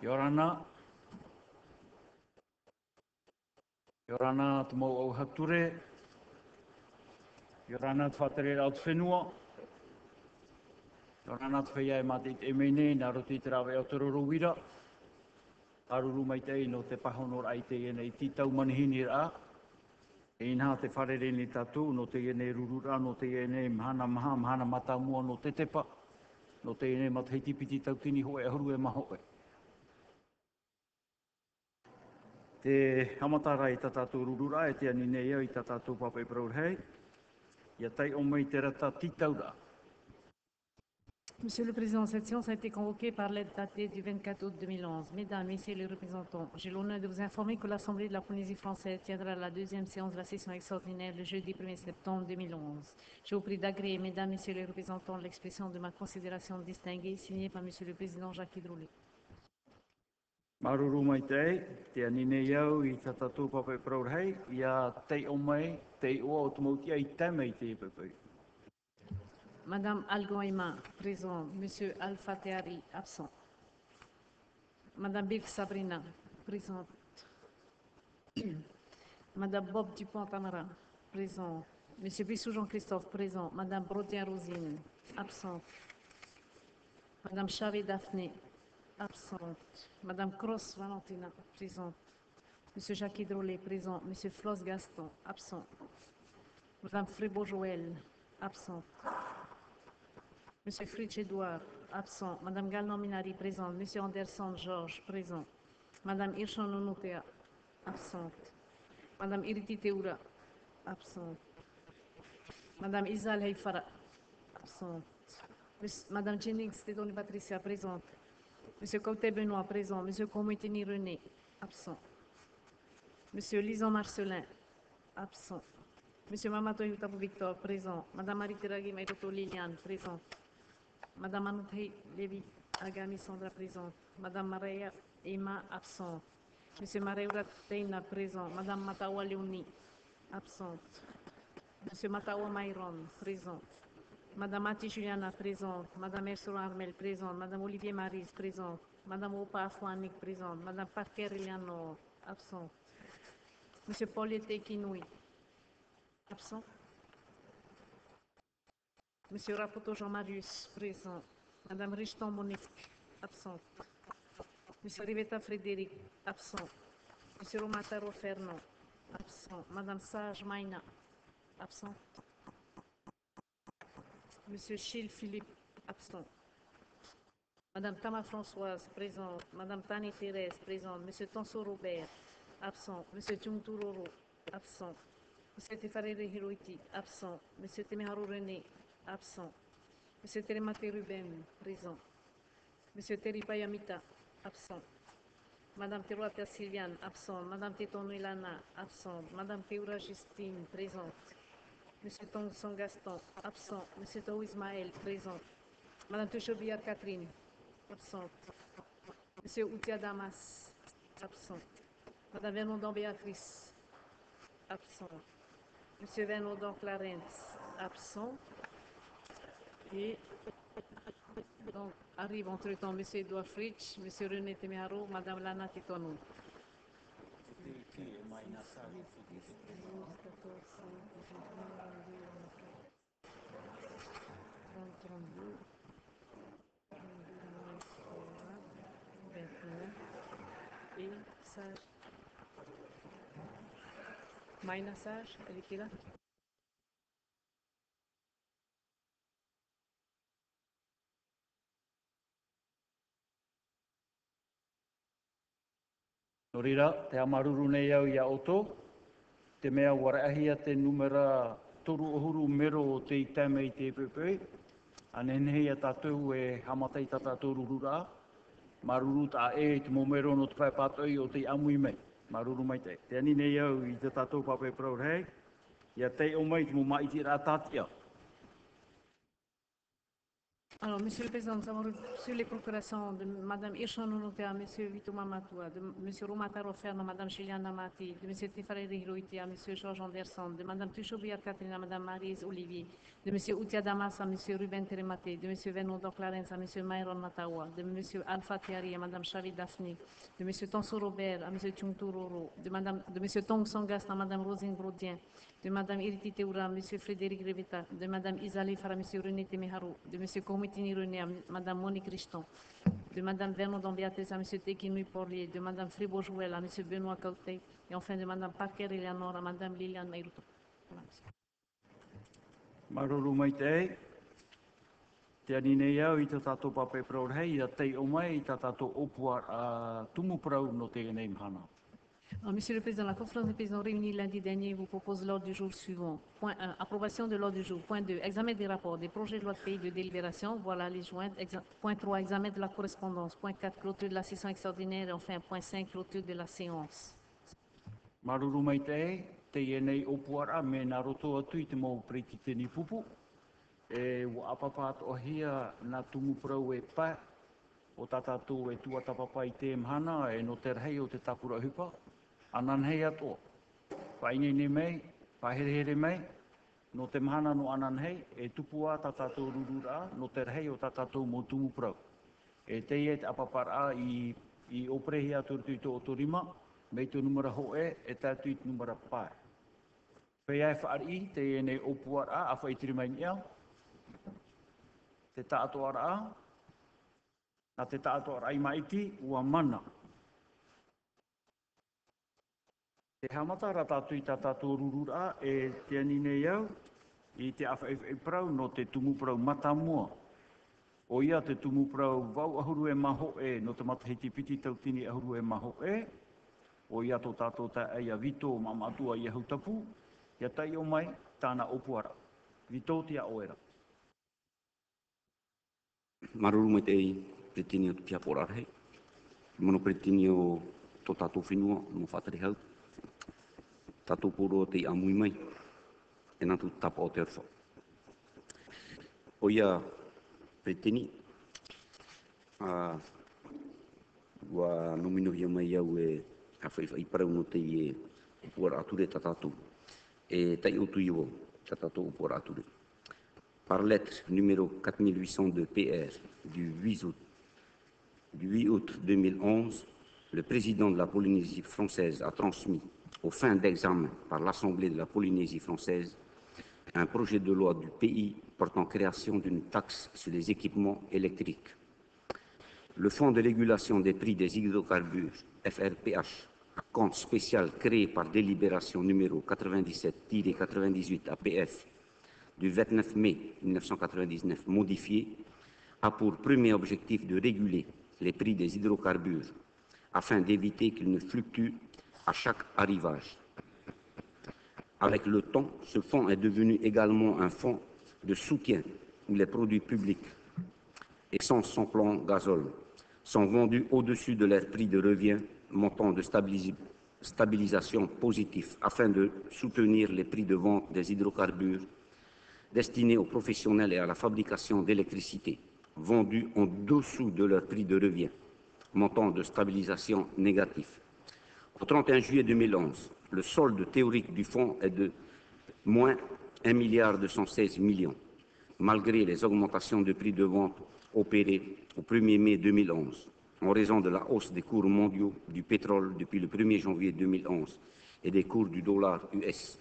Yorana. Yorana te mau au hature. Yorana te whatere au te whenua. Yorana te whaia e mate i te emene, nā roto i te rawe au te roro wira. Aruru mai te no te pahonor ai te ene i titau manihini rā. E inha te wharere ni tatu, no te ene rurura, no te ene mhana maha, mhana matamua, no te tepa. No te ene matahiti piti tautini hoe, ahuru e maho Monsieur le Président, cette séance a été convoquée par l'aide datée du 24 août 2011. Mesdames, Messieurs les représentants, j'ai l'honneur de vous informer que l'Assemblée de la Polynésie française tiendra la deuxième séance de la session extraordinaire le jeudi 1er septembre 2011. Je vous prie d'agréer, Mesdames, Messieurs les représentants, l'expression de ma considération distinguée signée par Monsieur le Président Jacques Hidroulé. Maruru mai te te ani nei au i. Ia tei o mai, te te. Madame Algoima, présent. Monsieur Alpha Teari, absent. Madame Birk Sabrina, présente. Madame Bob Dupont-Tamara, présent. Monsieur Bissou Jean-Christophe, présent. Madame Brodien Rosine, absente. Madame Chavé Daphné, absente. Madame Cross Valentina, présente. Monsieur Jacques Hidrolet, présent. Monsieur Floss Gaston, absent. Madame Frébeau Joël, absente. Monsieur Fritz Edouard, absent. Madame Galnon Minari, présente. Monsieur Anderson Georges, présent. Madame Hirschon Nonotea, absente. Madame Iriti Teura, absente. Madame Isal Heifara, absente. Madame Jennings Tétoni Patricia, présente. Monsieur Côté Benoît, présent. Monsieur Comitini René, absent. Monsieur Lison Marcelin, absent. Monsieur Mamato Yutapu Victor, présent. Madame Marie Teragi Maïtoto Liliane, présente. Madame Anouthei Lévi Agami Sandra, présente. Madame Maria Emma, absente. Monsieur Mareura Teina, présent. Madame Matawa Leoni, absente. Monsieur Matawa Mayron, présent. Madame Mati Juliana, présente. Madame Ursula Armel, présente. Madame Olivier Maris, présente. Madame Opa Afouanik, présente. Madame Parker Eliano, absente. Monsieur Paulette Kinoui, absent. Monsieur Rapoto Jean-Marius, présent. Madame Richton Monique, absente. Monsieur Rivetta Frédéric, absent. Monsieur Romataro Fernand, absent. Madame Sage Maina, absent. Monsieur Chil Philippe, absent. Madame Tama Françoise, présente. Madame Tani Thérèse, présente. Monsieur Tonso Robert, absent. Monsieur Tjungturoro, absent. Monsieur Tefarere Hiroiti, absent. Monsieur Temeharu René, absent. Monsieur Teremate Ruben, présent. Monsieur Teripa Yamita, absent. Madame Teruata Sylviane, absent. Madame Teton Ilana, absent. Madame Teura Justine, présente. Monsieur Tongson Gaston, absent. Monsieur Tou Ismaël, présent. Madame Touchobiar Catherine, absente. Monsieur Outia Damas, absent. Madame Vernodon Béatrice, absent. Monsieur Vernodon Clarence, absent. Et donc arrive entre-temps Monsieur Edouard Fritsch, Monsieur René Temeharo, Madame Lana Titonou. Et Sage. Maïna Sage, elle était là No rira, te amaruru nei au ia oto, te mea waraahia te numera toru ohuru mero o te itame i te pepe, anenhei a tātou e hamatai tā tātou rurura, maruru tā e te momero no te whai pātoi o te amui mei, maruru mai te. Te ani nei au i te tātou pape praurhei, ia te o mai te mo maiti rā tātia. Alors, Monsieur le Président, nous avons reçu les procurations de Mme Irshan Nounoutea, M. Vito Mamatua, de M. Romataro Ferno, Mme Juliana Mati, de M. Tifareri Hiroitia, M. Georges Anderson, de Mme Tuchobia Catherine, Mme Marise Olivier, de M. Outia Damas à M. Ruben Teremate, de M. Venodo Clarence à M. Myron Matawa, de M. Alpha Tiari à Mme Chavi Daphne, de M. Tonso Robert à M. Chung Turoro, de, de M. Tong Songas à Mme Rosine Brodien, de Mme Iriti Teura à M. Frédéric Revita, de Mme Isali Fara à M. René Temeharu, de M. Komitini René Mme Monique Richton, de Mme Vernon Béatrice à M. Tekinui Porlier, de Mme Fribourg Jouel à M. Benoît Kauté, et enfin de Mme Parker Mme Liliane Meiruto. Te i opua tumu no. Alors, Monsieur le Président, la conférence des présidents réunie lundi dernier vous propose l'ordre du jour suivant. Point 1, approbation de l'ordre du jour. Point 2, examen des rapports, des projets de loi de pays de délibération. Voilà les jointes. Point 3, examen de la correspondance. Point 4, clôture de la session extraordinaire. Et enfin, point 5, clôture de la séance. Maruru mai te te e nei opua a me nā te mau pupu. E apapat o hia tumu e o e mhana, e no te o te tapura hupa. Anan hei atua. Whaingi ni mei, paherehere mei, no te mahana no anan hei, e tupu a tātātou rurura, no te rei o tātātou mo tumu prau. E te e te apapara i, i oprehi atu tui tō otorima, mei tō numara ho e, e tātu i te. Pei ai whaari, te e nei opuara a, a whaitiri mai. Te tāto ara a, na te tāto ara i maiti, ua mana. Te hamata ra tātou i tā tātou rurura e te anine iau i te awhai prau no te tumu prau matamua. O ia te tumu prau vau ahuru e maho e no te matahiti piti tautini ahuru e maho e. O ia tō tātou ta eia vito ma matua i ahutapu. Ia tai o mai tāna opuara. Vito tia oera. Maruru mai te i pretini o te pia porarhei. Mono pretini o tō tātou whenua no whātari hau. Tātou poro o te amui mai. E nā tu tapa o te arwha. O ia. A, wa nomino hia mai au e a whai parau no te i e puara ature tātou. E tai ature. par lettre numéro 4802 PR du 8 août, du 8 août 2011, le président de la Polynésie française a transmis aux fins d'examen par l'Assemblée de la Polynésie française un projet de loi du pays portant création d'une taxe sur les équipements électriques. Le Fonds de régulation des prix des hydrocarbures, FRPH, compte spécial créé par délibération numéro 97-98 APF du 29 mai 1999 modifié a pour premier objectif de réguler les prix des hydrocarbures afin d'éviter qu'ils ne fluctuent à chaque arrivage. Avec le temps, ce fonds est devenu également un fonds de soutien où les produits publics, essence sans plan gazole, sont vendus au-dessus de leur prix de revient, montant de stabilis- stabilisation positif afin de soutenir les prix de vente des hydrocarbures destinés aux professionnels et à la fabrication d'électricité, vendus en dessous de leur prix de revient, montant de stabilisation négatif. Au 31 juillet 2011, le solde théorique du fonds est de moins 1 milliard 216 millions, malgré les augmentations de prix de vente opérées au 1er mai 2011, en raison de la hausse des cours mondiaux du pétrole depuis le 1er janvier 2011 et des cours du dollar US.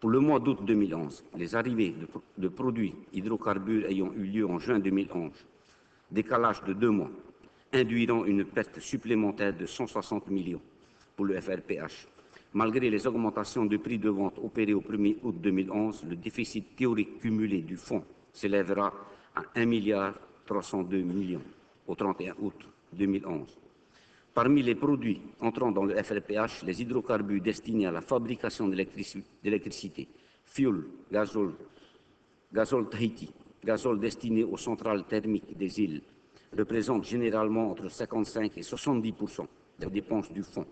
Pour le mois d'août 2011, les arrivées de, pro- de produits hydrocarbures ayant eu lieu en juin 2011, décalage de deux mois, induiront une perte supplémentaire de 160 millions pour le FRPH. Malgré les augmentations de prix de vente opérées au 1er août 2011, le déficit théorique cumulé du fonds s'élèvera à 1 milliard 302 millions au 31 août 2011. Parmi les produits entrant dans le FRPH, les hydrocarbures destinés à la fabrication d'électrici- d'électricité, fuel, gazole, gazole Tahiti, gazole destiné aux centrales thermiques des îles, représentent généralement entre 55 et 70% des dépenses du fonds,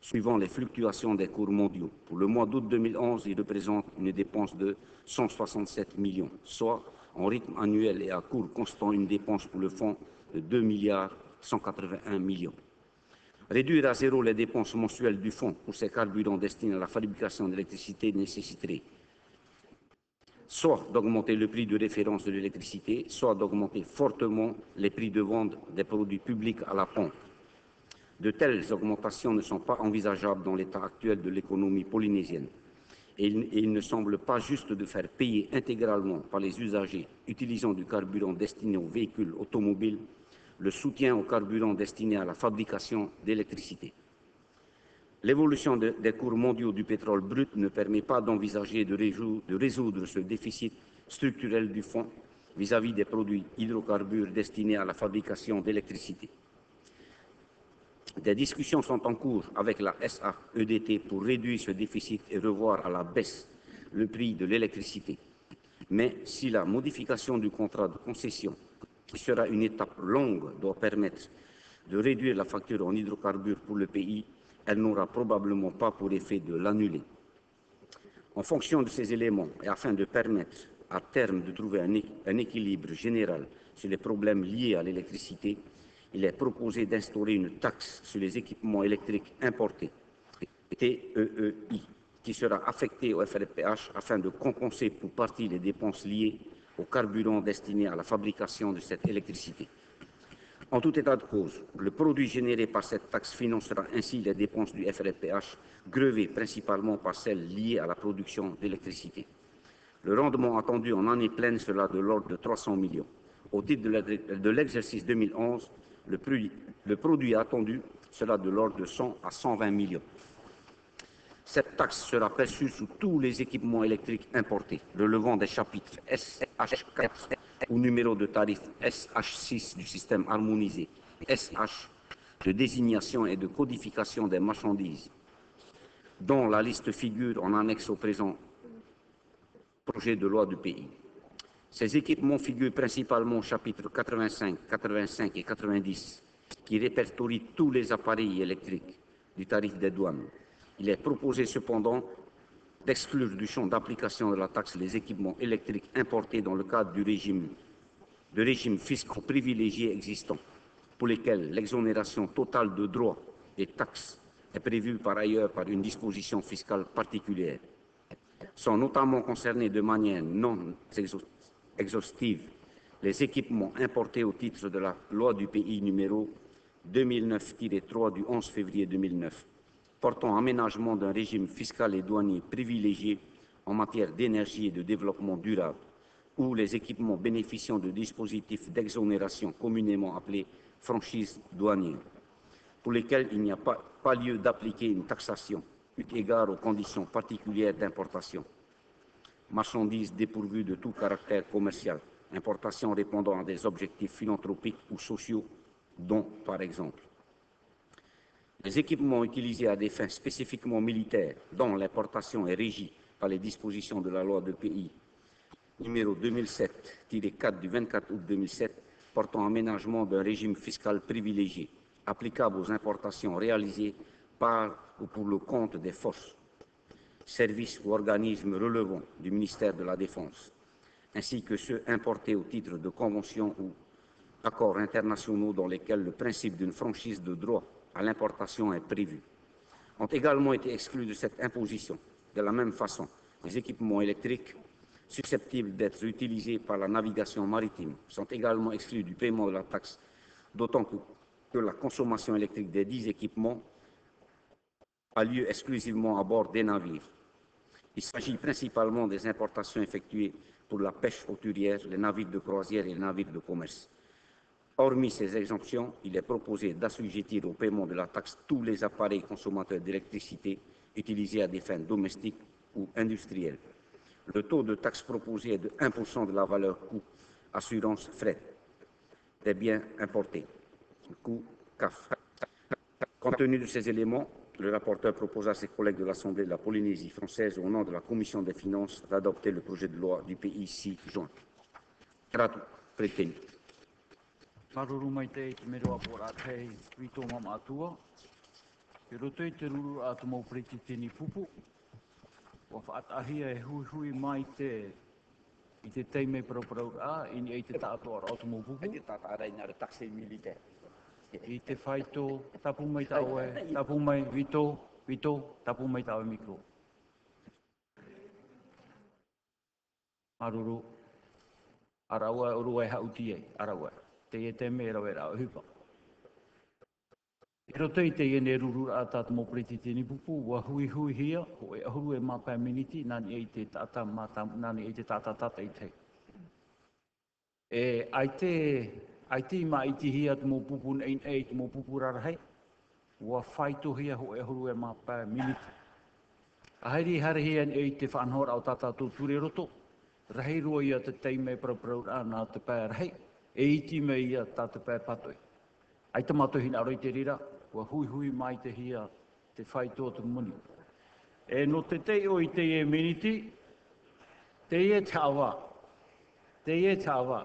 suivant les fluctuations des cours mondiaux. Pour le mois d'août 2011, il représente une dépense de 167 millions, soit en rythme annuel et à cours constant une dépense pour le fonds de 2 milliards 181 millions. Réduire à zéro les dépenses mensuelles du fonds pour ces carburants destinés à la fabrication d'électricité nécessiterait soit d'augmenter le prix de référence de l'électricité, soit d'augmenter fortement les prix de vente des produits publics à la pompe. De telles augmentations ne sont pas envisageables dans l'état actuel de l'économie polynésienne. Et il, ne semble pas juste de faire payer intégralement par les usagers utilisant du carburant destiné aux véhicules automobiles le soutien aux carburants destinés à la fabrication d'électricité. L'évolution de, des cours mondiaux du pétrole brut ne permet pas d'envisager de, résoudre ce déficit structurel du fonds vis-à-vis -vis des produits hydrocarbures destinés à la fabrication d'électricité. Des discussions sont en cours avec la SAEDT pour réduire ce déficit et revoir à la baisse le prix de l'électricité. Mais si la modification du contrat de concession, qui sera une étape longue, doit permettre de réduire la facture en hydrocarbures pour le pays, elle n'aura probablement pas pour effet de l'annuler. En fonction de ces éléments et afin de permettre à terme de trouver un, équilibre général sur les problèmes liés à l'électricité, il est proposé d'instaurer une taxe sur les équipements électriques importés, TEEI, qui sera affectée au FRPH afin de compenser pour partie les dépenses liées au carburant destiné à la fabrication de cette électricité. En tout état de cause, le produit généré par cette taxe financera ainsi les dépenses du FRPH, grevées principalement par celles liées à la production d'électricité. Le rendement attendu en année pleine sera de l'ordre de 300 millions. Au titre de l'exercice 2011, le, le produit attendu sera de l'ordre de 100 à 120 millions. Cette taxe sera perçue sous tous les équipements électriques importés, relevant des chapitres SH4 ou numéro de tarif SH6 du système harmonisé, SH de désignation et de codification des marchandises, dont la liste figure en annexe au présent projet de loi du pays. Ces équipements figurent principalement au chapitre 85, 85 et 90, qui répertorient tous les appareils électriques du tarif des douanes. Il est proposé cependant d'exclure du champ d'application de la taxe les équipements électriques importés dans le cadre du régime de régimes fiscaux privilégiés existants, pour lesquels l'exonération totale de droits et taxes est prévue par ailleurs par une disposition fiscale particulière. Sont notamment concernés de manière non exhaustive les équipements importés au titre de la loi du pays numéro 2009-3 du 11 février 2009 portant aménagement d'un régime fiscal et douanier privilégié en matière d'énergie et de développement durable, ou les équipements bénéficiant de dispositifs d'exonération communément appelés franchises douanières, pour lesquels il n'y a pas, lieu d'appliquer une taxation, eu égard aux conditions particulières d'importation. Marchandises dépourvues de tout caractère commercial, importation répondant à des objectifs philanthropiques ou sociaux, dont par exemple les équipements utilisés à des fins spécifiquement militaires, dont l'importation est régie par les dispositions de la loi de pays numéro 2007-4 du 24 août 2007 portant aménagement d'un régime fiscal privilégié applicable aux importations réalisées par ou pour le compte des forces, services ou organismes relevant du ministère de la Défense, ainsi que ceux importés au titre de conventions ou accords internationaux dans lesquels le principe d'une franchise de droit à l'importation est prévu. Ont également été exclus de cette imposition, de la même façon, les équipements électriques susceptibles d'être utilisés par la navigation maritime sont également exclus du paiement de la taxe, d'autant que, que, la consommation électrique des dix équipements a lieu exclusivement à bord des navires. Il s'agit principalement des importations effectuées pour la pêche hauturière, les navires de croisière et les navires de commerce. Hormis ces exemptions, il est proposé d'assujettir au paiement de la taxe tous les appareils consommateurs d'électricité utilisés à des fins domestiques ou industrielles. Le taux de taxe proposé est de 1% de la valeur coût assurance frais des biens importés, coût CAF. Compte tenu de ces éléments, le rapporteur propose à ses collègues de l'Assemblée de la Polynésie française, au nom de la Commission des finances, d'adopter le projet de loi du pays 6 juin. Maruru mai te i te mero a pora tei rito mama atua. Ke roto i te ruru a tu mau preti tini pupu. Wa whaatahia e hui hui mai te i te teime proprau a, i ni e te tātua ra o te mōpupu. Ai te tata rai nā milite. I te whaito, tapu mai tau e, tapu mai, vito, vito, tapu mai tau e mikro. Maruru, araua urua e hauti e, araua. Te e te me rau e rau hupa. I roto i te ene ruru a tata mō preti tēni pupu, wa hui hui hia, ho e ahuru e māpai miniti, nani e te tata mata, nani e te tata tata i te. E ai te, ai te ma i te hia te mō pupu nei e te mō pupu rarahei, wa whaito hia ho e ahuru e māpai miniti. A hairi hare hia e te whanhora o tata tō ture roto, rahi rua ia te teime prapraura nā te pā rahei, e iti me ia tātou pē patoi. Ai te matohi nā roi te rira, wa hui hui mai te hia te whai tō te muni. E no te te o i te e miniti, te e tāwa, te e tāwa.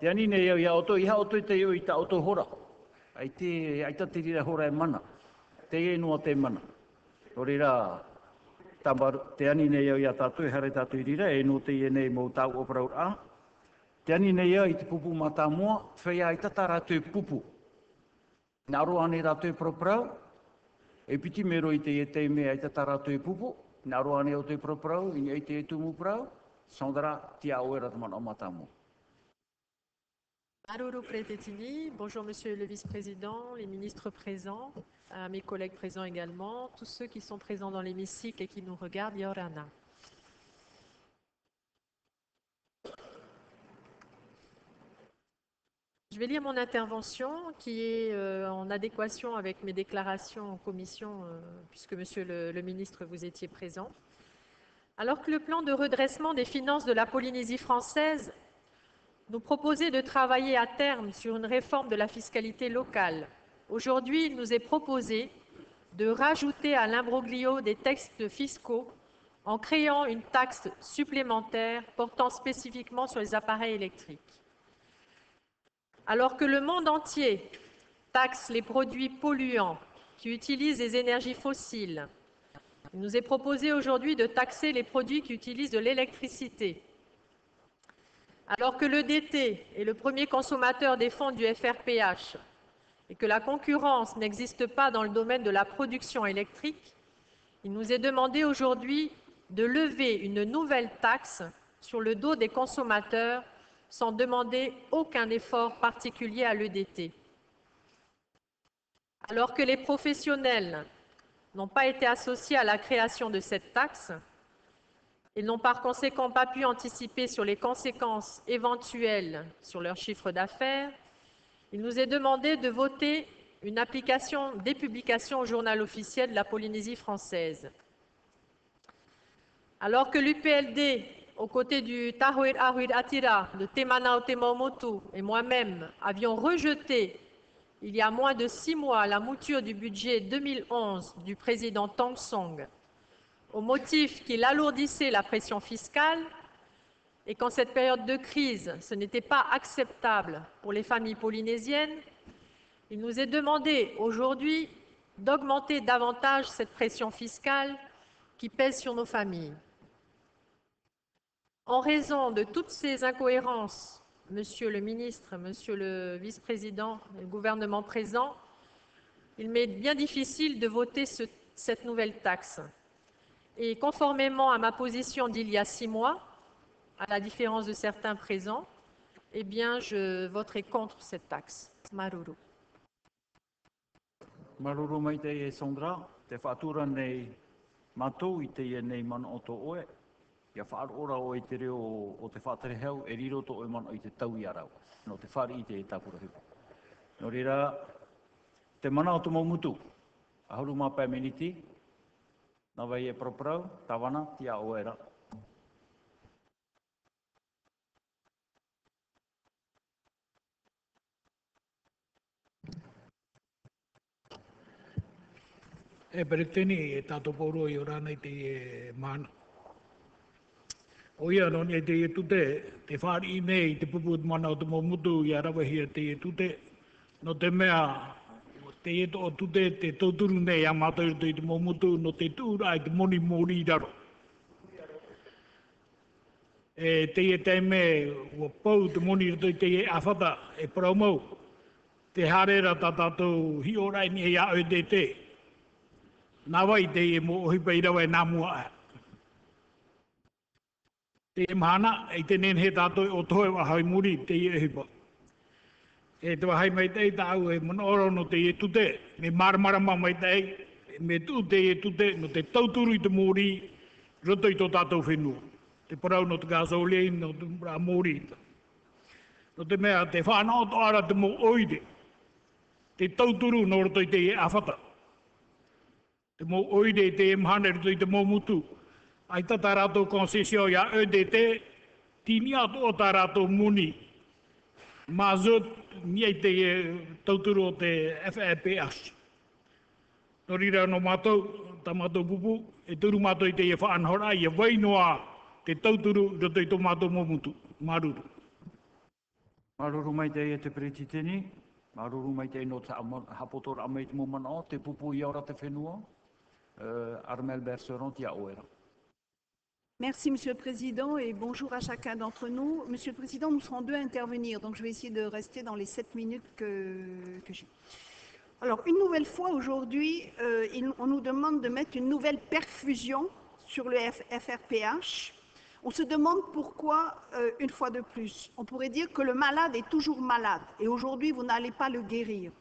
Te ani nei au ia oto, iha oto i te o i ta oto hora. Ai te, ai ta te rira hora e mana. Te e noa te mana. O rira, tamar, te ani nei au ia tātou, hare tātou i rira, e no te e nei mō tau o parau a. Ani nei au i te pupu mata mua, whai ai tata rātou pupu. Nā roa ane rātou proprau, e piti mero i te e te mea i tata rātou e pupu, nā roa ane o proprau, i e te e tumu prau, sondara tia oera te mana o mata mua. Maruru Pretetini, bonjour Monsieur le Vice-président, les ministres présents, à mes collègues présents également, tous ceux qui sont présents dans l'hémicycle et qui nous regardent, Yorana. Je vais lire mon intervention qui est euh, en adéquation avec mes déclarations en commission, euh, puisque Monsieur le, le ministre, vous étiez présent. Alors que le plan de redressement des finances de la Polynésie française nous proposait de travailler à terme sur une réforme de la fiscalité locale, aujourd'hui il nous est proposé de rajouter à l'imbroglio des textes fiscaux en créant une taxe supplémentaire portant spécifiquement sur les appareils électriques. Alors que le monde entier taxe les produits polluants qui utilisent des énergies fossiles, il nous est proposé aujourd'hui de taxer les produits qui utilisent de l'électricité. Alors que le DT est le premier consommateur des fonds du FRPH et que la concurrence n'existe pas dans le domaine de la production électrique, il nous est demandé aujourd'hui de lever une nouvelle taxe sur le dos des consommateurs sans demander aucun effort particulier à l'EDT. Alors que les professionnels n'ont pas été associés à la création de cette taxe, ils n'ont par conséquent pas pu anticiper sur les conséquences éventuelles sur leur chiffre d'affaires, il nous est demandé de voter une application des publications au journal officiel de la Polynésie française. Alors que l'UPLD aux côtés du Tahuir Ahuir Atira, de Temanao Temaomotu et moi-même avions rejeté il y a moins de six mois la mouture du budget 2011 du président Tong Song au motif qu'il alourdissait la pression fiscale et qu'en cette période de crise, ce n'était pas acceptable pour les familles polynésiennes, il nous est demandé aujourd'hui d'augmenter davantage cette pression fiscale qui pèse sur nos familles. En raison de toutes ces incohérences, Monsieur le ministre, Monsieur le vice-président le gouvernement présent, il m'est bien difficile de voter ce- cette nouvelle taxe. Et conformément à ma position d'il y a six mois, à la différence de certains présents, eh bien, je voterai contre cette taxe. Maruru. Maruru mai te e Sondra, te whaatura nei mātou i e oe. Ia whaarora o i te reo o te whaatere heu, e riro to oe mana o i te tau i arau. No te whaari i te e tāpura hipo. No reira, te mana o te maumutu. Ahuru mā pē meniti, na vai e proprau, tawana, tia o era. E pereteni e tātou pōro i ora nei te e mana. O ia no e te e tute, te whāri i nei, te pupu te mana o te momutu i arawahi e te e tute, no te mea, te e to o tute, te tauturu nei a mātou i te momutu, no te tūra ai te moni mōri i raro. E te e te me ua pau te moni rato i te e awhata e praumau. Te hārera tā tātou hi orai ni e a o te te. Nā wai te e mo ohipa i rawa e nā mua a. Te mana e te nen he tātou o toe wa hai muri te e hipa. E te wahai mai te ta au e mana oro no te e tute. Me maramarama mai te e me tu te e tute no te tauturu i te muri, roto i tō tātou whenua. Te parau no te kāsau lei, no te mbra mori. No te mea te whanau tō ara te mo oide. Te tauturu no roto i te e awhata. Te mo oide i te e mhane roto i te mo mutu. Ai ta tā rātou konsesio ia ÖDT, tini atu o tā rātou muni. Mā ni ai te tauturu o te FAPH. No rira no mātou, tā mātou pupu, e turu mātou i te e whaanhora, i e wainoa te tauturu roto i tō mātou mōmutu, māruru. maruru. Maruru mai te e te preti tini, maruru mai te no te ama- hapotora a te o, te pupu i ora te whenua, uh, Armel Berseron, tia oera. Merci, Monsieur le Président, et bonjour à chacun d'entre nous. Monsieur le Président, nous serons deux à intervenir, donc je vais essayer de rester dans les sept minutes que, j'ai. Alors, une nouvelle fois, aujourd'hui, euh, on nous demande de mettre une nouvelle perfusion sur le FRPH. On se demande pourquoi, euh, une fois de plus. On pourrait dire que le malade est toujours malade, et aujourd'hui, vous n'allez pas le guérir.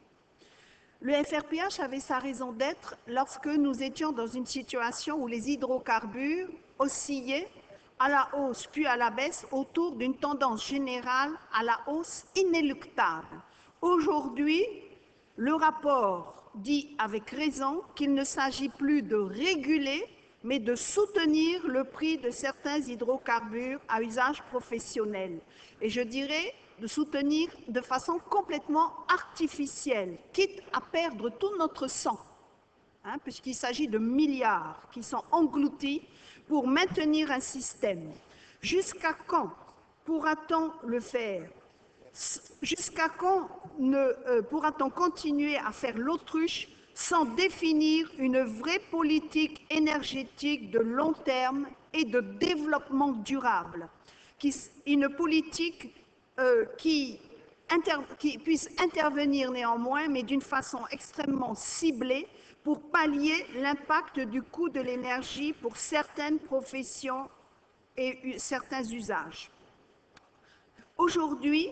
Le FRPH avait sa raison d'être lorsque nous étions dans une situation où les hydrocarbures oscillaient à la hausse puis à la baisse autour d'une tendance générale à la hausse inéluctable. Aujourd'hui, le rapport dit avec raison qu'il ne s'agit plus de réguler, mais de soutenir le prix de certains hydrocarbures à usage professionnel. Et je dirais de soutenir de façon complètement artificielle, quitte à perdre tout notre sang, hein, puisqu'il s'agit de milliards qui sont engloutis pour maintenir un système. Jusqu'à quand pourra-t-on le faire Jusqu'à quand ne, euh, pourra-t-on continuer à faire l'autruche sans définir une vraie politique énergétique de long terme et de développement durable Une politique euh, qui puisse intervenir néanmoins, mais d'une façon extrêmement ciblée pour pallier l'impact du coût de l'énergie pour certaines professions et certains usages. Aujourd'hui,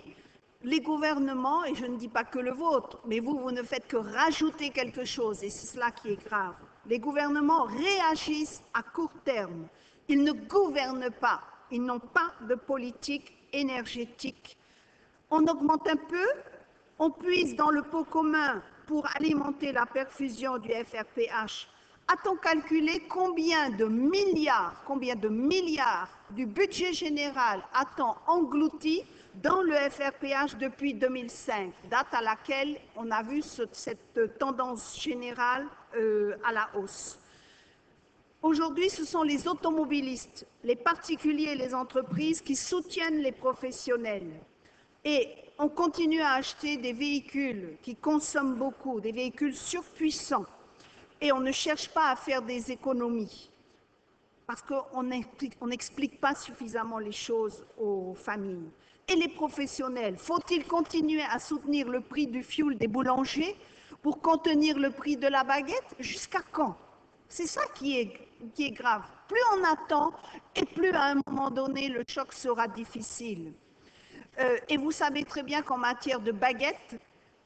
les gouvernements, et je ne dis pas que le vôtre, mais vous, vous ne faites que rajouter quelque chose, et c'est cela qui est grave. Les gouvernements réagissent à court terme. Ils ne gouvernent pas. Ils n'ont pas de politique énergétique. On augmente un peu, on puise dans le pot commun pour alimenter la perfusion du FRPH. A-t-on calculé combien de milliards, combien de milliards du budget général a-t-on englouti dans le FRPH depuis 2005, date à laquelle on a vu ce- cette tendance générale euh, à la hausse? Aujourd'hui, ce sont les automobilistes, les particuliers les entreprises qui soutiennent les professionnels. On continue à acheter des véhicules qui consomment beaucoup, des véhicules surpuissants. Et on ne cherche pas à faire des économies parce qu'on n'explique pas suffisamment les choses aux familles. Et les professionnels, faut-il continuer à soutenir le prix du fioul des boulangers pour contenir le prix de la baguette? Jusqu'à quand? C'est ça qui est grave. Plus on attend et plus à un moment donné le choc sera difficile. Euh, et vous savez très bien qu'en matière de baguette,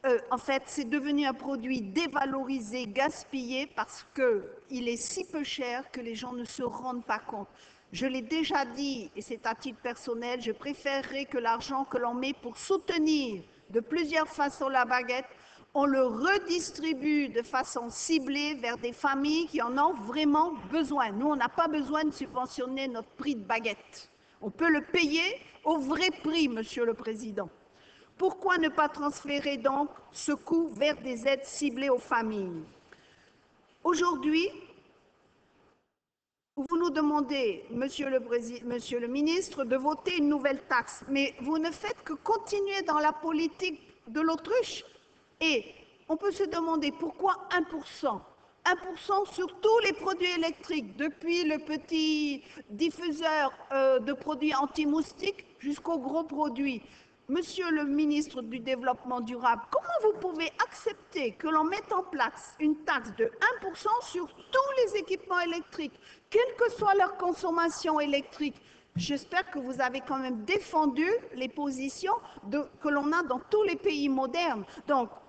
euh, en fait, c'est devenu un produit dévalorisé, gaspillé, parce qu'il est si peu cher que les gens ne se rendent pas compte. Je l'ai déjà dit, et c'est à titre personnel, je préférerais que l'argent que l'on met pour soutenir de plusieurs façons la baguette, on le redistribue de façon ciblée vers des familles qui en ont vraiment besoin. Nous, on n'a pas besoin de subventionner notre prix de baguette. On peut le payer au vrai prix, Monsieur le Président. Pourquoi ne pas transférer donc ce coût vers des aides ciblées aux familles? Aujourd'hui, vous nous demandez, monsieur le, ministre, de voter une nouvelle taxe, mais vous ne faites que continuer dans la politique de l'autruche. Et on peut se demander pourquoi 1% 1% sur tous les produits électriques, depuis le petit diffuseur euh, de produits anti-moustiques jusqu'aux gros produits. Monsieur le ministre du Développement durable, comment vous pouvez accepter que l'on mette en place une taxe de 1% sur tous les équipements électriques, quelle que soit leur consommation électrique? J'espère que vous avez quand même défendu les positions que l'on a dans tous les pays modernes. Donc,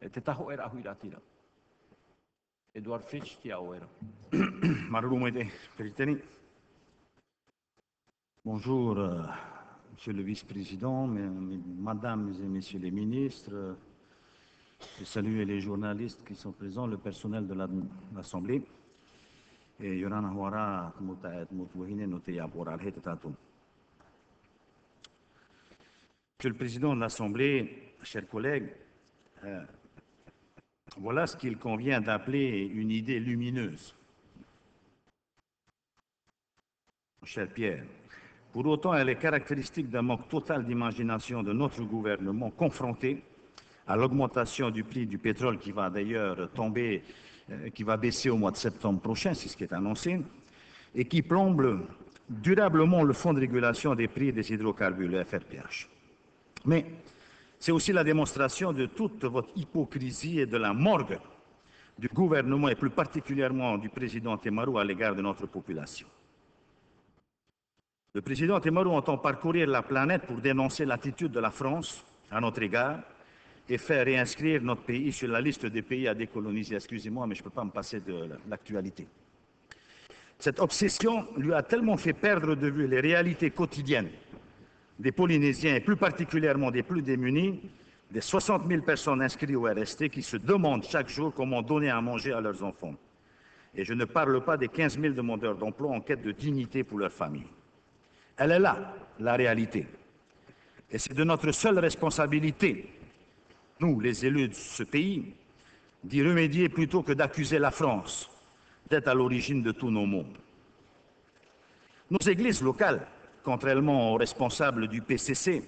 E te taho era. Bonjour, euh, Monsieur le Vice-président, Mesdames et Messieurs les ministres. Je salue les journalistes qui sont présents, le personnel de la- l'Assemblée. Et Tatum. Monsieur le Président de l'Assemblée, chers collègues, euh, voilà ce qu'il convient d'appeler une idée lumineuse. Cher Pierre, pour autant, elle est caractéristique d'un manque total d'imagination de notre gouvernement confronté à l'augmentation du prix du pétrole qui va d'ailleurs tomber, euh, qui va baisser au mois de septembre prochain, c'est ce qui est annoncé, et qui plombe durablement le fonds de régulation des prix des hydrocarbures, le FRPH. Mais c'est aussi la démonstration de toute votre hypocrisie et de la morgue du gouvernement et plus particulièrement du président Temarou à l'égard de notre population. Le président Temarou entend parcourir la planète pour dénoncer l'attitude de la France à notre égard et faire réinscrire notre pays sur la liste des pays à décoloniser. Excusez-moi, mais je ne peux pas me passer de l'actualité. Cette obsession lui a tellement fait perdre de vue les réalités quotidiennes des Polynésiens et plus particulièrement des plus démunis, des 60 000 personnes inscrites au RST qui se demandent chaque jour comment donner à manger à leurs enfants. Et je ne parle pas des 15 000 demandeurs d'emploi en quête de dignité pour leur famille. Elle est là, la réalité. Et c'est de notre seule responsabilité, nous, les élus de ce pays, d'y remédier plutôt que d'accuser la France d'être à l'origine de tous nos maux. Nos églises locales, contrairement aux responsables du PCC,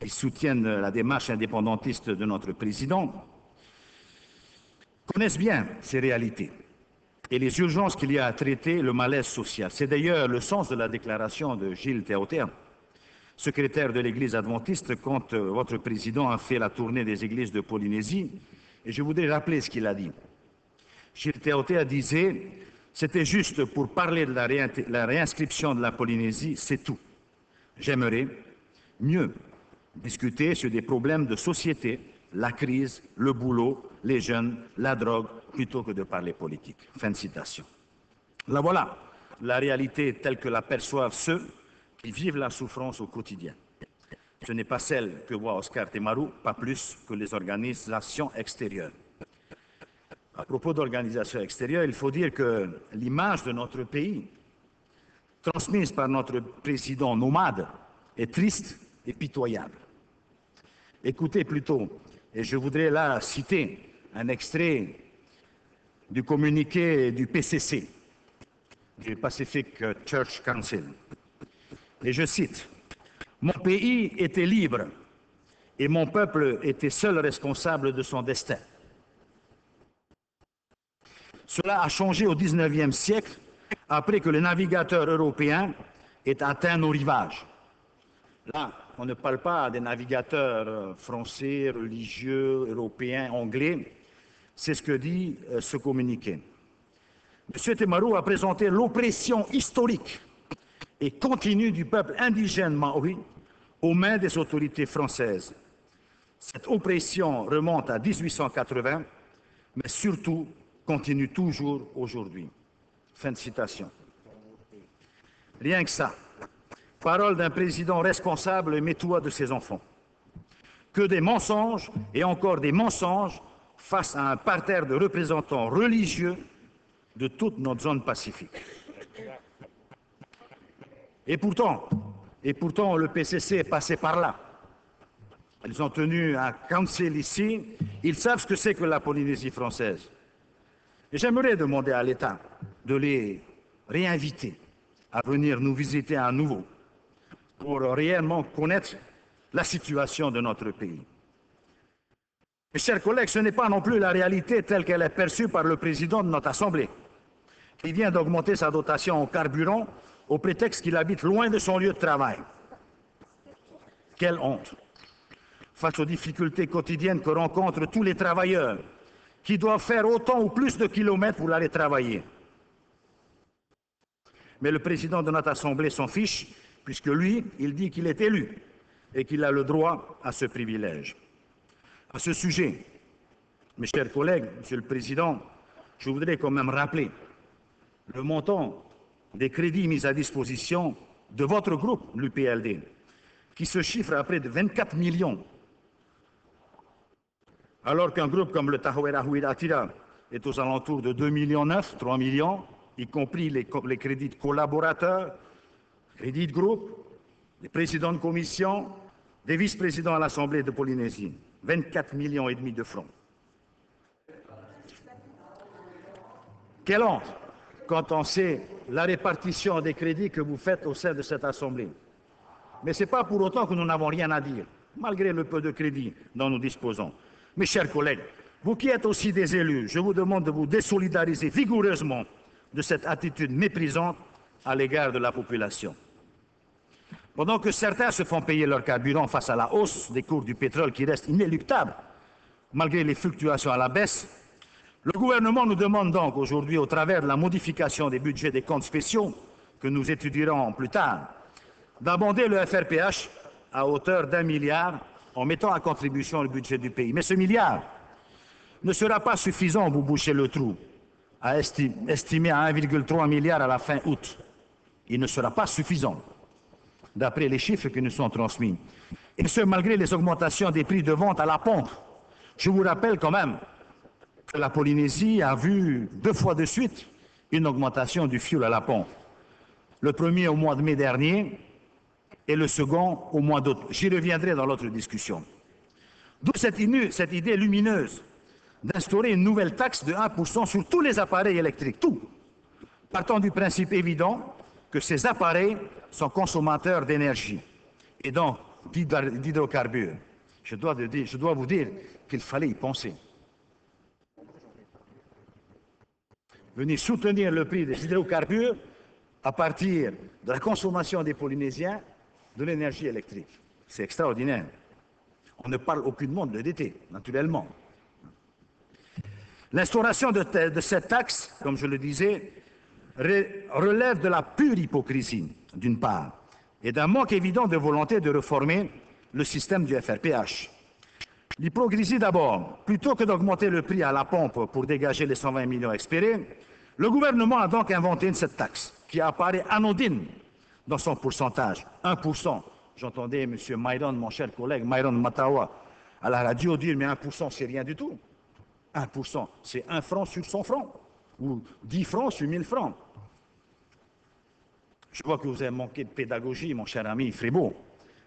qui soutiennent la démarche indépendantiste de notre président, connaissent bien ces réalités et les urgences qu'il y a à traiter, le malaise social. C'est d'ailleurs le sens de la déclaration de Gilles Théoter, secrétaire de l'Église adventiste, quand euh, votre président a fait la tournée des églises de Polynésie. Et je voudrais rappeler ce qu'il a dit. Gilles Théoter disait, c'était juste pour parler de la, la réinscription de la Polynésie, c'est tout. J'aimerais mieux discuter sur des problèmes de société, la crise, le boulot, les jeunes, la drogue, plutôt que de parler politique. Fin de citation. Là voilà la réalité telle que la perçoivent ceux qui vivent la souffrance au quotidien. Ce n'est pas celle que voit Oscar Temaru, pas plus que les organisations extérieures. À propos d'organisations extérieures, il faut dire que l'image de notre pays, transmise par notre président nomade, est triste et pitoyable. Écoutez plutôt, et je voudrais là citer un extrait du communiqué du PCC, du Pacific Church Council. Et je cite, Mon pays était libre et mon peuple était seul responsable de son destin. Cela a changé au XIXe siècle après que le navigateur européen ait atteint nos rivages. Là, on ne parle pas des navigateurs euh, français, religieux, européens, anglais. C'est ce que dit euh, ce communiqué. M. Temaru a présenté l'oppression historique et continue du peuple indigène maori aux mains des autorités françaises. Cette oppression remonte à 1880, mais surtout continue toujours aujourd'hui. Fin de citation. Rien que ça. Parole d'un président responsable et métois de ses enfants. Que des mensonges et encore des mensonges face à un parterre de représentants religieux de toute notre zone pacifique. Et pourtant, et pourtant, le PCC est passé par là. Ils ont tenu un council ici. Ils savent ce que c'est que la Polynésie française. J'aimerais demander à l'État de les réinviter à venir nous visiter à nouveau pour réellement connaître la situation de notre pays. Mes chers collègues, ce n'est pas non plus la réalité telle qu'elle est perçue par le président de notre Assemblée, qui vient d'augmenter sa dotation en carburant au prétexte qu'il habite loin de son lieu de travail. Quelle honte face aux difficultés quotidiennes que rencontrent tous les travailleurs qui doivent faire autant ou plus de kilomètres pour aller travailler. Mais le président de notre Assemblée s'en fiche, puisque lui, il dit qu'il est élu et qu'il a le droit à ce privilège. À ce sujet, mes chers collègues, Monsieur le Président, je voudrais quand même rappeler le montant des crédits mis à disposition de votre groupe, l'UPLD, qui se chiffre à près de 24 millions, alors qu'un groupe comme le Tahouera Huiratira est aux alentours de 2 millions 9, 3 millions, y compris les, les crédits de collaborateurs, crédits de groupe, des présidents de commission, des vice-présidents à l'Assemblée de Polynésie. 24 millions et demi de francs. Quelle honte quand on sait la répartition des crédits que vous faites au sein de cette Assemblée. Mais ce n'est pas pour autant que nous n'avons rien à dire, malgré le peu de crédits dont nous disposons. Mes chers collègues, vous qui êtes aussi des élus, je vous demande de vous désolidariser vigoureusement de cette attitude méprisante à l'égard de la population. Pendant que certains se font payer leur carburant face à la hausse des cours du pétrole qui reste inéluctable, malgré les fluctuations à la baisse, le gouvernement nous demande donc aujourd'hui, au travers de la modification des budgets des comptes spéciaux que nous étudierons plus tard, d'abonder le FRPH à hauteur d'un milliard en mettant à contribution le budget du pays. Mais ce milliard ne sera pas suffisant pour boucher le trou, à estimé à 1,3 milliard à la fin août. Il ne sera pas suffisant d'après les chiffres qui nous sont transmis. Et ce, malgré les augmentations des prix de vente à la pompe. Je vous rappelle quand même que la Polynésie a vu deux fois de suite une augmentation du fioul à la pompe. Le premier au mois de mai dernier et le second au mois d'août. J'y reviendrai dans l'autre discussion. D'où cette, idée lumineuse d'instaurer une nouvelle taxe de 1% sur tous les appareils électriques, tout, partant du principe évident que ces appareils sont consommateurs d'énergie et donc d'hydrocarbures. Je dois, je dois vous dire qu'il fallait y penser. Venir soutenir le prix des hydrocarbures à partir de la consommation des Polynésiens de l'énergie électrique. C'est extraordinaire. On ne parle aucunement de l'été, naturellement. L'instauration de, de, cette taxe, comme je le disais, relève de la pure hypocrisie, d'une part, et d'un manque évident de volonté de réformer le système du FRPH. L'hypocrisie d'abord, plutôt que d'augmenter le prix à la pompe pour dégager les 120 millions espérés, le gouvernement a donc inventé cette taxe qui apparaît anodine dans son pourcentage, 1%. J'entendais M. Myron, mon cher collègue, Myron Matawa, à la radio dire mais 1% c'est rien du tout. 1%, c'est 1 franc sur 100 francs ou 10 francs sur 1000 francs. Je vois que vous avez manqué de pédagogie, mon cher ami Frébeau,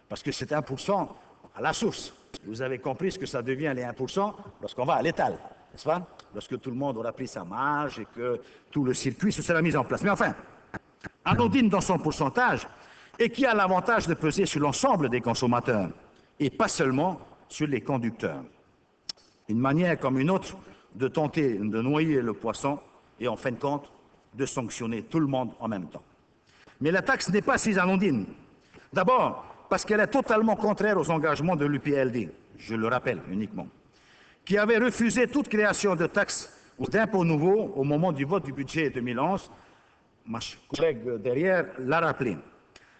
parce que c'est 1% à la source. Vous avez compris ce que ça devient les 1% lorsqu'on va à l'étal, n'est-ce pas? Lorsque tout le monde aura pris sa marge et que tout le circuit se sera mis en place. Mais enfin, anodine dans son pourcentage et qui a l'avantage de peser sur l'ensemble des consommateurs et pas seulement sur les conducteurs. Une manière comme une autre de tenter de noyer le poisson et en fin de compte de sanctionner tout le monde en même temps. Mais la taxe n'est pas si anodine. D'abord, parce qu'elle est totalement contraire aux engagements de l'UPLD, je le rappelle uniquement, qui avait refusé toute création de taxes ou d'impôts nouveaux au moment du vote du budget 2011. Ma collègue derrière l'a rappelé.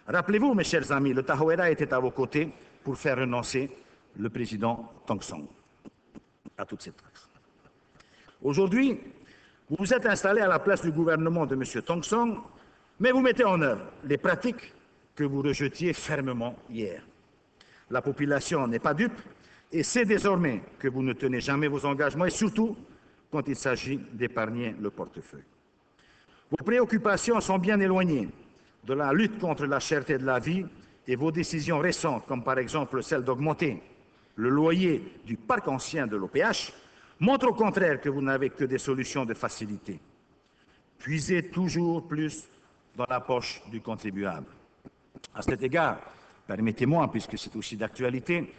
Rappelez-vous, mes chers amis, le Tahouera était à vos côtés pour faire renoncer le président Tong Song à toutes ces taxes. Aujourd'hui, vous vous êtes installé à la place du gouvernement de M. Tong Song, mais vous mettez en œuvre les pratiques que vous rejetiez fermement hier. La population n'est pas dupe et sait désormais que vous ne tenez jamais vos engagements et surtout quand il s'agit d'épargner le portefeuille. Vos préoccupations sont bien éloignées de la lutte contre la cherté de la vie et vos décisions récentes, comme par exemple celle d'augmenter le loyer du parc ancien de l'OPH, montrent au contraire que vous n'avez que des solutions de facilité. Puisez toujours plus dans la poche du contribuable. À cet égard, permettez-moi, puisque c'est aussi d'actualité,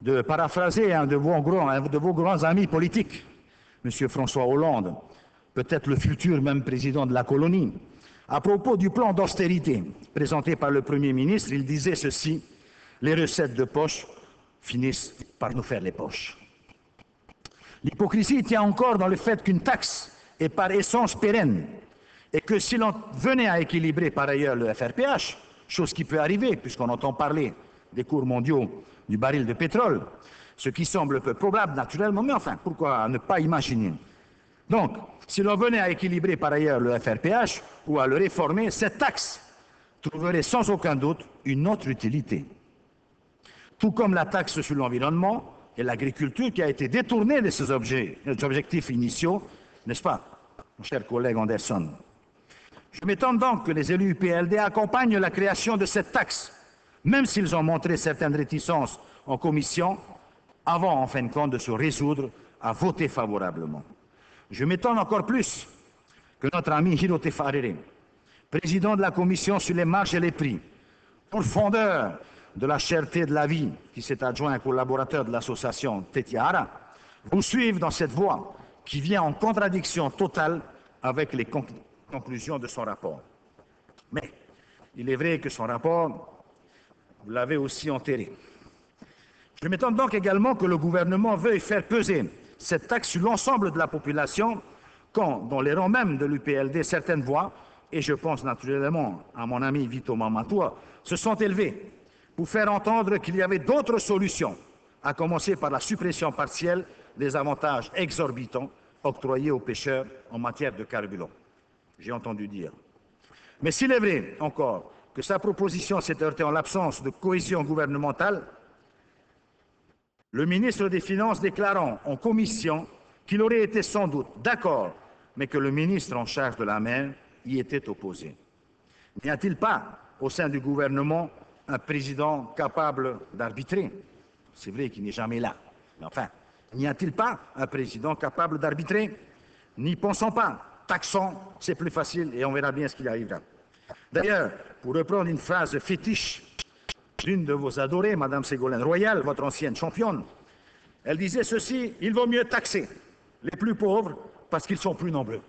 de paraphraser un de vos grands, un de vos grands amis politiques, M. François Hollande, peut-être le futur même président de la colonie. À propos du plan d'austérité présenté par le Premier ministre, il disait ceci, les recettes de poche finissent par nous faire les poches. L'hypocrisie tient encore dans le fait qu'une taxe est par essence pérenne et que si l'on venait à équilibrer par ailleurs le FRPH, chose qui peut arriver puisqu'on entend parler des cours mondiaux du baril de pétrole, ce qui semble peu probable naturellement, mais enfin, pourquoi ne pas imaginer Donc, si l'on venait à équilibrer par ailleurs le FRPH ou à le réformer, cette taxe trouverait sans aucun doute une autre utilité. Tout comme la taxe sur l'environnement et l'agriculture qui a été détournée de ses objectifs initiaux, n'est-ce pas, mon cher collègue Anderson? Je m'étonne donc que les élus PLD accompagnent la création de cette taxe, même s'ils ont montré certaines réticences en commission, avant en fin de compte de se résoudre à voter favorablement. Je m'étonne encore plus que notre ami Hirote Farere, président de la commission sur les marges et les prix, profondeur de la cherté de la vie, qui s'est adjoint un collaborateur de l'association Tetiara, vous suivent dans cette voie qui vient en contradiction totale avec les conclusions de son rapport. Mais il est vrai que son rapport, vous l'avez aussi enterré. Je m'étonne donc également que le gouvernement veuille faire peser cette taxe sur l'ensemble de la population quand, dans les rangs même de l'UPLD, certaines voix, et je pense naturellement à mon ami Vito Mamatoua, se sont élevées pour faire entendre qu'il y avait d'autres solutions, à commencer par la suppression partielle des avantages exorbitants octroyés aux pêcheurs en matière de carburant. J'ai entendu dire. Mais s'il est vrai encore que sa proposition s'est heurtée en l'absence de cohésion gouvernementale, le ministre des Finances déclarant en commission qu'il aurait été sans doute d'accord, mais que le ministre en charge de la mer y était opposé. N'y a-t-il pas au sein du gouvernement un président capable d'arbitrer? C'est vrai qu'il n'est jamais là, mais enfin, n'y a-t-il pas un président capable d'arbitrer? N'y pensons pas. Taxons, c'est plus facile et on verra bien ce qui arrivera. D'ailleurs, pour reprendre une phrase fétiche d'une de vos adorées, Madame Ségolène Royal, votre ancienne championne, elle disait ceci, il vaut mieux taxer les plus pauvres parce qu'ils sont plus nombreux.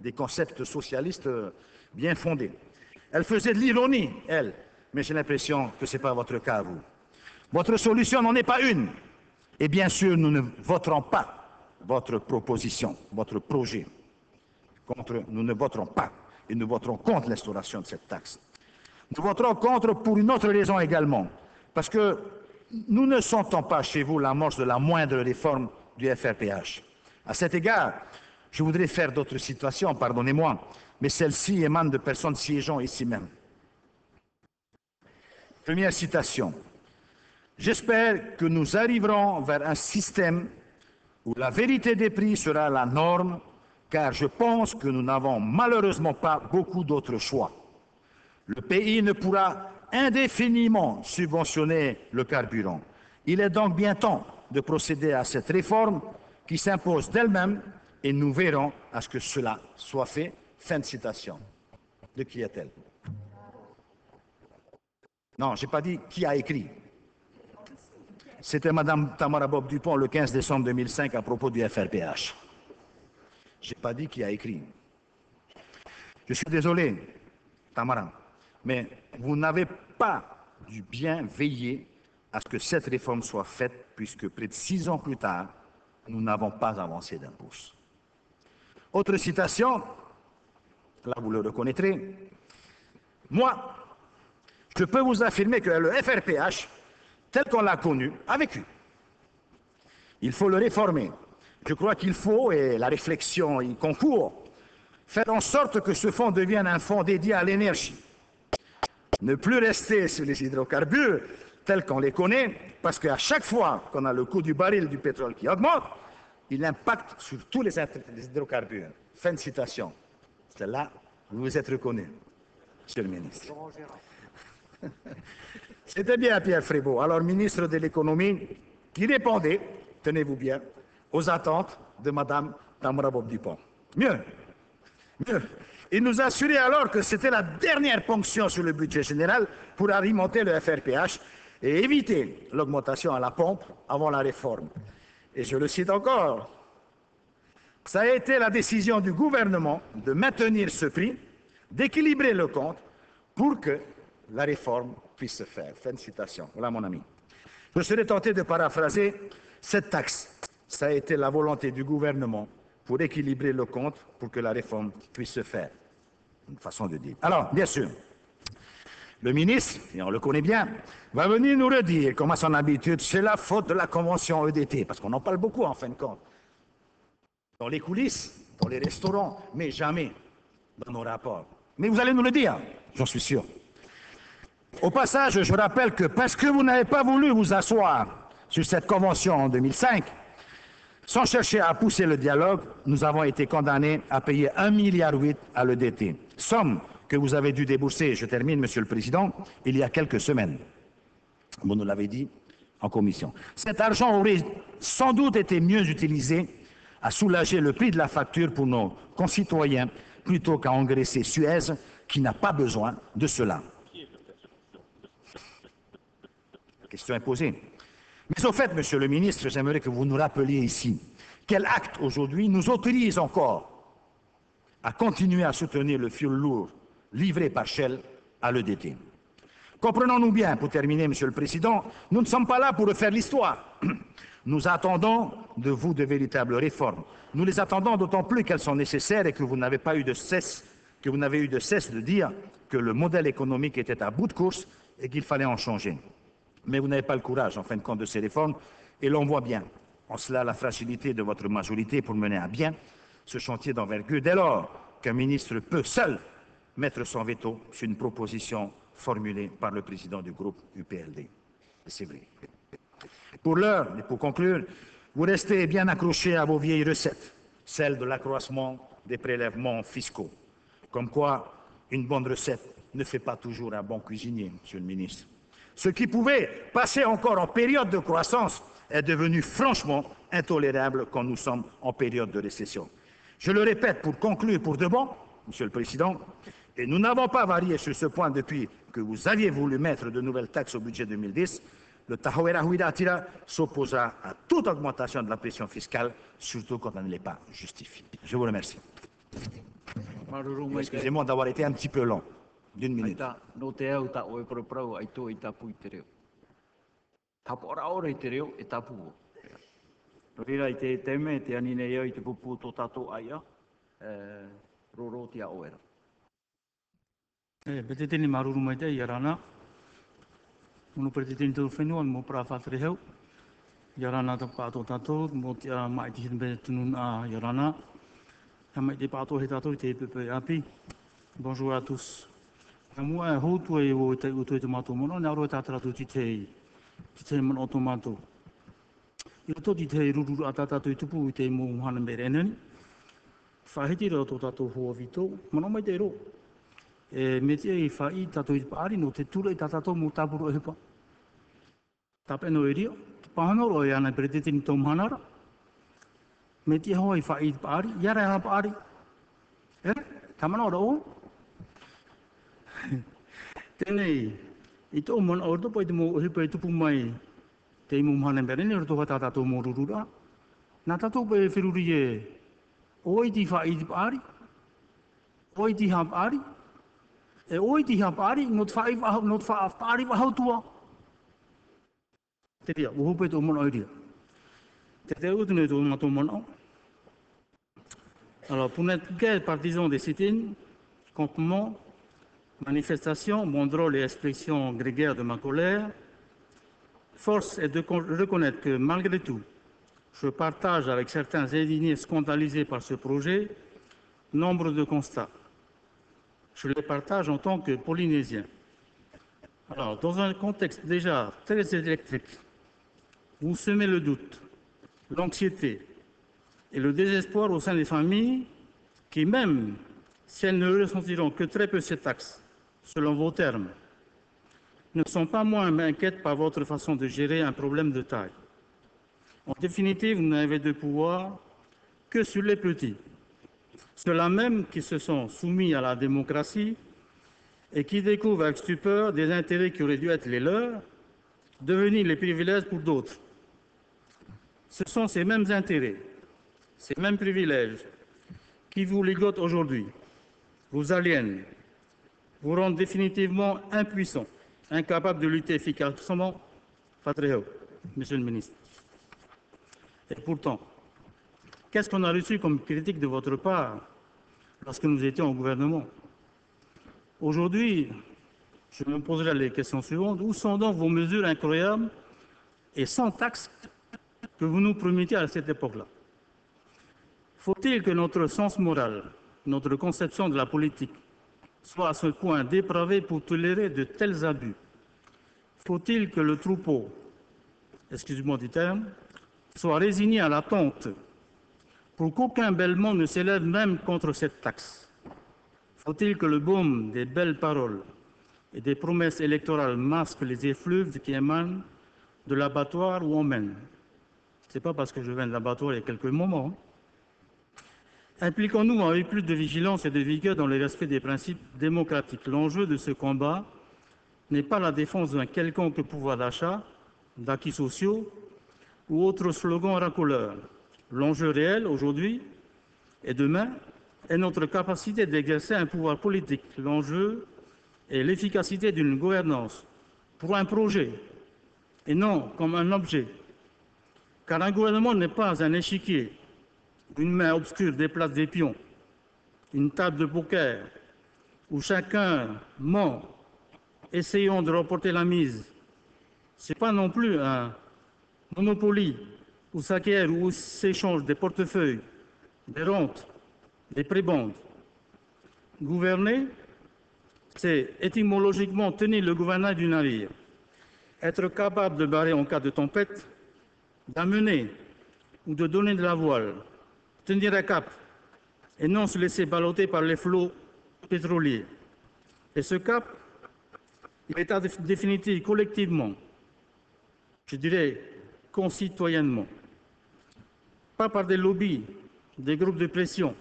Des concepts socialistes euh, bien fondés. Elle faisait de l'ironie, elle, mais j'ai l'impression que ce n'est pas votre cas, vous. Votre solution n'en est pas une. Et bien sûr, nous ne voterons pas votre proposition, votre projet. Nous ne voterons pas et nous voterons contre l'instauration de cette taxe. Nous voterons contre pour une autre raison également, parce que nous ne sentons pas chez vous l'amorce de la moindre réforme du FRPH. À cet égard, je voudrais faire d'autres situations, pardonnez-moi, mais celles-ci émanent de personnes siégeant ici même. Première citation. J'espère que nous arriverons vers un système où la vérité des prix sera la norme, car je pense que nous n'avons malheureusement pas beaucoup d'autres choix. Le pays ne pourra indéfiniment subventionner le carburant. Il est donc bien temps de procéder à cette réforme qui s'impose d'elle-même et nous verrons à ce que cela soit fait. Fin de citation. De qui est-elle? Non, je n'ai pas dit qui a écrit. C'était Mme Tamara Bob Dupont le 15 décembre 2005 à propos du FRPH. Je n'ai pas dit qui a écrit. Je suis désolé, Tamara mais vous n'avez pas du bien veillé à ce que cette réforme soit faite, puisque près de six ans plus tard, nous n'avons pas avancé d'un pouce. Autre citation, là vous le reconnaîtrez, moi, je peux vous affirmer que le FRPH, tel qu'on l'a connu, a vécu. Il faut le réformer. Je crois qu'il faut, et la réflexion y concourt, faire en sorte que ce fonds devienne un fonds dédié à l'énergie ne plus rester sur les hydrocarbures tels qu'on les connaît, parce qu'à chaque fois qu'on a le coût du baril du pétrole qui augmente, il impacte sur tous les hydrocarbures. Fin de citation. Celle-là, vous vous êtes reconnu, monsieur le ministre. C'était bien Pierre Frébault, alors ministre de l'économie, qui répondait, tenez-vous bien, aux attentes de Madame Tamara Bob Dupont. Mieux, mieux. Il nous assurait alors que c'était la dernière ponction sur le budget général pour alimenter le FRPH et éviter l'augmentation à la pompe avant la réforme. Et je le cite encore, ça a été la décision du gouvernement de maintenir ce prix, d'équilibrer le compte pour que la réforme puisse se faire. Fin de citation. Voilà mon ami. Je serais tenté de paraphraser cette taxe. Ça a été la volonté du gouvernement pour équilibrer le compte pour que la réforme puisse se faire. Une façon de dire. Alors, bien sûr, le ministre, et on le connaît bien, va venir nous redire, comme à son habitude, c'est la faute de la convention EDT, parce qu'on en parle beaucoup en fin de compte. Dans les coulisses, dans les restaurants, mais jamais dans nos rapports. Mais vous allez nous le dire, j'en suis sûr. Au passage, je rappelle que parce que vous n'avez pas voulu vous asseoir sur cette convention en 2005, sans chercher à pousser le dialogue, nous avons été condamnés à payer 1,8 milliard à l'EDT, somme que vous avez dû débourser, je termine, Monsieur le Président, il y a quelques semaines. Vous nous l'avez dit en commission. Cet argent aurait sans doute été mieux utilisé à soulager le prix de la facture pour nos concitoyens plutôt qu'à engraisser Suez, qui n'a pas besoin de cela. La question est posée. Mais au fait, Monsieur le ministre, j'aimerais que vous nous rappeliez ici quel acte aujourd'hui nous autorise encore à continuer à soutenir le fioul lourd livré par Shell à l'EDT. Comprenons-nous bien, pour terminer, Monsieur le Président, nous ne sommes pas là pour refaire l'histoire. Nous attendons de vous de véritables réformes. Nous les attendons d'autant plus qu'elles sont nécessaires et que vous n'avez pas eu de cesse, eu de cesse de dire que le modèle économique était à bout de course et qu'il fallait en changer. Mais vous n'avez pas le courage, en fin de compte, de ces réformes, et l'on voit bien en cela la fragilité de votre majorité pour mener à bien ce chantier d'envergure, dès lors qu'un ministre peut seul mettre son veto sur une proposition formulée par le président du groupe UPLD. C'est vrai. Pour l'heure, et pour conclure, vous restez bien accrochés à vos vieilles recettes, celles de l'accroissement des prélèvements fiscaux. Comme quoi, une bonne recette ne fait pas toujours un bon cuisinier, Monsieur le ministre. Ce qui pouvait passer encore en période de croissance est devenu franchement intolérable quand nous sommes en période de récession. Je le répète pour conclure pour de bon, Monsieur le Président, et nous n'avons pas varié sur ce point depuis que vous aviez voulu mettre de nouvelles taxes au budget 2010, le Tahawera Huidatira s'opposera à toute augmentation de la pression fiscale, surtout quand elle ne l'est pas justifiée. Je vous remercie. Excusez-moi d'avoir été un petit peu long. D'une ai minute. ta, no te au ta oe praprau ai tō i tapu i te reo. Tapu ora ora i te reo e tapu o. No rira i te teme, te anine iau i te pupu tō tato aia, eh, roro tia oera. E, pete tini maruru mai te i arana. Mono pete tini tau whenua, mo pra whatere heu. I arana ta pāto tato, mo te a mai te hirme tunun a i arana. Ha mai te pāto he tato i te pepe api. Bonjour à tous. Ka mua e houtu e o te utu e te mātou mono, ne aro e tātara tu ti tei, ti tei mono o tō mātou. I roto ti tei rururu a tātātou i tupu i te mō hana me renani. Whahiti reo tō tātou hoa vito, mono mai te ro. E me te i whai tātou i te paari no te tura i tātātou mō tāpuro e hepa. Tāpe no e rio, te pahanga ro e ana pere te tini tō mhanara. Me te hoa i whai i te paari, iara e ana paari. E, tamana ora o. Tēnei, i tō mana o topo i te mō hipa i tupu mai rurura. E oi oi ti ha pāri, e oi ti ha pāri, no te wha i wahau, no te wha pāri wahau tua. Te ria, tō mana o tō tō o. Alors, pour n'être guère partisan des campements, manifestations, mon drôle et expression grégaire de ma colère, force est de con- reconnaître que malgré tout, je partage avec certains indignés scandalisés par ce projet nombre de constats. Je les partage en tant que Polynésien. Alors, dans un contexte déjà très électrique, vous semez le doute, l'anxiété et le désespoir au sein des familles qui, même si elles ne ressentiront que très peu ces taxes, selon vos termes, ne sont pas moins inquiètes par votre façon de gérer un problème de taille. En définitive, vous n'avez de pouvoir que sur les petits, ceux-là même qui se sont soumis à la démocratie et qui découvrent avec stupeur des intérêts qui auraient dû être les leurs, devenir les privilèges pour d'autres. Ce sont ces mêmes intérêts, ces mêmes privilèges qui vous ligotent aujourd'hui, vous aliènent, vous rendent définitivement impuissants, incapables de lutter efficacement. Patriote, Monsieur le ministre. Et pourtant, qu'est-ce qu'on a reçu comme critique de votre part lorsque nous étions au gouvernement? Aujourd'hui, je me poserai les questions suivantes. Où sont donc vos mesures incroyables et sans taxe que vous nous promettiez à cette époque-là? Faut-il que notre sens moral, notre conception de la politique soit à ce point dépravé pour tolérer de tels abus. Faut-il que le troupeau, excusez-moi du terme, soit résigné à l'attente pour qu'aucun bêlement ne s'élève même contre cette taxe? Faut-il que le baume des belles paroles et des promesses électorales masquent les effluves qui émanent de l'abattoir où on mène? Ce n'est pas parce que je viens de l'abattoir il y a quelques moments. Impliquons-nous avec plus de vigilance et de vigueur dans le respect des principes démocratiques. L'enjeu de ce combat n'est pas la défense d'un quelconque pouvoir d'achat, d'acquis sociaux ou autre slogan racoleur. L'enjeu réel aujourd'hui et demain est notre capacité d'exercer un pouvoir politique. L'enjeu est l'efficacité d'une gouvernance pour un projet et non comme un objet. Car un gouvernement n'est pas un échiquier une main obscure déplace des pions, une table de poker où chacun ment, essayant de remporter la mise. Ce n'est pas non plus un monopoly où s'acquièrent ou s'échangent des portefeuilles, des rentes, des prébendes. Gouverner, c'est étymologiquement tenir le gouvernail du navire, être capable de barrer en cas de tempête, d'amener ou de donner de la voile, tenir un cap et non se laisser balloter par les flots pétroliers. Et ce cap, il est à définir collectivement, je dirais concitoyennement, pas par des lobbies, des groupes de pression,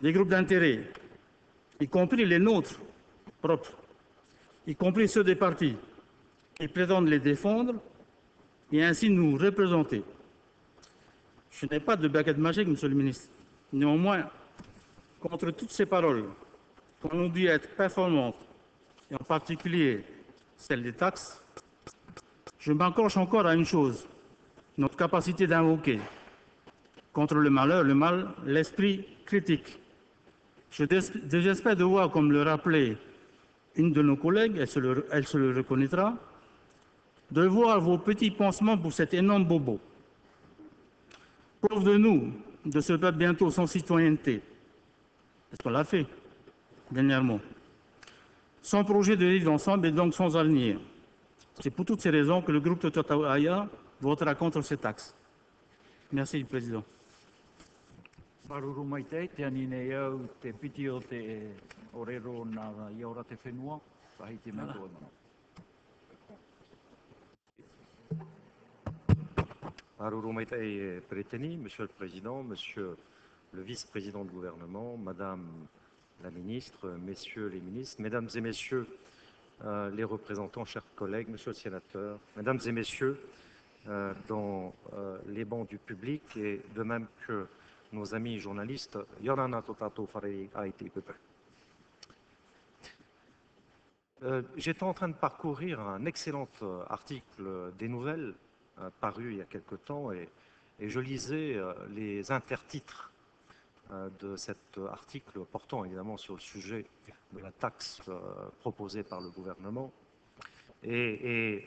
des groupes d'intérêt, y compris les nôtres propres, y compris ceux des partis qui prétendent les défendre et ainsi nous représenter. Je n'ai pas de baguette magique, Monsieur le ministre. Néanmoins, contre toutes ces paroles qu'on nous dit être performantes, et en particulier celle des taxes, je m'accroche encore à une chose, notre capacité d'invoquer contre le malheur, le mal, l'esprit critique. Je désespère de voir, comme le rappelait une de nos collègues, elle se le, elle se le reconnaîtra, de voir vos petits pansements pour cet énorme bobo. Pauvre de nous, de ce peuple bientôt sans citoyenneté. Est-ce qu'on l'a fait dernièrement? Sans projet de vivre ensemble et donc sans avenir. C'est pour toutes ces raisons que le groupe Aya votera contre cet axe. Merci, Président. Monsieur le Président, Monsieur le Vice-président du gouvernement, Madame la Ministre, Messieurs les ministres, Mesdames et Messieurs euh, les représentants, chers collègues, Monsieur le Sénateur, Mesdames et Messieurs, euh, dans euh, les bancs du public et de même que nos amis journalistes, Yorana Totato Farei Haïti J'étais en train de parcourir un excellent article des nouvelles paru il y a quelque temps et, je lisais euh, les intertitres euh, de cet article portant évidemment sur le sujet de la taxe proposée par le gouvernement. Et,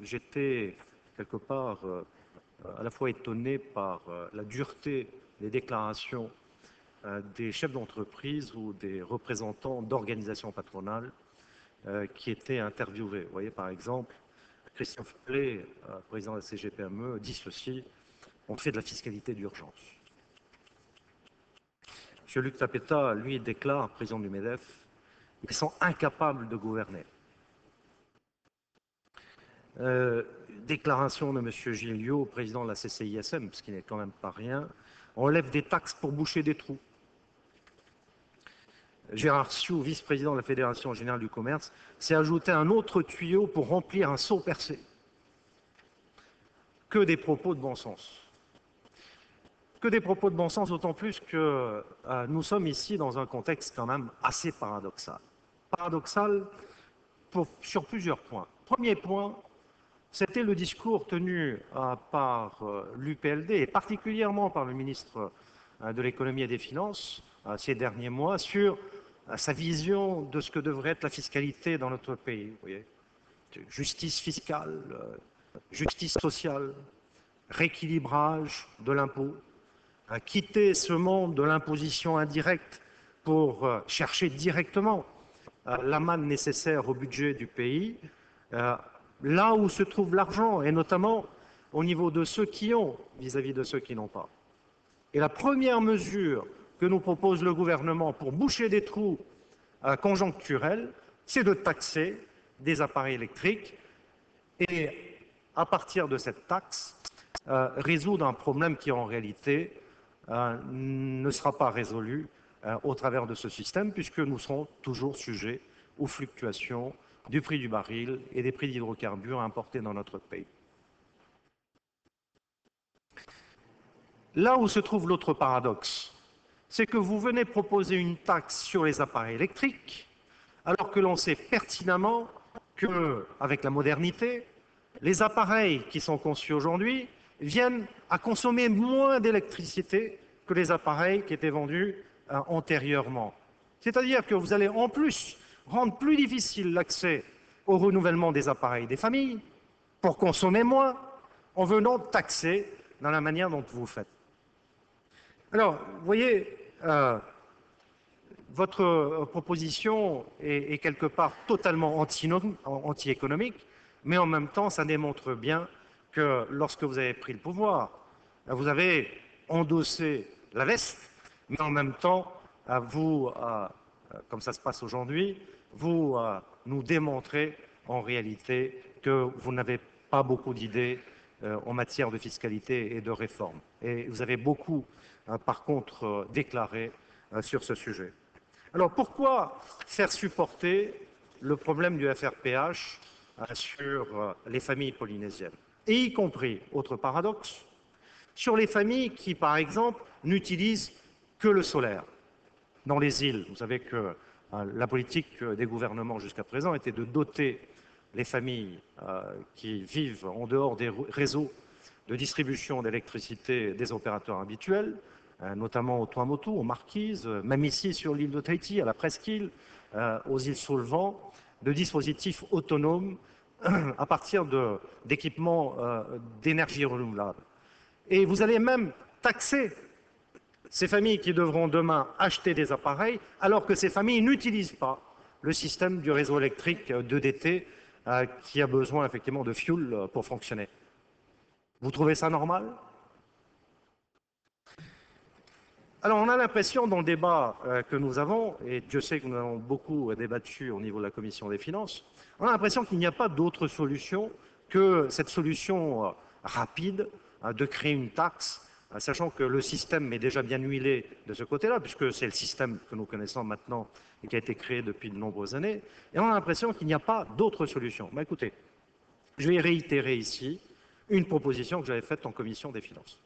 j'étais quelque part à la fois étonné par la dureté des déclarations des chefs d'entreprise ou des représentants d'organisations patronales qui étaient interviewés. Vous voyez par exemple Christian Fallet, euh, président de la CGPME, dit ceci, on fait de la fiscalité d'urgence. M. Luc Tapeta, lui, déclare, président du MEDEF, qu'ils sont incapables de gouverner. Euh, déclaration de M. Gilliot, président de la CCISM, ce qui n'est quand même pas rien, on lève des taxes pour boucher des trous. Gérard Sioux, vice-président de la Fédération générale du commerce, s'est ajouté un autre tuyau pour remplir un seau percé. Que des propos de bon sens. Que des propos de bon sens, d'autant plus que euh, nous sommes ici dans un contexte quand même assez paradoxal. Paradoxal sur plusieurs points. Premier point, c'était le discours tenu euh, par euh, l'UPLD et particulièrement par le ministre de l'économie et des finances ces derniers mois sur sa vision de ce que devrait être la fiscalité dans notre pays. Justice fiscale, justice sociale, rééquilibrage de l'impôt, quitter ce monde de l'imposition indirecte pour euh, chercher directement euh, la manne nécessaire au budget du pays, euh, là où se trouve l'argent, et notamment au niveau de ceux qui ont vis-à-vis de ceux qui n'ont pas. Et la première mesure que nous propose le gouvernement pour boucher des trous conjoncturels, c'est de taxer des appareils électriques et à partir de cette taxe, résoudre un problème qui en réalité euh, ne sera pas résolu euh, au travers de ce système, puisque nous serons toujours sujets aux fluctuations du prix du baril et des prix d'hydrocarbures importés dans notre pays. Là où se trouve l'autre paradoxe, c'est que vous venez proposer une taxe sur les appareils électriques, alors que l'on sait pertinemment qu'avec la modernité, les appareils qui sont conçus aujourd'hui viennent à consommer moins d'électricité que les appareils qui étaient vendus euh, antérieurement. C'est-à-dire que vous allez en plus rendre plus difficile l'accès au renouvellement des appareils des familles pour consommer moins en venant taxer dans la manière dont vous faites. Alors, vous voyez, euh, votre euh, proposition est, est, quelque part totalement anti-économique, mais en même temps, ça démontre bien que lorsque vous avez pris le pouvoir, vous avez endossé la veste, mais en même temps, vous, comme ça se passe aujourd'hui, vous nous démontrez en réalité que vous n'avez pas beaucoup d'idées euh, en matière de fiscalité et de réforme. Et vous avez beaucoup, euh, par contre, euh, déclaré sur ce sujet. Alors pourquoi faire supporter le problème du FRPH sur les familles polynésiennes? Et y compris, autre paradoxe, sur les familles qui, par exemple, n'utilisent que le solaire. Dans les îles, vous savez que euh, la politique des gouvernements jusqu'à présent était de doter les familles euh, qui vivent en dehors des réseaux de distribution d'électricité des opérateurs habituels, euh, notamment au Tuamotu, aux Marquises, même ici sur l'île de Tahiti, à la Presqu'île, aux îles sous le vent, de dispositifs autonomes à partir d'équipements euh, d'énergie renouvelable. Et vous allez même taxer ces familles qui devront demain acheter des appareils, alors que ces familles n'utilisent pas le système du réseau électrique d'EDT euh, qui a besoin effectivement de fuel euh, pour fonctionner. Vous trouvez ça normal? Alors, on a l'impression dans le débat que nous avons, et Dieu sait que nous avons beaucoup débattu au niveau de la Commission des finances, on a l'impression qu'il n'y a pas d'autre solution que cette solution euh, rapide euh, de créer une taxe, euh, sachant que le système est déjà bien huilé de ce côté-là, puisque c'est le système que nous connaissons maintenant et qui a été créé depuis de nombreuses années, et on a l'impression qu'il n'y a pas d'autre solution. Mais écoutez, je vais réitérer ici une proposition que j'avais faite en commission des finances.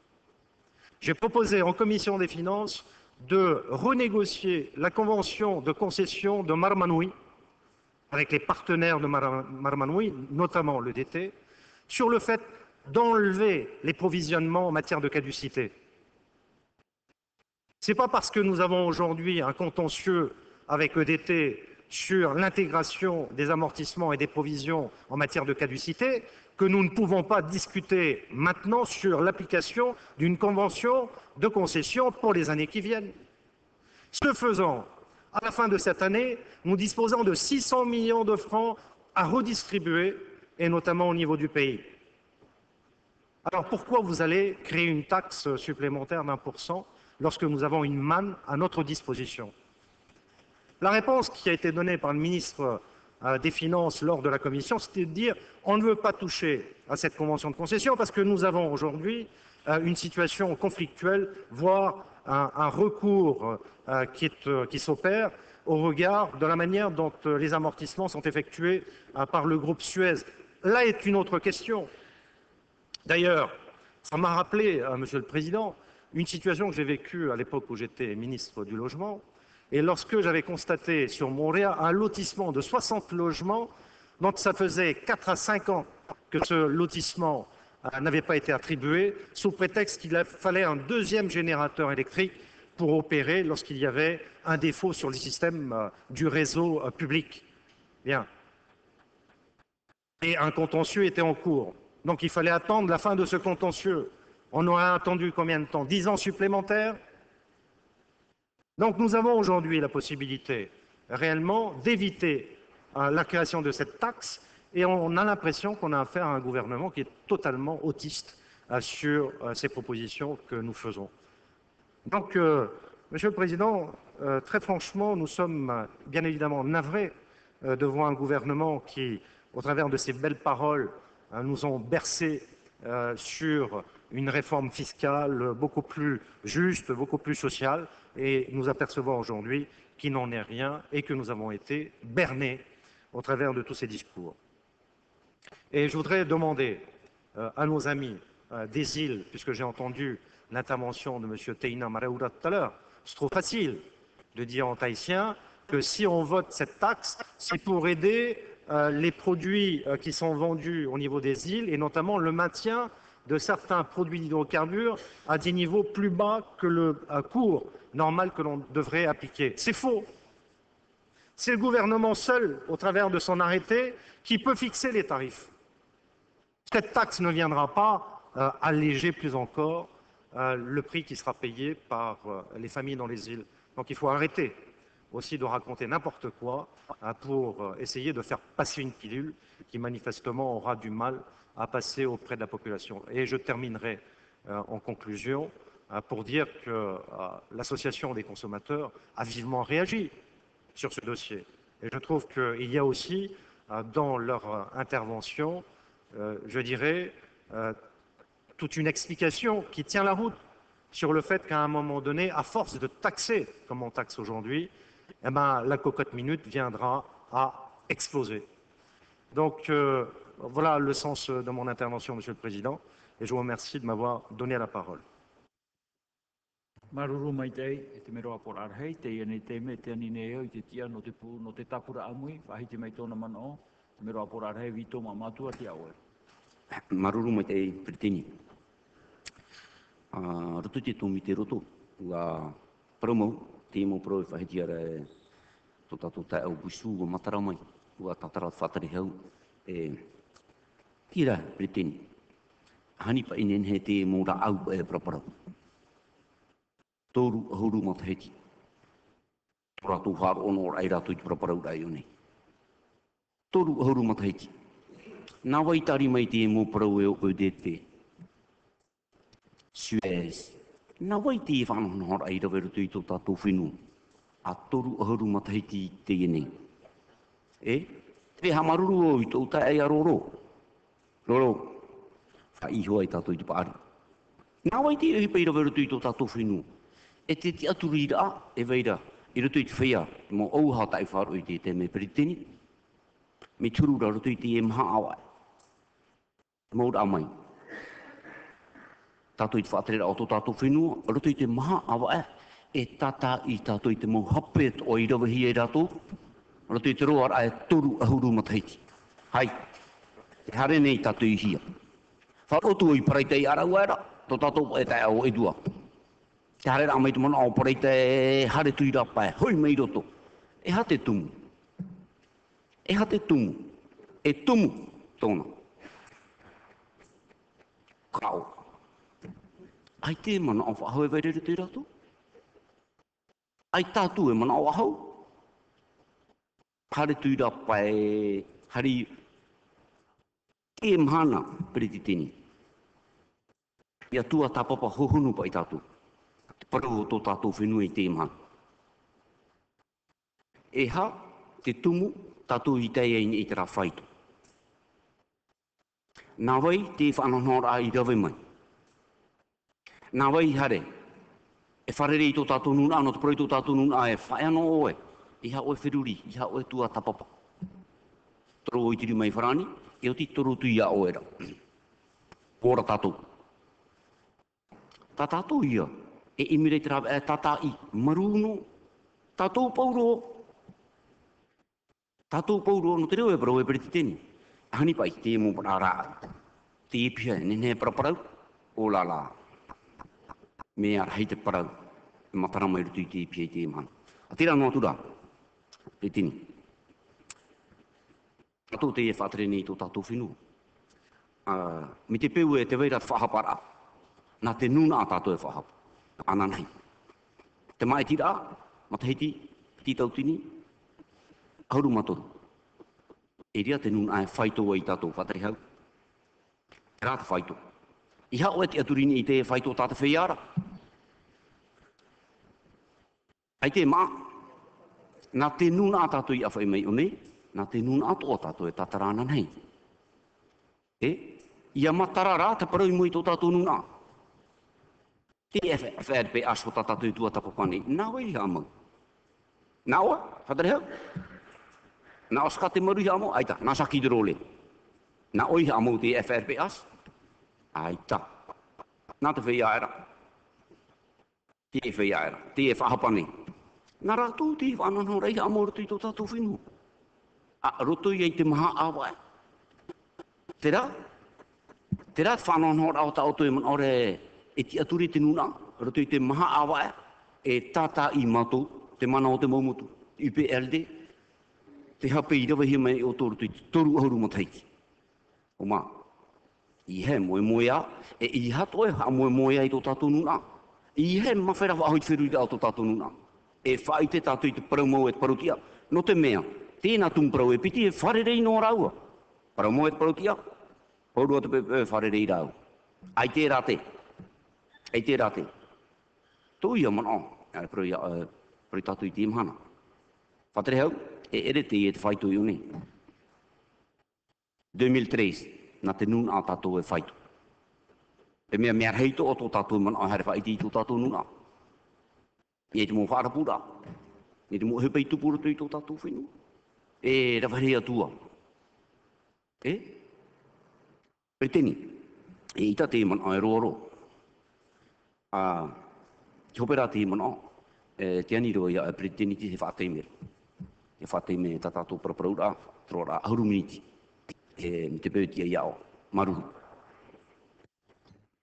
J'ai proposé en commission des finances de renégocier la convention de concession de Marmanoui, avec les partenaires de Marmanoui, notamment le DT, sur le fait d'enlever les provisionnements en matière de caducité. Ce n'est pas parce que nous avons aujourd'hui un contentieux avec EDT sur l'intégration des amortissements et des provisions en matière de caducité que nous ne pouvons pas discuter maintenant sur l'application d'une convention de concession pour les années qui viennent. Ce faisant, à la fin de cette année, nous disposons de 600 millions de francs à redistribuer, et notamment au niveau du pays. Alors pourquoi vous allez créer une taxe supplémentaire d'un pour cent lorsque nous avons une manne à notre disposition? La réponse qui a été donnée par le ministre des Finances lors de la commission, c'était de dire on ne veut pas toucher à cette convention de concession parce que nous avons aujourd'hui euh, une situation conflictuelle, voire un, recours euh, qui, euh, qui s'opère au regard de la manière dont les amortissements sont effectués par le groupe Suez. Là est une autre question. D'ailleurs, ça m'a rappelé, Monsieur le Président, une situation que j'ai vécue à l'époque où j'étais ministre du Logement, et lorsque j'avais constaté sur Montréal un lotissement de 60 logements, dont ça faisait 4 à 5 ans que ce lotissement euh, n'avait pas été attribué, sous prétexte qu'il fallait un deuxième générateur électrique pour opérer lorsqu'il y avait un défaut sur le système euh, du réseau euh, public. Bien. Et un contentieux était en cours. Donc il fallait attendre la fin de ce contentieux. On aurait attendu combien de temps? Dix ans supplémentaires? Donc nous avons aujourd'hui la possibilité réellement d'éviter euh, la création de cette taxe et on a l'impression qu'on a affaire à un gouvernement qui est totalement autiste euh, sur euh, ces propositions que nous faisons. Donc, euh, Monsieur le Président, très franchement, nous sommes bien évidemment navrés de voir un gouvernement qui, au travers de ses belles paroles, euh, nous ont bercés euh, sur une réforme fiscale beaucoup plus juste, beaucoup plus sociale, et nous apercevons aujourd'hui qu'il n'en est rien et que nous avons été bernés au travers de tous ces discours. Et je voudrais demander euh, à nos amis euh, des îles, puisque j'ai entendu l'intervention de M. Teina Maraoura tout à l'heure, c'est trop facile de dire en tahitien que si on vote cette taxe, c'est pour aider euh, les produits qui sont vendus au niveau des îles et notamment le maintien de certains produits d'hydrocarbures à des niveaux plus bas que le cours normal que l'on devrait appliquer. C'est faux. C'est le gouvernement seul, au travers de son arrêté, qui peut fixer les tarifs. Cette taxe ne viendra pas euh, alléger plus encore euh, le prix qui sera payé par euh, les familles dans les îles. Donc il faut arrêter aussi de raconter n'importe quoi pour essayer de faire passer une pilule qui manifestement aura du mal à passer auprès de la population. Et je terminerai en conclusion pour dire que euh, l'association des consommateurs a vivement réagi sur ce dossier. Et je trouve qu'il y a aussi euh, dans leur euh, intervention, je dirais, toute une explication qui tient la route sur le fait qu'à un moment donné, à force de taxer comme on taxe aujourd'hui, eh ben, la cocotte minute viendra à exploser. Donc voilà le sens de mon intervention, Monsieur le Président, et je vous remercie de m'avoir donné la parole. Maruru mai tei, e te meroa por arhei, te ia nei te me te ani nei au, i te tia no te pū, no te tapura amui, whahi te mai tōna mana o, te meroa por arhei vi tōma matua te aoe. Maruru mai tei, Pritini. Uh, roto te tōmi te roto. la paramau, te imo pro e whahiti ara e tō tātou tai au busu o matara mai. Ua tatara whatari hau. E, tira Pritini. Hani pa inen he te mō ra au e praparau. Tōru ahuru mataheti. Tō rātou hāro ono ora rai rātou i paraparau rai o nei. Tōru ahuru mataheti. Nā waitari mai te mō parau e o o de te. Suez. Nā wai te e whanahana hara ai rawe rutu i tō tātou whenu. A tōru ahuru matahiti te nei. E? Te hamaruru o i tō tai ai aroro. Roro. Wha iho ai tātou i te paari. Nā wai te e hipa i rawe rutu i tō tātou whenu. E te te atu rira a, e veira, i rutu i te whea, mō auha tai wharo i te te me peritini. Me turu ra rutu i te e maha awa. Mō ra mai. Tātou i te whaaterera o tō tātou whenua, rutu i te maha awa e, e tata i tātou i te mō hapet o i rawahi e rātou, rutu i te roa e toru ahuru mataiti. Hai, te hare nei tātou i hia. Wharotu o i paraita arau era, tō tātou e tai au edua. Te hare rā mai tumana au paraita hare tui rā pai, hoi mai roto. E ha te tumu. E ha te tumu. E tumu tōna. Kau. Ai te mana au whahau e vairere te rato? Ai tātu e mana au ahau? Hare tui rā pai, hari e mhana pere te tini. Ia tua tāpapa hohunu pa i tātu parau o tō tātou whenua i te imana. E ha, te tumu, tātou i tei i i te rā whaito. Nā wai, te whanonora i rawe mai. Nā wai, hare, e wharere i tō tātou nuna, anō te pro i tō tātou nuna, e whae anō oe, i ha oe whiruri, i ha oe tua tapapa. Toro o i tiri mai wharani, e o ti toro tui a oera. Pōra tātou. Tā tātou ia, e imire te e tata i maruno, tātou pauro, tātou pauro, no te reo e parau e pere tini. Hani pai, te mo para rā, te ipia, nene paraparau, o la la. Me ar hei te parau, e matara mai rutu i te ipia i te man. A tira no atura, te tini. Tātou te e whātere nei tō tātou whenua. Uh, me te peu e te veira whahapara, nā te nuna a tātou e whahapara ananai. Te mai tira, mataheiti, ti tau tini, auru matoru. E ria te nun e whaito i tātou whatarihau. rāta whaito. I ha oe te aturini i te whaito tāta whiara. Ai te maa, nā te nun a tātou i awhai mai o nei, nā te nun a tō tātou e tātarana nei. E, ia matara rā te parau i mui tō tātou nuna. Ti e whaer pe aso tata tātou i tua tapapani, nā wai ha amau. Nā oa, whatare hau? Nā oska te maru ha amau, aita, nā saki drole. Nā oi ha amau te e whaer pe as? Aita. Nā te whai aera. Ti e whai aera, Ti e whahapani. Nā rātou ti whanano rei ha mau ratu i tō tātou whinu. A roto i te maha awa. Te rā? Te rā whanano rau ta auto e man ore e ti aturi te nuna. Roto i te maha awa e tata i mato te mana o te maumutu. UPLD. Te hape i rawa mai o tōru tui toru ahuru mataiki. O mā. I he moe moe a, e i hato e ha moe moe a i tō tātou nuna. I he mawhera wa ahoi whiru i te tō tātou nuna. E whai te tātou i te paraumau e te parutia. No te mea, tēnā tung e piti e wharerei no raua. Paraumau e te parutia, paurua te pepe e wharerei rau. Ai te rate. Ei te rate. Tō ia mana, e pro ia, e parau tatu i tīm hana. Whatere hau, e ere te e te whaitu i uni. 2003, na te nun a tatu e whaitu. E mea mea heito o tō tatu mana, a here whaiti i tō tātou nuna. I e te mō wharapura. I te mō hepei tupura tu i tō tatu whenua. E rawhare atua. E? E teni. E ita te mana e roa. A, te hopera te mana. E te ani roa ia e pere whaatei mera. He whaatei me ta tātou tro Trora ahuru miniti. E mi te pētia iao. Maruhu.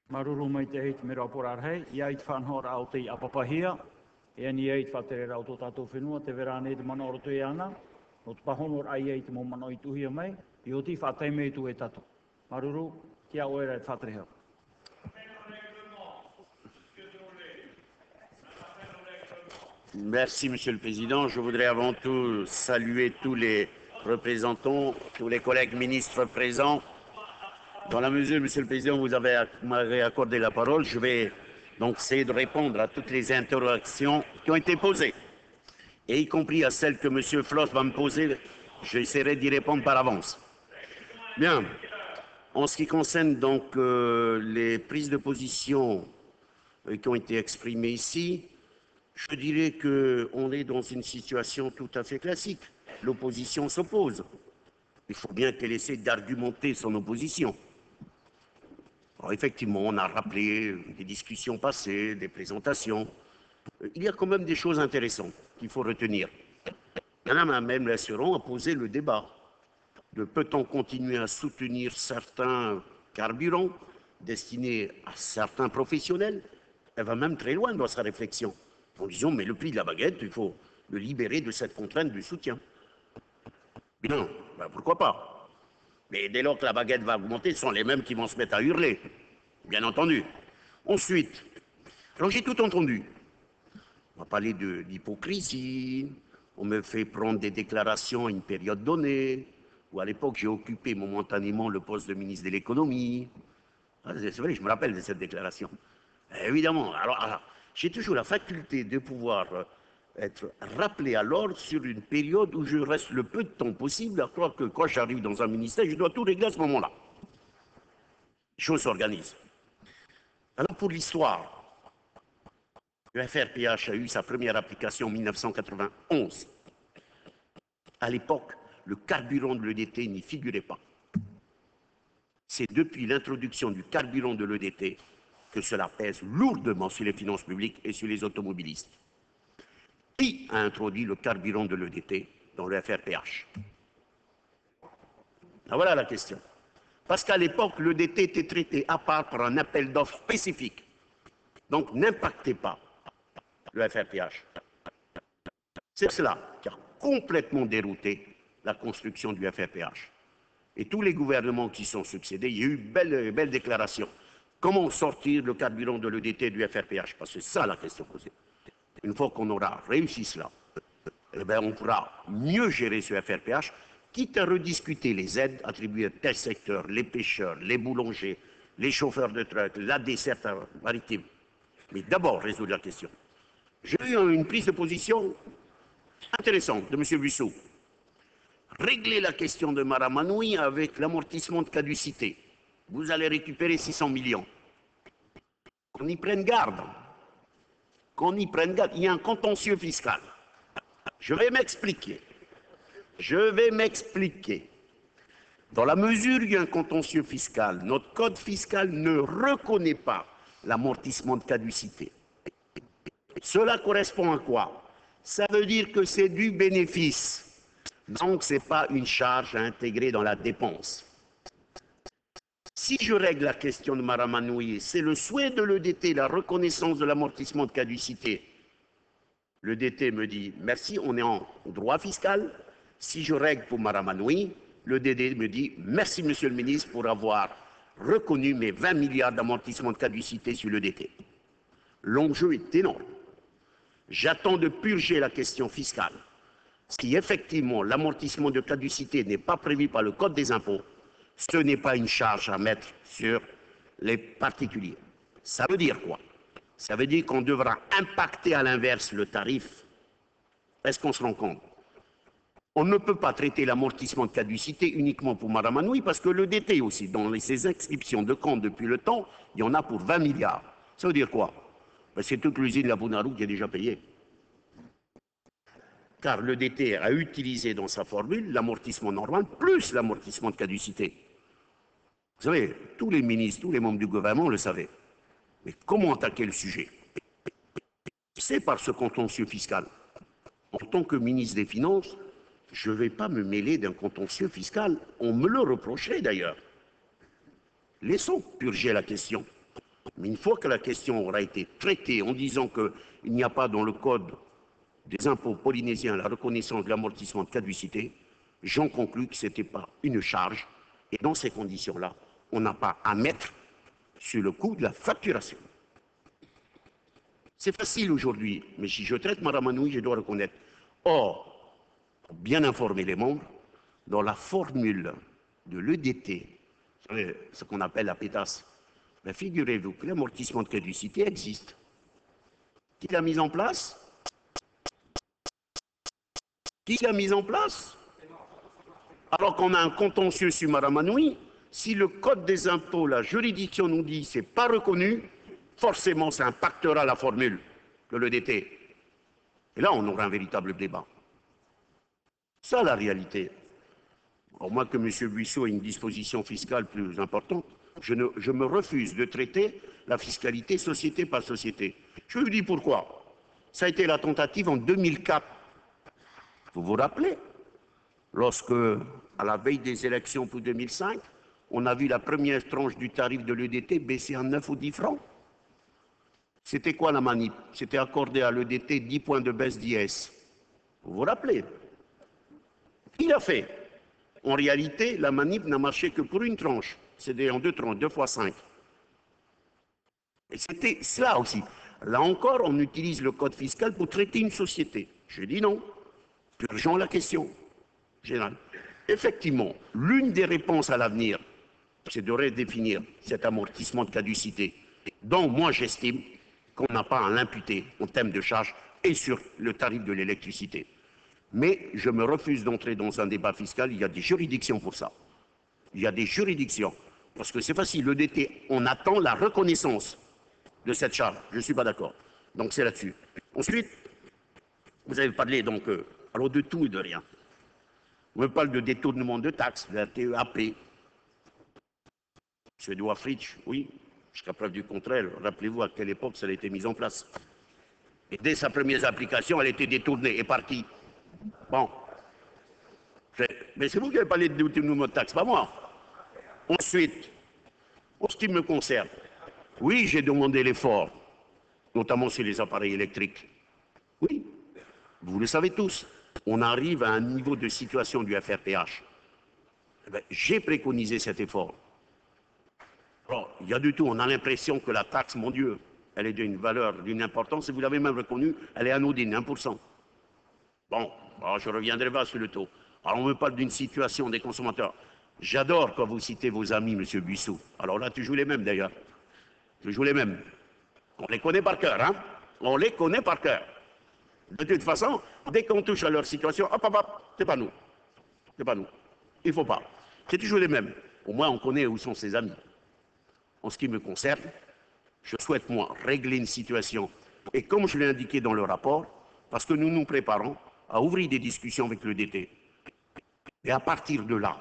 Maruru mai te heit me rapora arhei, ia i te whanhora au te apapahia, e ani e i te whatere rau tō tātou whenua, te verane te mana oro tui ana, no te pahonor ai e te mō mana i tuhia mai, i o ti whatei me tu e tato. Maruru, kia oera e te hau. Merci, Monsieur le Président. Je voudrais avant tout saluer tous les représentants, tous les collègues ministres présents. Dans la mesure, Monsieur le Président, vous avez m'avez accordé la parole, je vais donc essayer de répondre à toutes les interrogations qui ont été posées, et y compris à celles que Monsieur Floss va me poser. J'essaierai d'y répondre par avance. Bien. En ce qui concerne donc euh, les prises de position euh, qui ont été exprimées ici, je dirais qu'on est dans une situation tout à fait classique. L'opposition s'oppose. Il faut bien qu'elle essaie d'argumenter son opposition. Effectivement, on a rappelé des discussions passées, des présentations. Il y a quand même des choses intéressantes qu'il faut retenir. Madame même Lassuron a posé le débat de peut-on continuer à soutenir certains carburants destinés à certains professionnels Elle va même très loin dans sa réflexion en disant mais le prix de la baguette, il faut le libérer de cette contrainte du soutien. Bien, ben pourquoi pas? Mais dès lors que la baguette va augmenter, ce sont les mêmes qui vont se mettre à hurler, bien entendu. Ensuite, alors j'ai tout entendu. On va parler de- d'hypocrisie, on me fait prendre des déclarations à une période donnée, ou à l'époque j'ai occupé momentanément le poste de ministre de l'économie. Ah, c'est vrai, je me rappelle de cette déclaration. Évidemment, alors, alors, j'ai toujours la faculté de pouvoir euh, être rappelé à l'ordre sur une période où je reste le peu de temps possible, à croire que quand j'arrive dans un ministère, je dois tout régler à ce moment-là. Les choses s'organisent. Alors pour l'histoire, le FRPH a eu sa première application en 1991. À l'époque, le carburant de l'EDT n'y figurait pas. C'est depuis l'introduction du carburant de l'EDT que cela pèse lourdement sur les finances publiques et sur les automobilistes. Qui a introduit le carburant de l'EDT dans le FRPH ah, Voilà la question. Parce qu'à l'époque, l'EDT était traité à part par un appel d'offres spécifique. Donc n'impactait pas le FRPH. C'est cela qui a complètement dérouté la construction du FRPH. Et tous les gouvernements qui sont succédés, il y a eu belle, belle déclaration. Comment sortir le carburant de l'EDT du FRPH Parce que c'est ça la question posée. Une fois qu'on aura réussi cela, eh bien, on pourra mieux gérer ce FRPH, quitte à rediscuter les aides attribuées à tel secteur, les pêcheurs, les boulangers, les chauffeurs de truck, la desserte maritime. Mais d'abord, résoudre la question. J'ai eu une prise de position intéressante de M. Bussou. Régler la question de Maramanoui avec l'amortissement de caducité. Vous allez récupérer 600 millions. Qu'on y prenne garde. Qu'on y prenne garde. Il y a un contentieux fiscal. Je vais m'expliquer. Je vais m'expliquer. Dans la mesure où il y a un contentieux fiscal, notre code fiscal ne reconnaît pas l'amortissement de caducité. Cela correspond à quoi? Ça veut dire que c'est du bénéfice. Donc, ce n'est pas une charge à intégrer dans la dépense. Si je règle la question de Maramanouye, c'est le souhait de l'EDT, la reconnaissance de l'amortissement de caducité. L'EDT me dit merci, on est en droit fiscal. Si je règle pour Maramanoui, l'EDT me dit merci, monsieur le ministre, pour avoir reconnu mes 20 milliards d'amortissement de caducité sur l'EDT. L'enjeu est énorme. J'attends de purger la question fiscale. Si effectivement l'amortissement de caducité n'est pas prévu par le Code des impôts, ce n'est pas une charge à mettre sur les particuliers. Ça veut dire quoi? Ça veut dire qu'on devra impacter à l'inverse le tarif. Est-ce qu'on se rend compte? On ne peut pas traiter l'amortissement de caducité uniquement pour Madame Anoui parce que le DT aussi, dans ses inscriptions de compte depuis le temps, il y en a pour 20 milliards. Ça veut dire quoi? Ben, c'est toute l'usine de la Bounarou qui est déjà payée. Car le DT a utilisé dans sa formule l'amortissement normal plus l'amortissement de caducité. Vous savez, tous les ministres, tous les membres du gouvernement le savaient. Mais comment attaquer le sujet? C'est par ce contentieux fiscal. En tant que ministre des Finances, je ne vais pas me mêler d'un contentieux fiscal. On me le reprocherait d'ailleurs. Laissons purger la question. Mais une fois que la question aura été traitée en disant qu'il n'y a pas dans le code des impôts polynésiens la reconnaissance de l'amortissement de caducité, j'en conclus que ce n'était pas une charge. Et dans ces conditions-là, on n'a pas à mettre sur le coût de la facturation. C'est facile aujourd'hui, mais si je traite Madame Anoui, je dois reconnaître. Or, pour bien informer les membres, dans la formule de l'EDT, ce qu'on appelle la pétasse, ben, figurez-vous que l'amortissement de caducité existe. Qui l'a mis en place? Qui l'a mis en place? Alors qu'on a un contentieux sur Madame si le code des impôts, la juridiction nous dit c'est pas reconnu, forcément ça impactera la formule de l'EDT. Et là, on aura un véritable débat. Ça, la réalité. Au moins que M. Buisseau ait une disposition fiscale plus importante. Je, me refuse de traiter la fiscalité société par société. Je vous dis pourquoi. Ça a été la tentative en 2004. Vous vous rappelez Lorsque, à la veille des élections pour 2005, on a vu la première tranche du tarif de l'EDT baisser en 9 ou 10 francs. C'était quoi la manip? C'était accordé à l'EDT 10 points de baisse d'IS. Vous vous rappelez? Qui l'a fait? En réalité, la manip n'a marché que pour une tranche c'est en deux tranches, deux fois cinq. Et c'était cela aussi. Là encore, on utilise le code fiscal pour traiter une société. Je dis non. Purgeons la question. Général. Effectivement, l'une des réponses à l'avenir, c'est de redéfinir cet amortissement de caducité, dont moi j'estime qu'on n'a pas à l'imputer en termes de charges et sur le tarif de l'électricité. Mais je me refuse d'entrer dans un débat fiscal, il y a des juridictions pour ça. Il y a des juridictions. Parce que c'est facile, le DT, on attend la reconnaissance de cette charge. Je ne suis pas d'accord. Donc c'est là-dessus. Ensuite, vous avez parlé donc euh, alors de tout et de rien. On me parle de détournement de taxes, de la TEAP. M. Edouard Fritsch, oui, jusqu'à preuve du contraire, rappelez-vous à quelle époque ça a été mis en place. Et dès sa première application, elle a été détournée et partie. Bon. Mais c'est vous qui avez parlé de détournement de taxes, pas moi. Ensuite, en ce qui me concerne, oui, j'ai demandé l'effort, notamment sur les appareils électriques. Oui, vous le savez tous, on arrive à un niveau de situation du FRPH. Eh ben, j'ai préconisé cet effort. Il y a du tout, on a l'impression que la taxe, mon Dieu, elle est d'une valeur, d'une importance, et vous l'avez même reconnu, elle est anodine, 1%. Bon, je reviendrai pas sur le taux. Alors, on me parle d'une situation des consommateurs. J'adore quand vous citez vos amis, M. Buissou. Alors là, tu joues les mêmes d'ailleurs. Tu joues les mêmes. On les connaît par cœur, hein On les connaît par cœur. De toute façon, dès qu'on touche à leur situation, hop, hop, hop, c'est pas nous. C'est pas nous. Il faut pas. C'est toujours les mêmes. Au moins, on connaît où sont ses amis. En ce qui me concerne, je souhaite, moi, régler une situation. Et comme je l'ai indiqué dans le rapport, parce que nous nous préparons à ouvrir des discussions avec le DT. Et à partir de là,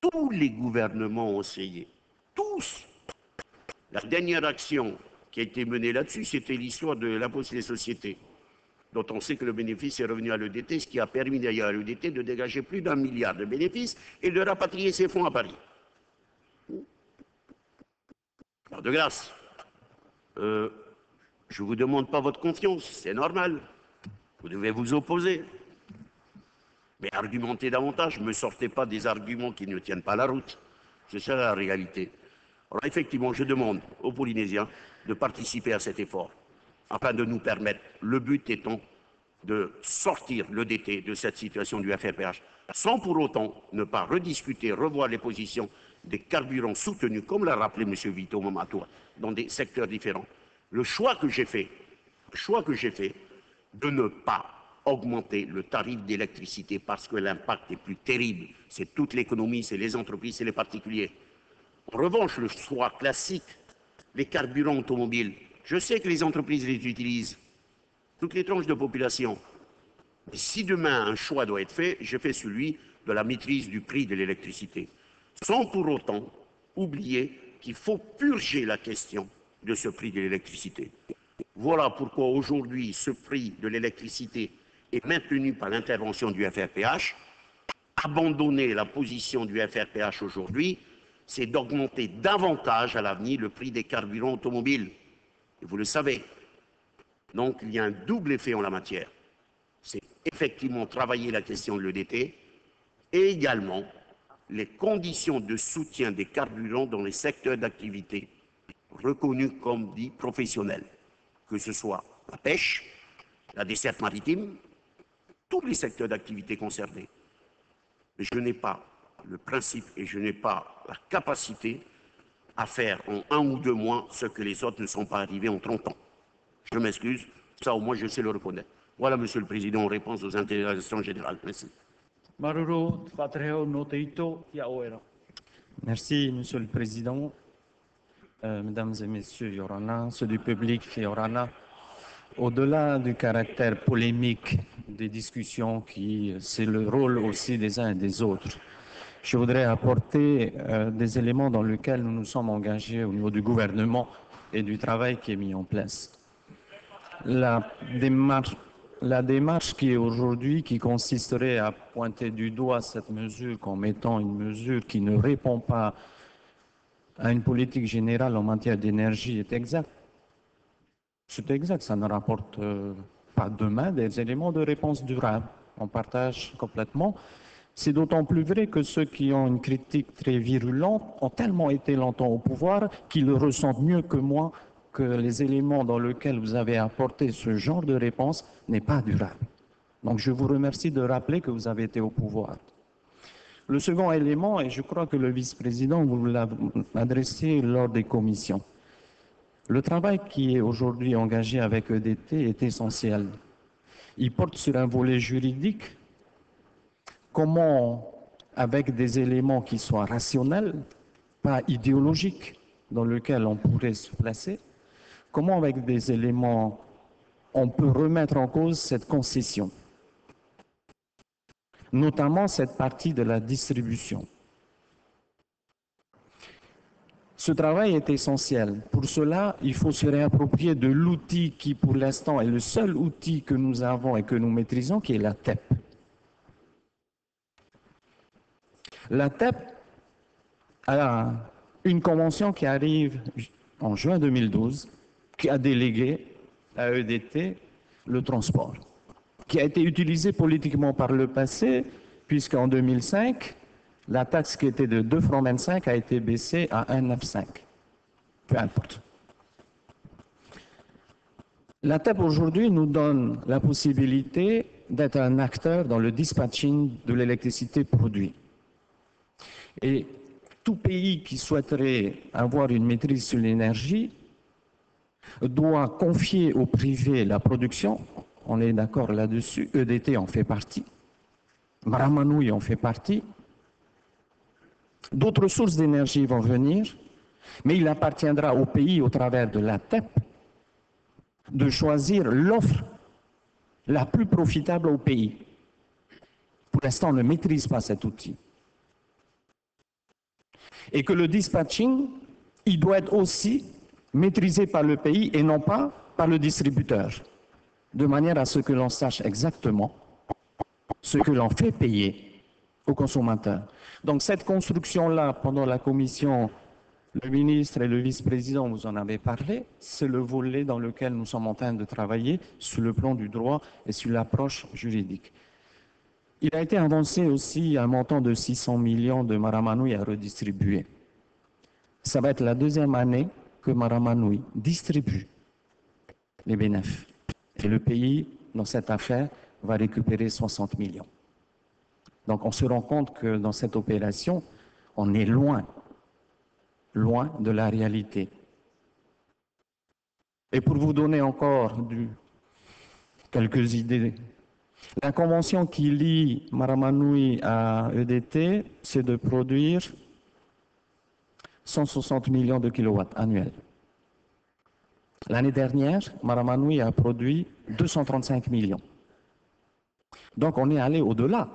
tous les gouvernements ont essayé. Tous. La dernière action qui a été menée là-dessus, c'était l'histoire de l'impôt sur les sociétés dont on sait que le bénéfice est revenu à l'EDT, ce qui a permis d'ailleurs à l'EDT de dégager plus d'un milliard de bénéfices et de rapatrier ses fonds à Paris. De grâce, euh, je ne vous demande pas votre confiance, c'est normal. Vous devez vous opposer. Mais argumentez davantage, ne me sortez pas des arguments qui ne tiennent pas la route. C'est ça la réalité. Alors effectivement, je demande aux Polynésiens de participer à cet effort afin de nous permettre, le but étant de sortir le DT de cette situation du FRPH, sans pour autant ne pas rediscuter, revoir les positions des carburants soutenus, comme l'a rappelé M. Vito Momatoa, dans des secteurs différents. Le choix que j'ai fait, le choix que j'ai fait de ne pas augmenter le tarif d'électricité parce que l'impact est plus terrible. C'est toute l'économie, c'est les entreprises, c'est les particuliers. En revanche, le choix classique, les carburants automobiles, je sais que les entreprises les utilisent, toutes les tranches de population. Mais si demain un choix doit être fait, je fais celui de la maîtrise du prix de l'électricité, sans pour autant oublier qu'il faut purger la question de ce prix de l'électricité. Voilà pourquoi aujourd'hui ce prix de l'électricité est maintenu par l'intervention du FRPH. Abandonner la position du FRPH aujourd'hui, c'est d'augmenter davantage à l'avenir le prix des carburants automobiles. Et vous le savez. Donc il y a un double effet en la matière. C'est effectivement travailler la question de l'EDT et également les conditions de soutien des carburants dans les secteurs d'activité reconnus comme dits professionnels, que ce soit la pêche, la desserte maritime, tous les secteurs d'activité concernés. Je n'ai pas le principe et je n'ai pas la capacité à faire en un ou deux mois ce que les autres ne sont pas arrivés en 30 ans. Je m'excuse, ça au moins je sais le reconnaître. Voilà, Monsieur le Président, en réponse aux interrogations générales. Merci. Merci, Monsieur le Président. Euh, mesdames et Messieurs Yorana, ceux du public Yorana, au-delà du caractère polémique des discussions, qui c'est le rôle aussi des uns et des autres, je voudrais apporter euh, des éléments dans lesquels nous nous sommes engagés au niveau du gouvernement et du travail qui est mis en place. La démarche, la démarche qui est aujourd'hui, qui consisterait à pointer du doigt cette mesure comme étant une mesure qui ne répond pas à une politique générale en matière d'énergie est exact. C'est exact, ça ne rapporte euh, pas demain des éléments de réponse durable. On partage complètement. C'est d'autant plus vrai que ceux qui ont une critique très virulente ont tellement été longtemps au pouvoir qu'ils le ressentent mieux que moi que les éléments dans lesquels vous avez apporté ce genre de réponse n'est pas durable. Donc je vous remercie de rappeler que vous avez été au pouvoir. Le second élément, et je crois que le vice-président vous l'a adressé lors des commissions, Le travail qui est aujourd'hui engagé avec EDT est essentiel. Il porte sur un volet juridique. Comment, avec des éléments qui soient rationnels, pas idéologiques, dans lesquels on pourrait se placer, comment avec des éléments on peut remettre en cause cette concession, notamment cette partie de la distribution. Ce travail est essentiel. Pour cela, il faut se réapproprier de l'outil qui, pour l'instant, est le seul outil que nous avons et que nous maîtrisons, qui est la TEP. La TEP a une convention qui arrive en juin 2012, qui a délégué à EDT le transport, qui a été utilisé politiquement par le passé, puisqu'en 2005, la taxe qui était de 2 francs 25 a été baissée à 1,95. Peu importe. La TEP aujourd'hui nous donne la possibilité d'être un acteur dans le dispatching de l'électricité produite. Et tout pays qui souhaiterait avoir une maîtrise sur l'énergie doit confier au privé la production. On est d'accord là-dessus. EDT en fait partie. Maramanouille en fait partie. D'autres sources d'énergie vont venir, mais il appartiendra au pays, au travers de la TEP, de choisir l'offre la plus profitable au pays. Pour l'instant, on ne maîtrise pas cet outil. Et que le dispatching, il doit être aussi maîtrisé par le pays et non pas par le distributeur, de manière à ce que l'on sache exactement ce que l'on fait payer aux consommateurs. Donc cette construction-là, pendant la commission, le ministre et le vice-président vous en avez parlé, c'est le volet dans lequel nous sommes en train de travailler sur le plan du droit et sur l'approche juridique. Il a été avancé aussi un montant de 600 millions de Maramanouille à redistribuer. Ça va être la deuxième année que Maramanui distribue les bénéfices. Et le pays, dans cette affaire, va récupérer 60 millions. Donc on se rend compte que dans cette opération, on est loin, loin de la réalité. Et pour vous donner encore quelques idées, la convention qui lie Maramanui à EDT, c'est de produire 160 millions de kilowatts annuels. L'année dernière, Maramanui a produit 235 millions. Donc on est allé au-delà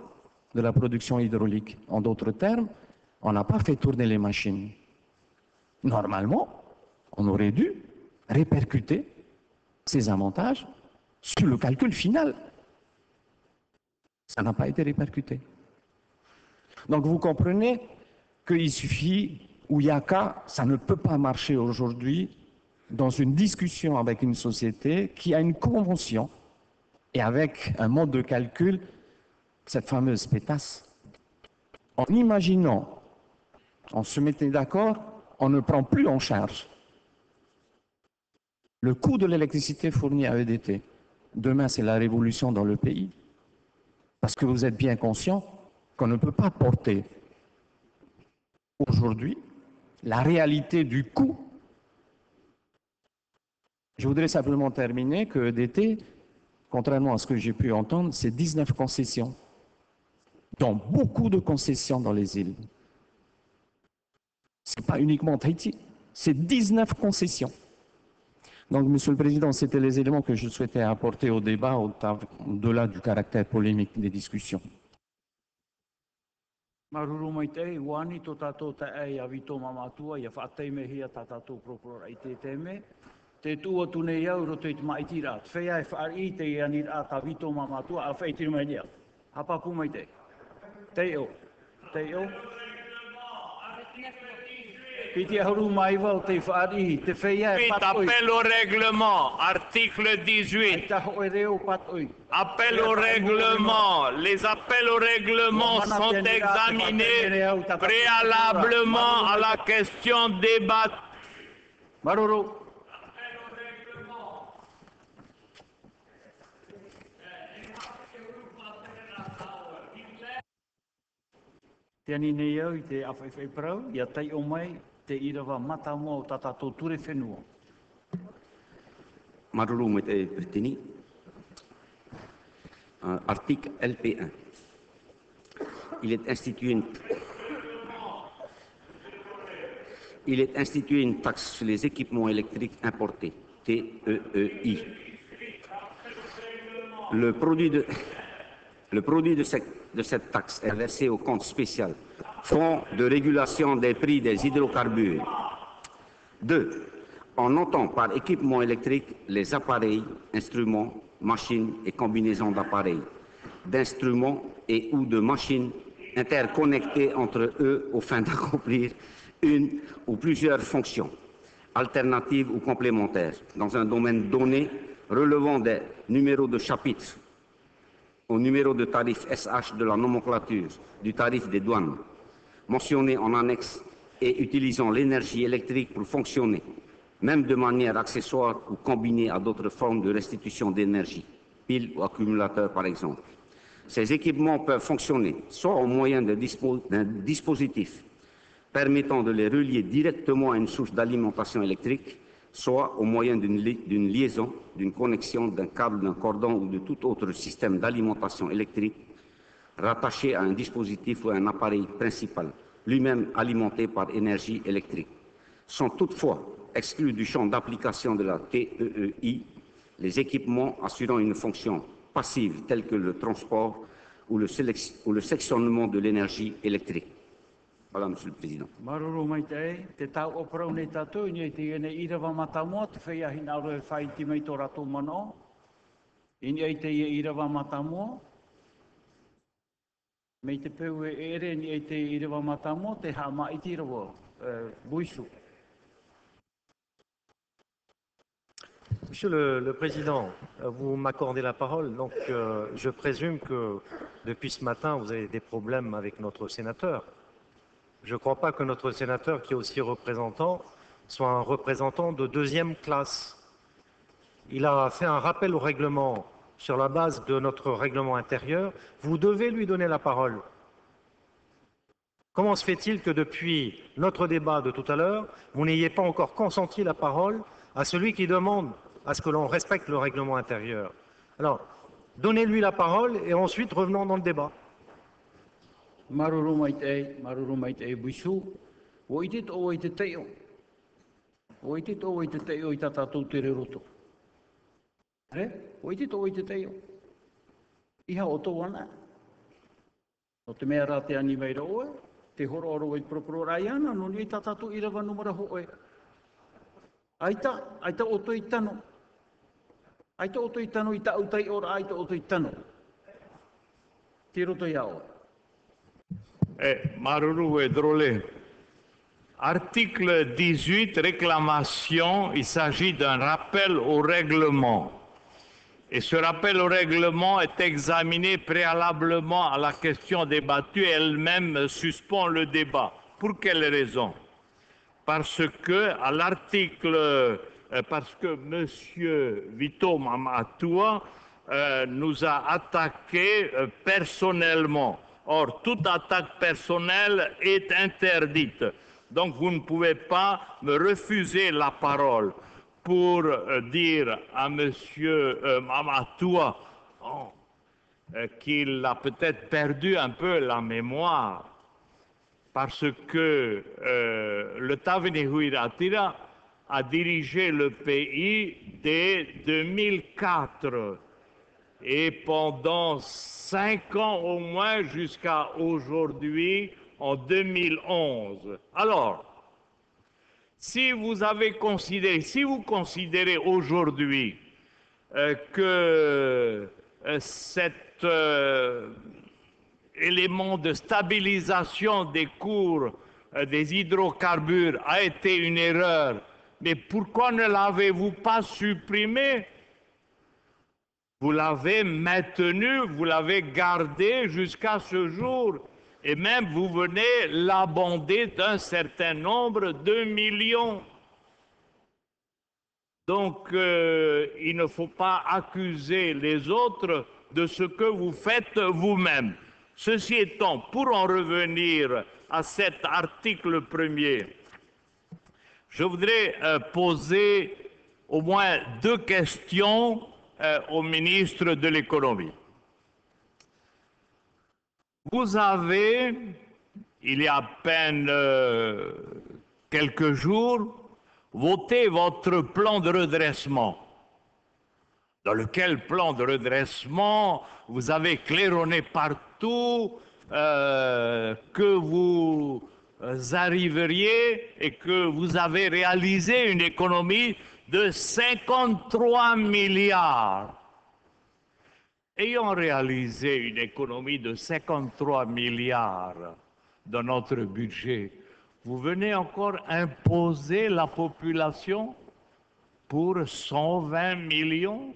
de la production hydraulique. En d'autres termes, on n'a pas fait tourner les machines. Normalement, on aurait dû répercuter ces avantages sur le calcul final. Ça n'a pas été répercuté. Donc vous comprenez qu'il suffit où Yaka, ça ne peut pas marcher aujourd'hui dans une discussion avec une société qui a une convention et avec un mode de calcul, cette fameuse pétasse. En imaginant, on se mettait d'accord, on ne prend plus en charge le coût de l'électricité fournie à EDT. Demain, c'est la révolution dans le pays. Parce que vous êtes bien conscient qu'on ne peut pas porter aujourd'hui la réalité du coût. Je voudrais simplement terminer que d'été, contrairement à ce que j'ai pu entendre, c'est 19 concessions, dont beaucoup de concessions dans les îles. Ce n'est pas uniquement Tahiti, c'est 19 concessions. Donc, Monsieur le Président, c'était les éléments que je souhaitais apporter au débat au-delà du caractère polémique des discussions. Maruru mai te, wani tō tātou te ei a vito mamatua, ia whātei me hia tā tātou prokurora i te te me. Te tua tune iau roto i te mai tira. Whea e whaar i te ia ni a tā vito mamatua, a whei tira mai nia. Hapapu mai te. Te o. Te o. Te o. Suite, patoi. appel au règlement, article 18. Taho e reo patoi. Appel au règlement. Les appels au règlement sont examinés préalablement à la question débattue. Maruru. Te ani nei au i te awhaiwhai parau, ia tei o mai te o. Euh, article LP1. Il est institué une taxe sur les équipements électriques importés, TEEI. Le produit le produit de cette taxe est versé au compte spécial Fonds de régulation des prix des hydrocarbures. Deux, on entend par équipement électrique les appareils, instruments, machines et combinaisons d'appareils, d'instruments et ou de machines interconnectés entre eux aux fins d'accomplir une ou plusieurs fonctions, alternatives ou complémentaires, dans un domaine donné relevant des numéros de chapitre au numéro de tarif SH de la nomenclature du tarif des douanes, mentionné en annexe et utilisant l'énergie électrique pour fonctionner, même de manière accessoire ou combinée à d'autres formes de restitution d'énergie, piles ou accumulateurs par exemple. Ces équipements peuvent fonctionner soit au moyen d'un dispositif permettant de les relier directement à une source d'alimentation électrique, soit au moyen d'une liaison, d'une connexion, d'un câble, d'un cordon ou de tout autre système d'alimentation électrique rattaché à un dispositif ou à un appareil principal, lui-même alimenté par énergie électrique. Sont toutefois exclus du champ d'application de la TEEI les équipements assurant une fonction passive telle que le transport ou le, sectionnement de l'énergie électrique. Voilà, le Président. Monsieur le, le, Président, vous m'accordez la parole, donc euh, je présume que depuis ce matin, vous avez des problèmes avec notre sénateur. Je ne crois pas que notre sénateur, qui est aussi représentant, soit un représentant de deuxième classe. Il a fait un rappel au règlement sur la base de notre règlement intérieur. Vous devez lui donner la parole. Comment se fait-il que depuis notre débat de tout à l'heure, vous n'ayez pas encore consenti la parole à celui qui demande à ce que l'on respecte le règlement intérieur? Alors, donnez-lui la parole et ensuite revenons dans le débat. E, e. Eh, Drolé. Article 18, réclamation, il s'agit d'un rappel au règlement. Et ce rappel au règlement est examiné préalablement à la question débattue elle-même suspend le débat. Pour quelle raison? Parce que à l'article, euh, parce que M. Vito Mamatoua euh, nous a attaqué euh, personnellement. Or, toute attaque personnelle est interdite. Donc, vous ne pouvez pas me refuser la parole pour euh, dire à M. Euh, oh, euh, qu'il a peut-être perdu un peu la mémoire parce que euh, le Tavinihuiratira a dirigé le pays dès 2004 et pendant cinq ans au moins jusqu'à aujourd'hui, en 2011. Alors, si vous avez considéré, si vous considérez aujourd'hui euh, que euh, cet euh, élément de stabilisation des cours des hydrocarbures a été une erreur, mais pourquoi ne l'avez-vous pas supprimé? Vous l'avez maintenu, vous l'avez gardé jusqu'à ce jour. Et même vous venez l'abonder d'un certain nombre de millions. Donc, euh, il ne faut pas accuser les autres de ce que vous faites vous-même. Ceci étant, pour en revenir à cet article premier, je voudrais euh, poser au moins deux questions euh, au ministre de l'économie. Vous avez, il y a à peine euh, quelques jours, voté votre plan de redressement, dans lequel plan de redressement vous avez claironné partout euh, que vous arriveriez et que vous avez réalisé une économie de 53 milliards. Ayant réalisé une économie de 53 milliards dans notre budget, vous venez encore imposer la population pour 120 millions?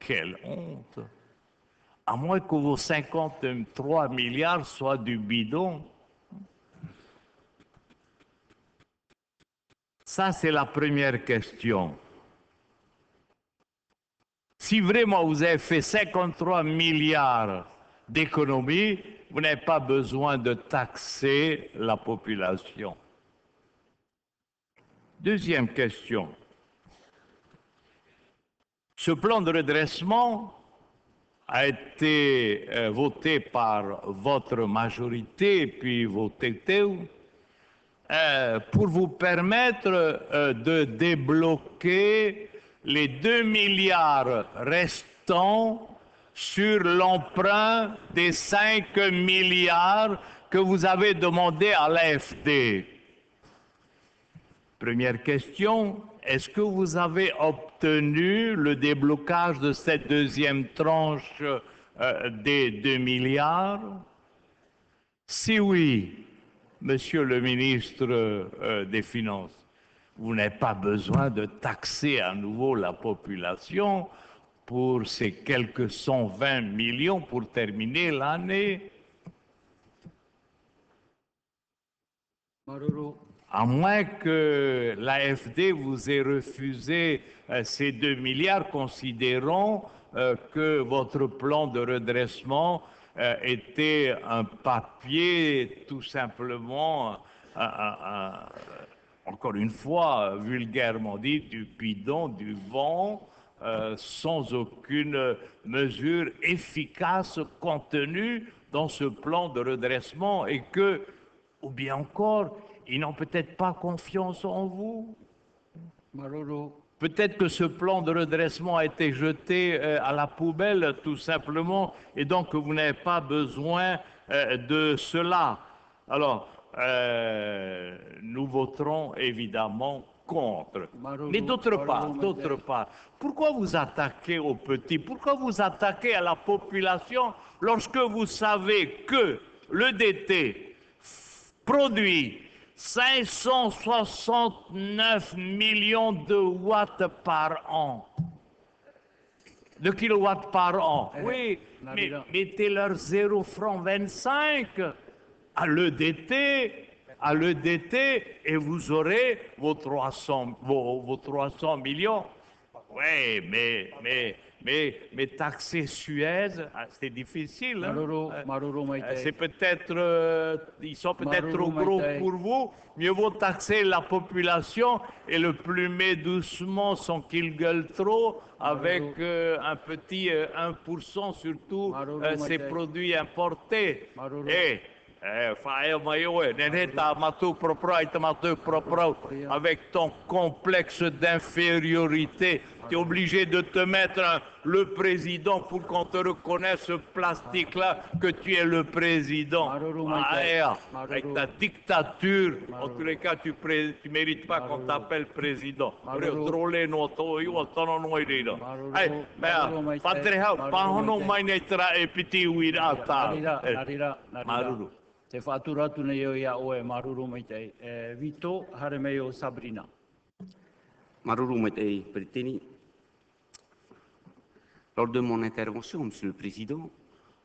Quelle honte À moins que vos 53 milliards soient du bidon. Ça, c'est la première question. Si vraiment vous avez fait 53 milliards d'économies, vous n'avez pas besoin de taxer la population. Deuxième question. Ce plan de redressement a été euh, voté par votre majorité, puis voté euh, pour vous permettre euh, de débloquer les 2 milliards restants sur l'emprunt des 5 milliards que vous avez demandé à l'AFD. Première question, est-ce que vous avez obtenu le déblocage de cette deuxième tranche euh, des 2 milliards? Si oui, Monsieur le ministre euh, des Finances, vous n'avez pas besoin de taxer à nouveau la population pour ces quelques 120 millions pour terminer l'année. À moins que l'AFD vous ait refusé euh, ces 2 milliards, considérant euh, que votre plan de redressement euh, était un papier tout simplement, encore une fois, vulgairement dit, du bidon, du vent, euh, sans aucune mesure efficace contenue dans ce plan de redressement et que, ou bien encore, ils n'ont peut-être pas confiance en vous. Peut-être que ce plan de redressement a été jeté euh, à la poubelle tout simplement et donc vous n'avez pas besoin euh, de cela. Alors, euh, nous voterons évidemment contre. Mais d'autre part, d'autre part, pourquoi vous attaquez aux petits? Pourquoi vous attaquez à la population lorsque vous savez que le DT produit 569 millions de watts par an? De kilowatts par an. Eh, oui, mais mettez-leur 0 franc 25 à l'EDT, à l'EDT, et vous aurez vos 300, vos, vos 300 millions. Oui, mais, mais mais, mais taxer Suez, ah, c'est difficile. Hein? Euh, c'est peut-être, euh, ils sont peut-être trop gros pour vous. Mieux vaut taxer la population et le plumer doucement sans qu'il gueule trop avec euh, un petit 1% surtout ces produits importés. Et, avec ton complexe d'infériorité, tu es obligé de te mettre le président pour qu'on te reconnaisse ce plastique-là que tu es le président. avec ta dictature, en tous les cas, tu ne mérites pas qu'on t'appelle président. Te. Lors de mon intervention, Monsieur le Président,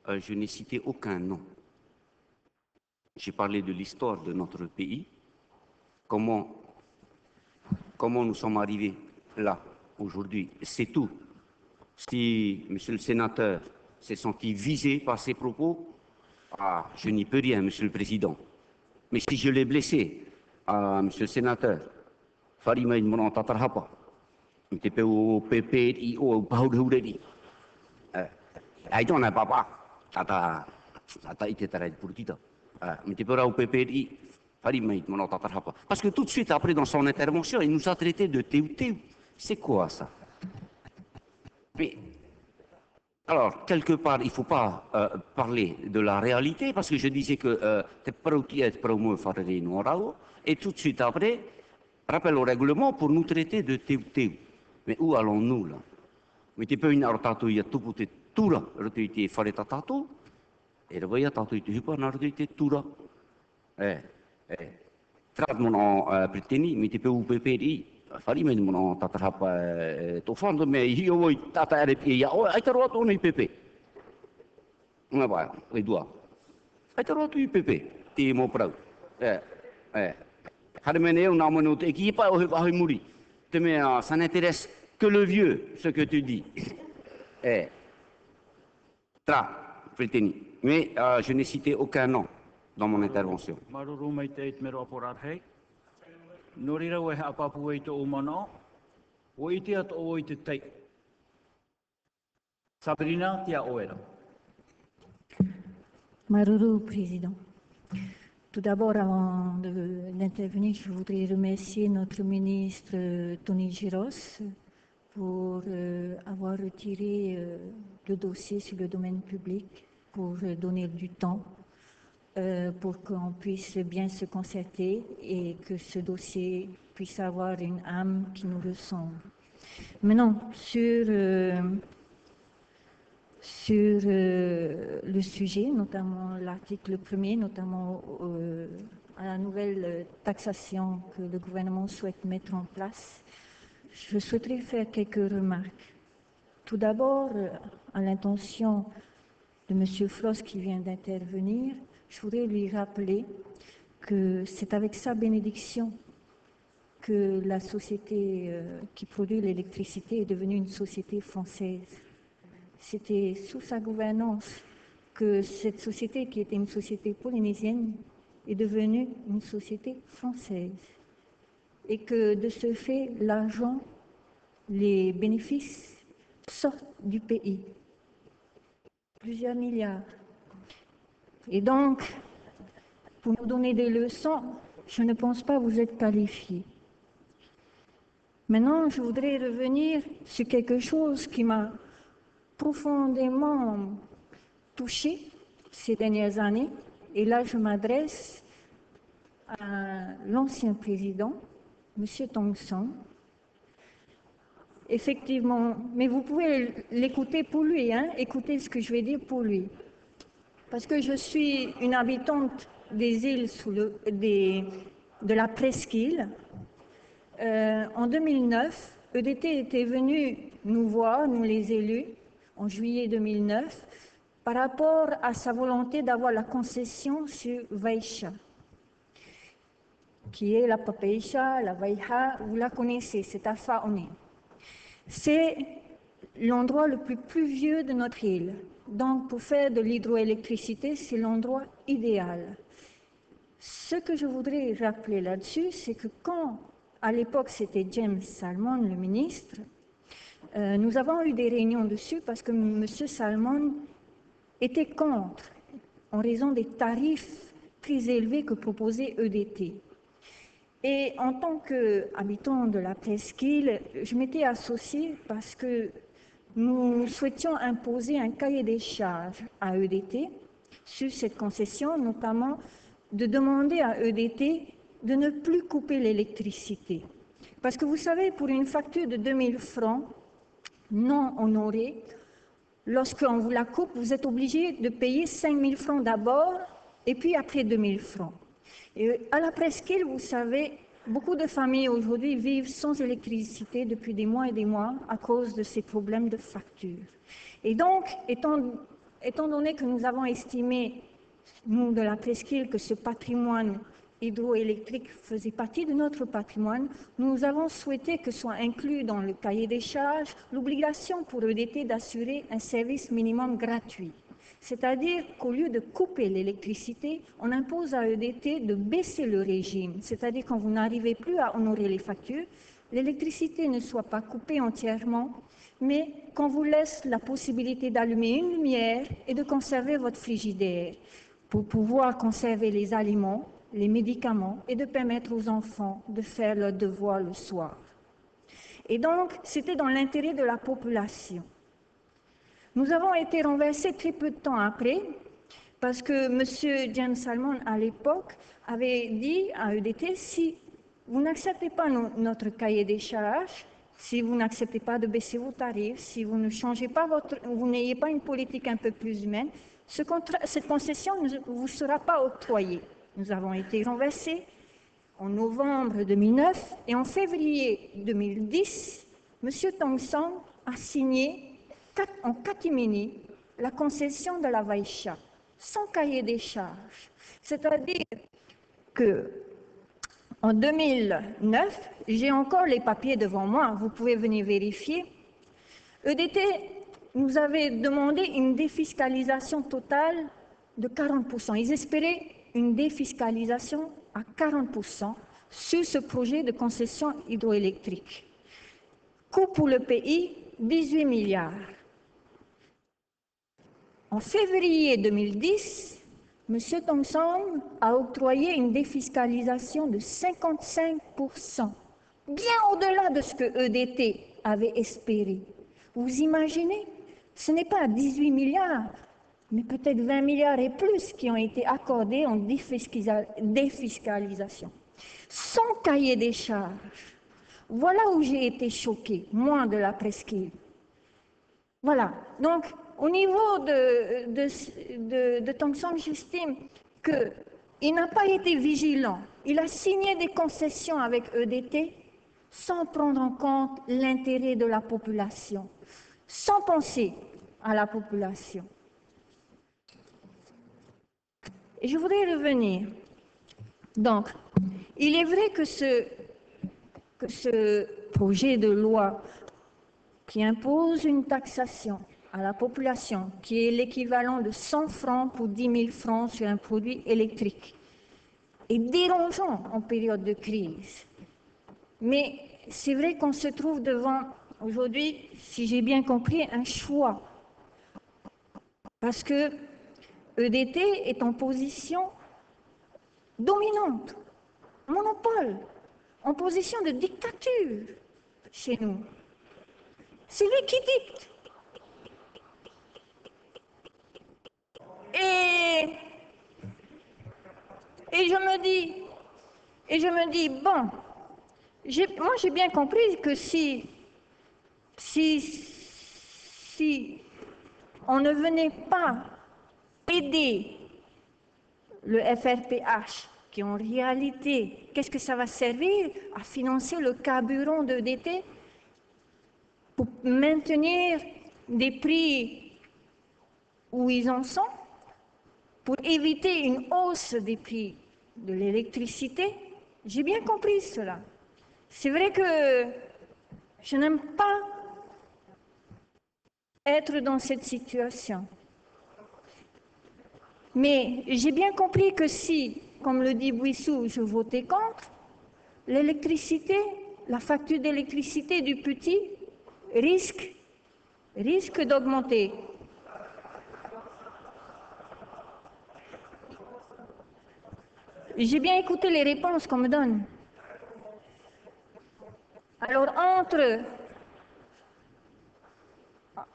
euh, je n'ai cité aucun nom. J'ai parlé de l'histoire de notre pays, comment, comment nous sommes arrivés là, aujourd'hui. C'est tout. Si Monsieur le Sénateur s'est senti visé par ces propos, ah, je n'y peux rien, Monsieur le Président. Mais si je l'ai blessé, ah, Monsieur le Sénateur, whari mai mona o tatarahapa. I te peu o pepe i o au pahaurehureri. Eh, ai tōna papa, tata, tata i te tarai purutita. Eh, mi te peu o pepe i whari mai mona o tatarahapa. Parce que tout de suite après dans son intervention, il nous a traité de teu. C'est quoi ça? Alors, quelque part, il ne faut pas euh, parler de la réalité, parce que je disais que euh, et et tout de suite après, rappel au règlement pour nous traiter de teu. Mais où allons-nous là? Mais te peu ina aro tātou ia tupu te tura, roto i te whare ta tātou, e rawa ia tātou i te hupa, nā roto i te tura. E, e. Trat mono uh, Briteni, mi te me e, me i hio oi tata ere ia, ona i pepe. Nga bai, oi dua. Atu i pepe, mō parau. E, e. Hare me neo nā manu te o ça n'intéresse que le vieux, ce que tu dis. Eh. Tra. Mais euh, je n'ai cité aucun nom dans mon intervention. Tei. Sabrina, Président. Tout d'abord, avant d'intervenir, je voudrais remercier notre ministre Tony Giros pour euh, avoir retiré euh, le dossier sur le domaine public pour euh, donner du temps euh, pour qu'on puisse bien se concerter et que ce dossier puisse avoir une âme qui nous ressemble. Maintenant, sur euh, sur euh, le sujet, notamment l'article premier, notamment à la nouvelle taxation que le gouvernement souhaite mettre en place, je souhaiterais faire quelques remarques. Tout d'abord, à l'intention de M. Floss qui vient d'intervenir, je voudrais lui rappeler que c'est avec sa bénédiction que la société euh, qui produit l'électricité est devenue une société française. C'était sous sa gouvernance que cette société, qui était une société polynésienne, est devenue une société française. Et que de ce fait, l'argent, les bénéfices sortent du pays. Plusieurs milliards. Et donc, pour nous donner des leçons, je ne pense pas vous êtes qualifiés. Maintenant, je voudrais revenir sur quelque chose qui m'a profondément touchée ces dernières années. Et là, je m'adresse à l'ancien président, M. Tongson. Effectivement, mais vous pouvez l'écouter pour lui, hein, écoutez ce que je vais dire pour lui. Parce que je suis une habitante des îles sous le, de la presqu'île. Euh, en 2009, EDT était venu nous voir, nous les élus, en juillet 2009, par rapport à sa volonté d'avoir la concession sur Vaisha, qui est la Papeisha, la Vaiha, vous la connaissez, c'est à Faoné. C'est l'endroit le plus pluvieux de notre île. Donc, pour faire de l'hydroélectricité, c'est l'endroit idéal. Ce que je voudrais rappeler là-dessus, c'est que quand, à l'époque, c'était James Salmon, le ministre, euh, nous avons eu des réunions dessus parce que M. Salmon était contre, en raison des tarifs très élevés que proposait EDT. Et en tant qu'habitant de la presqu'île, je m'étais associée parce que nous souhaitions imposer un cahier des charges à EDT sur cette concession, notamment de demander à EDT de ne plus couper l'électricité. Parce que vous savez, pour une facture de 2000 francs non honorée, lorsqu'on vous la coupe, vous êtes obligé de payer 5000 francs d'abord et puis après 2000 francs. Et à la presqu'île, vous savez, beaucoup de familles aujourd'hui vivent sans électricité depuis des mois et des mois à cause de ces problèmes de facture. Et donc, étant, donné que nous avons estimé, nous de la presqu'île, que ce patrimoine hydroélectrique faisait partie de notre patrimoine, nous avons souhaité que soit inclus dans le cahier des charges l'obligation pour EDT d'assurer un service minimum gratuit. C'est-à-dire qu'au lieu de couper l'électricité, on impose à EDT de baisser le régime. C'est-à-dire quand vous n'arrivez plus à honorer les factures, l'électricité ne soit pas coupée entièrement, mais qu'on vous laisse la possibilité d'allumer une lumière et de conserver votre frigidaire pour pouvoir conserver les aliments, les médicaments et de permettre aux enfants de faire leurs devoirs le soir. Et donc, c'était dans l'intérêt de la population. Nous avons été renversés très peu de temps après, parce que M. James Salmon, à l'époque, avait dit à EDT, si vous n'acceptez pas no- notre cahier des charges, si vous n'acceptez pas de baisser vos tarifs, si vous ne changez pas votre, vous n'ayez pas une politique un peu plus humaine, cette concession ne vous sera pas octroyée. Nous avons été renversés en novembre 2009 et en février 2010, M. Tongson a signé en catimini la concession de la Vaïcha, sans cahier des charges. C'est-à-dire que en 2009, j'ai encore les papiers devant moi, vous pouvez venir vérifier. EDT nous avait demandé une défiscalisation totale de 40%. Ils espéraient une défiscalisation à 40% sur ce projet de concession hydroélectrique. Coût pour le pays, 18 milliards. En février 2010, M. Thompson a octroyé une défiscalisation de 55%, bien au-delà de ce que EDT avait espéré. Vous imaginez Ce n'est pas 18 milliards, mais peut-être 20 milliards et plus qui ont été accordés en défiscalisa- défiscalisation. Sans cahier des charges. Voilà où j'ai été choquée, moi de la presqu'île. Voilà. Donc, au niveau de, de, j'estime qu'il n'a pas été vigilant. Il a signé des concessions avec EDT sans prendre en compte l'intérêt de la population, sans penser à la population. Et je voudrais revenir. Donc, il est vrai que ce projet de loi qui impose une taxation à la population qui est l'équivalent de 100 francs pour 10 000 francs sur un produit électrique est dérangeant en période de crise. Mais c'est vrai qu'on se trouve devant, aujourd'hui, si j'ai bien compris, un choix. Parce que EDT est en position dominante, monopole, en position de dictature chez nous. C'est lui qui dicte. Et, et je me dis, et je me dis, bon, moi j'ai bien compris que si, si, si on ne venait pas aider le FRPH, qui en réalité, qu'est-ce que ça va servir à financer le carburant de DT pour maintenir des prix où ils en sont, pour éviter une hausse des prix de l'électricité. J'ai bien compris cela. C'est vrai que je n'aime pas être dans cette situation. Mais j'ai bien compris que si, comme le dit Bouissou, je votais contre, l'électricité, la facture d'électricité du petit risque, risque d'augmenter. J'ai bien écouté les réponses qu'on me donne. Alors entre,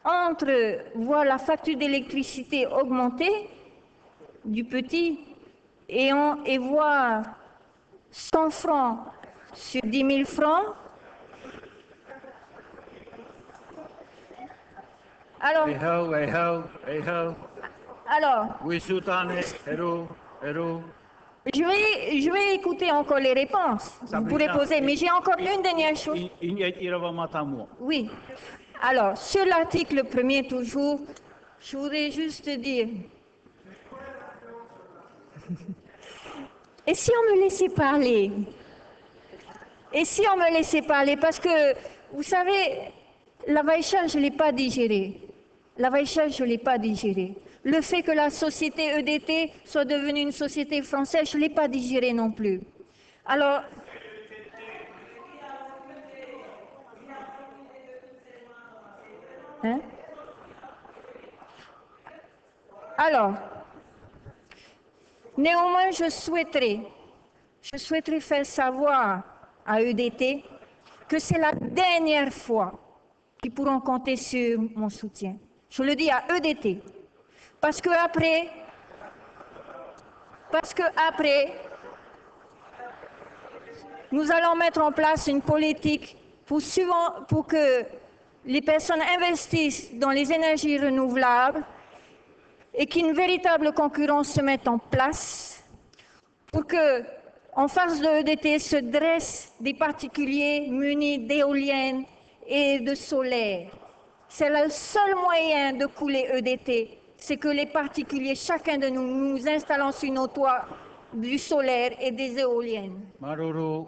entre voir la facture d'électricité augmenter du petit et, on- et voir 100 francs sur 10 000 francs, alors, E hau, e hau, e hau. alors tane, heru, heru. Je, vais, je vais écouter encore les réponses. Vous pourrez poser, mais j'ai encore une dernière chose. Oui. Alors, sur l'article premier toujours, je voudrais juste dire. Et si on me laissait parler? Et si on me laissait parler? Parce que, vous savez, la vaïcha, je ne l'ai pas digérée. La vaïcha, je ne l'ai pas digérée. Le fait que la société EDT soit devenue une société française, je ne l'ai pas digéré non plus. Alors, Hein? Alors, néanmoins, je souhaiterais, je souhaiterais faire savoir à EDT que c'est la dernière fois qu'ils pourront compter sur mon soutien. Je le dis à EDT. Parce que après, nous allons mettre en place une politique pour, que les personnes investissent dans les énergies renouvelables et qu'une véritable concurrence se mette en place pour que, en face de l'EDT, se dressent des particuliers munis d'éoliennes et de solaire. C'est le seul moyen de couler EDT, c'est que les particuliers, chacun de nous, nous installons sur nos toits du solaire et des éoliennes. Maruru,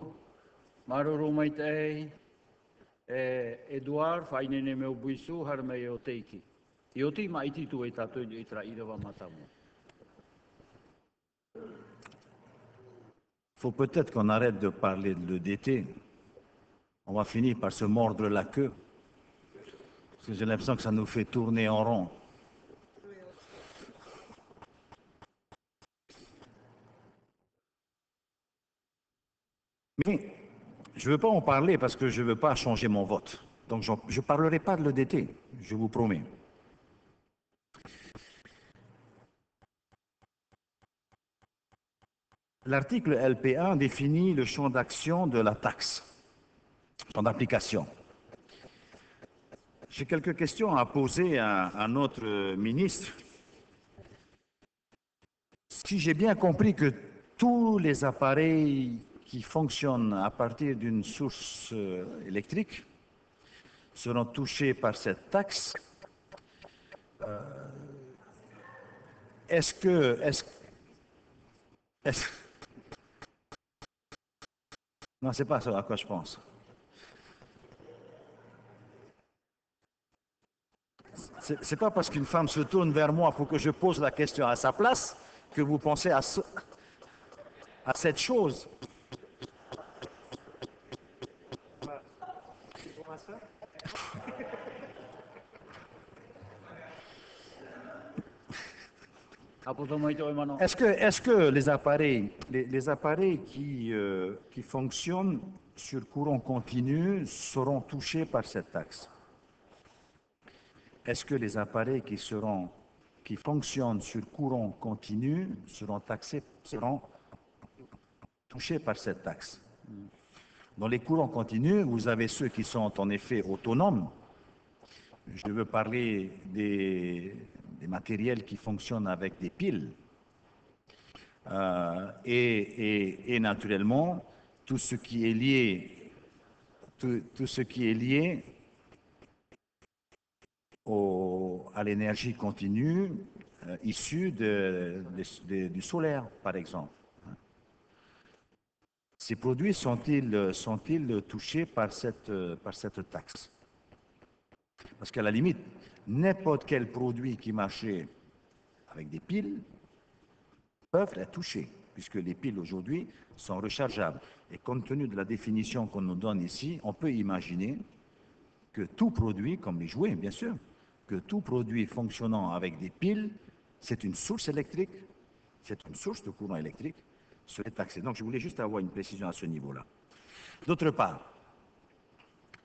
maruru mai te ei, e Eduard, whainene meo buisu, har mei o teiki. I o ti mai titu e tātou i tra irawa matamu. faut peut-être qu'on arrête de parler de l'EDT. On va finir par se mordre la queue. Parce que j'ai l'impression que ça nous fait tourner en rond. Mais je ne veux pas en parler parce que je ne veux pas changer mon vote. Donc je ne parlerai pas de l'EDT, je vous promets. L'article LPA définit le champ d'action de la taxe, champ d'application. J'ai quelques questions à poser à, à notre ministre. Si j'ai bien compris que tous les appareils qui fonctionnent à partir d'une source euh, électrique seront touchés par cette taxe. Euh, est-ce que, est-ce, est-ce, non, c'est pas ça à quoi je pense. C'est, c'est pas parce qu'une femme se tourne vers moi pour que je pose la question à sa place que vous pensez à, ce- à cette chose. Apoto mai te oi mano. Est-ce que, les appareils qui, euh, qui fonctionnent sur courant continu seront touchés par cette taxe? Est-ce que les appareils qui, seront, qui fonctionnent sur courant continu seront taxés, seront touchés par cette taxe? Dans les courants continus, vous avez ceux qui sont en effet autonomes. Je veux parler des, des matériels qui fonctionnent avec des piles. Euh, et, naturellement, tout ce qui est lié, à l'énergie continue euh, issue du solaire, par exemple. Ces produits sont-ils touchés par cette taxe? Parce qu'à la limite, n'importe quel produit qui marchait avec des piles peuvent être touchés, puisque les piles aujourd'hui sont rechargeables. Et compte tenu de la définition qu'on nous donne ici, on peut imaginer que tout produit, comme les jouets bien sûr, que tout produit fonctionnant avec des piles, c'est une source électrique, c'est une source de courant électrique, serait taxé. Donc je voulais juste avoir une précision à ce niveau-là. D'autre part,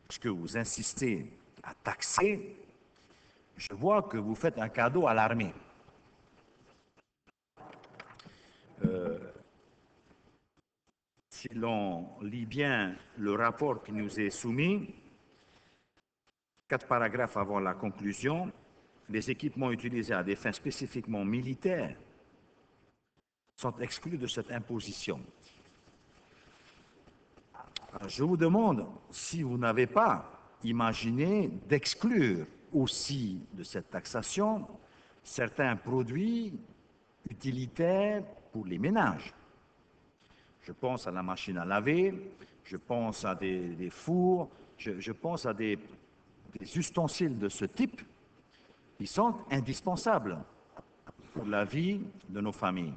puisque vous insistez à taxer, je vois que vous faites un cadeau à l'armée. Euh, si l'on lit bien le rapport qui nous est soumis, quatre paragraphes avant la conclusion, les équipements utilisés à des fins spécifiquement militaires sont exclus de cette imposition. Je vous demande si vous n'avez pas imaginé d'exclure aussi de cette taxation certains produits utilitaires pour les ménages. Je pense à la machine à laver, je pense à des, fours, je, pense à des, ustensiles de ce type qui sont indispensables pour la vie de nos familles.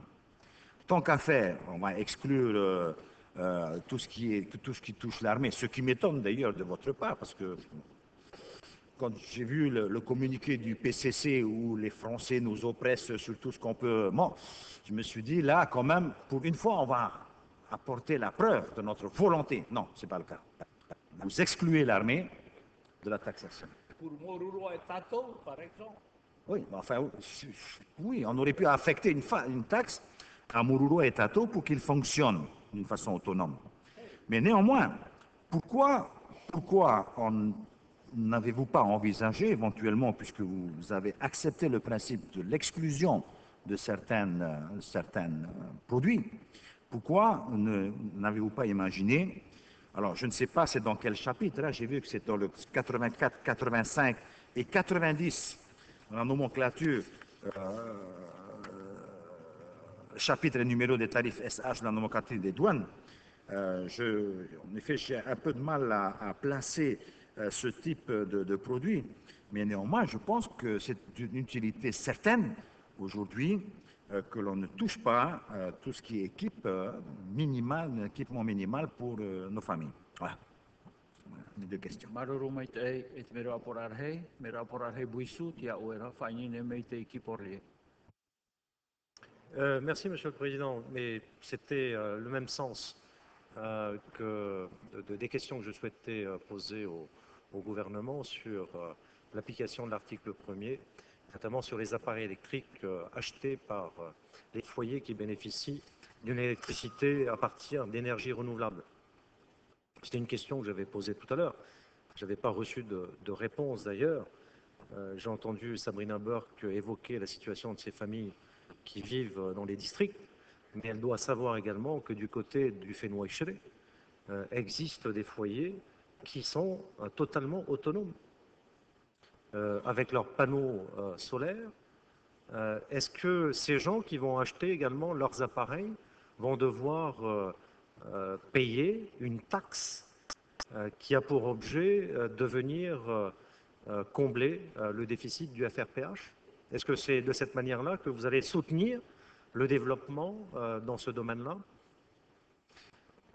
Tant qu'à faire, on va exclure euh, euh, tout, ce qui tout ce qui touche l'armée, ce qui m'étonne d'ailleurs de votre part, parce que quand j'ai vu le, le communiqué du PCC où les Français nous oppressent sur tout ce qu'on peut, bon, je me suis dit, là, quand même, pour une fois, on va apporter la preuve de notre volonté. Non, ce n'est pas le cas. Vous excluez l'armée de la taxation. Pour Moruro et Tato, par exemple. Oui, enfin, oui, on aurait pu affecter une, taxe à Mururo et Tato pour qu'ils fonctionnent d'une façon autonome. Mais néanmoins, pourquoi, pourquoi on- n'avez-vous pas envisagé éventuellement, puisque vous avez accepté le principe de l'exclusion de certaines, euh, certains euh, produits, pourquoi n'avez-vous pas imaginé alors, je ne sais pas c'est dans quel chapitre, hein, j'ai vu que c'est dans le 84, 85 et 90, dans la nomenclature, chapitre numéro des tarifs SH la nomenclature des douanes. Euh, en effet, j'ai un peu de mal à, placer ce type de, de produit, mais néanmoins, je pense que c'est d'une utilité certaine aujourd'hui euh, que l'on ne touche pas euh, tout ce qui est équipe euh, minimal, un équipement minimal pour euh, nos familles. Voilà. Les deux questions. E. Euh, merci, Monsieur le Président. Mais c'était euh, le même sens euh, que de- de- des questions que je souhaitais euh, poser au, au gouvernement sur euh, l'application de l'article 1er, notamment sur les appareils électriques euh, achetés par euh, les foyers qui bénéficient d'une électricité à partir d'énergie renouvelable. C'était une question que j'avais posée tout à l'heure. Je n'avais pas reçu de, réponse d'ailleurs. J'ai entendu Sabrina Burke évoquer la situation de ces familles qui vivent dans les districts, mais elle doit savoir également que du côté du Fénois-Chéret, euh, existent des foyers qui sont euh, totalement autonomes. Euh, avec leurs panneaux euh, solaires. Est-ce que ces gens qui vont acheter également leurs appareils vont devoir payer une taxe qui a pour objet de venir combler le déficit du FRPH Est-ce que c'est de cette manière-là que vous allez soutenir le développement dans ce domaine-là?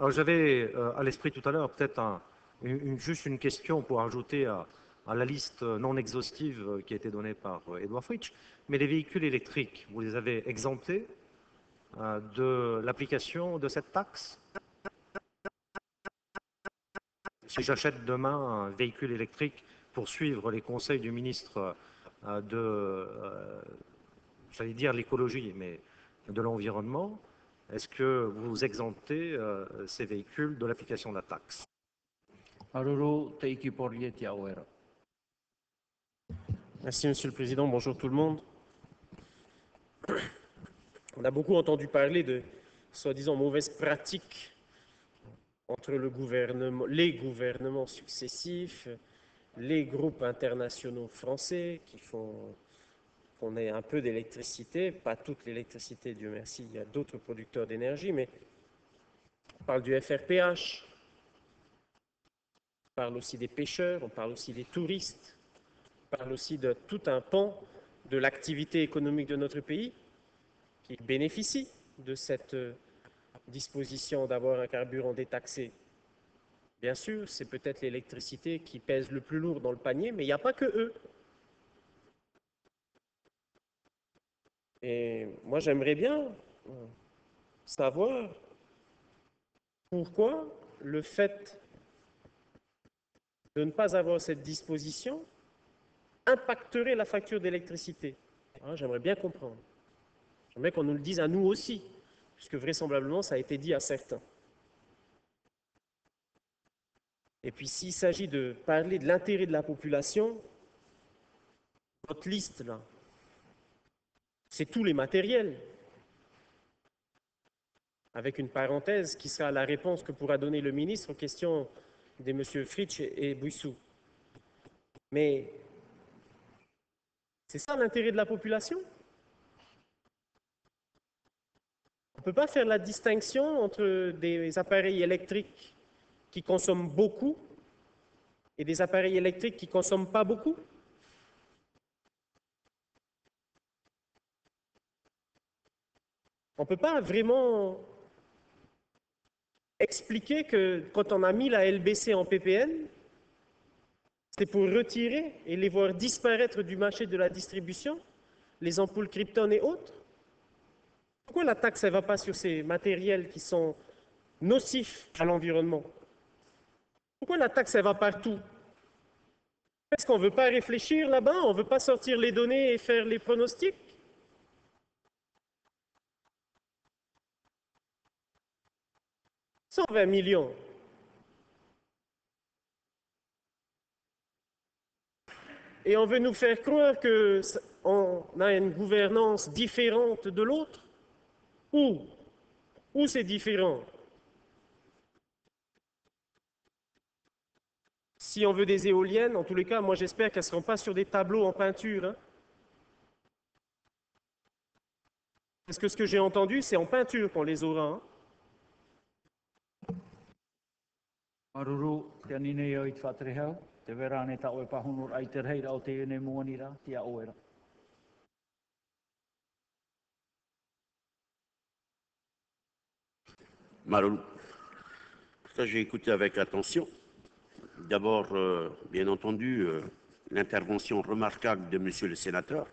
J'avais à l'esprit tout à l'heure peut-être un- juste une question pour ajouter à, la liste non exhaustive euh, qui a été donnée par euh, Edouard Fritsch, mais les véhicules électriques, vous les avez exemptés euh, de l'application de cette taxe? Si j'achète demain un véhicule électrique pour suivre les conseils du ministre de, j'allais dire l'écologie, mais de l'environnement, est-ce que vous exemptez ces véhicules de l'application de la taxe? Merci, Monsieur le Président. Bonjour tout le monde. On a beaucoup entendu parler de soi-disant mauvaises pratiques entre les gouvernements successifs, les groupes internationaux français qui font qu'on ait un peu d'électricité, pas toute l'électricité, Dieu merci, il y a d'autres producteurs d'énergie, mais on parle du FRPH, parle aussi des pêcheurs, on parle aussi des touristes, on parle aussi de tout un pan de l'activité économique de notre pays qui bénéficie de cette euh, disposition d'avoir un carburant détaxé. Bien sûr, c'est peut-être l'électricité qui pèse le plus lourd dans le panier, mais il n'y a pas que eux. Et moi, j'aimerais bien savoir pourquoi le fait de ne pas avoir cette disposition impacterait la facture d'électricité. Hein, J'aimerais bien comprendre. J'aimerais qu'on nous le dise à nous aussi, puisque vraisemblablement ça a été dit à certains. Et puis s'il s'agit de parler de l'intérêt de la population, votre liste là, c'est tous les matériels, avec une parenthèse qui sera la réponse que pourra donner le ministre aux questions des M. Fritsch et et Bouissou. Mais c'est ça l'intérêt de la population? On ne peut pas faire la distinction entre des appareils électriques qui consomment beaucoup et des appareils électriques qui ne consomment pas beaucoup? On ne peut pas vraiment expliquer que quand on a mis la LBC en PPN, c'est pour retirer et les voir disparaître du marché de la distribution, les ampoules Krypton et autres. Pourquoi la taxe ne va pas sur ces matériels qui sont nocifs à l'environnement? Pourquoi la taxe ne va partout? Est-ce qu'on ne veut pas réfléchir là-bas On ne veut pas sortir les données et faire les pronostics 120 millions. Et on veut nous faire croire qu'on a une gouvernance différente de l'autre? Où Où c'est différent? Si on veut des éoliennes, en tous les cas, moi j'espère qu'elles ne seront pas sur des tableaux en peinture. Hein. Parce que ce que j'ai entendu, c'est en peinture qu'on les aura. Hein. Maruru, j'ai écouté avec attention. D'abord, euh, bien entendu, euh, l'intervention remarquable de Monsieur le Sénateur,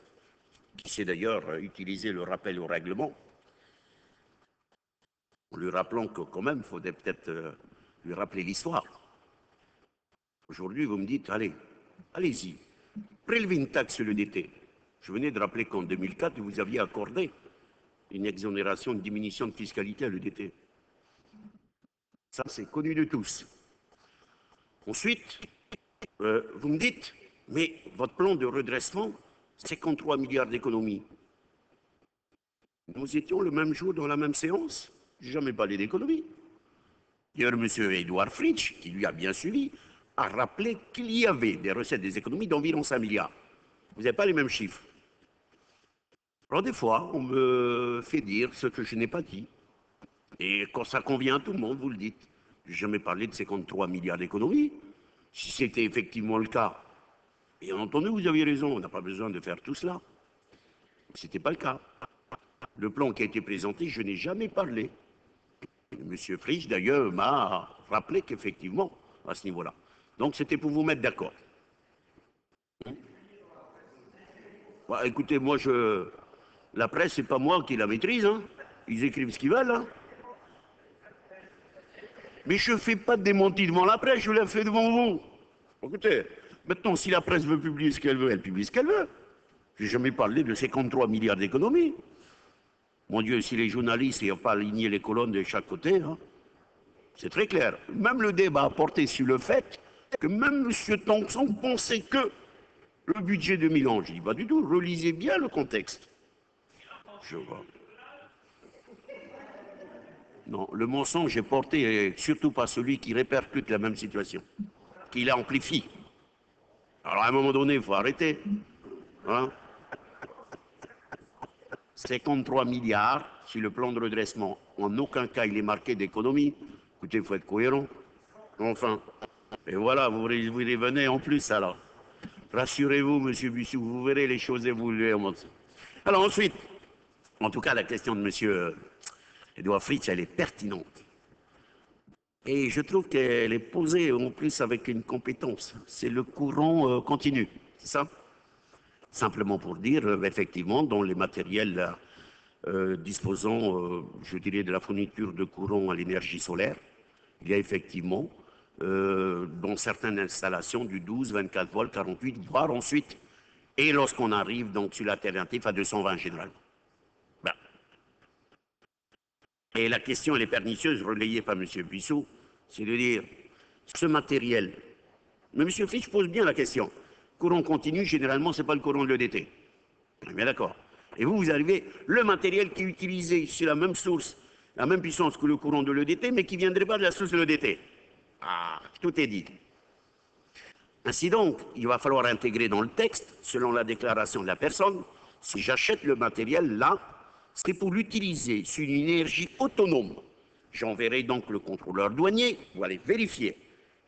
qui sait d'ailleurs utiliser le rappel au règlement, en lui rappelant que quand même, il faudrait peut-être euh, lui rappeler l'histoire. Aujourd'hui, vous me dites, allez, allez-y, prélevez une taxe sur le DT. Je venais de rappeler qu'en 2004, vous aviez accordé une exonération, une diminution de fiscalité à l'EDT. Ça, c'est connu de tous. Ensuite, euh, vous me dites, mais votre plan de redressement, 53 milliards d'économies. Nous étions le même jour dans la même séance? Jamais parlé d'économie. D'ailleurs, M. Edouard Fritsch, qui lui a bien suivi, a rappelé qu'il y avait des recettes des économies d'environ 5 milliards. Vous n'avez pas les mêmes chiffres. Alors des fois, on me fait dire ce que je n'ai pas dit. Et quand ça convient à tout le monde, vous le dites. Je n'ai jamais parlé de 53 milliards d'économies. Si c'était effectivement le cas, bien entendu, vous aviez raison, on n'a pas besoin de faire tout cela. Ce n'était pas le cas. Le plan qui a été présenté, je n'ai jamais parlé. Monsieur Frisch, d'ailleurs, m'a rappelé qu'effectivement, à ce niveau-là. Donc, c'était pour vous mettre d'accord. Bah, écoutez, moi, la presse, c'est pas moi qui la maîtrise. Hein. Ils écrivent ce qu'ils veulent. Hein. Mais je ne fais pas de démenti devant la presse, je la fais devant vous. Écoutez, maintenant, si la presse veut publier ce qu'elle veut, elle publie ce qu'elle veut. Je n'ai jamais parlé de 53 milliards d'économies. Mon Dieu, si les journalistes n'ont pas aligné les colonnes de chaque côté, hein, c'est très clair. Même le débat a porté sur le fait que même M. Thompson pensait que le budget 2011, je dis pas du tout, relisez bien le contexte. Je vois. Non, le mensonge est porté surtout pas celui qui répercute la même situation, qui l'amplifie. Alors à un moment donné, il faut arrêter. Hein 53 milliards sur le plan de redressement. En aucun cas il est marqué d'économie. Écoutez, il faut être cohérent. Enfin, et voilà, vous, vous revenez en plus alors. Rassurez-vous, monsieur Bussou, vous verrez les choses évoluer. Alors ensuite, en tout cas, la question de monsieur Edouard Fritz, elle est pertinente. Et je trouve qu'elle est posée en plus avec une compétence. C'est le courant euh, continu, c'est ça? Simplement pour dire, euh, effectivement, dans les matériels euh, disposant, euh, je dirais, de la fourniture de courant à l'énergie solaire, il y a effectivement, dans certaines installations, du 12, 24 volts, 48, voire ensuite, et lorsqu'on arrive donc sur l'alternative à 220 généralement. Ben. Et la question, elle est pernicieuse, relayée par M. Buissot, c'est de dire, ce matériel, mais M. Fisch pose bien la question, Courant continu, généralement, ce n'est pas le courant de l'EDT. Bien d'accord. Et vous, vous arrivez, le matériel qui est utilisé, c'est la même source, la même puissance que le courant de l'EDT, mais qui ne viendrait pas de la source de l'EDT. Ah, tout est dit. Ainsi donc, il va falloir intégrer dans le texte, selon la déclaration de la personne, si j'achète le matériel là, c'est pour l'utiliser sur une énergie autonome. J'enverrai donc le contrôleur douanier pour aller vérifier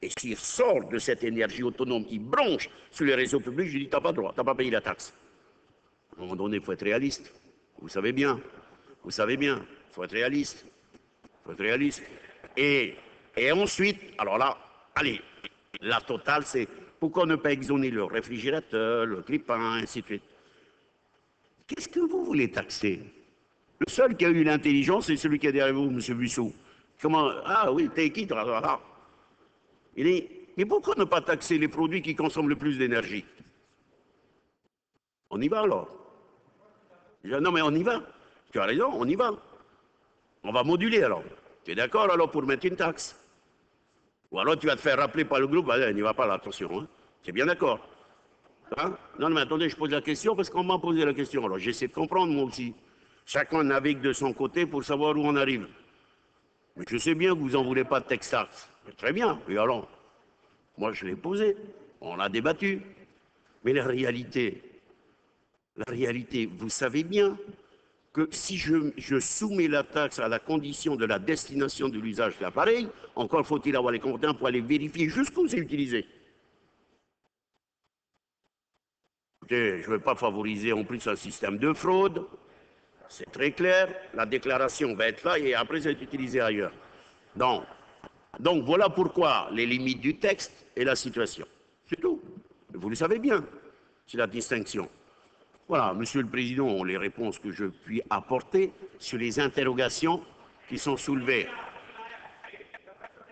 et s'il sort de cette énergie autonome qui branche sur les réseaux publics, je dis, t'as pas droit, t'as pas payé la taxe. À un moment donné, il faut être réaliste. Vous savez bien. Vous savez bien, il faut être réaliste. Il faut être réaliste. Et, et ensuite, alors là, allez, la totale, c'est pourquoi ne pas exonérer le réfrigérateur, le clipin, ainsi de suite. Qu'est-ce que vous voulez taxer? Le seul qui a eu l'intelligence, c'est celui qui est derrière vous, M. Bussou. Comment? Ah oui, t'es qui toi? Il dit, mais pourquoi ne pas taxer les produits qui consomment le plus d'énergie? On y va alors Non mais on y va. Tu as raison, on y va. On va moduler alors. Tu es d'accord alors pour mettre une taxe? Ou alors tu vas te faire rappeler par le groupe, allez, n'y va pas là, attention. Hein. Tu es bien d'accord Hein? Non, mais attendez, je pose la question parce qu'on m'a posé la question. Alors j'essaie de comprendre moi aussi. Chacun navigue de son côté pour savoir où on arrive. Mais je sais bien que vous n'en voulez pas de Texas. Très bien. Et alors Moi, je l'ai posé. On l'a débattu. Mais la réalité, la réalité, vous savez bien que si je, soumets la taxe à la condition de la destination de l'usage de l'appareil, encore faut-il avoir les compétences pour aller vérifier jusqu'où c'est utilisé. je ne veux pas favoriser en plus un système de fraude. C'est très clair. La déclaration va être là et après, ça va être utilisé ailleurs. Donc, donc voilà pourquoi les limites du texte et la situation. C'est tout. Vous le savez bien. C'est la distinction. Voilà, Monsieur le Président, les réponses que je puis apporter sur les interrogations qui sont soulevées.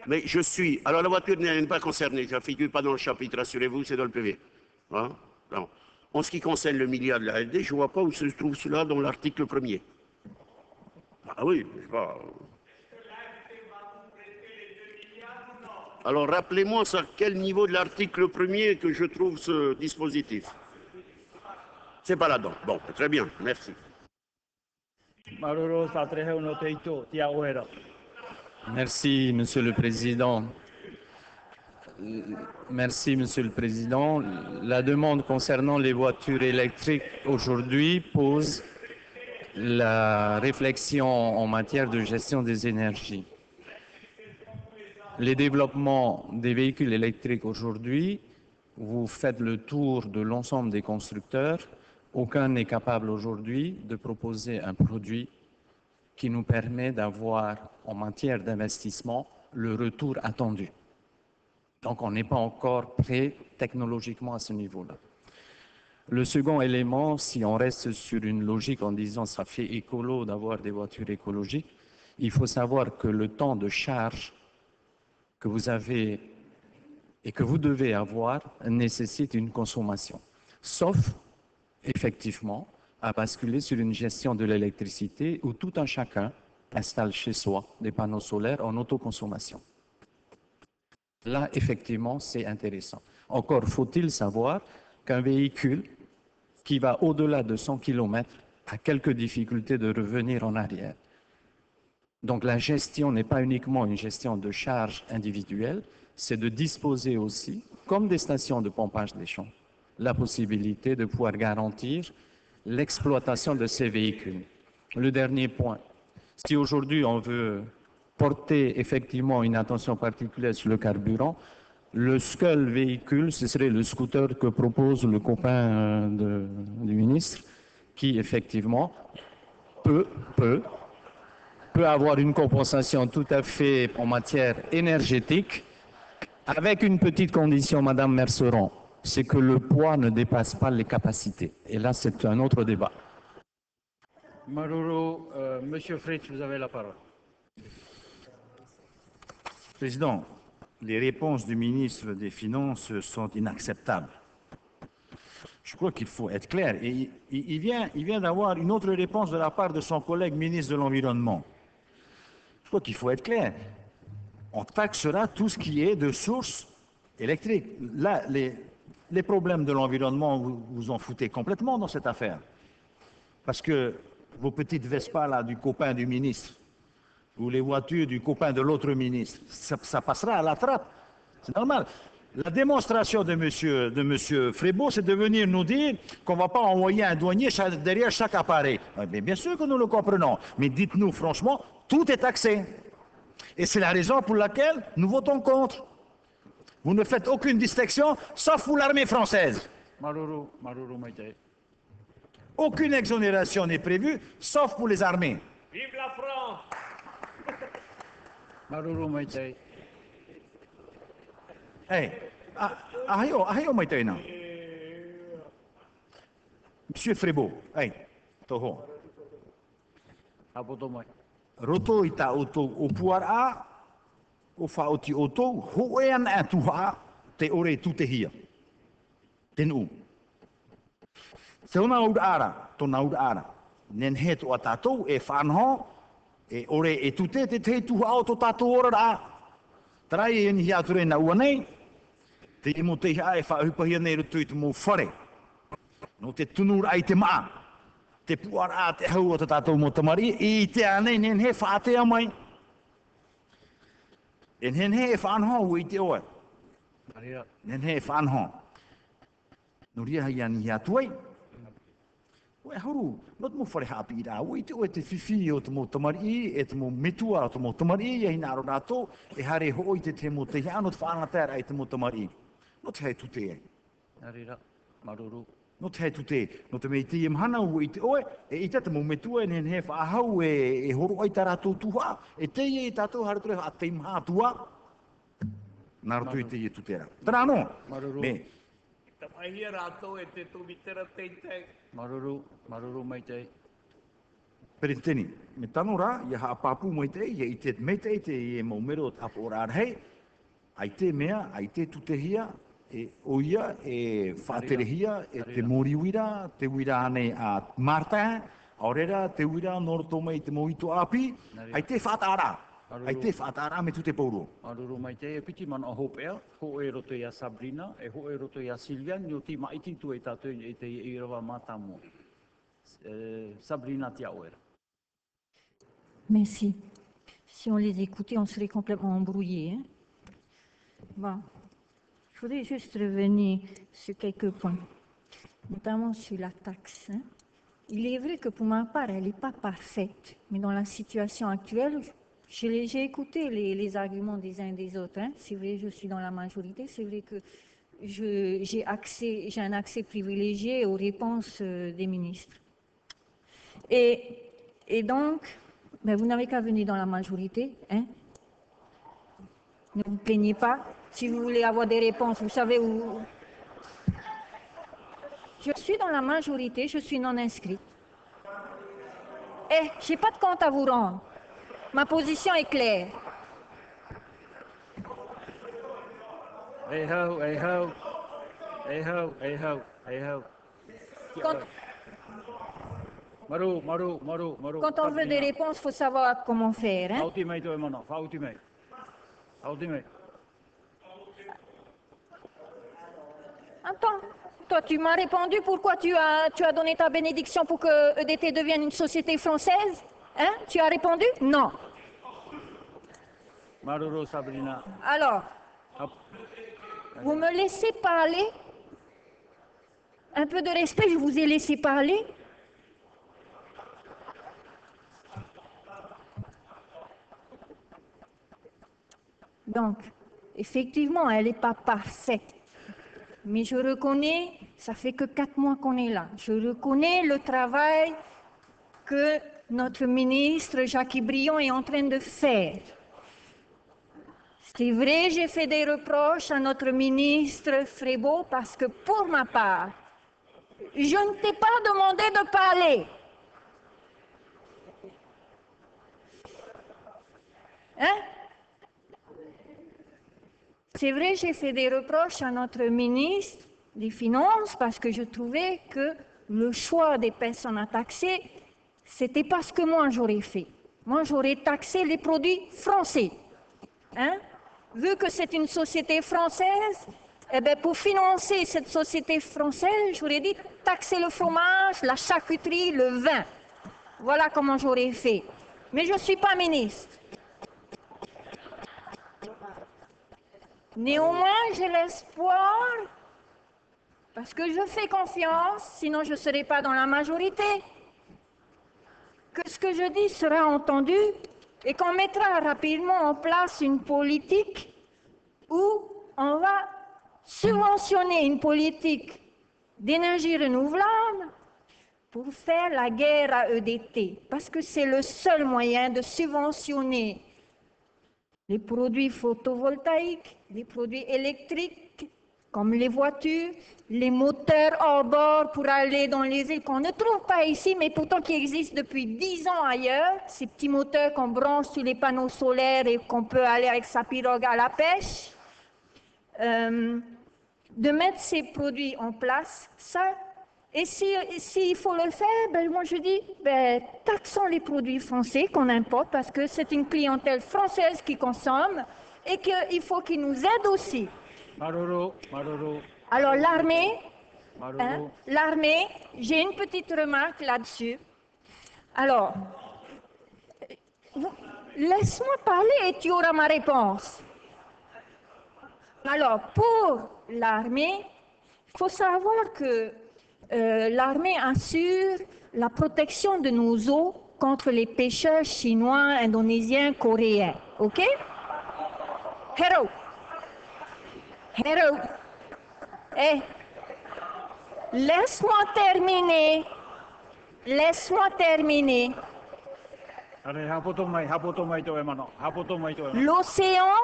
Mais je suis... Alors la voiture n'est pas concernée, ça ne figure pas dans le chapitre, rassurez-vous, c'est dans le PV. Hein? En ce qui concerne le milliard de la LD, je ne vois pas où se trouve cela dans l'article premier. Ah oui, je sais pas. Alors rappelez-moi à quel niveau de l'article premier que je trouve ce dispositif. C'est pas là-dedans. Bon, très bien, merci. Merci, Monsieur le Président. Merci, Monsieur le Président. La demande concernant les voitures électriques aujourd'hui pose la réflexion en matière de gestion des énergies. Les développements des véhicules électriques aujourd'hui, vous faites le tour de l'ensemble des constructeurs. Aucun n'est capable aujourd'hui de proposer un produit qui nous permet d'avoir, en matière d'investissement, le retour attendu. Donc on n'est pas encore prêt technologiquement à ce niveau-là. Le second élément, si on reste sur une logique en disant ça fait écolo d'avoir des voitures écologiques, il faut savoir que le temps de charge que vous avez et que vous devez avoir nécessite une consommation. Sauf, effectivement, à basculer sur une gestion de l'électricité où tout un chacun installe chez soi des panneaux solaires en autoconsommation. Là, effectivement, c'est intéressant. Encore faut-il savoir qu'un véhicule qui va au-delà de 100 km a quelques difficultés de revenir en arrière. Donc la gestion n'est pas uniquement une gestion de charge individuelle, c'est de disposer aussi, comme des stations de pompage des champs, la possibilité de pouvoir garantir l'exploitation de ces véhicules. Le dernier point, si aujourd'hui on veut porter effectivement une attention particulière sur le carburant. Le seul véhicule, ce serait le scooter que propose le copain euh, du ministre, qui effectivement peut, peut, peut avoir une compensation tout à fait en matière énergétique, avec une petite condition, Madame Merceron, c'est que le poids ne dépasse pas les capacités. Et là, c'est un autre débat. Maruro, euh, Monsieur Fritz, vous avez la parole. Président, les réponses du ministre des Finances sont inacceptables. Je crois qu'il faut être clair. Et il, vient, il vient d'avoir une autre réponse de la part de son collègue ministre de l'Environnement. Je crois qu'il faut être clair. On taxera tout ce qui est de source électrique. Là, les, les problèmes de l'environnement, vous vous en foutez complètement dans cette affaire. Parce que vos petites Vespa là, du copain du ministre, ou les voitures du copain de l'autre ministre. Ça, passera à la trappe. C'est normal. La démonstration de M. De monsieur Frébeau, c'est de venir nous dire qu'on ne va pas envoyer un douanier derrière chaque appareil. Mais bien sûr que nous le comprenons. Mais dites-nous franchement, tout est taxé. Et c'est la raison pour laquelle nous votons contre. Vous ne faites aucune distinction, sauf pour l'armée française. Aucune exonération n'est prévue, sauf pour les armées. Vive la France Maruru Ei, a, ahai o, ahai o mai tēnā. Monsieur Frébeau, ei, toho. Apoto mai. Roto i tā o tō o puara, o whaoti o tō, ho e ana e tuha te ore tu te hia. Tenu. Se ona ura ara, tōna ura ara, nen he to a tātou e whanho, e ore e tu te te te tuha o tō tātou ora rā. Tarai e ni hi ature na ua nei, te imo te hia e whaupahia nei rutu i te mō whare. No te tunura ai te maa, te puara a te hau o te tātou mō tamari, i te anei nen he whaatea mai. En hen he e whanho ui te oe. Nen he e whanho. No ria hai ani hi atuai. Oe hauru, not mo whare hapi i rā, ui te oe te whiwhi o te mō tamari, e te mō metua o te mō tamari, e hina aro rātou, e hare hoi te te mō te hiano te whangatera i te mō tamari. No te hei tu te e. Narira. Maruru. No te hei tu te, no te mei te imhana ua i te oe, e i te te mō metua e nen he whaahau e, e horo ai tā rātou tuha, e te i e tātou harature a te imha tua. Nā roto i te i e tu tera. Tara anō, Maruru. me, mai hia rātou e te tumitera teitei. Maruru. Maruru mai tei. Pere te tini, me tano rā, ia haa pāpū mai te, ia i te me te te i e mau mero tapo ora hei, ai te mea, ai te tutehia, e o ia, e whāterehia, e te mori wira, te wira ane a Marta, aurera, te wira noroto mai te moito api, ai te whātara, ai te whātara me tu te pauro. Maruru mai tei. E piti mana hopea. Ho e roto i a Sabrina. E ho e roto i a Silvia. Ni o ti maiti tu e tātou e te i rawa mātamo. Eh, Sabrina tia oera. Merci. Si on les écoutait, on serait complètement embrouillé. hein. Bon. Je voudrais juste revenir sur quelques points, notamment sur la taxe. hein. Il est vrai que pour ma part, elle n'est pas parfaite, mais dans la situation actuelle, j'ai écouté les, arguments des uns et des autres. hein. C'est vrai, je suis dans la majorité, c'est vrai que j'ai un accès privilégié aux réponses euh, des ministres. Et, et donc, ben, vous n'avez qu'à venir dans la majorité. Hein? Ne vous plaignez pas. Si vous voulez avoir des réponses, vous savez où. Je suis dans la majorité, je suis non inscrite. Eh, je n'ai pas de compte à vous rendre. Ma position est claire. Hau, e hau, e hau. Quand, Maru, maru, maru, maru. quand on veut des réponses, il faut savoir comment faire. Hein? Hauti mai toi e mana. Hauti mai. Hauti mai. Attends, toi tu m'as répondu pourquoi tu as, tu as donné ta bénédiction pour que EDT devienne une société française Hein? Tu as répondu? Non. Maruru Sabrina. Alors, Hop. vous me laissez parler? Un peu de respect, je vous ai laissé parler. Donc, effectivement, elle n'est pas parfaite. Mais je reconnais, ça fait que quatre mois qu'on est là. Je reconnais le travail que notre ministre Jacques Brion est en train de faire. C'est vrai, j'ai fait des reproches à notre ministre Frébeau parce que pour ma part, je ne t'ai pas demandé de parler. Hein? C'est vrai, j'ai fait des reproches à notre ministre des Finances parce que je trouvais que le choix des personnes à taxer, c'était pas ce que moi j'aurais fait. Moi, j'aurais taxé les produits français. Hein Vu que c'est une société française, eh ben, pour financer cette société française, j'aurais dit taxer le fromage, la charcuterie, le vin. Voilà comment j'aurais fait. Mais je ne suis pas ministre. Néanmoins, j'ai l'espoir, parce que je fais confiance, sinon je ne serai pas dans la majorité, que ce que je dis sera entendu et qu'on mettra rapidement en place une politique où on va subventionner une politique d'énergie renouvelable pour faire la guerre à EDT, parce que c'est le seul moyen de subventionner les produits photovoltaïques, les produits électriques, comme les voitures, les moteurs hors bord pour aller dans les îles qu'on ne trouve pas ici, mais pourtant qui existent depuis 10 ans ailleurs, ces petits moteurs qu'on branche sur les panneaux solaires et qu'on peut aller avec sa pirogue à la pêche. Euh, de mettre ces produits en place, ça, et s'il si, faut le faire, ben, moi je dis, ben, taxons les produits français qu'on importe parce que c'est une clientèle française qui consomme et qu'il faut qu'ils nous aident aussi. Maroro, Maroro. Alors l'armée, hein, l'armée, j'ai une petite remarque là-dessus. Alors, laisse-moi parler et tu auras ma réponse. Alors, pour l'armée, il faut savoir que euh, l'armée assure la protection de nos eaux contre les pêcheurs chinois, indonésiens, coréens. OK? Hello. Hello. Eh, laisse-moi terminer. Laisse-moi terminer. E e. L'océan,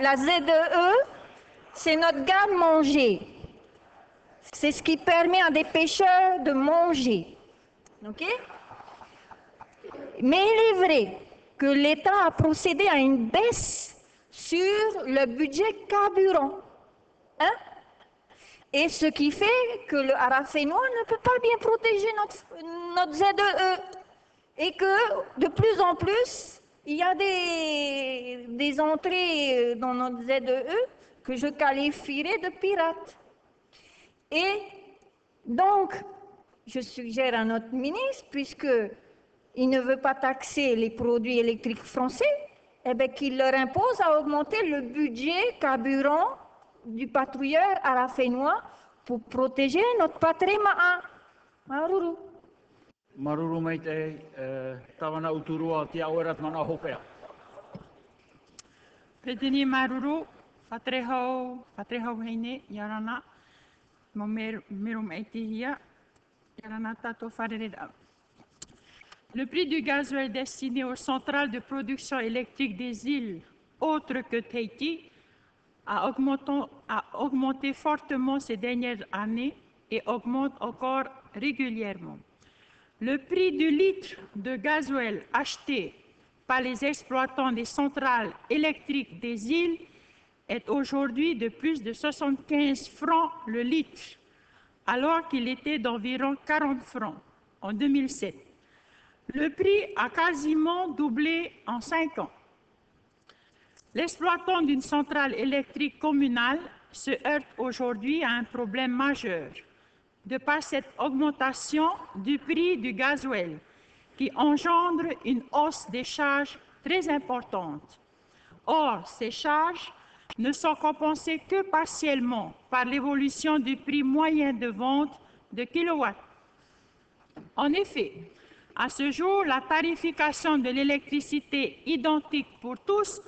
la ZEE, c'est notre garde-manger. C'est ce qui permet à des pêcheurs de manger. Mais il est vrai que l'État a procédé à une baisse sur le budget carburant. Hein? Et ce qui fait que le harafénois ne peut pas bien protéger notre, notre ZEE. Et que de plus en plus, il y a des, des entrées dans notre ZEE que je qualifierais de pirates. Et donc, je suggère à notre ministre, puisque il ne veut pas taxer les produits électriques français, eh bien, qu'il leur impose à augmenter le budget carburant du patrouilleur arafénois pour protéger notre patrimoine. Maruru. Maruru mai te, uh, tawana uturua te aoerat mana hopea. Pretini maruru, whatrehau, whatrehau heine, yarana, Le prix du gasoil destiné aux centrales de production électrique des îles autres que Tahiti a augmenté, a augmenté fortement ces dernières années et augmente encore régulièrement. Le prix du litre de gasoil acheté par les exploitants des centrales électriques des îles est aujourd'hui de plus de 75 francs le litre, alors qu'il était d'environ 40 francs en 2007. Le prix a quasiment doublé en cinq ans. L'exploitant d'une centrale électrique communale se heurte aujourd'hui à un problème majeur de par cette augmentation du prix du gasoil qui engendre une hausse des charges très importante. Or, ces charges ne sont compensées que partiellement par l'évolution du prix moyen de vente de kilowatts. En effet, à ce jour, la tarification de l'électricité identique pour tous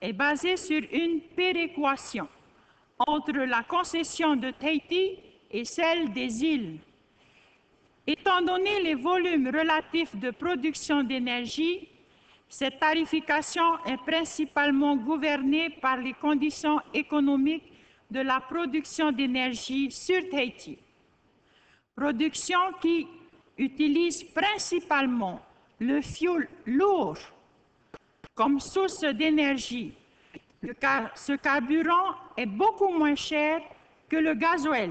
est basée sur une péréquation entre la concession de Tahiti et celle des îles. Étant donné les volumes relatifs de production d'énergie, cette tarification est principalement gouvernée par les conditions économiques de la production d'énergie sur Tahiti. Production qui utilise principalement le fioul lourd comme source d'énergie. Ce carburant est beaucoup moins cher que le gasoil,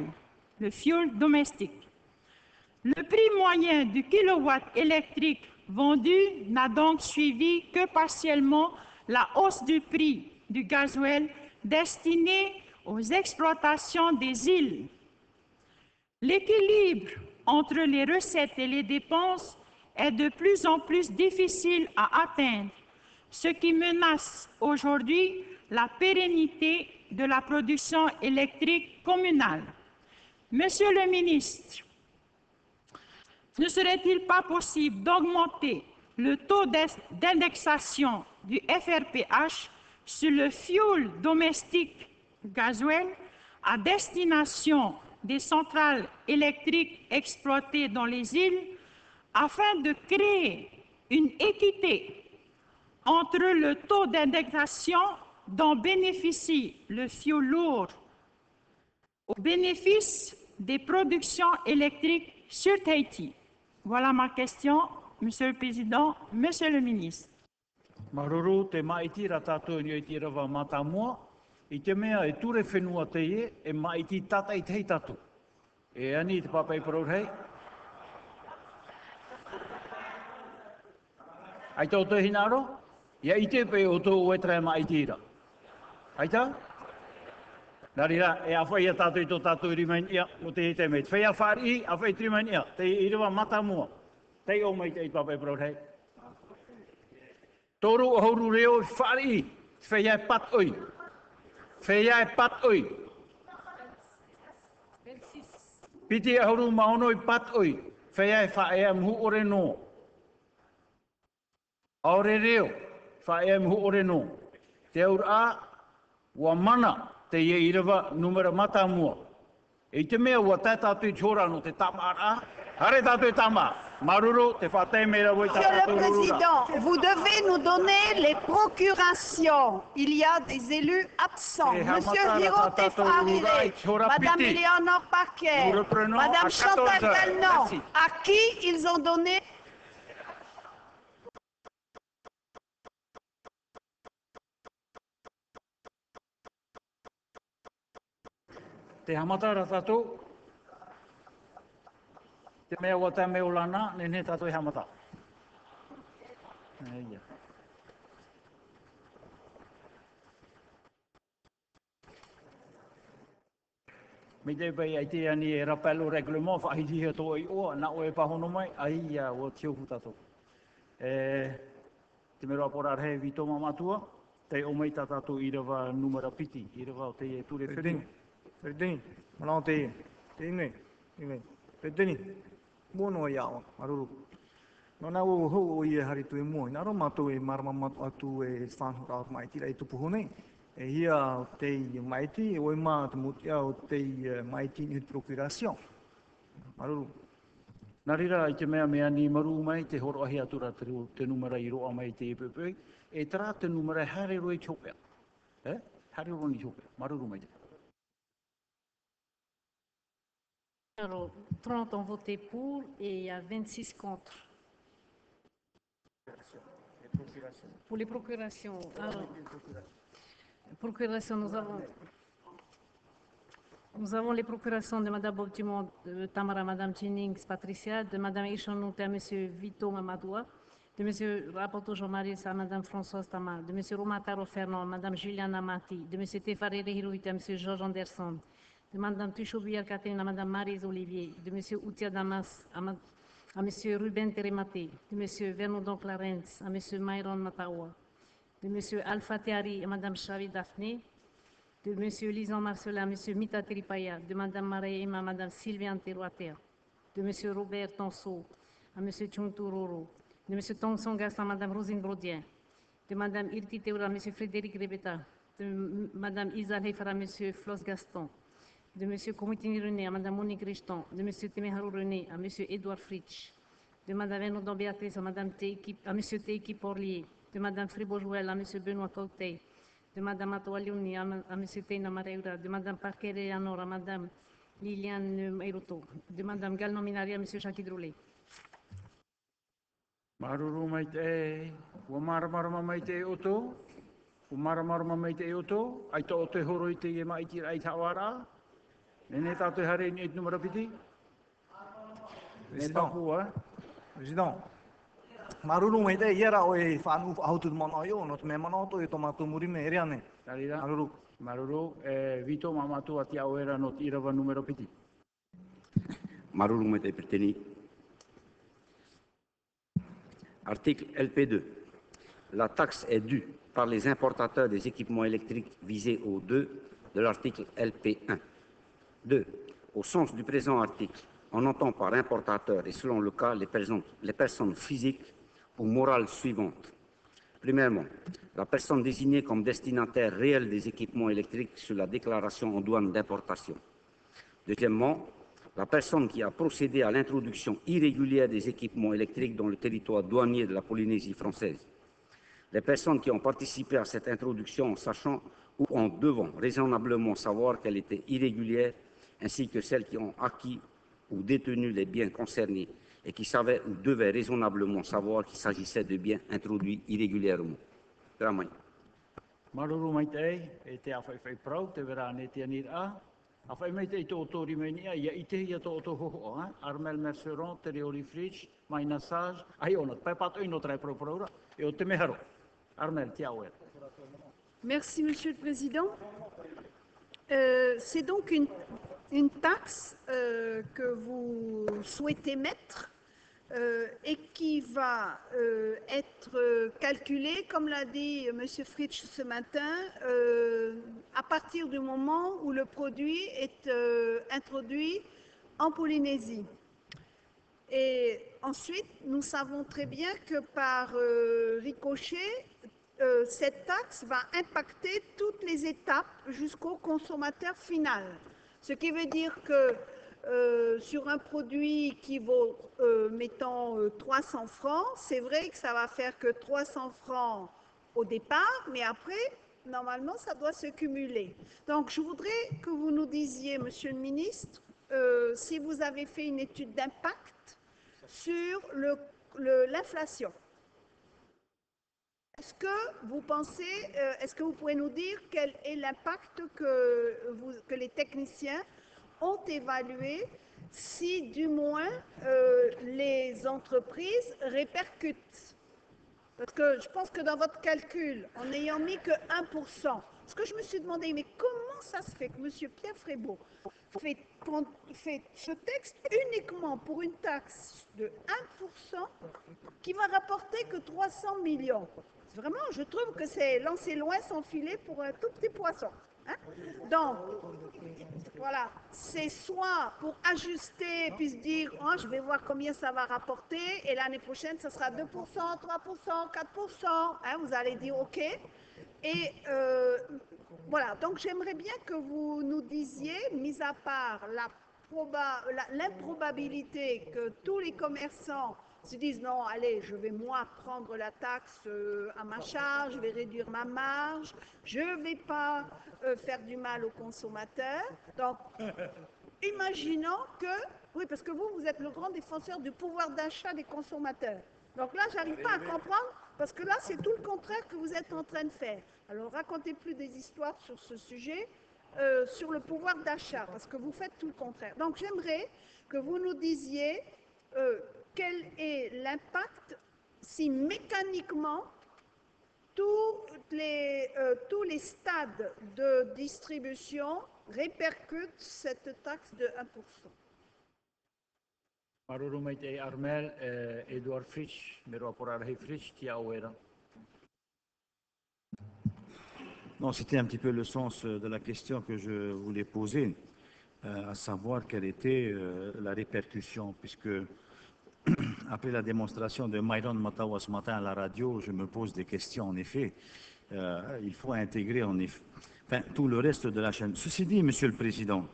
le fioul domestique. Le prix moyen du kilowatt électrique vendu n'a donc suivi que partiellement la hausse du prix du gasoil destiné aux exploitations des îles. L'équilibre entre les recettes et les dépenses est de plus en plus difficile à atteindre, ce qui menace aujourd'hui la pérennité de la production électrique communale. Monsieur le ministre, ne serait-il pas possible d'augmenter le taux d'indexation du FRPH sur le fuel domestique gasoil à destination des centrales électriques exploitées dans les îles afin de créer une équité entre le taux d'indexation dont bénéficie le fioul lourd au bénéfice des productions électriques sur Tahiti? Voilà ma question, Monsieur le Président, Monsieur le Ministre. Maruru te maiti ra tātou ni te rawa mata mua, i te mea e ture whenua te ie, e maiti tata i tei tatu. E ani te papai parau hei. Ai tau te hinaro? Ia i te pe o tō uetra e maiti ra. Ai tā? Nari ra, e a whai a tātou i tō tātou i rimain ia, o te hite mei. Whai a whāri i, a whai trimain ia, te i rawa mata mua. Te o mei te i papai parau hei. Tōru o hauru reo whari, whai a pat oi. Whai a pat oi. Piti a hauru maono i pat oi. Whai a whae a mhu ore nō. Aore reo, whae a mhu ore nō. Te aur a, ua mana te irawa numera. E te mea ua tai tātou i tōra no te tama a, hare tātou i tama. Maruru, te whātei mera woi Monsieur le Président, vous devez nous donner les procurations. Il y a des élus absents. Monsieur Chora Madame. Léonore Paquet, Madame 14 Chantal Merci. à qui ils ont donné Te hamatara tātou. Te mea ua tā mea ulana, ne ne tātou i hamata. Eia. Me te pai ai te ani e rapelo reglement wha hiti he tō i oa, na o e pahono mai, ai ia o tiohu tātou. E, te mero aporar he vito mamatua, te o mai tā tātou i rawa numara piti, i rawa o te e ture Ferdinand, whenua. Ferdinand, te te ine, ine. Ferdinand, mono ia maruru. No na o ho o ia hari tu e mo, na ro mato e marama mato atu e fan ho mai tira e tupu hone. E hia te i maiti, o e mā te mutia o te maiti ni procuracion. Maruru. Nā rira i te mea mea ni maru mai te horo ahi atura te, ro- te numera i roa mai te epepe. e tara te numera hare roi tiopea. Eh? Hare roi ni chopea, maruru mai te. Alors, 30 ont voté pour et il y a 26 contre. Pour les procurations, alors, procuration, nous avons, nous avons les procurations de Mme Bobtimon, de Tamara, Mme Jennings, Patricia, de Mme Ishonouté à M. Vito Mamadoua, de M. Rapporteur Jean-Marie Mme Françoise Tamar, de M. Romataro Fernand, Mme Juliana Mati, de M. Tefarere Hirohita à M. Georges Anderson, de Mme Tuchobia Catherine à Mme Marise Olivier, de M. Outia Damas à, ma- à M. Ruben Terematé, de M. Vernodon Clarence à M. Myron Matawa, de M. Alpha Teari à Mme Chavi Daphné, de M. Lisan Marcelin à M. Mita Tripaya, de Mme Marie à Mme Sylviane Teruater, de M. Robert Tonso à M. Tchunturoro, de M. Tongson Gaston à Mme Rosine Brodien, de Mme Irti Teura à M. Frédéric Rebeta, de M- Isal Hefer à M. Flos Gaston, de M. Comitini René à Mme Monique Richton, de M. Temeharu René à M. Edouard Fritsch, de Mme Venodon Béatrice à Mme Teiki, à M. Teiki Porlier, de Mme Fribourg-Jouel à M. Benoît Coutey, de Mme Atoaliuni à à M. Teina Mareura, de Mme Parker Eleanor à Mme Liliane Meiroto, de Mme Galnon Minari à M. Jacques Droulet. Maruru mai te e, ua maramarama mai te e oto, ua maramarama mai te e oto, ai to o te horo i te e mai tira ai tawara, ni piti, o e me e tomato muri me. Maruru. Maruru, e vito mamatu era numero piti. Perteni. Article LP2. La taxe est due par les importateurs des équipements électriques visés au 2 de l'article LP1. 2. Au sens du présent article, on entend par importateur et selon le cas les personnes, les personnes physiques ou morales suivantes. Premièrement, la personne désignée comme destinataire réel des équipements électriques sur la déclaration en douane d'importation. Deuxièmement, la personne qui a procédé à l'introduction irrégulière des équipements électriques dans le territoire douanier de la Polynésie française, les personnes qui ont participé à cette introduction en sachant ou en devant raisonnablement savoir qu'elle était irrégulière, ainsi que celles qui ont acquis ou détenu les biens concernés et qui savaient ou devaient raisonnablement savoir qu'il s'agissait de biens introduits irrégulièrement. Ramai. Maruru mai te ei, e te a whai prau, te vera ne te anir a. A whai mai te i tō tori mai nia, ia i te hia tō tō hoho, ha? Armel Merceron, te reo Fridge, mai Nassage, ai ona, pai pato ino trai pro praura, e o te meharo. Armel, te au Merci, Monsieur le Président. Euh, C'est donc une, une taxe euh, que vous souhaitez mettre euh, et qui va euh, être calculée, comme l'a dit M. Fritsch ce matin, à partir du moment où le produit est introduit en Polynésie. Et ensuite, nous savons très bien que par ricochet, cette taxe va impacter toutes les étapes jusqu'au consommateur final. Ce qui veut dire que euh, sur un produit qui vaut, euh, mettons, euh, 300 francs, c'est vrai que ça va faire que 300 francs au départ, mais après, normalement, ça doit se cumuler. Donc, je voudrais que vous nous disiez, Monsieur le ministre, euh, si vous avez fait une étude d'impact sur l'inflation. Est-ce que vous pensez, euh, est-ce que vous pouvez nous dire quel est l'impact que, les techniciens ont évalué si du moins euh, les entreprises répercutent? Parce que je pense que dans votre calcul, en n'ayant mis que 1%, ce que je me suis demandé, mais comment ça se fait que M. Pierre Frébault fait, fait ce texte uniquement pour une taxe de 1% qui va rapporter que 300 millions? Vraiment, je trouve que c'est lancer loin son filet pour un tout petit poisson. hein. Donc, voilà, c'est soit pour ajuster puis se dire, oh, je vais voir combien ça va rapporter, et l'année prochaine, ce sera 2%, 3%, 4%, hein, vous allez dire OK. Et euh, voilà, donc j'aimerais bien que vous nous disiez, mis à part l'improbabilité que tous les commerçants se disent non, allez, je vais moi prendre la taxe euh, à ma charge, je vais réduire ma marge, je ne vais pas euh, faire du mal aux consommateurs. Donc, imaginons que, oui, parce que vous, vous êtes le grand défenseur du pouvoir d'achat des consommateurs. Donc là, j'arrive pas à comprendre, parce que là, c'est tout le contraire que vous êtes en train de faire. Alors, racontez plus des histoires sur ce sujet, euh, sur le pouvoir d'achat, parce que vous faites tout le contraire. Donc, j'aimerais que vous nous disiez quel est l'impact si mécaniquement les, euh, tous les stades de distribution répercutent cette taxe de 1%. Maruru mai te e Armel, e Edward Fritsch, me roa porarahi Fritsch, ti au era. Non, c'était un petit peu le sens euh, de la question que je voulais poser, euh, à savoir quelle était euh, la répercussion, puisque après la démonstration de Myron Matawa ce matin à la radio, je me pose des questions en effet. Euh, il faut intégrer en effet enfin, tout le reste de la chaîne. Ceci dit, Monsieur le Président,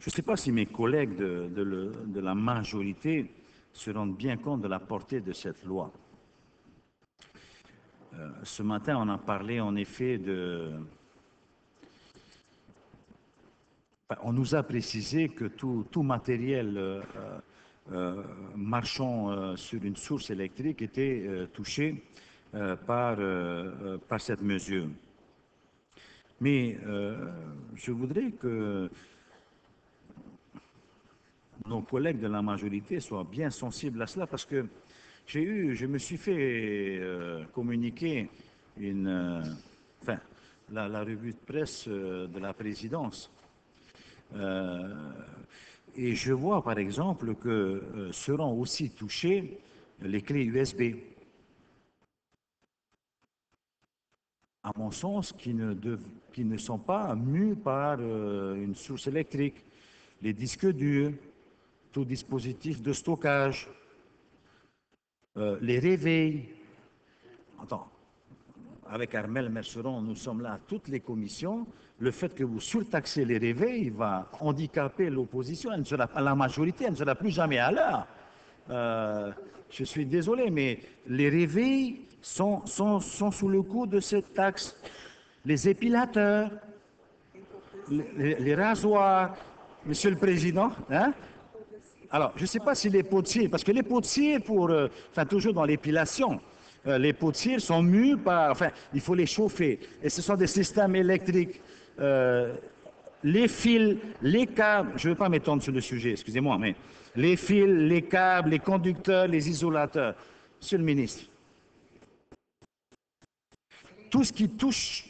je ne sais pas si mes collègues de, la majorité se rendent bien compte de la portée de cette loi. Euh, ce matin, on a parlé en effet de... On nous a précisé que tout, matériel euh, marchant euh, sur une source électrique était euh, touché euh, par, euh, euh, par cette mesure. Mais euh, je voudrais que nos collègues de la majorité soient bien sensibles à cela parce que j'ai eu, je me suis fait euh, communiquer une, euh, enfin, la, revue de presse euh, de la présidence. Et je vois par exemple que euh, seront aussi touchées les clés USB. À mon sens, qui ne, sont pas mus par euh, une source électrique, les disques durs, tout dispositif de stockage, euh, les réveils. Attends, avec Armel Merceron, nous sommes là, toutes les commissions, le fait que vous surtaxez les réveils va handicaper l'opposition, elle ne sera pas la majorité, elle ne sera plus jamais à l'heure. Euh, je suis désolé, mais les réveils sont, sont, sont sous le coup de cette taxe. Les épilateurs, les, rasoirs, Monsieur le Président, hein? Alors, je ne sais pas si les potiers, parce que les potiers, pour, euh, enfin, toujours dans l'épilation, les potiers sont mus par, enfin, il faut les chauffer. Et ce sont des systèmes électriques. euh, les fils, les câbles, je ne veux pas m'étendre sur le sujet, excusez-moi, mais les fils, les câbles, les conducteurs, les isolateurs. Monsieur le ministre, tout ce qui touche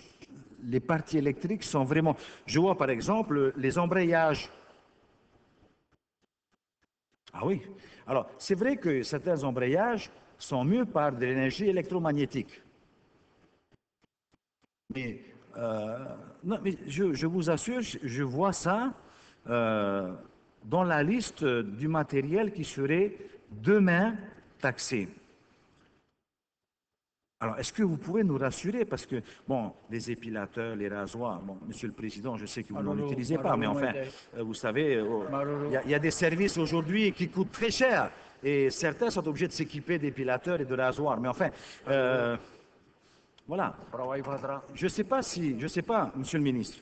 les parties électriques sont vraiment... Je vois par exemple les embrayages. Ah oui. Alors, c'est vrai que certains embrayages sont mieux par de l'énergie électromagnétique. Mais, euh, non, mais je, je vous assure, je, vois ça euh, dans la liste du matériel qui serait demain taxé. Alors, est-ce que vous pouvez nous rassurer? Parce que, bon, les épilateurs, les rasoirs, bon, Monsieur le Président, je sais que vous n'en utilisez pas, mais enfin, euh, vous savez, il y a des services aujourd'hui qui coûtent très cher. Et certains sont obligés de s'équiper d'épilateurs et de rasoirs. Mais enfin, euh, voilà. Je ne sais pas si, je ne sais pas, Monsieur le Ministre,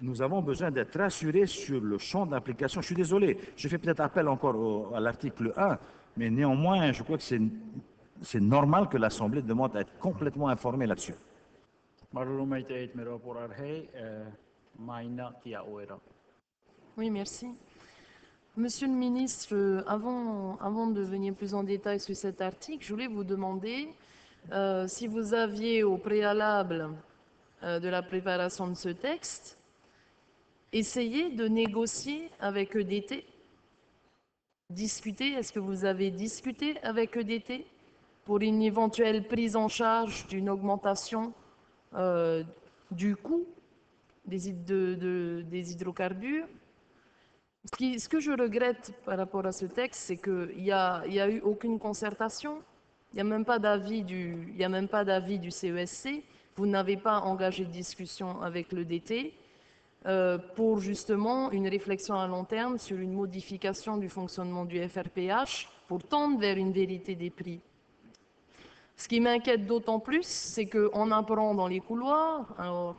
nous avons besoin d'être rassurés sur le champ d'application. Je suis désolé, je fais peut-être appel encore au- à l'article 1, mais néanmoins, je crois que c'est c'est normal que l'Assemblée demande à être complètement informée là-dessus. Eh. Oui, merci. Monsieur le ministre, euh, avant, de venir plus en détail sur cet article, je voulais vous demander euh, si vous aviez au préalable euh, de la préparation de ce texte essayé de négocier avec EDT, discuter, est-ce que vous avez discuté avec EDT pour une éventuelle prise en charge d'une augmentation du coût des hydrocarbures ce, que je regrette par rapport à ce texte, c'est qu'il n'y a, a eu aucune concertation, il n'y a même pas d'avis du, du CESC, vous n'avez pas engagé de discussion avec le DT euh, pour justement une réflexion à long terme sur une modification du fonctionnement du FRPH pour tendre vers une vérité des prix. Ce qui m'inquiète d'autant plus, c'est qu'on apprend dans les couloirs, alors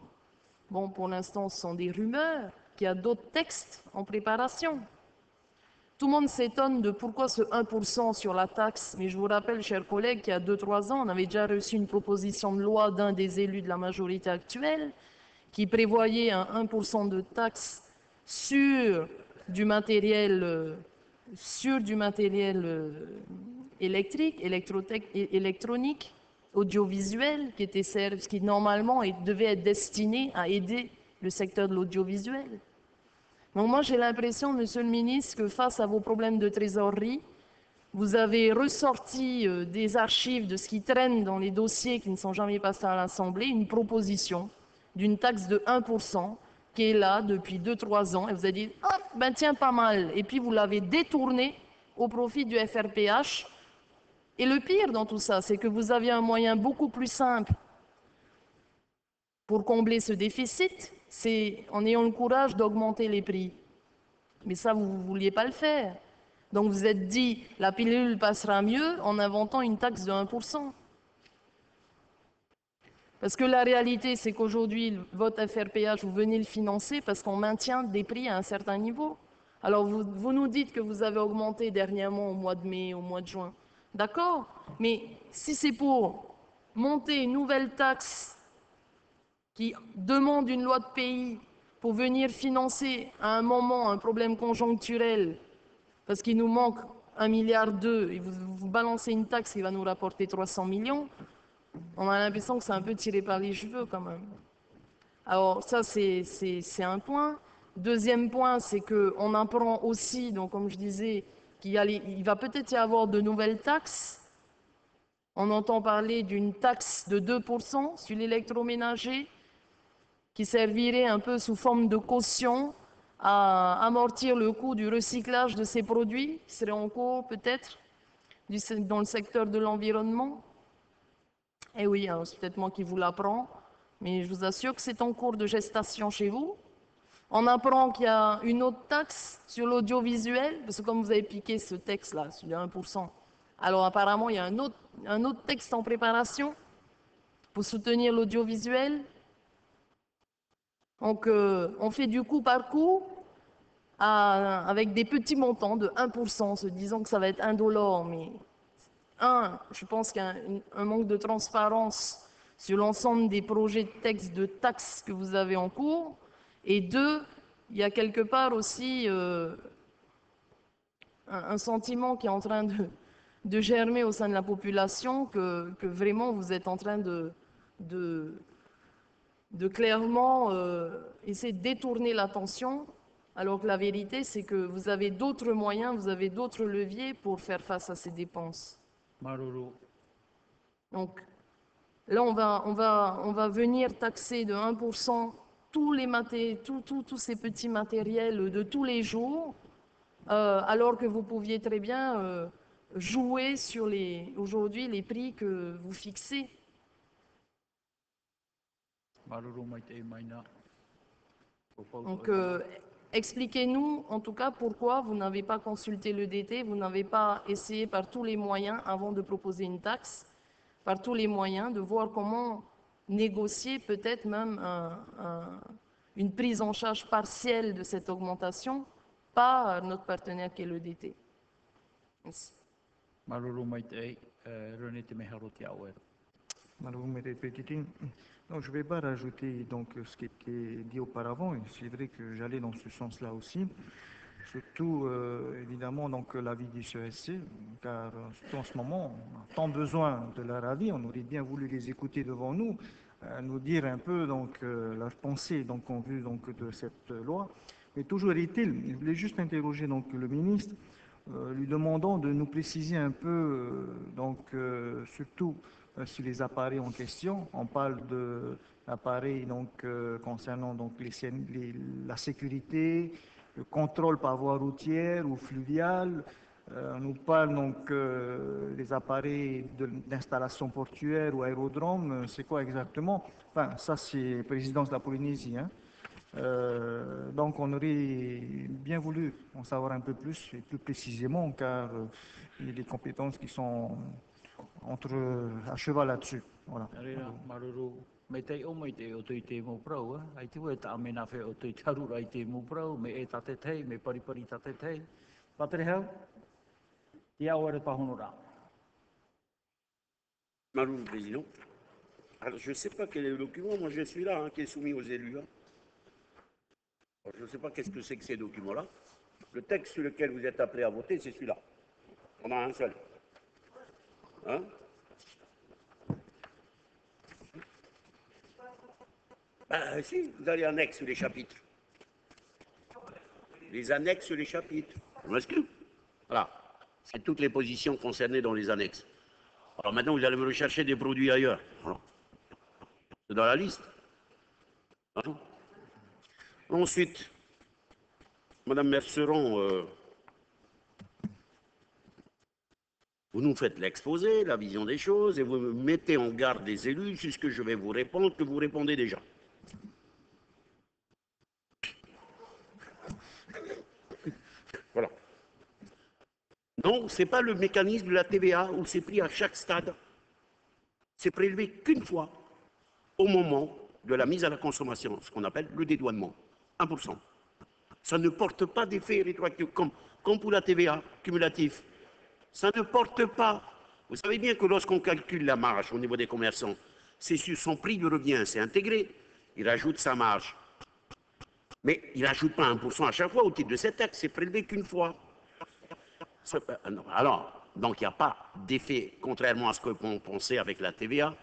Bon, pour l'instant, ce sont des rumeurs, qu'il y a d'autres textes en préparation. Tout le monde s'étonne de pourquoi ce 1% sur la taxe, mais je vous rappelle, chers collègues, qu'il y a 2-3 ans, on avait déjà reçu une proposition de loi d'un des élus de la majorité actuelle qui prévoyait un 1% de taxe sur du matériel, sur du matériel euh, électrique, électronique, audiovisuel, qui, était, qui normalement devait être destiné à aider le secteur de l'audiovisuel. Donc moi, j'ai l'impression, Monsieur le ministre, que face à vos problèmes de trésorerie, vous avez ressorti euh, des archives de ce qui traîne dans les dossiers qui ne sont jamais passés à l'Assemblée, une proposition d'une taxe de 1% qui est là depuis 2-3 ans, et vous avez dit, ah, ben tiens, pas mal, et puis vous l'avez détourné au profit du FRPH, et le pire dans tout ça, c'est que vous aviez un moyen beaucoup plus simple pour combler ce déficit, c'est en ayant le courage d'augmenter les prix. Mais ça, vous ne vouliez pas le faire. Donc vous êtes dit, la pilule passera mieux en inventant une taxe de 1%. Parce que la réalité, c'est qu'aujourd'hui, votre FRPH, vous venez le financer parce qu'on maintient des prix à un certain niveau. Alors vous, vous nous dites que vous avez augmenté dernièrement au mois de mai, au mois de juin. D'accord? Mais si c'est pour monter une nouvelle taxe qui demande une loi de pays pour venir financer à un moment un problème conjoncturel, parce qu'il nous manque un milliard d'eux, et vous, balancez une taxe qui va nous rapporter 300 millions, on a l'impression que c'est un peu tiré par les cheveux quand même. Alors ça, c'est un point. Deuxième point, c'est qu'on apprend aussi, donc comme je disais, qu'il va peut-être y avoir de nouvelles taxes. On entend parler d'une taxe de 2% sur l'électroménager qui servirait un peu sous forme de caution à amortir le coût du recyclage de ces produits, qui seraient en cours peut-être dans le secteur de l'environnement? Eh oui, alors c'est peut-être moi qui vous l'apprends, mais je vous assure que c'est en cours de gestation chez vous. On apprend qu'il y a une autre taxe sur l'audiovisuel, parce que comme vous avez piqué ce texte-là, celui de 1%, alors apparemment il y a un autre, un autre texte en préparation pour soutenir l'audiovisuel. Donc euh, on fait du coup par coup avec des petits montants de 1%, se disant que ça va être indolore, mais un, je pense qu'il y a un, un manque de transparence sur l'ensemble des projets de texte de taxes que vous avez en cours. Et deux, il y a quelque part aussi euh, un, sentiment qui est en train de, germer au sein de la population que, vraiment vous êtes en train de, de clairement euh, essayer de détourner l'attention, alors que la vérité, c'est que vous avez d'autres moyens, vous avez d'autres leviers pour faire face à ces dépenses. Donc là, on va, on va, on va venir taxer de 1% tous, les maté- tous- tous- tous ces petits matériels de tous les jours, euh, alors que vous pouviez très bien euh, jouer sur les, aujourd'hui les prix que vous fixez. Maruru mai te maina. Donc, euh, expliquez-nous, en tout cas, pourquoi vous n'avez pas consulté le DT, vous n'avez pas essayé par tous les moyens, avant de proposer une taxe, par tous les moyens, de voir comment négocier peut-être même un- un- une prise en charge partielle de cette augmentation par notre partenaire qui est le DT. Merci. Non, je ne vais pas rajouter donc, ce qui était dit auparavant. C'est vrai que j'allais dans ce sens-là aussi. Surtout, euh, évidemment, donc, l'avis du CESC, car euh, en ce moment, on a tant besoin de leur avis. On aurait bien voulu les écouter devant nous, euh, nous dire un peu donc, euh, leur pensée donc, en vue donc, de cette loi. Mais toujours est-il, je voulais juste interroger donc, le ministre, lui demandant de nous préciser un peu, donc, euh, surtout euh, sur les appareils en question. On parle de l'appareil donc, euh, concernant donc, la sécurité, le contrôle par voie routière ou fluviale. Euh, on nous parle donc des appareils de- d'installation portuaire ou aérodrome. C'est quoi exactement? Enfin, ça c'est présidence de la Polynésie. hein. Donc on aurait bien voulu en savoir un peu plus et plus précisément car il y a des compétences qui sont entre à cheval là-dessus. Voilà. Arena, maruru. Me te o mai te o tui te mo prau, eh? ai te ue ta amena whe o tui tarura i te mo prau, me e tate tei, me paripari tate tei. Patere hau, te awere pahono rā. Malou, le président. Alors, je ne sais pas quel est le document, moi je suis là, hein, qui est soumis aux élus. hein. Alors, je ne sais pas qu'est-ce que c'est que ces documents-là. Le texte sur lequel vous êtes appelé à voter, c'est celui-là. On en a un seul. Hein? Ben si, vous allez annexes les chapitres. Les annexes sur les chapitres. Vous Voilà. C'est toutes les positions concernées dans les annexes. Alors maintenant, vous allez me rechercher des produits ailleurs. C'est dans la liste. Hein? Ensuite, Madame Merceron, euh, vous nous faites l'exposé, la vision des choses, et vous me mettez en garde les élus sur ce que je vais vous répondre, que vous répondez déjà. Voilà. Non, ce n'est pas le mécanisme de la TVA où c'est pris à chaque stade. C'est prélevé qu'une fois au moment de la mise à la consommation, ce qu'on appelle le dédouanement. 1%. Ça ne porte pas d'effet rétroactif comme, comme pour la TVA cumulatif. Ça ne porte pas. Vous savez bien que lorsqu'on calcule la marge au niveau des commerçants, c'est sur son prix de revient, c'est intégré. Il ajoute sa marge. Mais il n'ajoute pas 1% à chaque fois au titre de cette taxe, c'est prélevé qu'une fois. Euh, non, Alors, donc il n'y a pas d'effet, contrairement à ce que l'on pensait avec la TVA,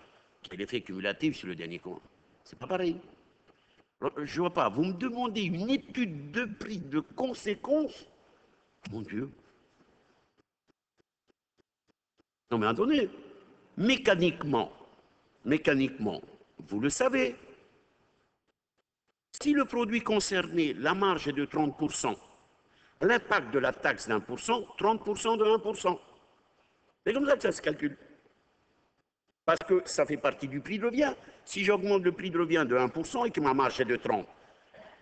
qui est l'effet cumulatif sur le dernier compte. C'est pas pareil. Alors, Je ne vois pas, vous me demandez une étude de prix, de conséquences Mon Dieu. Non mais attendez, mécaniquement, mécaniquement, vous le savez, si le produit concerné, la marge est de 30%, l'impact de la taxe d'un pour cent, 30% de 1%. C'est comme ça que ça se calcule. Parce que ça fait partie du prix de revient. Si j'augmente le prix de revient de 1% et que ma marge est de 30,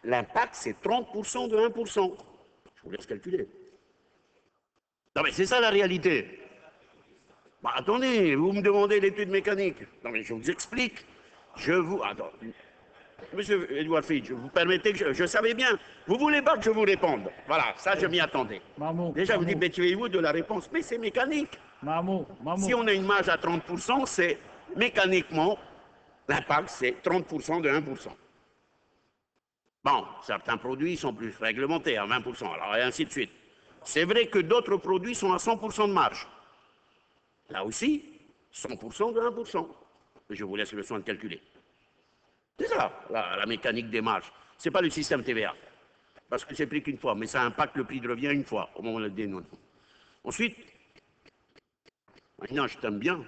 l'impact c'est 30% de 1%. Je vous laisse calculer. Non mais c'est ça la réalité. Bah, attendez, vous me demandez l'étude mécanique. Non mais je vous explique. Je vous... Attends. Monsieur Edouard Fitch, vous permettez que je, je, savais bien. Vous voulez pas que je vous réponde. Voilà, ça je m'y attendais. Déjà, vous dites, méfiez-vous de la réponse, mais c'est mécanique. Si on a une marge à 30%, c'est mécaniquement, l'impact, c'est 30% de 1%. Bon, certains produits sont plus réglementés à 20%, alors et ainsi de suite. C'est vrai que d'autres produits sont à 100% de marge. Là aussi, 100% de 1%. Je vous laisse le soin de calculer. C'est ça, la, mécanique des marges. Ce n'est pas le système TVA. Parce que c'est pris qu'une fois, mais ça impacte le prix de revient une fois, au moment de dénonce. Ensuite, maintenant je t'aime bien.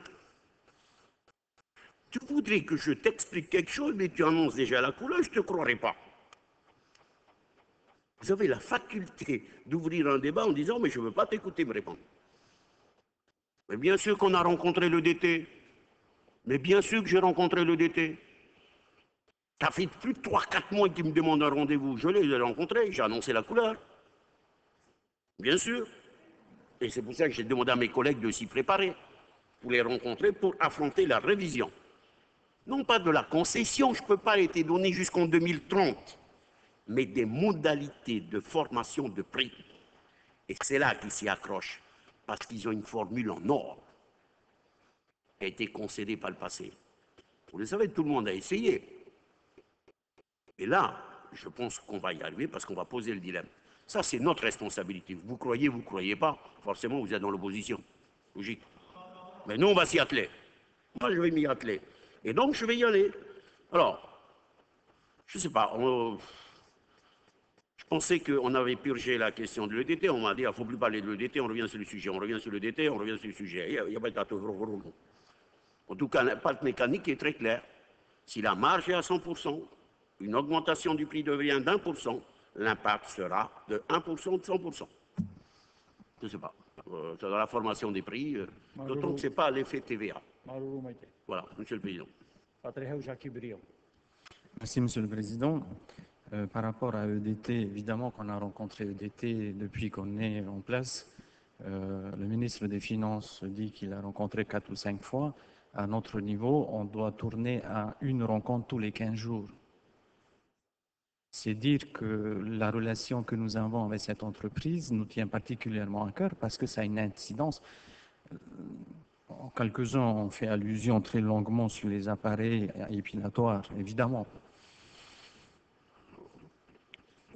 Tu voudrais que je t'explique quelque chose, mais tu annonces déjà la couleur, je ne te croirais pas. Vous avez la faculté d'ouvrir un débat en disant, mais je ne veux pas t'écouter me répondre. Mais bien sûr qu'on a rencontré le DT. Mais bien sûr que j'ai rencontré le DT. Ça fait plus de 3-4 mois qu'il me demande un rendez-vous. Je l'ai rencontré, j'ai annoncé la couleur. Bien sûr. Et c'est pour ça que j'ai demandé à mes collègues de s'y préparer, pour les rencontrer, pour affronter la révision. Non pas de la concession, je ne peux pas être donné jusqu'en 2030, mais des modalités de formation de prix. Et c'est là qu'ils s'y accrochent, parce qu'ils ont une formule en or a été concédée par le passé. Vous le savez, tout le monde a essayé. Et là, je pense qu'on va y arriver parce qu'on va poser le dilemme. Ça, c'est notre responsabilité. Vous croyez, vous ne croyez pas, forcément, vous êtes dans l'opposition. Logique. Mais nous, on va s'y atteler. Moi, je vais m'y atteler. Et donc, je vais y aller. Alors, je ne sais pas, pensais qu'on avait purgé la question de l'EDT. On m'a dit, il ne faut plus parler de l'EDT, on revient sur le sujet. On revient sur l'EDT, on revient sur le sujet. Il n'y a, pas de En tout cas, l'impact mécanique est très clair. Si la marge est à 100%, une augmentation du prix devient d'un pour cent, l'impact sera de 1% de 100%. Je ne sais pas. Euh, dans la formation des prix, euh, d'autant que ce n'est pas l'effet TVA. Voilà, Monsieur le Président. Merci, Monsieur le Président. Euh, par rapport à EDT, évidemment qu'on a rencontré EDT depuis qu'on est en place. le ministre des Finances dit qu'il a rencontré quatre ou cinq fois. À notre niveau, on doit tourner à une rencontre tous les 15 jours c'est dire que la relation que nous avons avec cette entreprise nous tient particulièrement à cœur parce que ça a une incidence. Euh, quelques-uns ont fait allusion très longuement sur les appareils épilatoires, évidemment.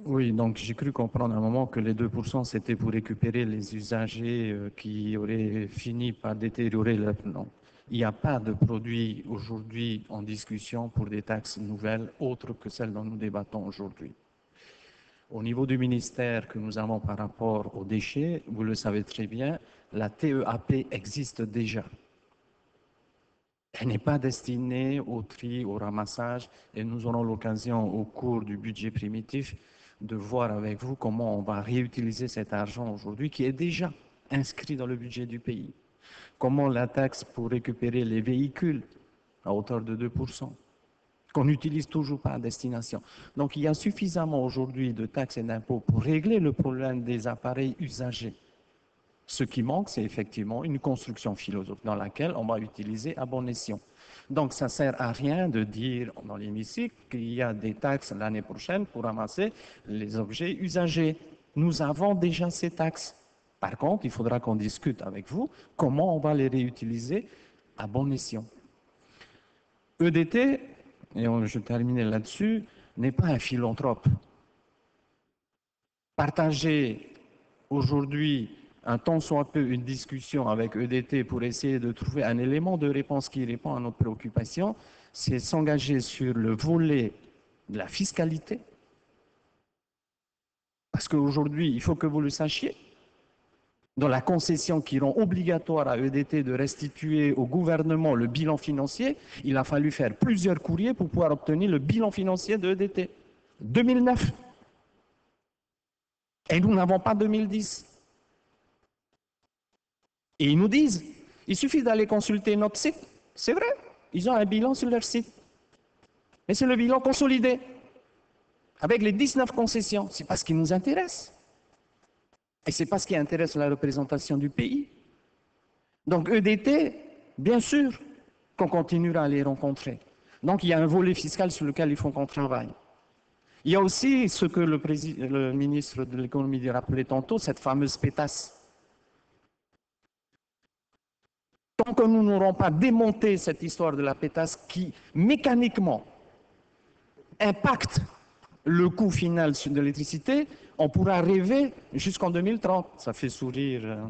Oui, donc j'ai cru comprendre à un moment que les 2%, c'était pour récupérer les usagers euh, qui auraient fini par détériorer leur plan. Il n'y a pas de produit aujourd'hui en discussion pour des taxes nouvelles autres que celles dont nous débattons aujourd'hui. Au niveau du ministère que nous avons par rapport aux déchets, vous le savez très bien, la TEAP existe déjà. Elle n'est pas destinée au tri, au ramassage, et nous aurons l'occasion au cours du budget primitif de voir avec vous comment on va réutiliser cet argent aujourd'hui qui est déjà inscrit dans le budget du pays. Comment la taxe pour récupérer les véhicules à hauteur de 2%, qu'on n'utilise toujours pas à destination. Donc il y a suffisamment aujourd'hui de taxes et d'impôts pour régler le problème des appareils usagés. Ce qui manque, c'est effectivement une construction philosophique dans laquelle on va utiliser à bon escient. Donc ça ne sert à rien de dire dans l'hémicycle qu'il y a des taxes l'année prochaine pour ramasser les objets usagés. Nous avons déjà ces taxes. Par contre, il faudra qu'on discute avec vous comment on va les réutiliser à bon escient. EDT, et je termine là-dessus, n'est pas un philanthrope. Partager aujourd'hui un temps soit peu une discussion avec EDT pour essayer de trouver un élément de réponse qui répond à notre préoccupation, c'est s'engager sur le volet de la fiscalité. Parce qu'aujourd'hui, il faut que vous le sachiez, dans la concession qui rend obligatoire à EDT de restituer au gouvernement le bilan financier, il a fallu faire plusieurs courriers pour pouvoir obtenir le bilan financier de EDT. 2009. Et nous n'avons pas 2010. Et ils nous disent, il suffit d'aller consulter notre site C'est vrai, ils ont un bilan sur leur site. Mais c'est le bilan consolidé, avec les 19 concessions. C'est pas ce qui nous intéresse. Et c'est pas ce qui intéresse la représentation du pays. Donc EDT, bien sûr qu'on continuera à les rencontrer. Donc il y a un volet fiscal sur lequel il faut qu'on travaille. Il y a aussi ce que le, le ministre de l'économie rappelait tantôt, cette fameuse pétasse. Tant que nous n'aurons pas démonté cette histoire de la pétasse qui, mécaniquement, impacte le coût final de l'électricité, on pourra rêver jusqu'en 2030. Ça fait sourire euh,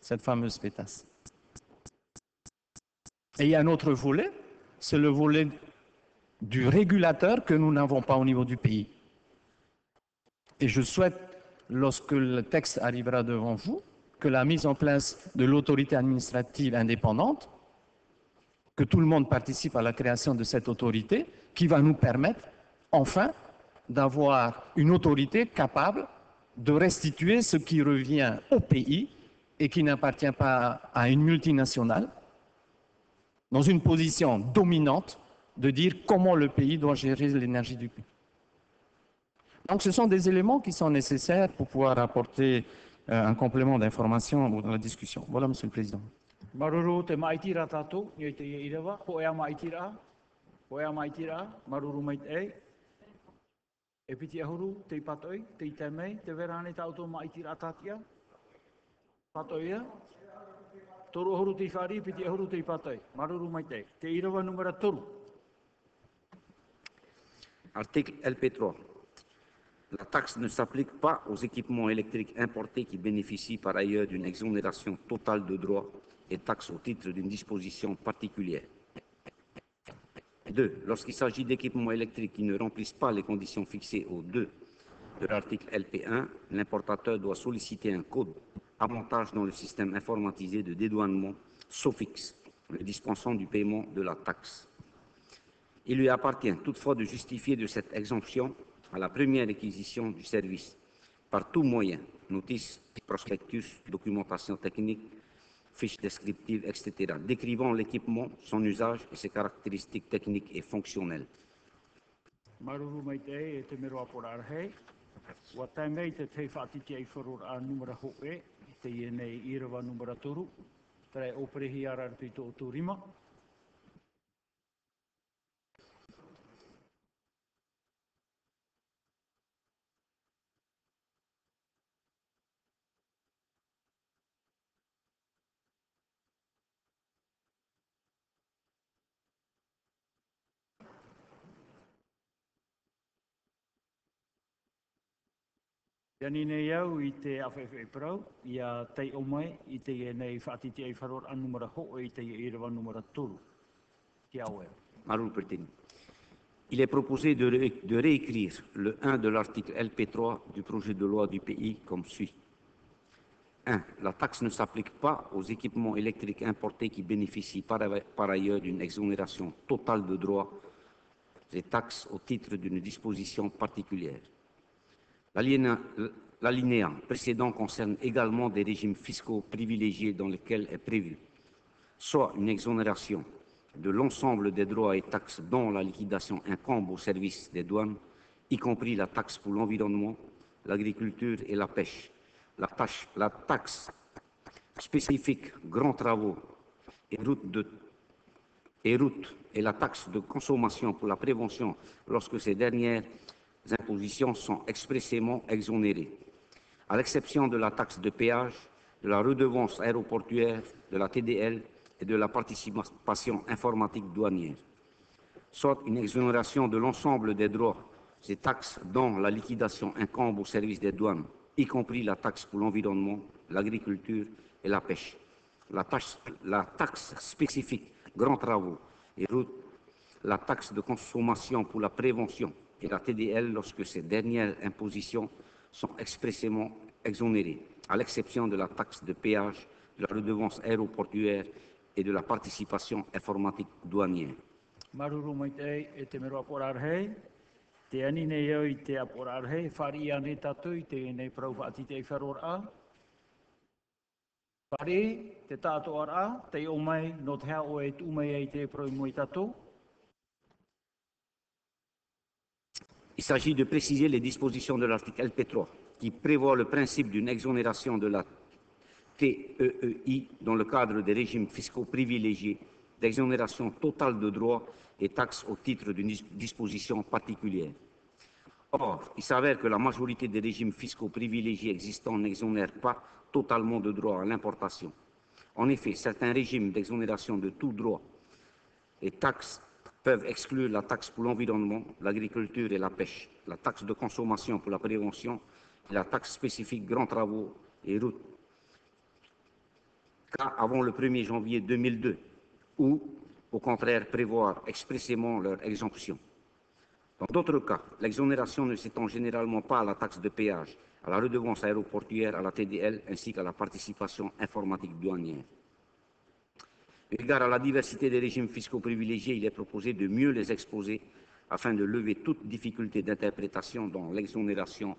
cette fameuse pétasse. Et il y a un autre volet, c'est le volet du régulateur que nous n'avons pas au niveau du pays. Et je souhaite, lorsque le texte arrivera devant vous, que la mise en place de l'autorité administrative indépendante, que tout le monde participe à la création de cette autorité, qui va nous permettre, enfin, d'avoir une autorité capable de restituer ce qui revient au pays et qui n'appartient pas à une multinationale, dans une position dominante de dire comment le pays doit gérer l'énergie du pays. Donc ce sont des éléments qui sont nécessaires pour pouvoir apporter un complément d'information dans la discussion. Voilà, Monsieur le Président. Maruru te maitira tātou, ni te ia irawa, ko ea maitira, ko ea maitira, maruru mait ei. E piti ahuru, te patoi, te i te verane tātou maitira tātia. Patoia. Toru ahuru te whari, piti ahuru te patoi. Maruru mait ei. Te irawa numera toru. Article LP3. La taxe ne s'applique pas aux équipements électriques importés qui bénéficient par ailleurs d'une exonération totale de droits et taxes au titre d'une disposition particulière. 2. Lorsqu'il s'agit d'équipements électriques qui ne remplissent pas les conditions fixées au 2 de l'article LP1, l'importateur doit solliciter un code avantage dans le système informatisé de dédouanement SOFIX, le dispensant du paiement de la taxe. Il lui appartient toutefois de justifier de cette exemption à la première réquisition du service par tout moyen, notice, prospectus, documentation technique, fiches descriptives, etc., décrivant l'équipement, son usage et ses caractéristiques techniques et fonctionnelles. E. Il est proposé de, ré de réécrire le 1 de l'article LP3 du projet de loi du pays comme suit. 1. La taxe ne s'applique pas aux équipements électriques importés qui bénéficient par, par ailleurs d'une exonération totale de droits et taxes au titre d'une disposition particulière. L'alinéa précédent concerne également des régimes fiscaux privilégiés dans lesquels est prévu soit une exonération de l'ensemble des droits et taxes dont la liquidation incombe au service des douanes, y compris la taxe pour l'environnement, l'agriculture et la pêche, la, taxe spécifique grands travaux et et routes et la taxe de consommation pour la prévention lorsque ces dernières impositions sont expressément exonérées, à l'exception de la taxe de péage, de la redevance aéroportuaire, de la TDL et de la participation informatique douanière, soit une exonération de l'ensemble des droits et taxes dont la liquidation incombe au service des douanes, y compris la taxe pour l'environnement, l'agriculture et la pêche. La, taxe, la taxe spécifique grands travaux et routes, la taxe de consommation pour la prévention et la TDL lorsque ces dernières impositions sont expressément exonérées, à l'exception de la taxe de péage, de la redevance aéroportuaire et de la participation informatique douanière. E te ani nei au i te aporar hei, whari ane tatu i te nei prau whaati te wharor a. Pare, te tātou ara, te o mai, no te hea e tu mai ei te proi mo i tātou. Il s'agit de préciser les dispositions de l'article LP3 qui prévoit le principe d'une exonération de la TEEI dans le cadre des régimes fiscaux privilégiés d'exonération totale de droits et taxes au titre d'une dis- disposition particulière. Or, il s'avère que la majorité des régimes fiscaux privilégiés existants n'exonèrent pas totalement de droits à l'importation. En effet, certains régimes d'exonération de tout droit et taxes peuvent exclure la taxe pour l'environnement, l'agriculture et la pêche, la taxe de consommation pour la prévention et la taxe spécifique grands travaux et routes, cas avant le 1er janvier 2002, ou, au contraire, prévoir expressément leur exemption. Dans d'autres cas, l'exonération ne s'étend généralement pas à la taxe de péage, à la redevance aéroportuaire, à la TDL, ainsi qu'à la participation informatique douanière. Égard à la diversité des régimes fiscaux privilégiés, il est proposé de mieux les exposer afin de lever toute difficulté d'interprétation dans l'exonération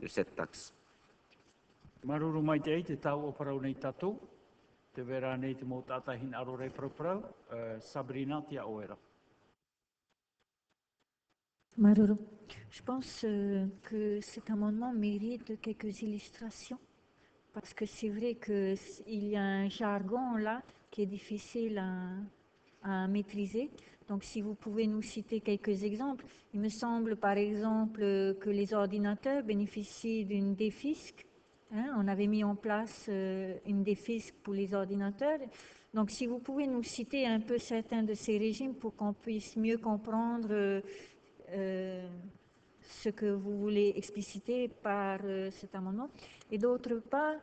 de cette taxe. Maruru mai te ei, te tau o parau nei tātou. Te vera nei te mō tātahin aro rei parau parau. Sabrina, tia oera. Maruru, je pense euh, que cet amendement mérite quelques illustrations parce que c'est vrai qu'il y a un jargon là qui est difficile à, maîtriser. Donc si vous pouvez nous citer quelques exemples, il me semble par exemple que les ordinateurs bénéficient d'une défisque. hein, on avait mis en place euh, une défisque pour les ordinateurs. Donc si vous pouvez nous citer un peu certains de ces régimes pour qu'on puisse mieux comprendre euh, euh, ce que vous voulez expliciter par cet amendement. Et d'autre part,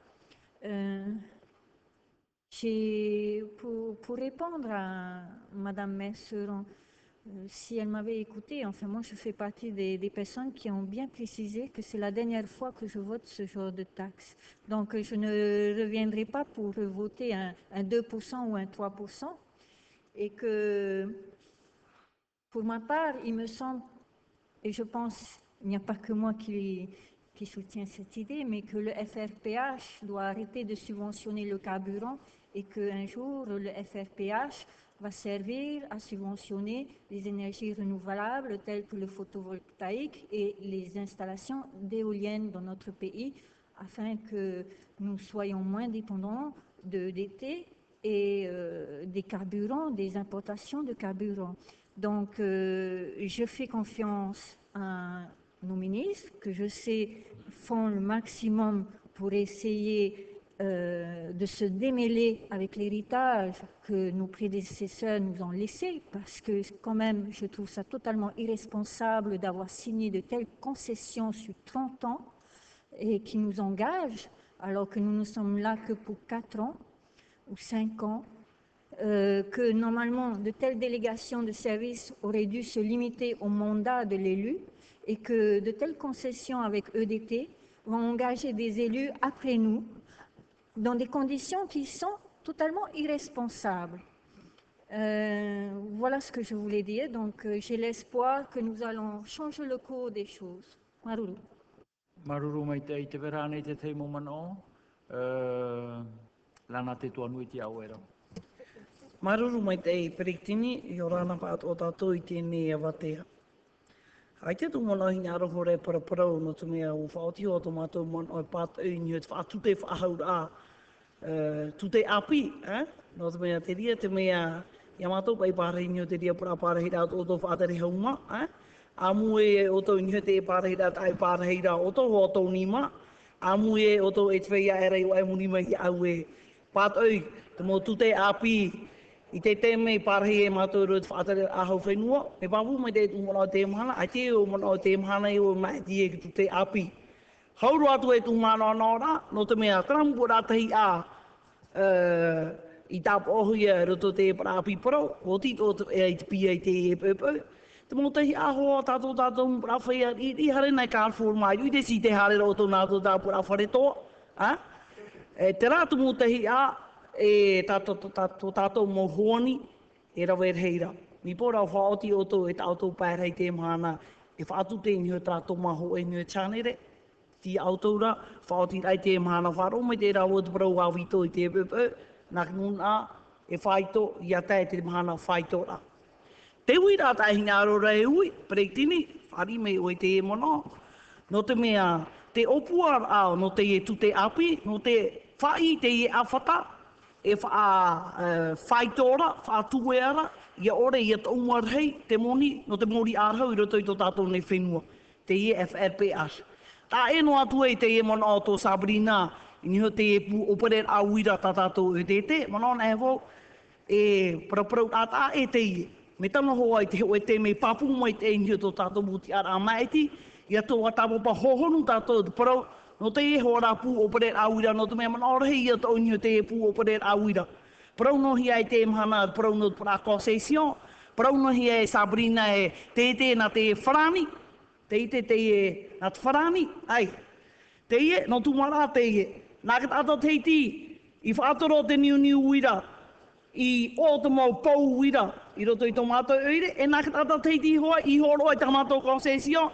pour, répondre à Madame Messeron, euh, si elle m'avait écouté, enfin moi je fais partie des, personnes qui ont bien précisé que c'est la dernière fois que je vote ce genre de taxe. Donc je ne reviendrai pas pour voter un, un 2% ou un 3%. Et que pour ma part, il me semble, et je pense, il n'y a pas que moi qui, qui soutient cette idée, mais que le FRPH doit arrêter de subventionner le carburant et qu'un jour, le FRPH va servir à subventionner les énergies renouvelables telles que le photovoltaïque et les installations d'éoliennes dans notre pays afin que nous soyons moins dépendants de d'été et euh, des carburants, des importations de carburants. Donc, euh, je fais confiance à nos ministres, que je sais font le maximum pour essayer euh, de se démêler avec l'héritage que nos prédécesseurs nous ont laissé, parce que quand même, je trouve ça totalement irresponsable d'avoir signé de telles concessions sur 30 ans et qui nous engagent, alors que nous ne sommes là que pour 4 ans ou 5 ans euh, que normalement de telles délégations de services auraient dû se limiter au mandat de l'élu et que de telles concessions avec EDT vont engager des élus après nous dans des conditions qui sont totalement irresponsables. Euh, voilà ce que je voulais dire. Donc euh, j'ai l'espoir que nous allons changer le cours des choses. Maruru. Maruru mai te ei, te vera nei te teimo mana o. Uh, lana te tua nui tia oera. Maruru mai te i periktini, i o rana pāt o tātou i tēnei a watea. Ai te tūmo nahi ngā roho re para para o no tumea o whaoti o tomato man o pāt i inyo te whaatu te whaahaur a tu te api, eh? no tumea te ria te mea i amato pai i pāre inyo te ria pura pāre rā o tō whaatare hauma, eh? Amu e o tō inyo te e rā tai ta rā o tō o tō nima, amu e o tō e tvea e rei o e munima i au e pāt e, tumo tu te api, eh? I te te mei parahi e mātou rūt whaatare ahau whenua, me papu mai te tūmana o te mahana, ai te o mana o te mahana i o mai ti e tu te api. Hauru atu e tūmana o nora, no te mea karampu rātahi a i tāpa ohu ia roto te parapi paro, o ti tō te e te pia i te e pēpau. Te mō tehi aho a tātou tātou mprawhai a i, hare nei kārwhore mai, i te si te hare roto nātou tāpura whare tō. Ha? E, te rātu mō tehi a, e tātou tātou tātou mō hoani, e rawa e reira. Mi pōra whaoti o tō e tātou pērei te mana, e whaatu te inhio tātou maho e nio chanere. ti autoura, whaoti rai te mahana wharo, mai te rau te parau awito i te pēpē. nā ki nguna e whaito, i a tae te mahana whaito ra. Te ui rā tā hinga aro rei ui, prektini, whari me oi te e mono, no te mea, te opua ao, no te e tu te api, no te whai te e awhata, e wha, uh, whaitora, whatuera, ia ore ia ta umar hei, te moni, no te mori ārhau i roto i tō tātou nei whenua, te e FRPS. Tā e no atu e te e mana o tō Sabrina, i niho te e pu operer a uira tā tātou e te te, mana ona e wau, e praprau a tā e te i. Me tano hoa i te heo e te mei papu mai te niho tō tātou muti ara a maiti, ia tō atapo pa hohonu tātou te parau, no te e hora rā pu opere a no te mea mana ora hei ia tō te e pu o pere awira. Parau no hi ai te mahana, parau no para concession, parau no hi ai Sabrina e te te na te wharani, te te te e na te wharani, ai, te e, no tu mara te e, nā ka tātou te ti, i whātoro te niu niu uira, i o te mau pou uira, i roto i tō mātou uire, e nā ka tātou te ti hoa, i horo ai tā mātou concession,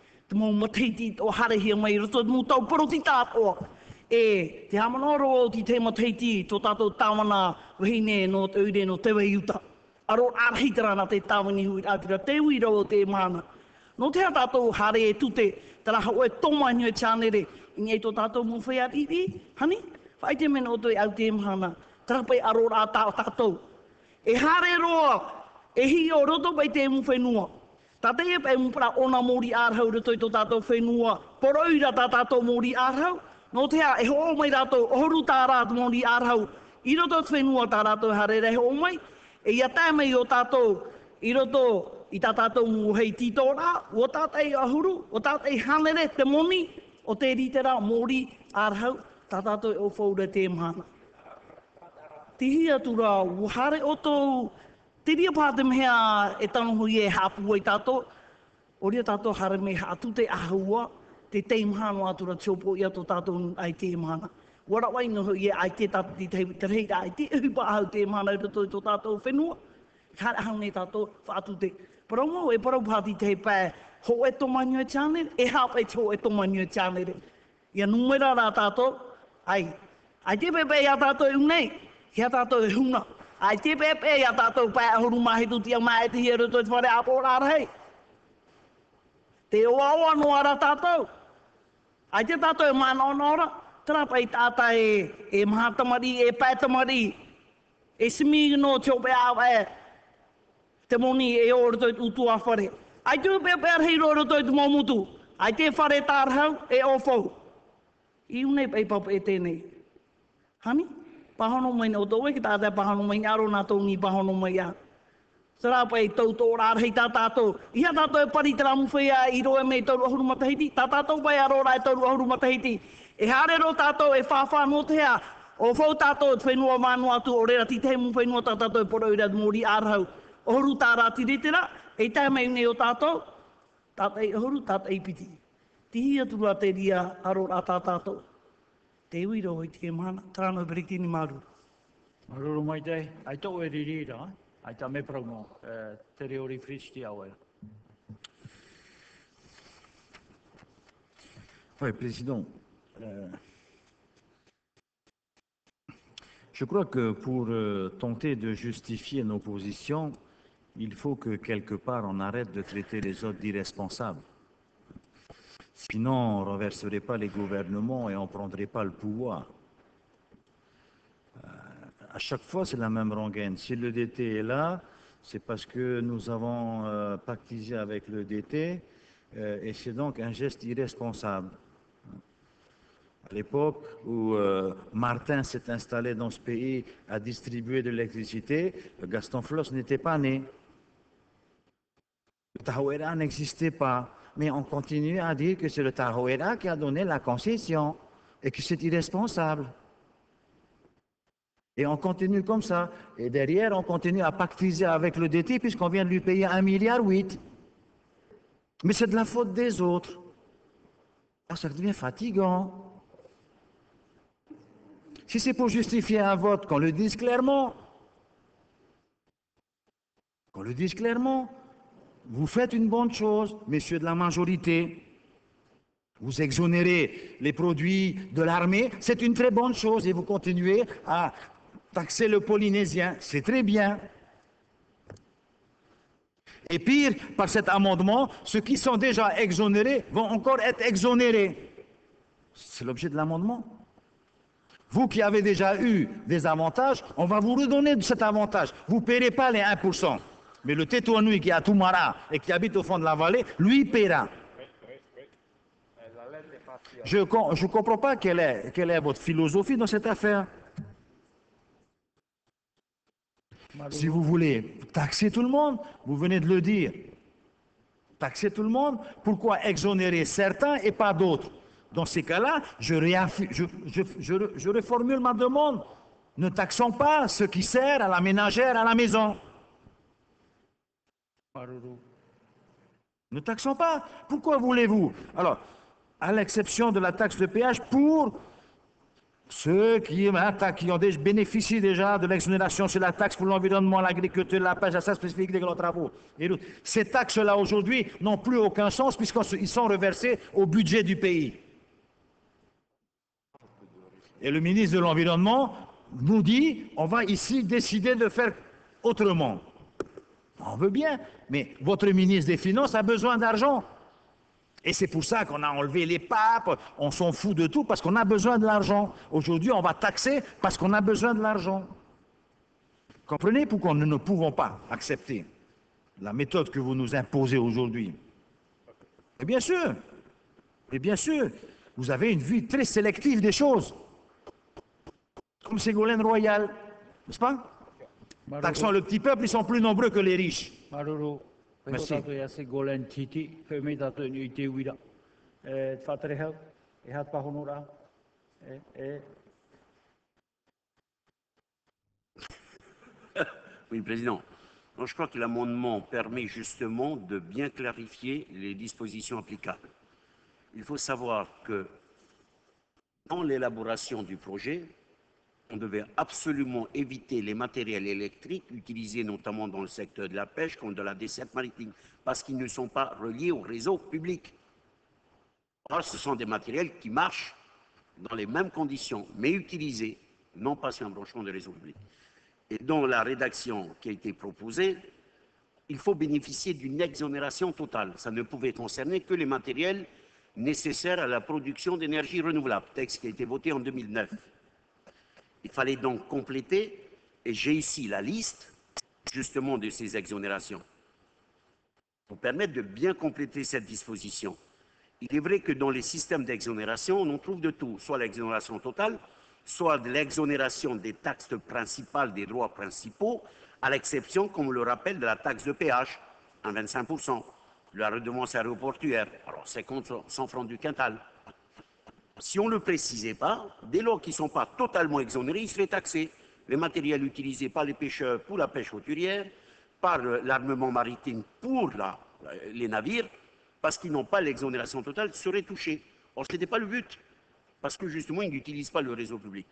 Te mau mateiti o hare hia mai roto, mō tau paro ti tātoa. e te hamanoro o ti te mateiti tō tātou tāwana wahine no te ure no te weiuta. Aro arhitara na te tāwani hui ātira, te ui rau o te mana. No te tātou hare e tute, tara hau e tōma ni e tānere, i ngai tō tātou mō whai ariwi, hani? Whai te mena o toi au te mana, tara pai aro rā tātou. E hare roa, e hi o roto pai te mō whenua. Tā te e pai mpura ona mori ārhau roto i tō tātou whenua, poroira tā tātou mori ārhau, Nō te e ho mai rātou, ohoru tā rātou mōni ārhau, i roto whenua tā rātou harere he o mai, e ia tā mai o tātou, i roto i tā tātou mu hei tito rā, o tātei ahuru, o tātei hanere te moni, o te ritera mōri ārhau, tā tātou e o whaure te mana. Tihi atura, rā, uhare o tō, te ria pāte mea e tano hui e hāpu i tātou, o ria tātou hara me hātu te ahua, te teimhano atura tiopo i ato tātou ai te mana. Wara wai no i ai te tātou te teimu te reira ai te upa au te mana i roto i tō tātou whenua. Kare hau nei tātou whaatu te. Parongo e parau pāti te pē ho e tō manu e chānere, e hapa e tō e tō manu e chānere. Ia numera rā tātou, ai, ai te pepe ia tātou e unei, ia tātou e huna. Ai te pepe ia tātou pē ahuru mahi tu tia mai te hiero roto te whare apo rāra hei. Te oa oa no ara tātou. Ai te tātou e mana onora, tera pai tāta e, e mahatamari, e pētamari, e simi no te ope awa e, te moni e o roto utu a whare. Ai te pepe ar hei roro roto te momutu, ai te whare tārhau e ofo. I unei pai papa e tēnei. Hani? pahono mai nō tō ki tātē pahono mai aro na to ngī pahono mai a. Sera pai to tō rā rei tā to Ia tātō e pari te ramu whea i ro mei mata hiti matahiti. Tā tātō pai ra to ro tau mata hiti E hare rō tātō e whāwhā te tehea. O fo tātō e no mānu atu o rera te mu whenua tā to e pora ura mōri ārhau. Ohuru tā ti dite tera, e tā mei ne o tātō, huru ahuru, tātai piti. Tihi atu rā te ria aro ra tā tātō. Te ui ro i te mana. Tāno berikini maru. Maruru mai te, ai tō e ririra, ai tā me praumo, te reo ri fristi au e. Oui, Président. euh, je crois que pour euh, tenter de justifier nos positions, il faut que quelque part on arrête de traiter les autres d'irresponsables. Sinon, on ne renverserait pas les gouvernements et on ne prendrait pas le pouvoir. Euh, à chaque fois, c'est la même rengaine. Si le DT est là, c'est parce que nous avons euh, pactisé avec le DT euh, et c'est donc un geste irresponsable. À l'époque où Martin s'est installé dans ce pays à distribuer de l'électricité, Gaston Floss n'était pas né. Le Tahoeira n'existait pas. Mais on continue à dire que c'est le Tahoeira qui a donné la concession. et que c'est irresponsable. Et on continue comme ça. Et derrière, on continue à pactiser avec le DT puisqu'on vient de lui payer un milliard huit. Mais c'est de la faute des autres. Ah, ça devient fatigant. Si c'est pour justifier un vote, qu'on le dise clairement. Qu'on le dise clairement. Vous faites une bonne chose, messieurs de la majorité. Vous exonérez les produits de l'armée, c'est une très bonne chose et vous continuez à taxer le Polynésien, c'est très bien. Et pire, par cet amendement, ceux qui sont déjà exonérés vont encore être exonérés. C'est l'objet de l'amendement. Vous qui avez déjà eu des avantages, on va vous redonner cet avantage. Vous ne paierez pas les 1%. Mais le Tétouanoui qui est à Toumara et qui habite au fond de la vallée, lui paiera. Je ne comprends pas quelle est, quelle est votre philosophie dans cette affaire. Si vous voulez taxer tout le monde, vous venez de le dire. Taxer tout le monde, pourquoi exonérer certains et pas d'autres? Dans ces cas-là, je, je, reformule ma demande. Ne taxons pas ce qui sert à la ménagère à la maison. Ne taxons pas. Pourquoi voulez-vous? Alors, à l'exception de la taxe de péage pour ceux qui, ont bénéficié déjà de l'exonération sur la taxe pour l'environnement, l'agriculture, la pêche, la taxe spécifique des grands travaux. Et ces taxes-là aujourd'hui n'ont plus aucun sens puisqu'ils sont reversés au budget du pays. Et le ministre de l'Environnement nous dit, on va ici décider de faire autrement. On veut bien, mais votre ministre des Finances a besoin d'argent. Et c'est pour ça qu'on a enlevé les papes, on s'en fout de tout parce qu'on a besoin de l'argent. Aujourd'hui, on va taxer parce qu'on a besoin de l'argent. Comprenez pourquoi nous ne pouvons pas accepter la méthode que vous nous imposez aujourd'hui? Et bien sûr, et bien sûr, vous avez une vue très sélective des choses. Comme Ségolène Royal, n'est-ce pas? Taxons le petit peuple, ils sont plus nombreux que les riches. Merci. Oui, Président. je crois que l'amendement permet justement de bien clarifier les dispositions applicables. Il faut savoir que dans l'élaboration du projet, on devait absolument éviter les matériels électriques utilisés notamment dans le secteur de la pêche comme de la desserte maritime, parce qu'ils ne sont pas reliés au réseau public. Ce sont des matériels qui marchent dans les mêmes conditions, mais utilisés, non pas sur un branchement de réseau public. Et dans la rédaction qui a été proposée, il faut bénéficier d'une exonération totale. Ça ne pouvait concerner que les matériels nécessaires à la production d'énergie renouvelable, texte qui a été voté en 2009. Il fallait donc compléter, et j'ai ici la liste justement de ces exonérations, pour permettre de bien compléter cette disposition. Il est vrai que dans les systèmes d'exonération, on en trouve de tout, soit l'exonération totale, soit l'exonération des taxes principales, des droits principaux, à l'exception, comme on le rappelle, de la taxe de péage, à 25%, de la redevance aéroportuaire, alors 50 100 francs du quintal, si on ne le précisait pas, dès lors qu'ils ne sont pas totalement exonérés, ils seraient taxés. Les matériels utilisés par les pêcheurs pour la pêche hauturière, par l'armement maritime pour les navires, parce qu'ils n'ont pas l'exonération totale, seraient touchés. Or, ce n'était pas le but, parce que justement, ils n'utilisent pas le réseau public.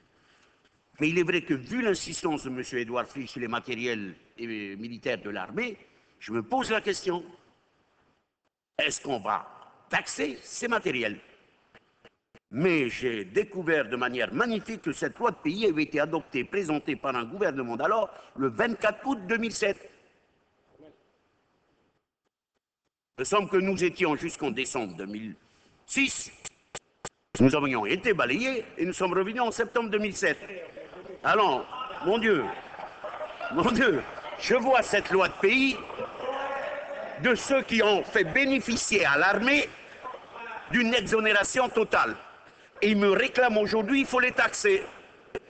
Mais il est vrai que, vu l'insistance de M. Edouard Frisch sur les matériels militaires de l'armée, je me pose la question, est-ce qu'on va taxer ces matériels? Mais j'ai découvert de manière magnifique que cette loi de pays avait été adoptée, présentée par un gouvernement d'alors, le 24 août 2007. Il me semble que nous étions jusqu'en décembre 2006. Nous avions été balayés et nous sommes revenus en septembre 2007. Alors, mon Dieu, mon Dieu, je vois cette loi de pays de ceux qui ont fait bénéficier à l'armée d'une exonération totale et ils me réclament aujourd'hui, il faut les taxer.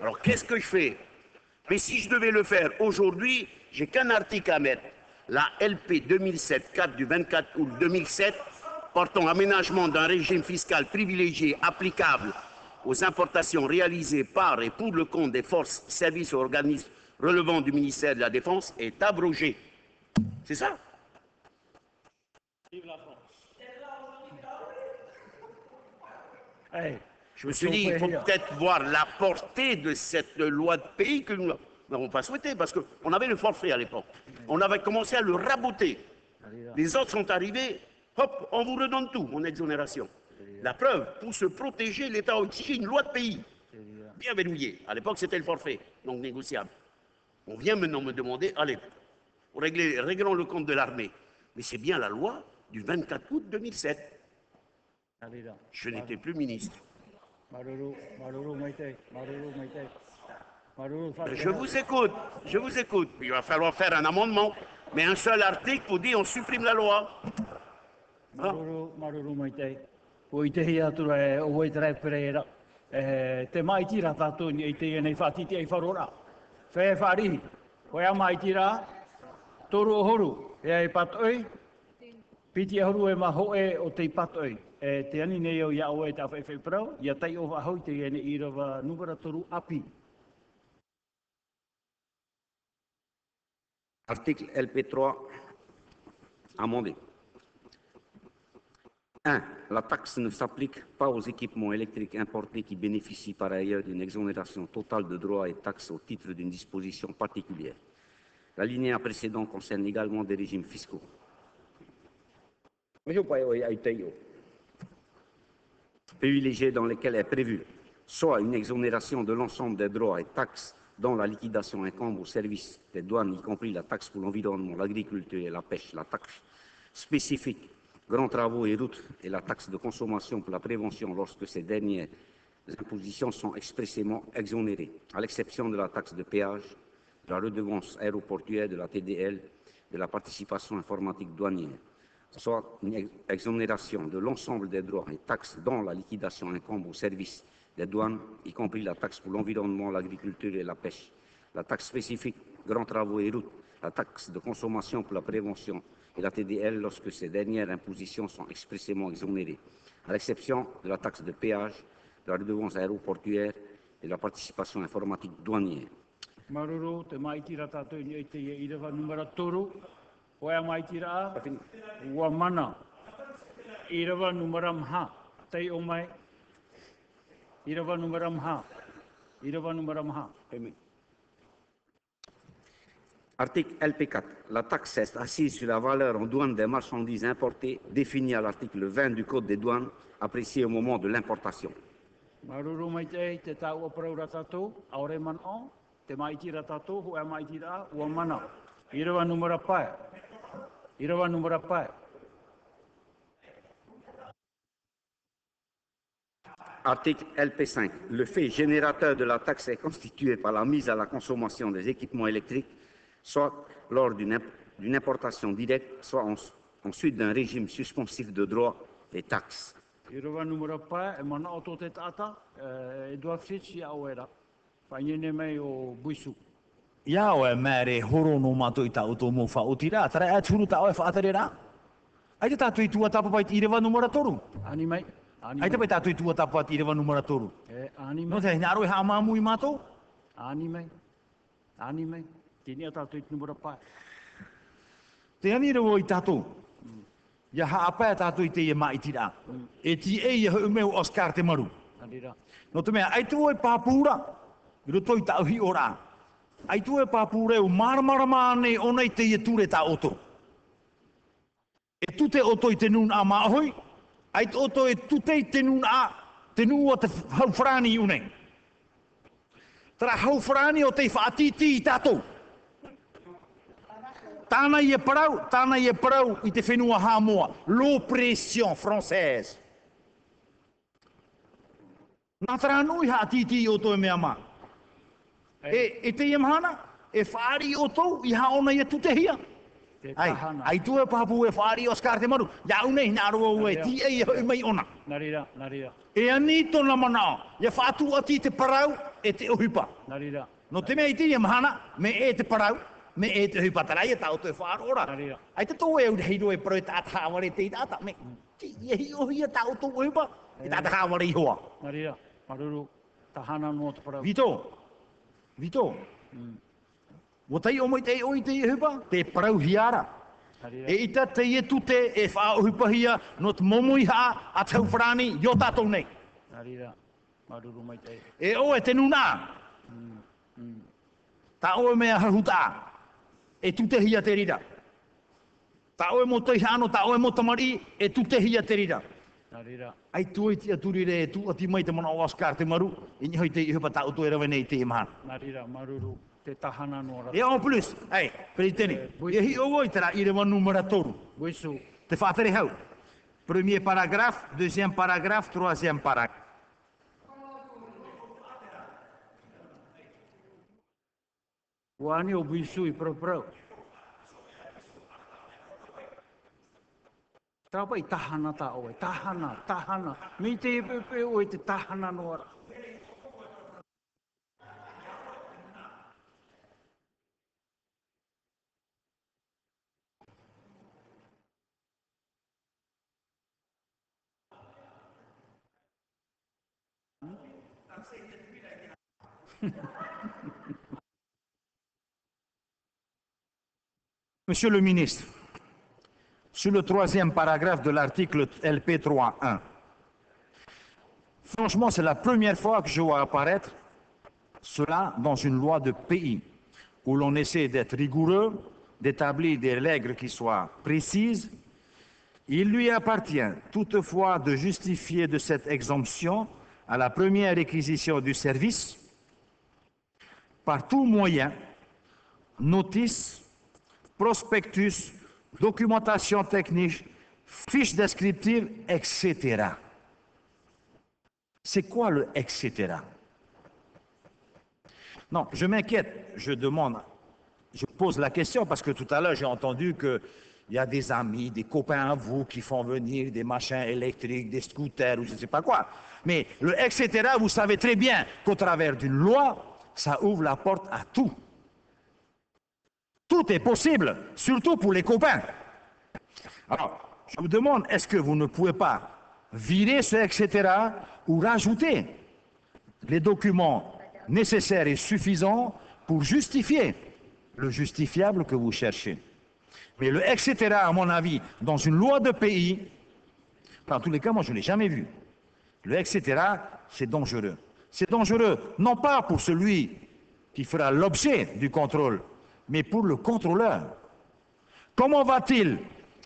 Alors qu'est-ce que je fais? Mais si je devais le faire aujourd'hui, j'ai qu'un article à mettre. La LP 2007-4 du 24 août 2007 portant aménagement d'un régime fiscal privilégié applicable aux importations réalisées par et pour le compte des forces, services ou organismes relevant du ministère de la Défense est abrogé. C'est ça? Je me suis dit, il faut peut-être voir la portée de cette loi de pays que nous n'avons pas souhaité, parce qu'on avait le forfait à l'époque. On avait commencé à le raboter. Les autres sont arrivés, hop, on vous redonne tout, mon exonération. La preuve, pour se protéger, l'État a exigé une loi de pays, bien verrouillée. À l'époque, c'était le forfait, donc négociable. On vient maintenant me demander, allez, régler, réglons le compte de l'armée. Mais c'est bien la loi du 24 août 2007. Je n'étais plus ministre. Je vous écoute, je vous écoute. Il va falloir faire un amendement, mais un seul article pour dire on supprime la loi. Maruru mai te. O i te hi atura e o i trai pereira. Te mai tira tātou ni i te nei whātiti ai wharora. Whē whārihi. Koe a mai tira. Toru o horu. E ai patoi. Article LP3 amendé. 1. La taxe ne s'applique pas aux équipements électriques importés qui bénéficient par ailleurs d'une exonération totale de droits et taxes au titre d'une disposition particulière. La lignée précédente concerne également des régimes fiscaux. Privilégiés dans lesquels est prévue soit une exonération de l'ensemble des droits et taxes dont la liquidation incombe au service des douanes, y compris la taxe pour l'environnement, l'agriculture et la pêche, la taxe spécifique grands travaux et routes et la taxe de consommation pour la prévention lorsque ces dernières impositions sont expressément exonérées, à l'exception de la taxe de péage, de la redevance aéroportuaire, de la TDL, de la participation informatique douanière, soit une exonération de l'ensemble des droits et taxes dont la liquidation incombe au service des douanes, y compris la taxe pour l'environnement, l'agriculture et la pêche, la taxe spécifique grands travaux et routes, la taxe de consommation pour la prévention et la TDL lorsque ces dernières impositions sont expressément exonérées, à l'exception de la taxe de péage, de la redevance aéroportuaire et de la participation informatique douanière. Mana. Irawa numera mha. Irawa numera mha. Amen. Article LP4. La taxe est assise sur la valeur en douane des marchandises importées définie à l'article 20 du Code des douanes, appréciée au moment de l'importation. Article LP5. Le fait générateur de la taxe est constitué par la mise à la consommation des équipements électriques soit lors d'une importation directe, soit en, ensuite d'un régime suspensif de droits et taxes. Ia o e mere horo no mato i tau tō mō whaotira, tara e tūru tau e whaatare rā. Ai te tātu i tua tapa pai i rewa numera toru. Ani mai. Ani Ai te pai tātu i tua tapa pai i rewa numera toru. E, ani mai. No te hina aro e haa māmu i mātou? Ani mai. Ani mai. Tini a tātou i numera pa. Te ani rewa i tātou. Ia haa pa e tātou i te ia mai tira. E ti e ia hu meu Oscar te maru. Anira. No te mea, ai e pāpūra. I roto i tau hi ora. Ai tu e papureu marmara mane ona te ia ture ta oto. E tu te oto i te nun a māhoi. Ai te oto e tu te i te nun a te nua te haufrani i unei. Tara haufrani o te whaatiti i tātou. Tāna i e parau, tāna i e parau i te whenua hāmoa. L'oppression française. Nā tara nui ha titi o tō e mea maa. E, e te iamhana, e whaari o tō i haona i a tutehia. Ai, ai tu e papu e whaari o skar te maru. Ia unei nā roa ue, ti e i mai ona. Narira, narira. E ani tōna mana, ia whātu ati te parau e te ohipa. Narira. No te mea i te iamhana, me e te parau, me e te ohipa tarai e tau te whaaro ora. Narira. Ai te tō e uri heido e parau e tāta haware te i tāta, me ti e hi ohi e tau tō ohipa, e tāta haware i hoa. Narira. Maruru, tahana no te parau. Vito, Vito, o tai o mai te o i te i hupa, te parau hiara. E ita te i tu te e wha o hupahia no te momui ha a tau whrani i o tātou nei. Arira, maruru mai te. E o e te nuna. Ta o e mea hahuta. E tu te hia te rira. Ta o e mo te hano, ta o e mo tamari, e tu te hia te rira rira. Ai tu i tia turi re tu, a ti mai te mana o Oscar te maru, e ni hoi te i hupata utu e rawe te imahan. Nā maruru, te tahana no rata. E o plus, ai, peritene, e hi o oi tera i rewa numara toru. Te whātere hau. Premier paragraf, deuxième paragraf, troisième paragraf. Wani o buisu i prau. Pro. Tapa i tahana ta oe, tahana, tahana. Mi te pepe oe te tahana no ara. Monsieur le ministre, sur le troisième paragraphe de l'article LP 3.1, franchement, c'est la première fois que je vois apparaître cela dans une loi de pays, où l'on essaie d'être rigoureux, d'établir des règles qui soient précises. Il lui appartient toutefois de justifier de cette exemption à la première réquisition du service par tout moyen, notice, prospectus, documentation technique, fiche descriptive, etc. C'est quoi le etc. Non, je m'inquiète, je demande, je pose la question parce que tout à l'heure j'ai entendu qu'il y a des amis, des copains à vous qui font venir des machins électriques, des scooters ou je ne sais pas quoi. Mais le etc., vous savez très bien qu'au travers d'une loi, ça ouvre la porte à tout. Tout est possible, surtout pour les copains. Alors, je vous demande, est-ce que vous ne pouvez pas virer ce etc. ou rajouter les documents nécessaires et suffisants pour justifier le justifiable que vous cherchez Mais le etc., à mon avis, dans une loi de pays, en tous les cas, moi je ne l'ai jamais vu. Le etc., c'est dangereux. C'est dangereux, non pas pour celui qui fera l'objet du contrôle, mais pour le contrôleur. Comment va-t-il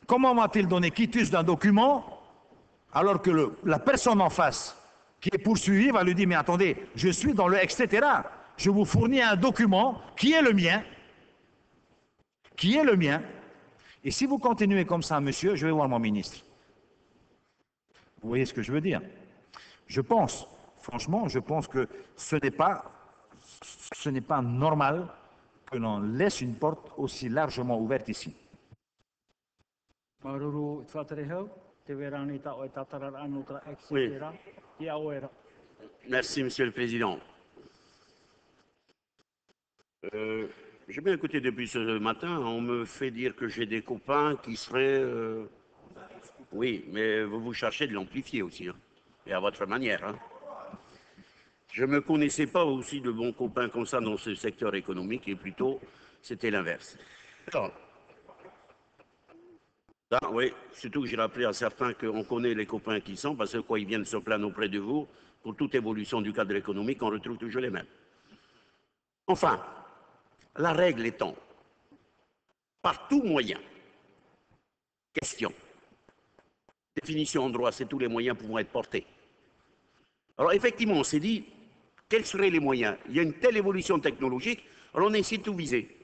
comment va-t-il donner quitus d'un document alors que la personne en face qui est poursuivie va lui dire mais attendez, je suis dans le etc. Je vous fournis un document qui est le mien, qui est le mien. Et si vous continuez comme ça, monsieur, je vais voir mon ministre. Vous voyez ce que je veux dire? Je pense, franchement, je pense que ce n'est pas, ce n'est pas normal que l'on laisse une porte aussi largement ouverte ici. Oui. Merci, Monsieur le Président. Euh, j'ai bien écouté depuis ce matin, on me fait dire que j'ai des copains qui seraient... euh, Oui, mais vous vous cherchez de l'amplifier aussi, hein, et à votre manière. hein. Je ne me connaissais pas aussi de bons copains comme ça dans ce secteur économique, et plutôt, c'était l'inverse. Ça, oui, surtout que j'ai rappelé à certains qu'on connaît les copains qui sont, parce que quoi, ils viennent se plaindre auprès de vous, pour toute évolution du cadre économique, on retrouve toujours les mêmes. Enfin, la règle étant, par tout moyen, question, définition en droit, c'est tous les moyens pouvant être portés. Alors effectivement, on s'est dit, quels seraient les moyens? Il y a une telle évolution technologique, alors on essaie de tout viser.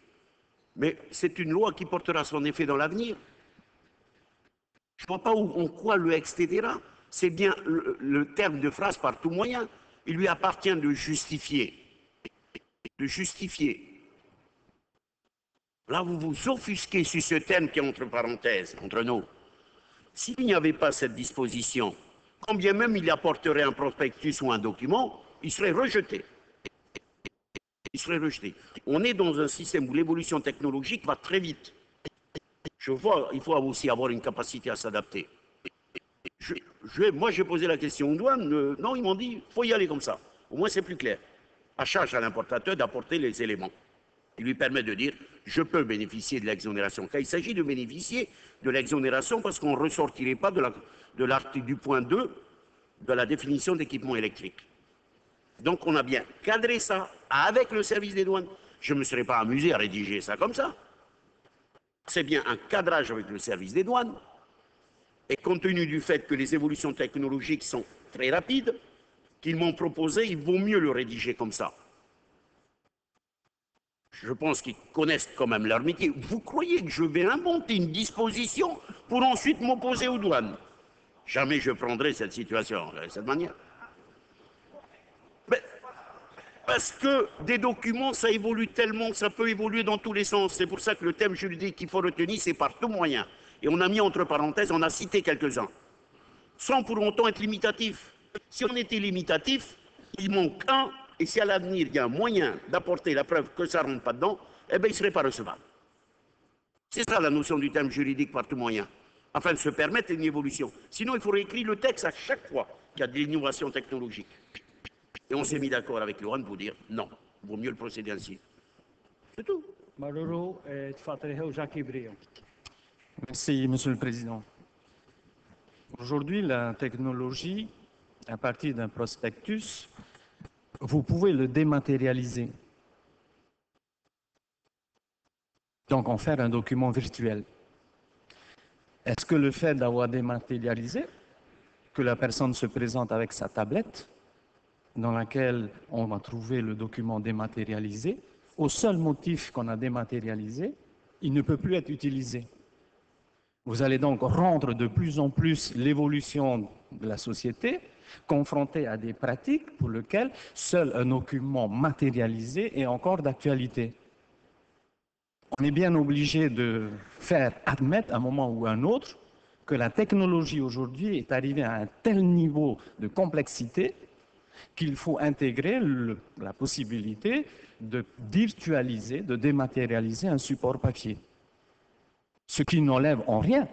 Mais c'est une loi qui portera son effet dans l'avenir. Je ne vois pas où, en quoi le etc. C'est bien le, le terme de phrase par tout moyen. Il lui appartient de justifier. De justifier. Là, vous vous offusquez sur ce terme qui est entre parenthèses, entre nous. S'il n'y avait pas cette disposition, quand bien même il apporterait un prospectus ou un document, il serait rejeté. Il serait rejeté. On est dans un système où l'évolution technologique va très vite. Je vois, il faut aussi avoir une capacité à s'adapter. Je, je, moi, j'ai posé la question aux douanes. euh, non, ils m'ont dit, faut y aller comme ça. Au moins, c'est plus clair. À charge à l'importateur d'apporter les éléments qui lui permettent de dire, je peux bénéficier de l'exonération. Quand il s'agit de bénéficier de l'exonération, parce qu'on ne ressortirait pas de la- de du point 2 de la définition d'équipement électrique. Donc, on a bien cadré ça avec le service des douanes. Je ne me serais pas amusé à rédiger ça comme ça. C'est bien un cadrage avec le service des douanes. Et compte tenu du fait que les évolutions technologiques sont très rapides, qu'ils m'ont proposé, il vaut mieux le rédiger comme ça. Je pense qu'ils connaissent quand même leur métier. Vous croyez que je vais inventer une disposition pour ensuite m'opposer aux douanes? Jamais je prendrai cette situation de cette manière. Mais parce que des documents, ça évolue tellement, ça peut évoluer dans tous les sens. C'est pour ça que le thème juridique qu'il faut retenir, c'est par tout moyen. Et on a mis entre parenthèses, on a cité quelques-uns, sans pour autant être limitatif. Si on était limitatif, il manque un, et si à l'avenir il y a un moyen d'apporter la preuve que ça ne rentre pas dedans, eh bien il ne serait pas recevable. C'est ça la notion du thème juridique par tout moyen, afin de se permettre une évolution. Sinon, il faudrait écrire le texte à chaque fois qu'il y a de l'innovation technologique. Et on s'est mis d'accord avec Laurent pour dire non, vaut mieux le procéder ainsi. C'est tout. Merci, Monsieur le Président. Aujourd'hui, la technologie, à partir d'un prospectus, vous pouvez le dématérialiser. Donc, en faire un document virtuel. Est-ce que le fait d'avoir dématérialisé, que la personne se présente avec sa tablette, dans laquelle on va trouver le document dématérialisé, au seul motif qu'on a dématérialisé, il ne peut plus être utilisé. Vous allez donc rendre de plus en plus l'évolution de la société confrontée à des pratiques pour lesquelles seul un document matérialisé est encore d'actualité. On est bien obligé de faire admettre à un moment ou à un autre que la technologie aujourd'hui est arrivée à un tel niveau de complexité qu'il faut intégrer la possibilité de virtualiser, de dématérialiser un support papier ce qui n'enlève en rien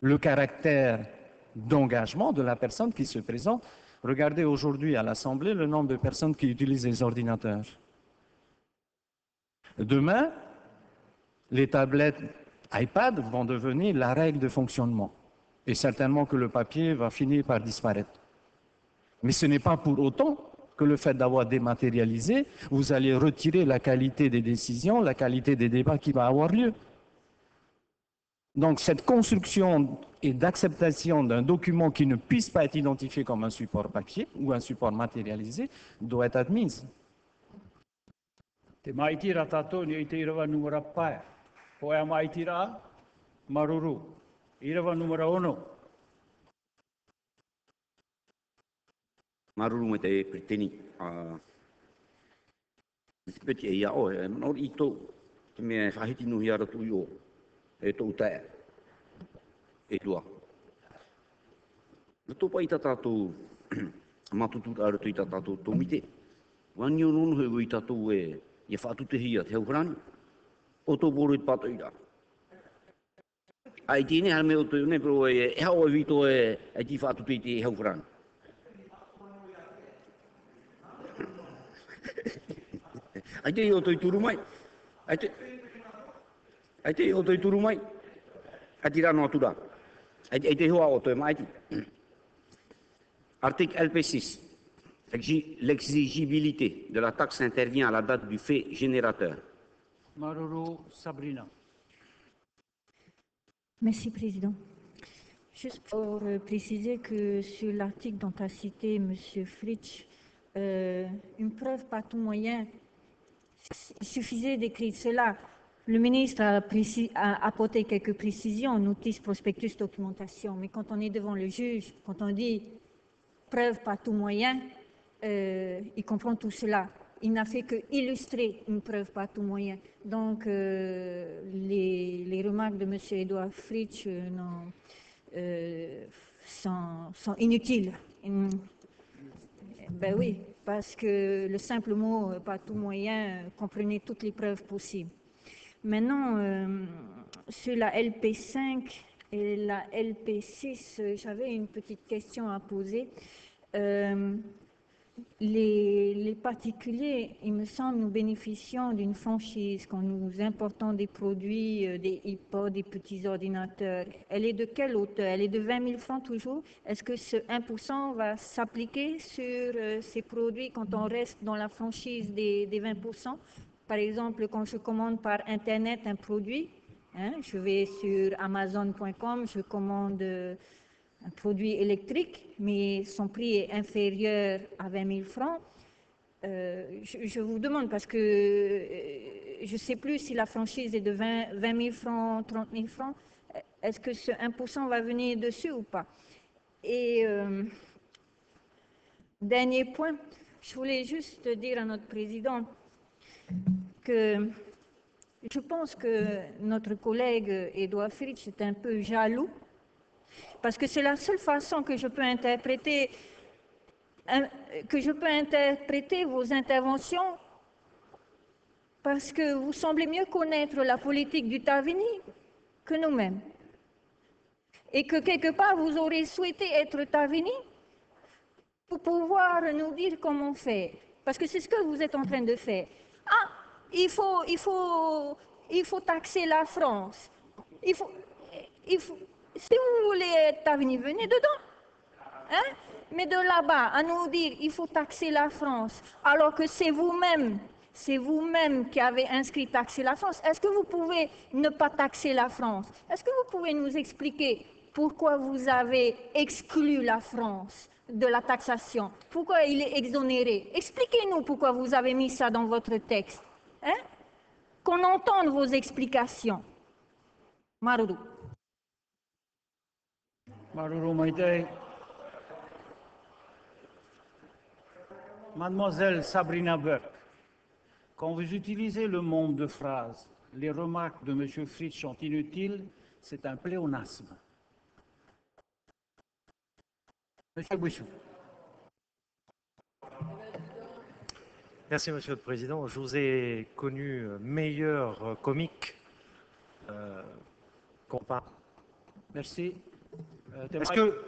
le caractère d'engagement de la personne qui se présente. Regardez aujourd'hui à l'Assemblée le nombre de personnes qui utilisent les ordinateurs. Demain, les tablettes iPad vont devenir la règle de fonctionnement. Et certainement que le papier va finir par disparaître. Mais ce n'est pas pour autant que le fait d'avoir dématérialisé, vous allez retirer la qualité des décisions, la qualité des débats qui va avoir lieu. Donc cette construction et d'acceptation d'un document qui ne puisse pas être identifié comme un support papier ou un support matérialisé doit être admise. Maruru me te preteni. Uh, peti e ia o, e manor i tō, te mea whahiti nuhi ara tu o, e tō tae, e tua. Na tō pai ta tātou, matutu ara tui i tātou tō mite. Wani o nono heu i tātou e, e whaatu te hia te hauwhrani. O tō boro i pato i rā. Ai tēne hara me o tō ne, pero e, hao e vito e, e ti whaatu te i Article LP6. L'exi- L'exigibilité de la taxe intervient à la date du fait générateur. Maruru Sabrina. Merci, Président. Juste pour préciser que sur l'article dont a cité M. Fritsch, euh, une preuve par tout moyen, il suffisait d'écrire cela. Le ministre a, apporté quelques précisions, notice, prospectus, documentation, mais quand on est devant le juge, quand on dit preuve par tout moyen, euh, il comprend tout cela. Il n'a fait que illustrer une preuve par tout moyen. Donc, euh, les, remarques de M. Edouard Fritsch sont, inutiles. Ben oui, parce que le simple mot euh, par tout moyen euh, comprenait toutes les preuves possibles. Maintenant, euh, sur la LP5, et la LP6, euh, j'avais une petite question à poser. Les, particuliers, il me semble, nous bénéficions d'une franchise quand nous importons des produits, euh, des iPods, des petits ordinateurs. Elle est de quelle hauteur? Elle est de 20 000 francs toujours? Est-ce que ce 1% va s'appliquer sur euh, ces produits quand on reste dans la franchise des, des 20% Par exemple, quand je commande par Internet un produit, hein, je vais sur amazon.com, je commande... euh, un produit électrique, mais son prix est inférieur à 20 000 francs. Euh, je, vous demande parce que euh, je ne sais plus si la franchise est de 20, 20 000 francs, 30 000 francs. Est-ce que ce 1% va venir dessus ou pas? Et euh, dernier point, je voulais juste dire à notre président que je pense que notre collègue Edouard Fritsch est un peu jaloux parce que c'est la seule façon que je peux interpréter hein, que je peux interpréter vos interventions parce que vous semblez mieux connaître la politique du Tavini que nous-mêmes. Et que quelque part, vous aurez souhaité être Tavini pour pouvoir nous dire comment faire. Parce que c'est ce que vous êtes en train de faire. Ah, il faut, il faut, il faut taxer la France. Il faut, il faut, si vous voulez être Tavini, venez dedans. Hein? Mais de là-bas, à nous dire il faut taxer la France, alors que c'est vous-même, c'est vous-même qui avez inscrit taxer la France. Est-ce que vous pouvez ne pas taxer la France? Est-ce que vous pouvez nous expliquer pourquoi vous avez exclu la France de la taxation? Pourquoi il est exonéré? Expliquez-nous pourquoi vous avez mis ça dans votre texte. Hein? Qu'on entende vos explications. Maruru. Mademoiselle Sabrina Burke, quand vous utilisez le monde de phrases, les remarques de M. Fritsch sont inutiles, c'est un pléonasme. Monsieur Bouchou. Merci, Monsieur le Président. Je vous ai connu euh, meilleur euh, comique euh, comparé. Merci. Euh, Est-ce que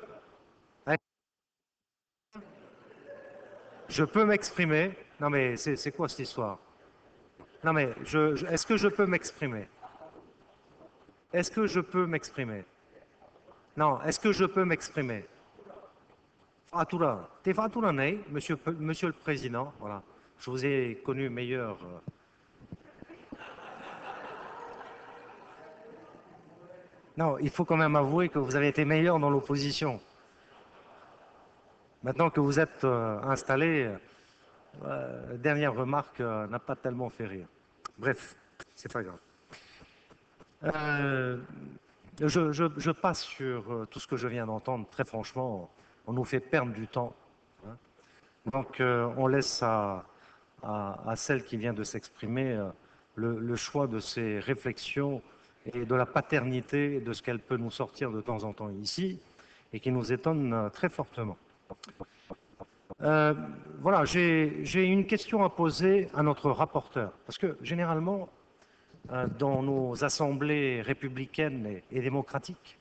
je peux m'exprimer. Non, mais c'est quoi cette histoire? Non, mais je, je- est-ce que je peux m'exprimer? Est-ce que je peux m'exprimer? Non, est-ce que je peux m'exprimer? Fatura, t'es Ney, monsieur, monsieur le Président, voilà. Je vous ai connu meilleur. Non, il faut quand même avouer que vous avez été meilleur dans l'opposition. Maintenant que vous êtes euh, installé, euh, dernière remarque euh, n'a pas tellement fait rire. Bref, c'est pas grave. Euh, je, passe sur tout ce que je viens d'entendre. Très franchement, on nous fait perdre du temps. hein. Donc, on laisse à, celle qui vient de s'exprimer le choix de ses réflexions et de la paternité de ce qu'elle peut nous sortir de temps en temps ici et qui nous étonne euh, très fortement. Euh, voilà, j'ai une question à poser à notre rapporteur, parce que généralement, euh, dans nos assemblées républicaines et, et démocratiques,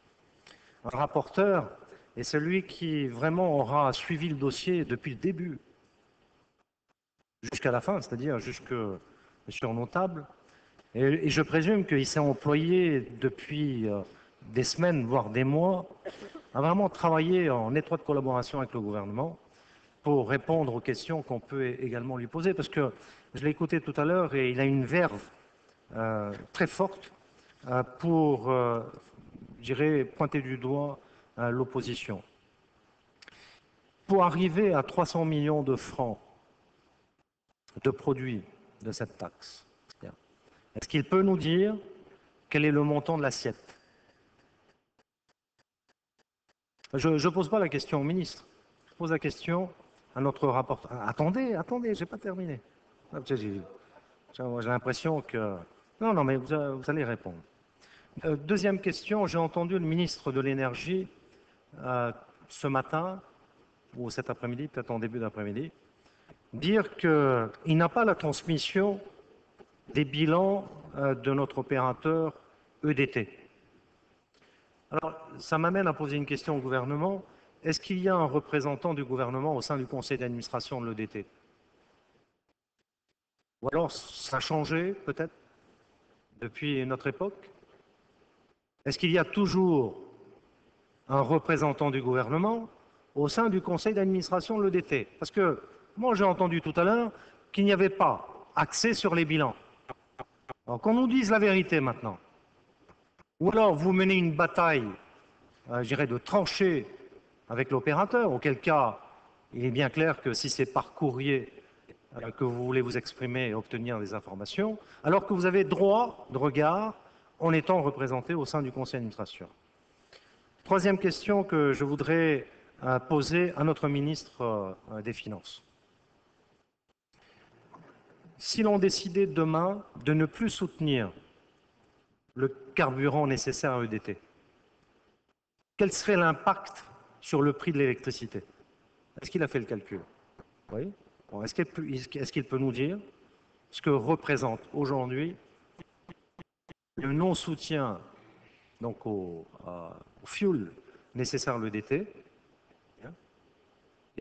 un rapporteur est celui qui vraiment aura suivi le dossier depuis le début jusqu'à la fin, c'est-à-dire jusque sur nos tables. Et, je présume qu'il s'est employé depuis euh, des semaines, voire des mois, à vraiment travailler en étroite collaboration avec le gouvernement pour répondre aux questions qu'on peut également lui poser. Parce que je l'ai écouté tout à l'heure et il a une verve euh, très forte euh, pour, euh, je dirais, pointer du doigt l'opposition. Pour arriver à 300 millions de francs de produits de cette taxe, est-ce qu'il peut nous dire quel est le montant de l'assiette? Je ne pose pas la question au ministre, je pose la question à notre rapporteur. Attendez, attendez, je n'ai pas terminé. Ah, j'ai- l'impression que... Non, non, mais vous allez répondre. Euh, deuxième question, j'ai entendu le ministre de l'Énergie euh, ce matin, ou cet après-midi, peut-être en début d'après-midi, dire qu'il n'a pas la transmission des bilans euh, de notre opérateur EDT. Alors, ça m'amène à poser une question au gouvernement. Est-ce qu'il y a un représentant du gouvernement au sein du conseil d'administration de l'EDT Ou alors, ça a changé, peut-être, depuis notre époque? Est-ce qu'il y a toujours un représentant du gouvernement au sein du conseil d'administration de l'EDT Parce que moi, j'ai entendu tout à l'heure qu'il n'y avait pas accès sur les bilans. Qu'on nous dise la vérité maintenant. Ou alors vous menez une bataille, euh, je de tranchées avec l'opérateur, auquel cas il est bien clair que si c'est par courrier euh, que vous voulez vous exprimer et obtenir des informations, alors que vous avez droit de regard en étant représenté au sein du conseil d'administration. Troisième question que je voudrais euh, poser à notre ministre des Finances si l'on décidait demain de ne plus soutenir le carburant nécessaire à EDT, quel serait l'impact sur le prix de l'électricité? Est-ce qu'il a fait le calcul? Oui. Est-ce qu'il peut, nous dire ce que représente aujourd'hui le non-soutien donc au, au, fuel nécessaire à l'EDT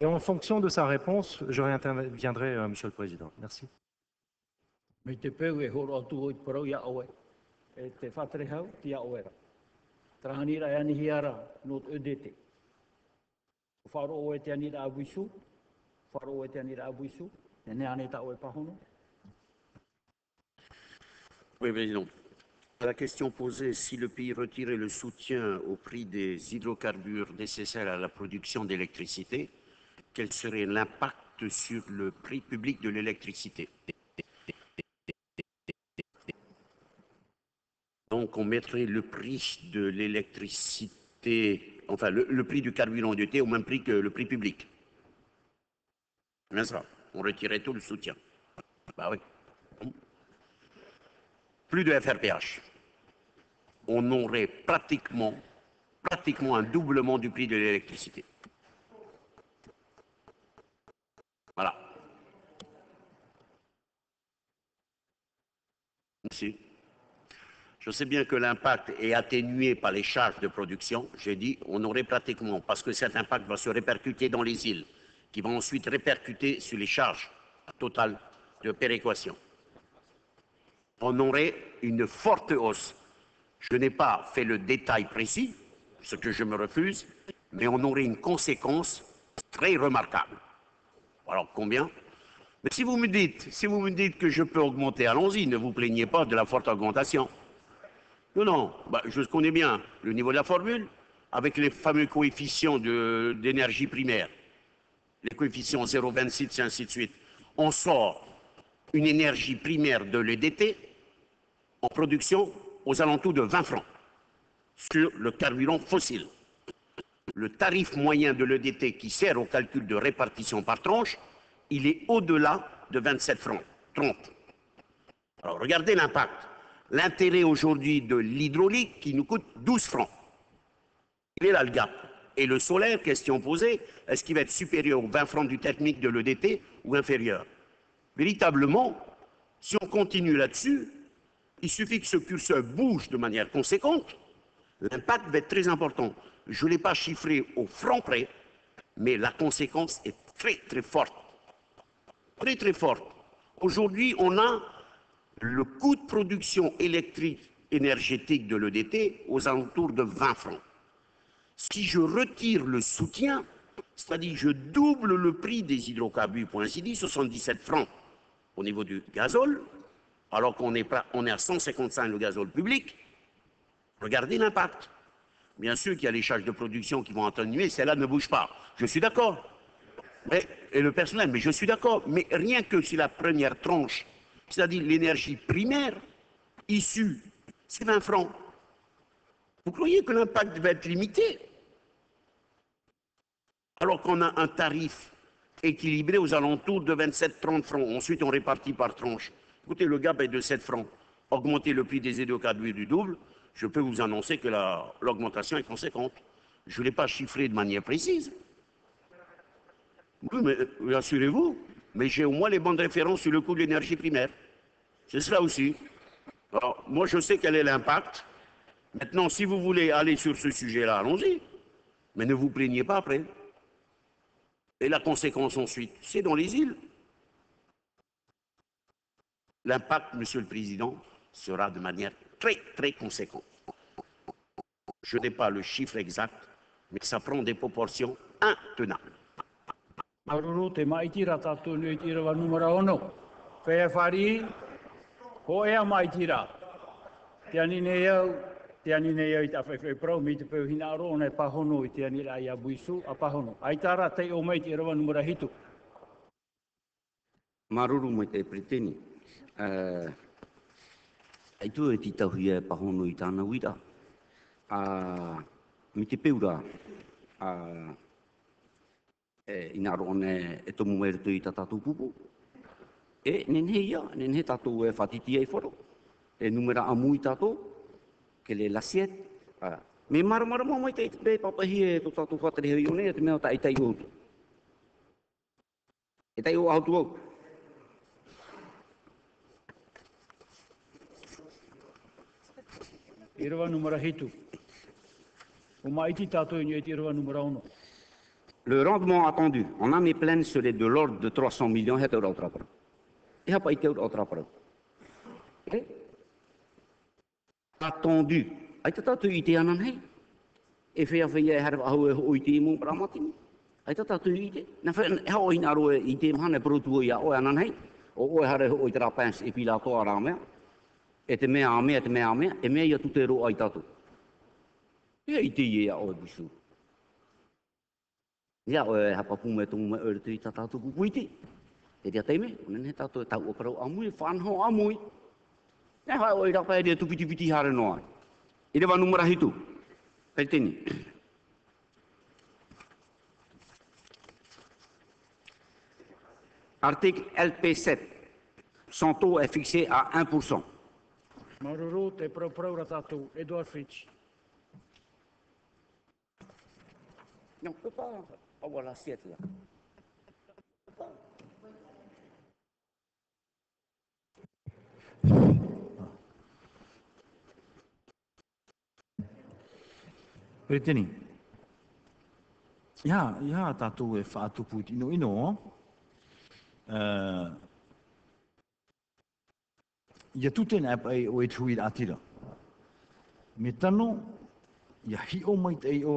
Et en fonction de sa réponse, je réinterviendrai, euh, Monsieur le Président. Merci. Me te. Oui, Président. La question posée, si le pays retirait le soutien au prix des hydrocarbures nécessaires à la production d'électricité, quel serait l'impact sur le prix public de l'électricité? Donc, on mettrait le prix de l'électricité, enfin, le, prix du carburant d'été au même prix que le prix public. Ça. On retirait tout le soutien. Bah oui. Plus de FRPH. On aurait pratiquement, pratiquement un doublement du prix de l'électricité. Voilà. Merci. Je sais bien que l'impact est atténué par les charges de production. J'ai dit, on aurait pratiquement, parce que cet impact va se répercuter dans les îles, qui vont ensuite répercuter sur les charges totales de péréquation. On aurait une forte hausse. Je n'ai pas fait le détail précis, ce que je me refuse, mais on aurait une conséquence très remarquable. Alors combien? Mais si vous me dites, si vous me dites que je peux augmenter, allons-y, ne vous plaignez pas de la forte augmentation. Non, non, bah, je connais bien le niveau de la formule, avec les fameux coefficients d'énergie primaire, les coefficients 0,26 et ainsi de suite. On sort une énergie primaire de l'EDT en production aux alentours de 20 francs sur le carburant fossile. Le tarif moyen de l'EDT qui sert au calcul de répartition par tranche, il est au-delà de 27 francs, 30. Alors regardez l'impact l'intérêt aujourd'hui de l'hydraulique qui nous coûte 12 francs. Il est là le gap. Et le solaire, question posée, est-ce qu'il va être supérieur aux 20 francs du technique de l'EDT ou inférieur? Véritablement, si on continue là-dessus, il suffit que ce curseur bouge de manière conséquente, l'impact va être très important. Je ne l'ai pas chiffré au franc près, mais la conséquence est très très forte. Très très forte. Aujourd'hui, on a le coût de production électrique énergétique de l'EDT aux alentours de 20 francs. Si je retire le soutien, c'est-à-dire je double le prix des hydrocarbures, pour ainsi dire, 77 francs au niveau du gazole, alors qu'on est, à 155 le gazole public, regardez l'impact. Bien sûr qu'il y a les charges de production qui vont atténuer, celles-là ne bougent pas. Je suis d'accord. Et le personnel, mais je suis d'accord. Mais rien que si la première tranche c'est-à-dire l'énergie primaire issue, c'est 20 francs. Vous croyez que l'impact va être limité Alors qu'on a un tarif équilibré aux alentours de 27-30 francs? Ensuite, on répartit par tranche. Écoutez, le gap est de 7 francs. Augmenter le prix des hydrocarbures du double, je peux vous annoncer que l'augmentation est conséquente. Je ne l'ai pas chiffré de manière précise. Oui, mais assurez-vous, mais j'ai au moins les bonnes références sur le coût de l'énergie primaire. C'est cela aussi. Alors, moi, je sais quel est l'impact, Maintenant, si vous voulez aller sur ce sujet-là, allons-y. Mais ne vous plaignez pas après. Et la conséquence ensuite, c'est dans les îles. L'impact, Monsieur le Président, sera de manière très, très conséquente. Je n'ai pas le chiffre exact, mais ça prend des proportions intenables. Ho ea mai tira. Te anine iau, te anine iau i te whaiwhai prau, mi te pau hina aro, nei pahono i te ani rā a buisu, a pahono. Ai tāra, tei o mai te rawa numura hitu. Maruru mai te pritini. Uh, ai tu e ti tauhi e pahono i tāna uira. Uh, mi te peura, uh, e, ina aro, e tomu mai rito i tātou pupu, E nenhe ia, nenhe tātou e whoro. E numera amu i tātou, ke le lasiet. Uh, me mara mara mo mai te te papahi e to tātou whatare hei one, e te mea ta i tai o. E tai o autu au. I rawa numera hitu. O maiti tātou i ni e rawa numera ono. Le rendement attendu en année pleine serait de l'ordre de 300 millions e hapa i te ura o traparau. Ok? Ka tondu. Ai te tatu i te anan hei. E whea whea e hara ahu e ho i te imo para. Ai te tatu i te. Na whea e hao i naro e i te mahan e i a oe anan hei. O oe hara ho i te rapans e pila toa rā mea. E te mea a mea, te mea a mea. E mea i atu te ro ai tatu. Ia i te i e oe bisu. Ia oe hapa pume tumu me ere te i kukuiti. Ia hapa pume kukuiti. Tau amui. Piti hare noa. Hitu. Tini. Article LP7. Son taux est fixé à 1%. Maruru te prau prau ra tātou, Edouard Fritsch. Non, peut pas avoir l'assiette là. Preteni. Ia, ia tātou e whaatupu ino ino. Uh, ia tuten ap ai o e tui atira. Me tano, ia hi o mai te i o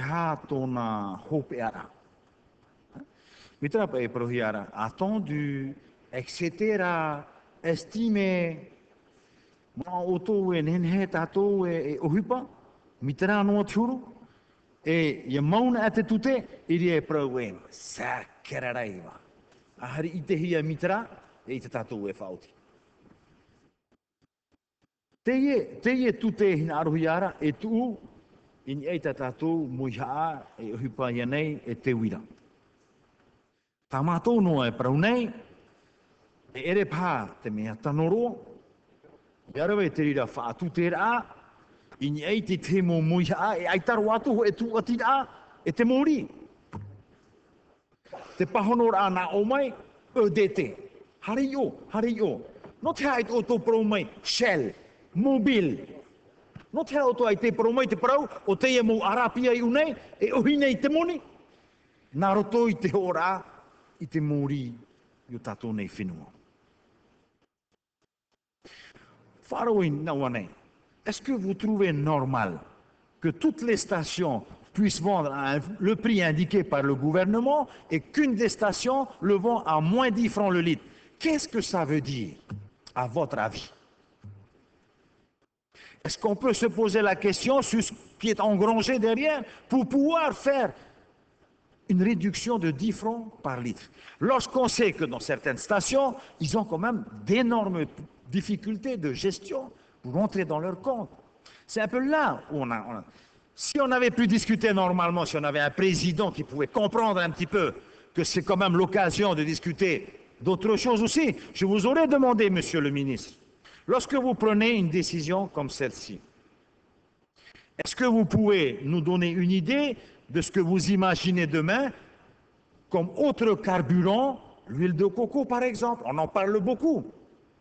hā tōna hope ara. Me tana pa e attendu, etc., e e, e ohipa, mi tana noa tūru, e ia mauna ate tute, iri e prau e, sa. Ahari i te hia mitra, e i te tātou e whaoti. Te ie, te ie tute hina arohi ara, e tuu, i ni eita tātou mui haa, e uhipa ia nei, e te wira. Tā mātou noa e parau nei, e ere pā te mea tanoro, e arawe te rira whaatu te rā, i ni eite te mō mui haa, e aitaro atu e tu ati a, e te mōri. Te pahono rā nā o mai, o dete. Hare o, hare o. No te hae o tō pro mai, Shell, Mobil, No te hae o tō ai te paromai te parau, o te e mō arapia i unei, e ohi nei te moni. Nā roto i te ora, i te mōri, i o tātou nei whenua. Wharoin na wanei. Est-ce que vous trouvez normal que toutes les stations puissent vendre le prix indiqué par le gouvernement et qu'une des stations le vend à moins 10 francs le litre? Qu'est-ce que ça veut dire, à votre avis? Est-ce qu'on peut se poser la question sur ce qui est engrangé derrière pour pouvoir faire une réduction de 10 francs par litre? Lorsqu'on sait que dans certaines stations, ils ont quand même d'énormes difficultés de gestion rentrer dans leur compte. C'est un peu là où on a, on a... Si on avait pu discuter normalement, si on avait un président qui pouvait comprendre un petit peu que c'est quand même l'occasion de discuter d'autres choses aussi, je vous aurais demandé, monsieur le ministre, Lorsque vous prenez une décision comme celle-ci, est-ce que vous pouvez nous donner une idée de ce que vous imaginez demain comme autre carburant, l'huile de coco par exemple? On en parle beaucoup.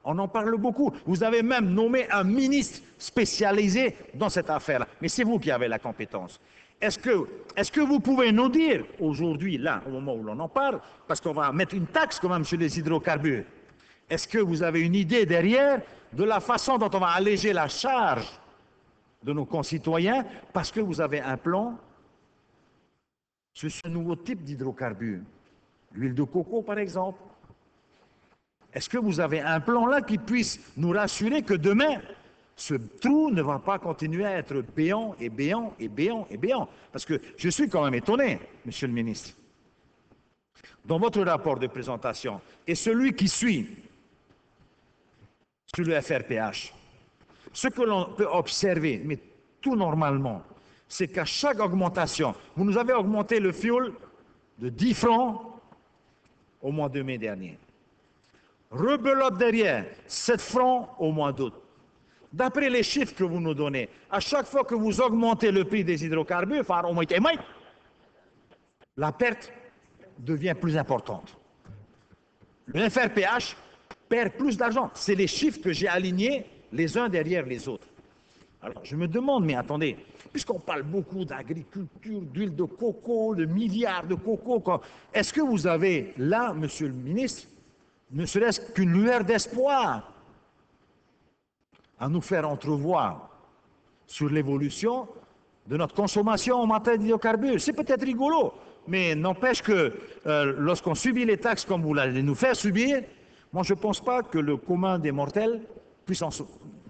On en parle beaucoup. Vous avez même nommé un ministre spécialisé dans cette affaire-là. Mais c'est vous qui avez la compétence. Est-ce que, vous pouvez nous dire, aujourd'hui, là, au moment où l'on en parle, parce qu'on va mettre une taxe quand même sur les hydrocarbures, est-ce que vous avez une idée derrière de la façon dont on va alléger la charge de nos concitoyens parce que vous avez un plan sur ce nouveau type d'hydrocarbures? L'huile de coco, par exemple est-ce que vous avez un plan là qui puisse nous rassurer que demain, ce trou ne va pas continuer à être béant et béant et béant et béant? Parce que je suis quand même étonné, Monsieur le ministre. Dans votre rapport de présentation et celui qui suit sur le FRPH, ce que l'on peut observer, mais tout normalement, c'est qu'à chaque augmentation, vous nous avez augmenté le fioul de 10 francs au mois de mai dernier rebelote derrière, 7 francs au mois d'août. D'après les chiffres que vous nous donnez, à chaque fois que vous augmentez le prix des hydrocarbures, la perte devient plus importante. Le FRPH perd plus d'argent. C'est les chiffres que j'ai alignés les uns derrière les autres. Alors, je me demande, mais attendez, puisqu'on parle beaucoup d'agriculture, d'huile de coco, de milliards de coco, est-ce que vous avez là, monsieur le ministre, ne serait-ce qu'une lueur d'espoir à nous faire entrevoir sur l'évolution de notre consommation en matière d'hydrocarbures. C'est peut-être rigolo, mais n'empêche que euh, lorsqu'on subit les taxes comme vous l'allez nous faire subir, moi je ne pense pas que le commun des mortels puisse,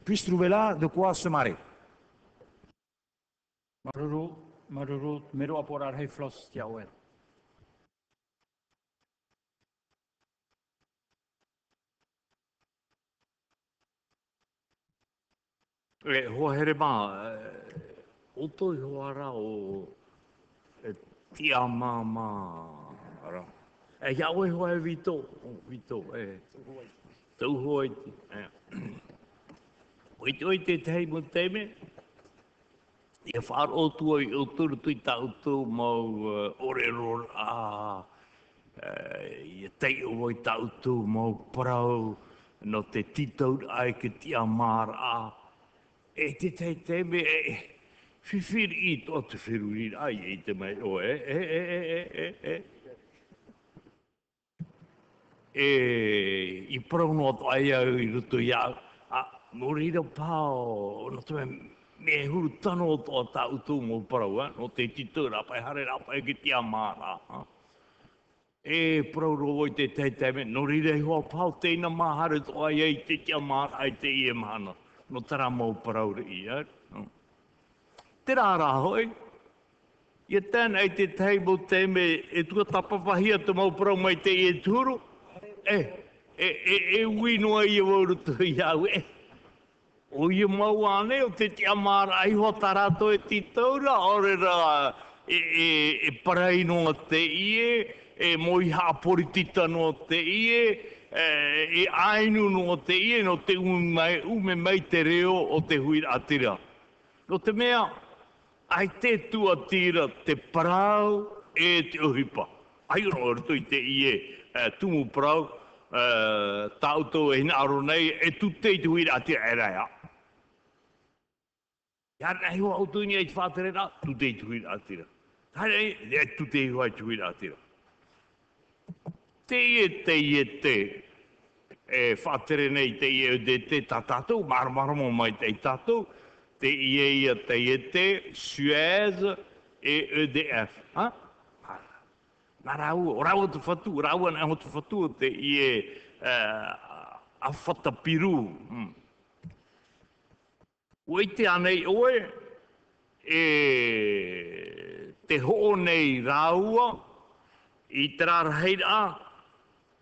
puisse trouver là de quoi se marrer. E hoa here mā, o toi hoa rā o e tia mā mā rā. E ia oe hoa e vito, vito, e tau hoa i ti. Oi te oi te tei mo teme, ia whaar o tua i o turu tui tau tu mau ore ror a e tei o oi tau tu mau parau no te titau ai ke tia māra a e te tei te me e whiwhir i tō te whirurin ai e te mai o e e e e e e e. E i prono to ai au i ruto i au a morira pao no te me huru tano to ta utu mō parau no te tito rapai hare ra pai ki tia ha e pro ro i te te te me no rire hoa pao te ina mahare to ai ai te tia mara ai te ie mana no tara mau paraura i ar. Te rā hoi, ia tēn ai te teibo te me e tua tapawahia te mau parau mai te e tūru. e, e, e, e winoa i e wauru tu i au, e. O i mau ane o te tia māra ai ho tarato e ti taura, ore rā e, e, e parainoa te ie, e moi hapori titano te ie, e e ainu no te ie no te ume, ume mai te reo o te hui atira. No te mea, ai te tu atira te parau e te ohipa. Ai ro orto i te ie uh, tumu parau, uh, tauto e hina aro nei, e tu te i te hui atira e rea. Ia nei hoa auto ni e te whātere rā, tu te i te hui atira. Hai e tu te i te hui atira. Te ie te ie te, e whaatere nei te ie de te tatatou, maramaramo mai te tatou, te ie ia te ie te, Suez e EDF. Ha? Nā rau, o rau atu whatu, rau ana atu whatu te ie uh, a whatapiru. Hmm. Oi te anei oe, e te ho nei rāua, i te rarheira,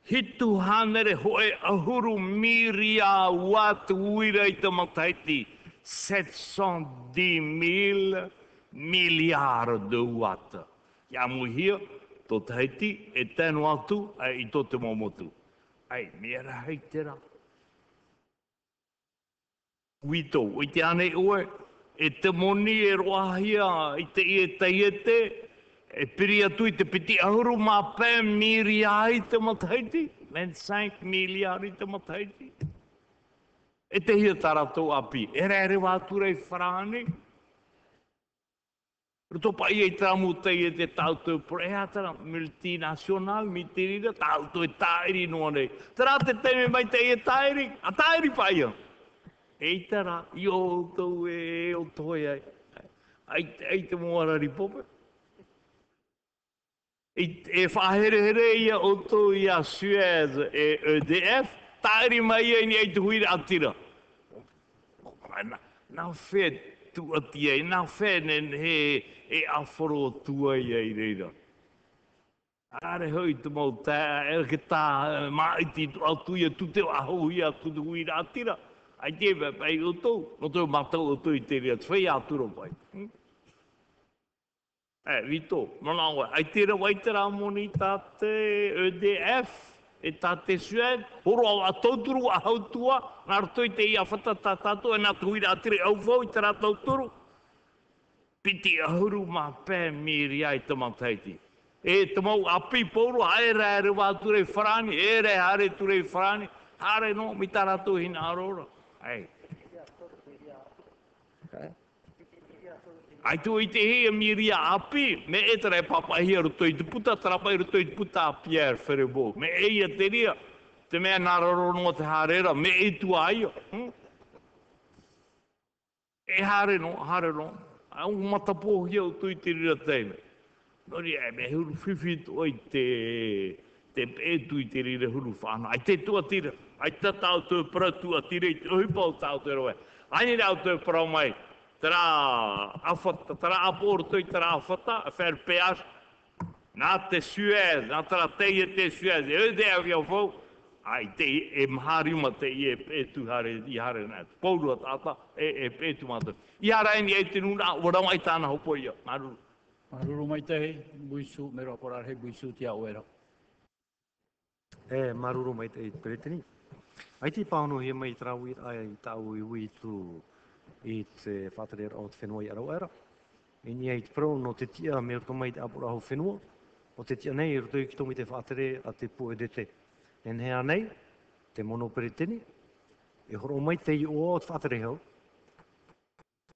hitu hanere hoe ahuru miria watu uira i tamataiti 710 mil miliarde wata. Ia muhia, tō taiti e tēnu atu ai i tō te momotu. Ai, mera hei tera. Wito, i te ane ue, e te moni e roahia i te i e te i e piri atu i te piti ahuru mā pē miri ai te mataiti, men 5 miliari te mataiti. E te hia taratou api. E re re wātura i whrāne. Ruto pa i e tramu te i te tautou pro. E atara multinacional mi te rira, tautou e tairi noa nei. Tara te teme mai te i e tairi, a tairi pa ia. E i tara, i o tau e o toi ai. Ai, ai te moara ripope. E, e whaherehere ia o tō i a Suez e EDF, tairi mai ia ni ei tuhuira atira. Na, na whē tu atia, na whē nen he e awhoro tua ia i reira. Are hoi tu mau tā, e ke tā maiti tu atu ia tu te aho ia tu tuhuira atira. Ai te pai o tō, no tō o tō i te rea, twhai aturo pai. Hmm? Eh, Vito, mana oe, ai tira wai te rā moni tā EDF, e tā te sued, horo au a a hautua, nā rato i te ia whata tā tātou, e nā tuira atire au whau i te rā tauturu. Piti ahuru huru mā pē miri ai te mataiti. E te mau api pōru, hae rā re wā ture wharani, e re hare ture wharani, hare no, mi tā rato hina arora. Ai. Ai tu i te hea miria api, me e tere papa hia ruto i te puta, trapa i ruto i te puta a Pierre Ferebo. Me e ia te ria, te mea nararono te harera, me e tu aia. Hmm? E hare no, hare no. Ai un matapo hia o i te rira teime. Nori e me huru whiwhi to i te te pe tu i te rira huru whana. Ai te tua tira. Ai te tau tu pra tua tira i te uhipau tau te roe. Ai ni rau tu pra mai. Tara afata, tara apor tu i tara afata, a fer peas. Nā te Suez, nā tara teia te Suez. E te au iau fau. Ai te e mahari uma te i e pe tu hare i hare nā. Paurua tata e e pe tu mata. I hara e ni e te nuna, wara mai tāna hopo ia. Maruru. Maruru mai te hei, buisu, mero aporar hei buisu tia oera. E maruru mai te i peretini. Ai te pāno he mai trau i ai i tau i ui tu i te whatere o te whenua i Arauera. I ni ai te pro no te tia me roto mai te apura hau whenua. O te tia nei i roto i ki tomi te whatere a te pu e dete. En hea nei, te mono peretini, e horo mai te i o te whatere hau.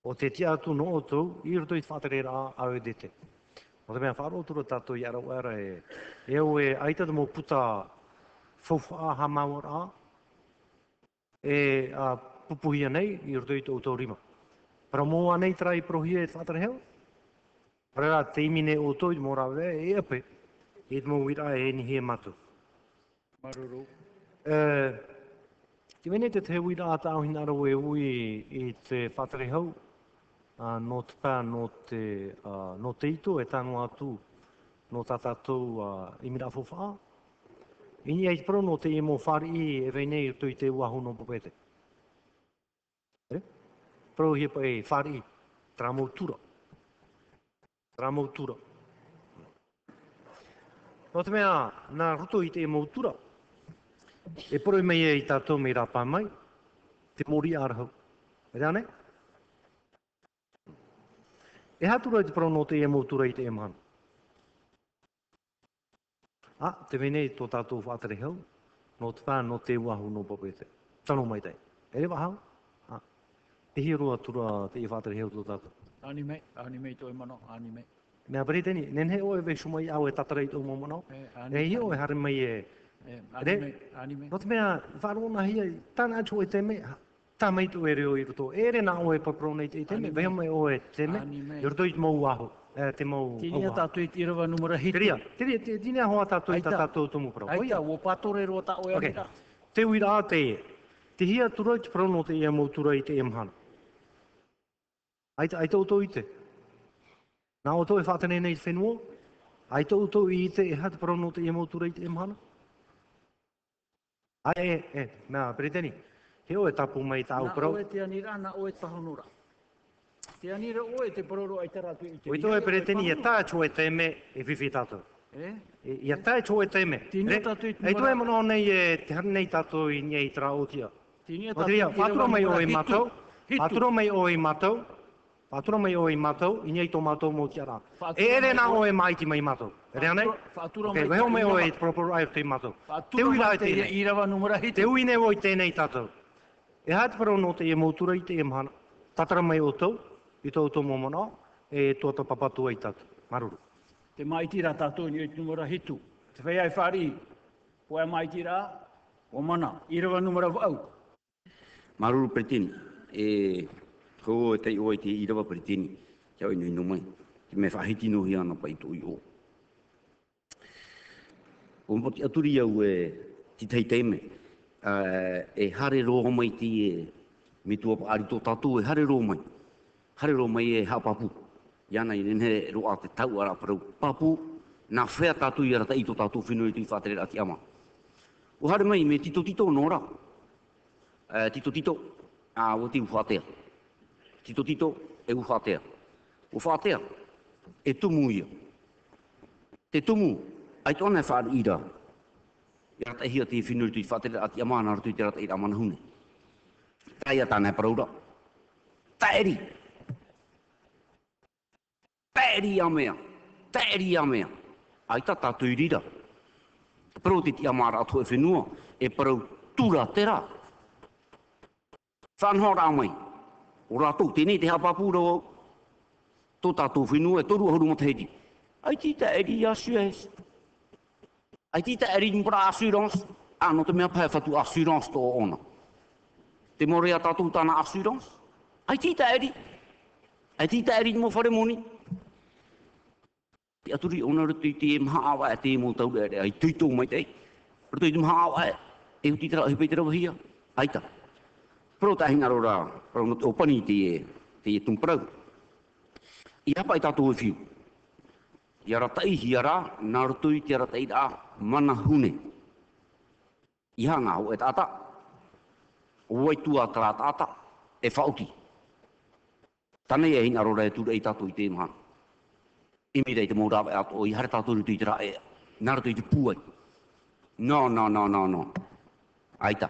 O te tia atu no o tau, i roto i te whatere a au e dete. O te mea wharo tura tātou i Arauera e, e o e aita mō mo puta fauwha a maura a, e a pupuhia nei i roto i tō rima. Para mō anei tra i prohia e whātara heo. Para rā te imine o tō i mō rā e ape, e te mō wira e ni hea matu. Maruru. Uh, te mene te te wira a tāu hina aro e ui i te whātara heo, uh, no te pā, no te, uh, te ito e tānu atu, no tā tātou uh, imira fōwha. Ini ai pro no te e mō whari i e veinei i tui te uahu no popete. Ere? Pro hi pa e whare i, tramoutura. Tramoutura. Nō te mea, nā ruto i te e moutura. E poro i mei e i tātou mei rāpā mai, te mori ārahau. E rea ne? E hatura i te prono te e moutura i te e mahana. A, te vene i tō tātou whātere hau, no te whā, no te uahu no papete. Tano mai tei. E rewa hau? Te hiro atura tura te i whātere heo tō tātou. Ani mei, ani mei tō i mano, ani mei. Mea pari tēni, nen he oe vei shumai au e tatara i tō mō mano? E hi oe hare mai e... Ani mei, ani mei. Rote mea, whārona hi, tāna atu oe te mei, tā mei tō e reo i roto. E re nā oe papro i te mei, vei mai oe te mei, i rato i mou aho. Te mou aho. Tēnia tātou i tīrawa numara hiti. Tēria, tēria, tēnia hoa tātou i tātou tō mō prao. Aita, o pātore roa tā oe Te uira te hia turai te pranote ia mō turai te emhana. Mhana. Aita, aita uto i te. Nā uto e whātane nei te whenua. Aita uto i te e hata prono te ia mautura i te e mhana. Ai, e, e, mea, pereteni. He o e tapu mai tā au Na pro. o e te anira, na o e tahonura. Te anira o e te pororo ai te ratu i te O i tō e pereteni, e tā cho e te me e whiwhi tātou. Eh? E, ia tā cho e te me. Tini Re- tātou i te E tō mara- e mono nei e te hana nei tātou i nei tra o tia. Tini a O tātou te ria, i tira whātura wa mai o numera e hitu. mātou, Hitu. whātura mai o e mātou, whātura mai o e mātou, i nei tō mātou mō rā. Whātura E ere mai nā o- o e maiti mai mātou. E rea nei? Whātura mai weho te mai o e proper ai te mātou. Te ui mai rā e te tēnei. irawa numera hitu. Te ui ne o i tēnei tātou. E te parau no te e mautura i te e mahana. Tatara mai o tau, i tau tau momona, e tuata papatua i tatu. Maruru. Te maitira tātou ni o te numera hitu. Te whai ai whari, po e maitira, o mana, i rawa numera vau. Maruru Pretini, e ko te o te i te pere Pretini, kia oi nui no mai, ki me whahiti nohi ana pa i tō i o. O mpoti aturi au e ti tei teime, e hare roa mai ti e mi tua pa ari tō tātou e hare roa mai, hare roa mai e hapapu, iana i rene roa te tau ara parau. Papu, nā whea tātou i arata i tō tātou whenua i tui whātere ati ama. O hare mai me tito tito nora, uh, tito tito, a o te uwhatea. Tito tito e uwhatea. O whatea e tumu ia. Te tumu, ai tōna e whaare ira. I rata hia te whinuri tui whatere ati amana ratu i te rata i ramana hune. Tai a tāna e paraura. Taeri. Taeri a mea. Taeri a mea. Ai tā tātou i rira. Parau te ti amara atu e whenua, e parau tūra te rā. Whanhora mai. O rātou, tēnei te hapapura o tō tātou whenua e toru ahuru matahiri. Ai tīta ta eri assurance. Ai tīta eri mbra assurance. Ano te mea pai whatu assurance tō ona. Te more a tātou tāna assurance. Ai tīta eri. Ai tīta eri mō whare moni. Te aturi ona rutu i te maha awa e te mō tau ere. Ai tūtou mai te. Rutu i te maha awa e. E uti tera, hipai tera wahia. Ai ta. Pro ta hinga rora. Pro no te opani te e. Te e. I apa i tatu fiu. whiu. I aratai hi ara, nā rutu i te aratai rā, mana hune. I hanga ho e tāta. O wai tua tara tāta, e whauti. Tane e hinga rora e tura i tatu i te maha. I mi rei te mōrawa e ato, i hare tatu rutu i te rā e, nā rutu i te puai. No, no, no, no, no. Aita.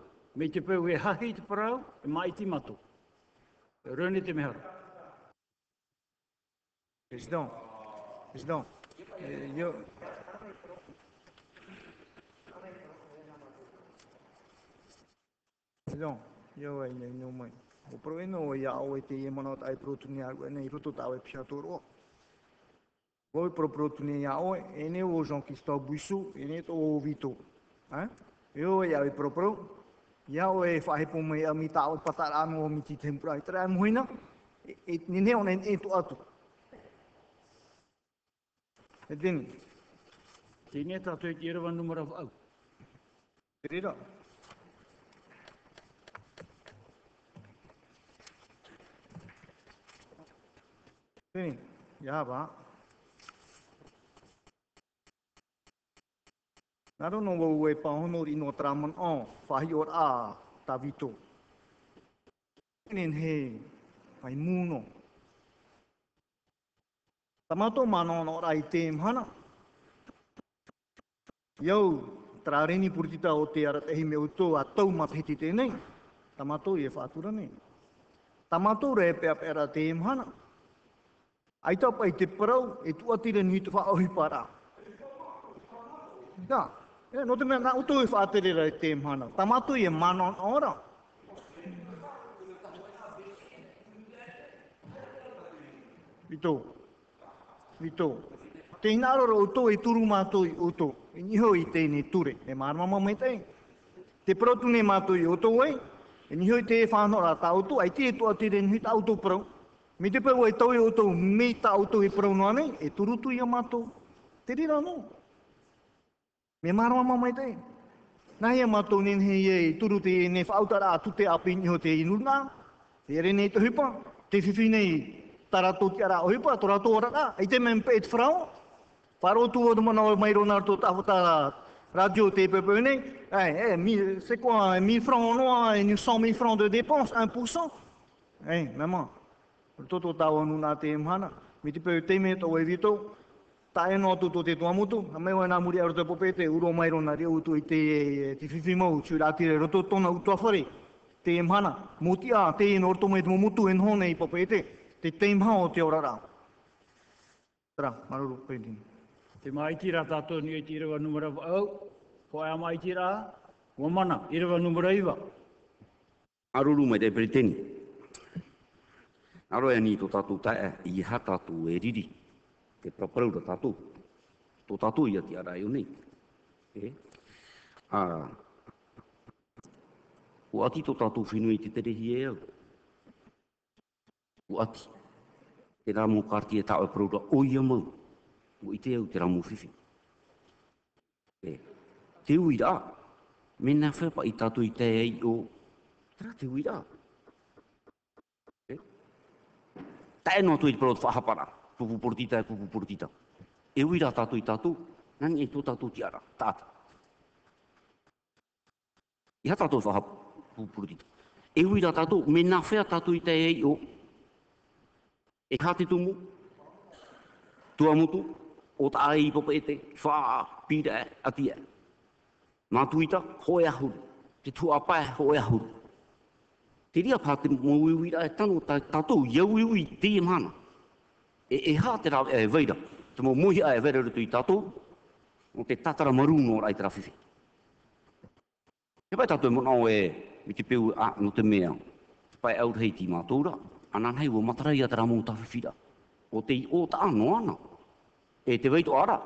me te peu e hahi te parau, e mai ti mato. E rene te mehara. Président, Président, euh, yo... Président, yo ai nei no mai. O pro e no ia o e te e mana ai pro tuni a nei roto ta e pia toro. Voi pro pro tuni ia o e ne o Jean Christophe Buissou e ne to o Vito. Hein? Yo ia e pro pro. Ia o e whahe pō mai a mi tā o patara o mi ti tempura. E tere anō hoina, e nene o nene e tō atu. E tini. Tēne tātou e tērawa numara au. Tere rā. Tini, jā ba. Nāro nō wau e pāhono ri nō tāman o, whahi o rā, tā vito. Nen he, whai mūno. Tamato manono nō rā i tēm hana. Iau, tā reni purtita o te arat ehi me uto a tau mapheti tēnei. Tamato i e whātura nei. Tamato re pe a pera tēm hana. Aita pai te parau, e tuatira nui te whaohi para. Da e, no te mea nā utu i whātere rai te mana. Tamatu i e mano ora. Vito. Vito. Te inaroro utu e turu mātou i utu. E niho i tēne ture. E mārmama mai tei. Te protu ne mātou i utu wei. E niho i te e whanora ta utu. Ai te e tua te renhui tā utu prau. Me te pau e tau i utu. me tā utu i prau noa nei. E turutu i a mātou. Te rira no. Me mārmama mai tei. Nā hea mātou nen he e turu te e ne whautara atu te api niho te inuna. Te re nei te hupa. Te whiwhi nei tarato ki ara ohipa, torato ora ka, ai te men pe et frao. Paro tu o mana o mai rona to ta ta Radio TPP, eh, eh, mille- c'est quoi, 1000 francs noirs et 100 000 francs de dépenses, 1% Eh, te te te tae no tu tu te tua mutu, a mewa nga muri aro te pope te uro mai rona reo utu i te te fifi mau, tu ra re roto tona utu awhare, te e mhana, muti a te e norto mai tumo mutu en hone i pope te, te te i mhao te orara. Tara, maruru, pētina. Te mai tira tātou ni e tira wa numara au, ko ea mai tira a, wa mana, ira wa numara iwa. Aruru mai te periteni. Aroe ni to tātou tae, i ha e i hatatu e riri. Te praparau da tātou. Tō tātou ia te arai o nei. E? A, o ati tō tātou whenua i te terehi e au. O ati. Te rā mō kārti e tāo e paraura o ia mau. O i te au te rā mō whiwhi. E, te ui rā. Mena whepa i tātou i te ei o Tara te ui rā. E? Tae no tu i paraura whahapara kupu portita e kupu portita. E uira tatu i tatu, nani e tō tatu ti ara, tata. I ha tatu faha kupu portita. E uira tatu, me nā whea tatu i te ei o, e hati tumu, tuamutu, o ta ai popa ete, faa, pira e, ati e. Nā tuita, ho e ahuru, te tu apae, ho e ahuru. Te ria pā te mo e tano, tatu, ia uiwi, te e mana. E, e hā te rau e veira. Te mo muhi a e veira rutu i tātou. O te tatara maru no rai te rawhiwhi. He pai tātou e mona o e mi te peu a no te mea. Te pai au rei ti mātoura. anan hei o matarai a te ramo ta. O te i o ta ano ana. E te veito ara.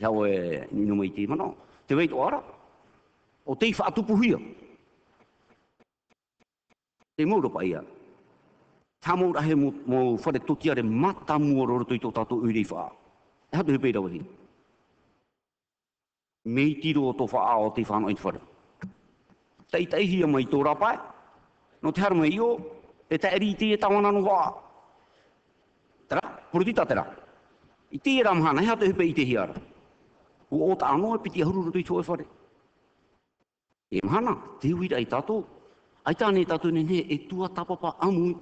Ia o e nino mai te mana. Te veito ara. O te i whaatupuhia. te maura pa ia tamu rahe mo mo fare tokia re mata mo ro to to uri fa ha to pe dawi me ti ro to fa o ti fa no it fare tai tai hi mai to rapa no thar harma io e ta ri ti ta ona no wa tra puri ta tra i ti ram ha na ha to pe i ti hi ara. U o ta ano pe ti ha ro to to fare e mana te wi dai ta to Aita ne ne e tua tapapa amu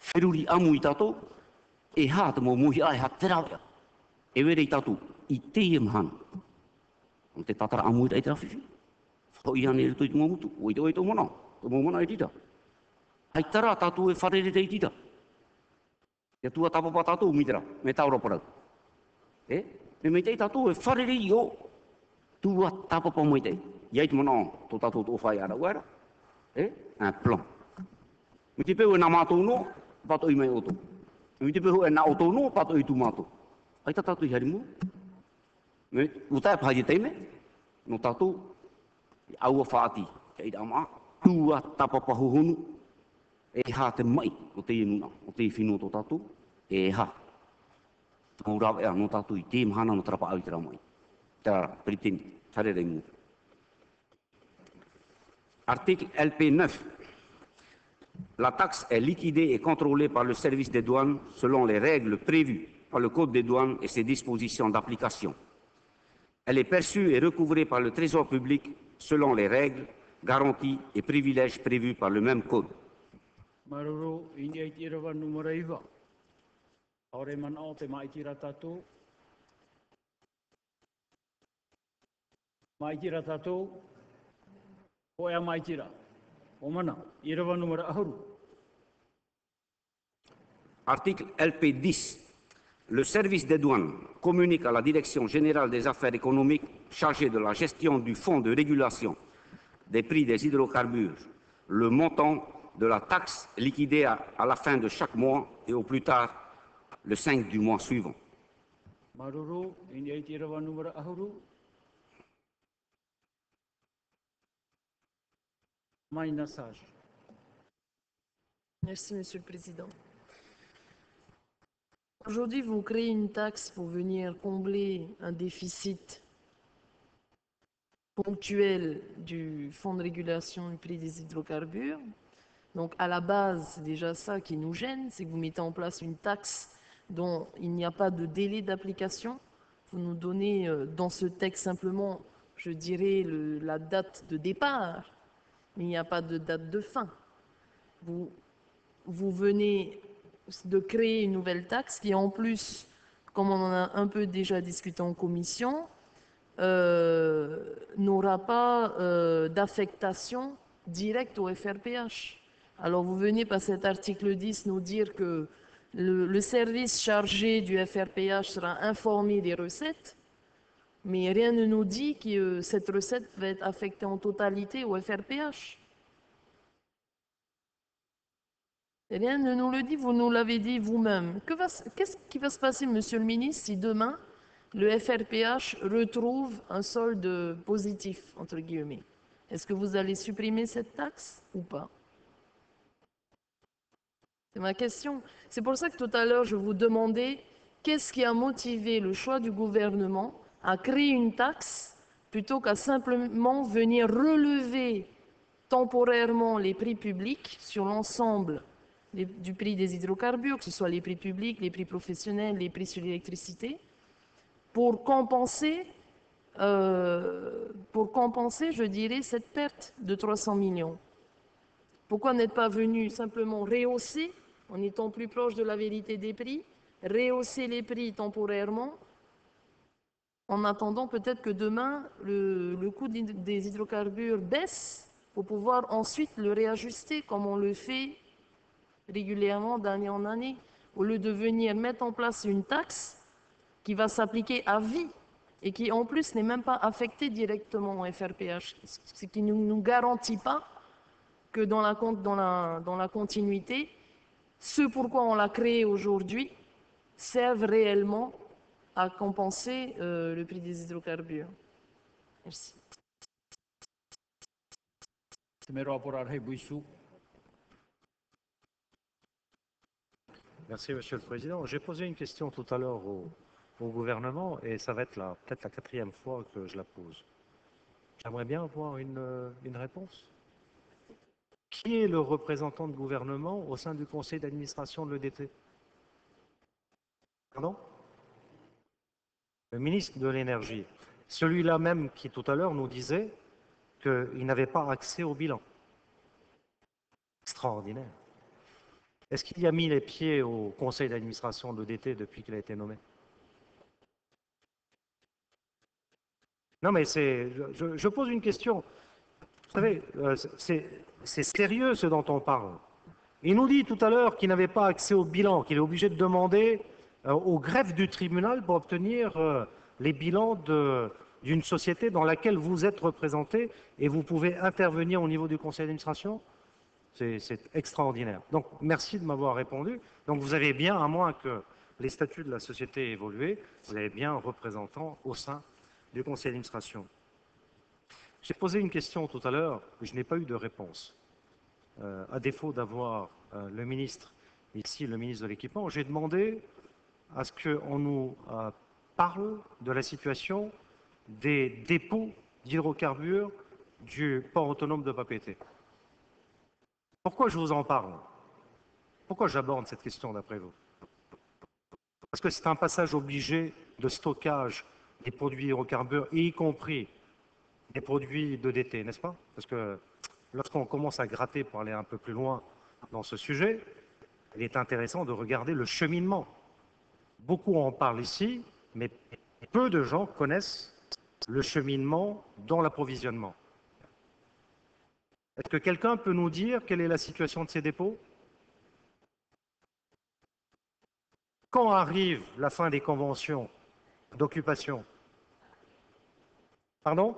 whiruri amui tātou, e hā te mō muhi ai ha te rawea. E were i tātou, i te e mahana. O te tatara amu i te whiwhi. Whao i ane rito i te mōmutu, o i te oito mana, te mō mana i tita. Hei tara tātou e wharere rei tita. Ia tua tapapa tātou mitera, me taura parau. E? Me mei tei tātou e wharere i o, tua tapapa mai tei. Iai te mana, tō tātou tō whai ara uara. E? Ah, plan. Me te peu e nā mātou no, pato i mai oto. Mi te peu e nā oto no, pato i tu mātou. Ai ta tātou i hari mua. Me, utai pahaji teime, no tātou, i aua whaati, kei rā maa, tua tapapahu honu, e hā te mai, o te inuna, o te whino tō tātou, e hā. Tō rāwe ea, no tātou i te mahana no tarapa au i te rā mai. Tā, peritini, tare rei mua. Article LP9. La taxe est liquidée et contrôlée par le service des douanes selon les règles prévues par le Code des douanes et ses dispositions d'application. Elle est perçue et recouvrée par le Trésor public selon les règles, garanties et privilèges prévus par le même Code. Maitira. Article LP10. Le service des douanes communique à la Direction générale des affaires économiques chargée de la gestion du fonds de régulation des prix des hydrocarbures le montant de la taxe liquidée à, à la fin de chaque mois et au plus tard le 5 du mois suivant. Maruru, Merci, Monsieur le Président. Aujourd'hui, vous créez une taxe pour venir combler un déficit ponctuel du Fonds de régulation du prix des hydrocarbures. Donc, à la base, c'est déjà ça qui nous gêne, c'est que vous mettez en place une taxe dont il n'y a pas de délai d'application. vous nous donnez euh, dans ce texte simplement, je dirais, la date de départ, il n'y a pas de date de fin. Vous, venez de créer une nouvelle taxe qui, en plus, comme on en a un peu déjà discuté en commission, euh, n'aura pas euh, d'affectation directe au FRPH. Alors vous venez par cet article 10 nous dire que le service chargé du FRPH sera informé des recettes, mais rien ne nous dit que euh, cette recette va être affectée en totalité au FRPH. Rien ne nous le dit, vous nous l'avez dit vous-même. Qu'est-ce qui va se passer, Monsieur le ministre, si demain le FRPH retrouve un solde positif, entre guillemets? Est-ce que vous allez supprimer cette taxe ou pas? C'est ma question. C'est pour ça que tout à l'heure, je vous demandais qu'est-ce qui a motivé le choix du gouvernement à créer une taxe plutôt qu'à simplement venir relever temporairement les prix publics sur l'ensemble du prix des hydrocarbures, que ce soit les prix publics, les prix professionnels, les prix sur l'électricité, pour compenser, euh, je dirais, cette perte de 300 millions. Pourquoi n'être pas venu simplement rehausser, en étant plus proche de la vérité des prix, rehausser les prix temporairement, en attendant peut-être que demain, le, coût des hydrocarbures baisse pour pouvoir ensuite le réajuster comme on le fait régulièrement d'année en année, au lieu de venir mettre en place une taxe qui va s'appliquer à vie et qui en plus n'est même pas affectée directement au FRPH, ce qui ne nous garantit pas que dans la continuité, ce pourquoi on l'a créé aujourd'hui serve réellement à compenser euh, le prix des hydrocarbures. Merci. Merci, Monsieur le Président. J'ai posé une question tout à l'heure au, gouvernement et ça va être peut-être la quatrième fois que je la pose. J'aimerais bien avoir euh, une réponse. Qui est le représentant de gouvernement au sein du conseil d'administration de l'EDT Pardon? Le ministre de l'Énergie. Celui-là même qui tout à l'heure nous disait qu'il n'avait pas accès au bilan. Extraordinaire. Est-ce qu'il a mis les pieds au conseil d'administration de l'EDT depuis qu'il a été nommé? Non, mais c'est, je, pose une question. Vous savez, euh, c'est sérieux ce dont on parle. Il nous dit tout à l'heure qu'il n'avait pas accès au bilan, qu'il est obligé de demander au greffe du tribunal pour obtenir euh, les bilans d'une société dans laquelle vous êtes représenté et vous pouvez intervenir au niveau du conseil d'administration? C'est extraordinaire. Donc, merci de m'avoir répondu. Donc, vous avez bien, à moins que les statuts de la société aient évolué, vous avez bien un représentant au sein du conseil d'administration. J'ai posé une question tout à l'heure, je n'ai pas eu de réponse. Euh, à défaut d'avoir euh, le ministre ici, le ministre de l'équipement, j'ai demandé à ce qu'on nous euh, parle de la situation des dépôts d'hydrocarbures du port autonome de Papeete. Pourquoi je vous en parle? Pourquoi j'aborde cette question d'après vous? Parce que c'est un passage obligé de stockage des produits hydrocarbures, y compris des produits d'EDT, n'est-ce pas? Parce que lorsqu'on commence à gratter pour aller un peu plus loin dans ce sujet, il est intéressant de regarder le cheminement. Beaucoup en parlent ici, mais peu de gens connaissent le cheminement dans l'approvisionnement. Est-ce que quelqu'un peut nous dire quelle est la situation de ces dépôts? Quand arrive la fin des conventions d'occupation? Pardon?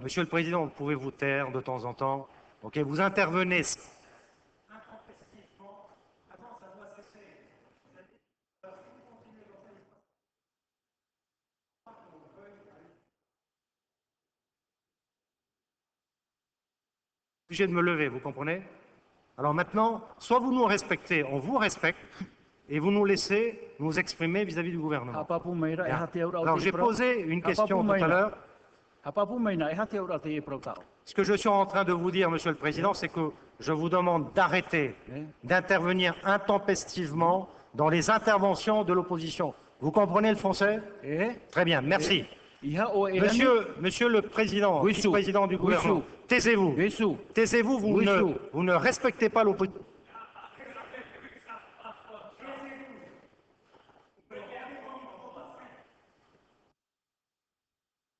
Monsieur le Président, pouvez vous taire de temps en temps? Ok, vous intervenez. obligé de me lever, vous comprenez? Alors maintenant, soit vous nous respectez, on vous respecte, et vous nous laissez nous exprimer vis-à-vis du gouvernement. Bien. Alors j'ai posé une question tout à l'heure. Ce que je suis en train de vous dire, Monsieur le Président, c'est que je vous demande d'arrêter d'intervenir intempestivement dans les interventions de l'opposition. Vous comprenez le français? Très bien, merci. Monsieur, monsieur le Président, vice-président du gouvernement, taisez-vous. Taisez-vous, vous ne, vous ne respectez pas l'opposition. Mel Merceron, Tia Oera.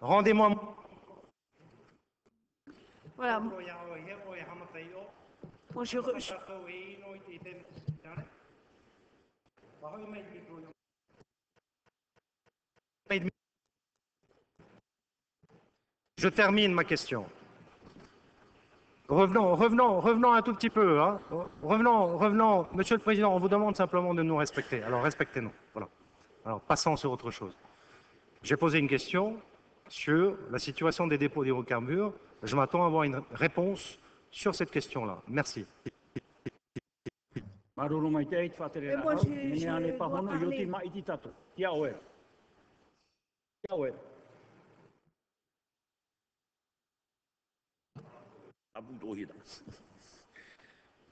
Rendez-moi. Voilà. Moi, je re- je- Je termine ma question. Revenons, revenons, revenons un tout petit peu. hein. Revenons, revenons. Monsieur le Président, on vous demande simplement de nous respecter. Alors respectez-nous. Voilà. Alors passons sur autre chose. J'ai posé une question sur la situation des dépôts d'hydrocarbures. Je m'attends à avoir une réponse sur cette question-là. Merci.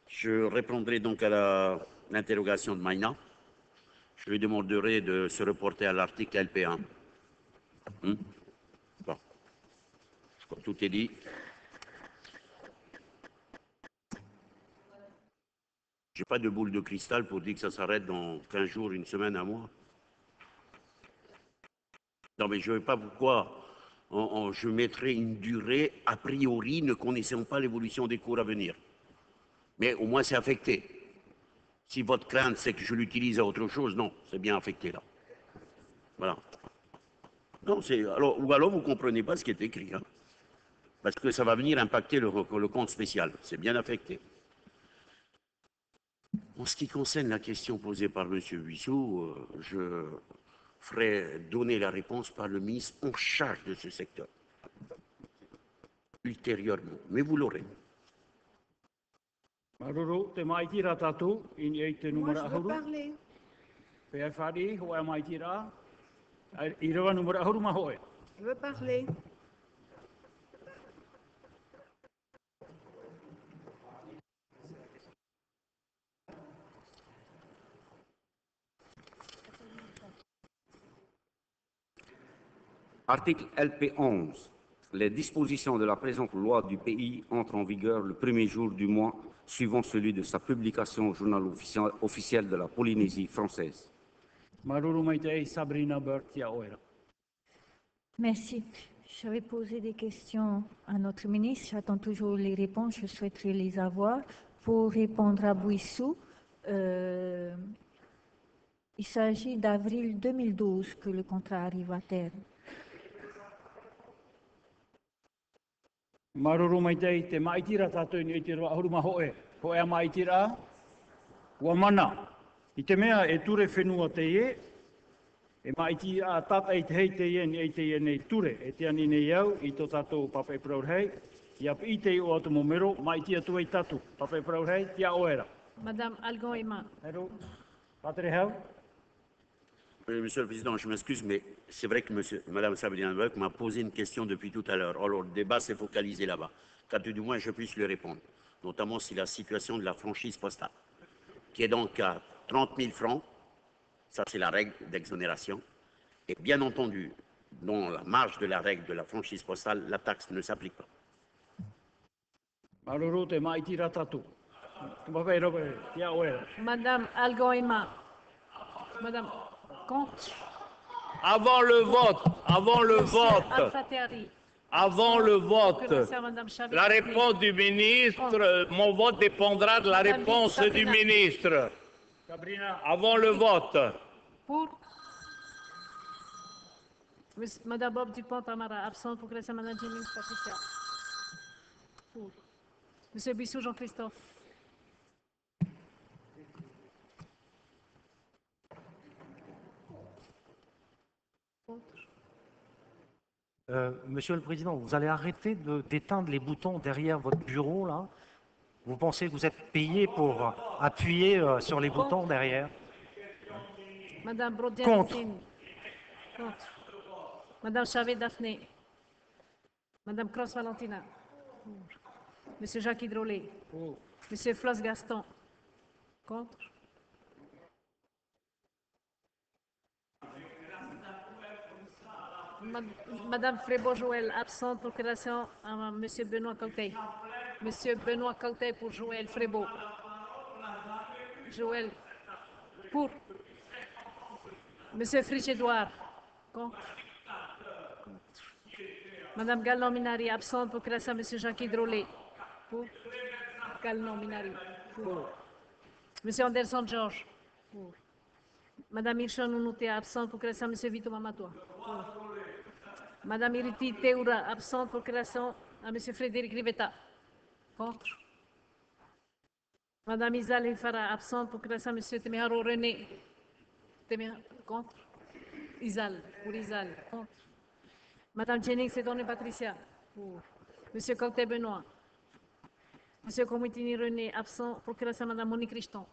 Je- répondrai donc à l'interrogation de Maïna. Je lui demanderai de se reporter à l'article LP1. Hmm Bon. Tout est dit. Je n'ai pas de boule de cristal pour dire que ça s'arrête dans 15 jours, une semaine, un mois. Non, mais je ne sais pas pourquoi je mettrais une durée a priori ne connaissant pas l'évolution des cours à venir. Mais au moins c'est affecté. Si votre crainte c'est que je l'utilise à autre chose, non, c'est bien affecté là. Voilà. Non, c'est alors ou alors vous comprenez pas ce qui est écrit, hein. parce que ça va venir impacter le, le compte spécial. C'est bien affecté. En ce qui concerne la question posée par M. Buissou, euh, je ferai donner la réponse par le ministre en charge de ce secteur. Ultérieurement. Mais vous l'aurez. Maruru, te Moi, je veux parler. Je veux parler. Article LP11. Les dispositions de la présente loi du pays entrent en vigueur le premier jour du mois suivant celui de sa publication au journal officiel, officiel de la Polynésie française. Maruru mai te ei Sabrina. Merci. J'avais posé des questions à notre ministre. J'attends toujours les réponses. Je souhaiterais les avoir. Pour répondre à Bouissou, euh, il s'agit d'avril 2012 que le contrat arrive à terme. Maruru mai te ei te mai tira tato i ni eit te rewa ahuru ma hoe. Ho e mana. I te mea e ture whenua te ie, e mai ti a tata i te hei te ie ni eit te ie nei ture. E te ani nei au, i to tato pape praur hei. I ap i te o atu momero, mai ti atu ei tatu. Pape praur hei, tia oera. Madame Algon Emma. Hello. Patere hau. Euh, Monsieur le Président, je m'excuse, mais c'est vrai que monsieur, Madame Sabrina m'a posé une question depuis tout à l'heure. Alors, le débat s'est focalisé là-bas. Qu'à tout du moins, je puisse lui répondre? Notamment si la situation de la franchise postale, qui est donc à 30 000 francs, ça c'est la règle d'exonération. Et bien entendu, dans la marge de la règle de la franchise postale, la taxe ne s'applique pas. Madame Algon Emma. Madame Comte. Avant le vote, avant le Monsieur vote, avant le vote, la réponse du ministre, mon vote dépendra de la réponse du ministre. Sabrina. Avant le vote. Pour. Madame Bob Dupont-Amara, absente pour Christian Madame Jennings Patricia. Pour. Monsieur Bissou Jean-Christophe. Euh, Monsieur le Président, vous allez arrêter de- d'éteindre les boutons derrière votre bureau, là? Vous pensez que vous êtes payé pour euh, appuyer euh, sur les boutons derrière Madame Brodier Contre. Contre. Madame Chavez Daphné. Madame Cross Valentina. Monsieur Jacques Hidrolet. Monsieur Floss Gaston. Contre. Ma- Madame Frébo-Joël, absente. Procuration à Monsieur Benoît Coquet. Monsieur Benoît Coquet pour Joël Frébo. Joël. Pour. Monsieur Friche-Édouard. Contre. Madame Galnon Minari, absente. Procuration à Monsieur Jacques Hidrolet. Pour. Galnon Minari. Pour. Monsieur Anderson Georges. Pour. Madame Irchon Ounouté, absente. Procuration à Monsieur Vito Mamatois. Pour. Madame Iriti Teoura, absente. Procuration à Monsieur Frédéric Rivetta. Contre. Madame Isal Ifara, absente. Procuration à Monsieur Temeharo René. Temeharo, contre. Isal, pour Isal, contre. Madame Jennings Sedone Patricia, pour. Monsieur Coctet Benoît. Monsieur Comitini René, absent. Procuration à Madame Monique Richton.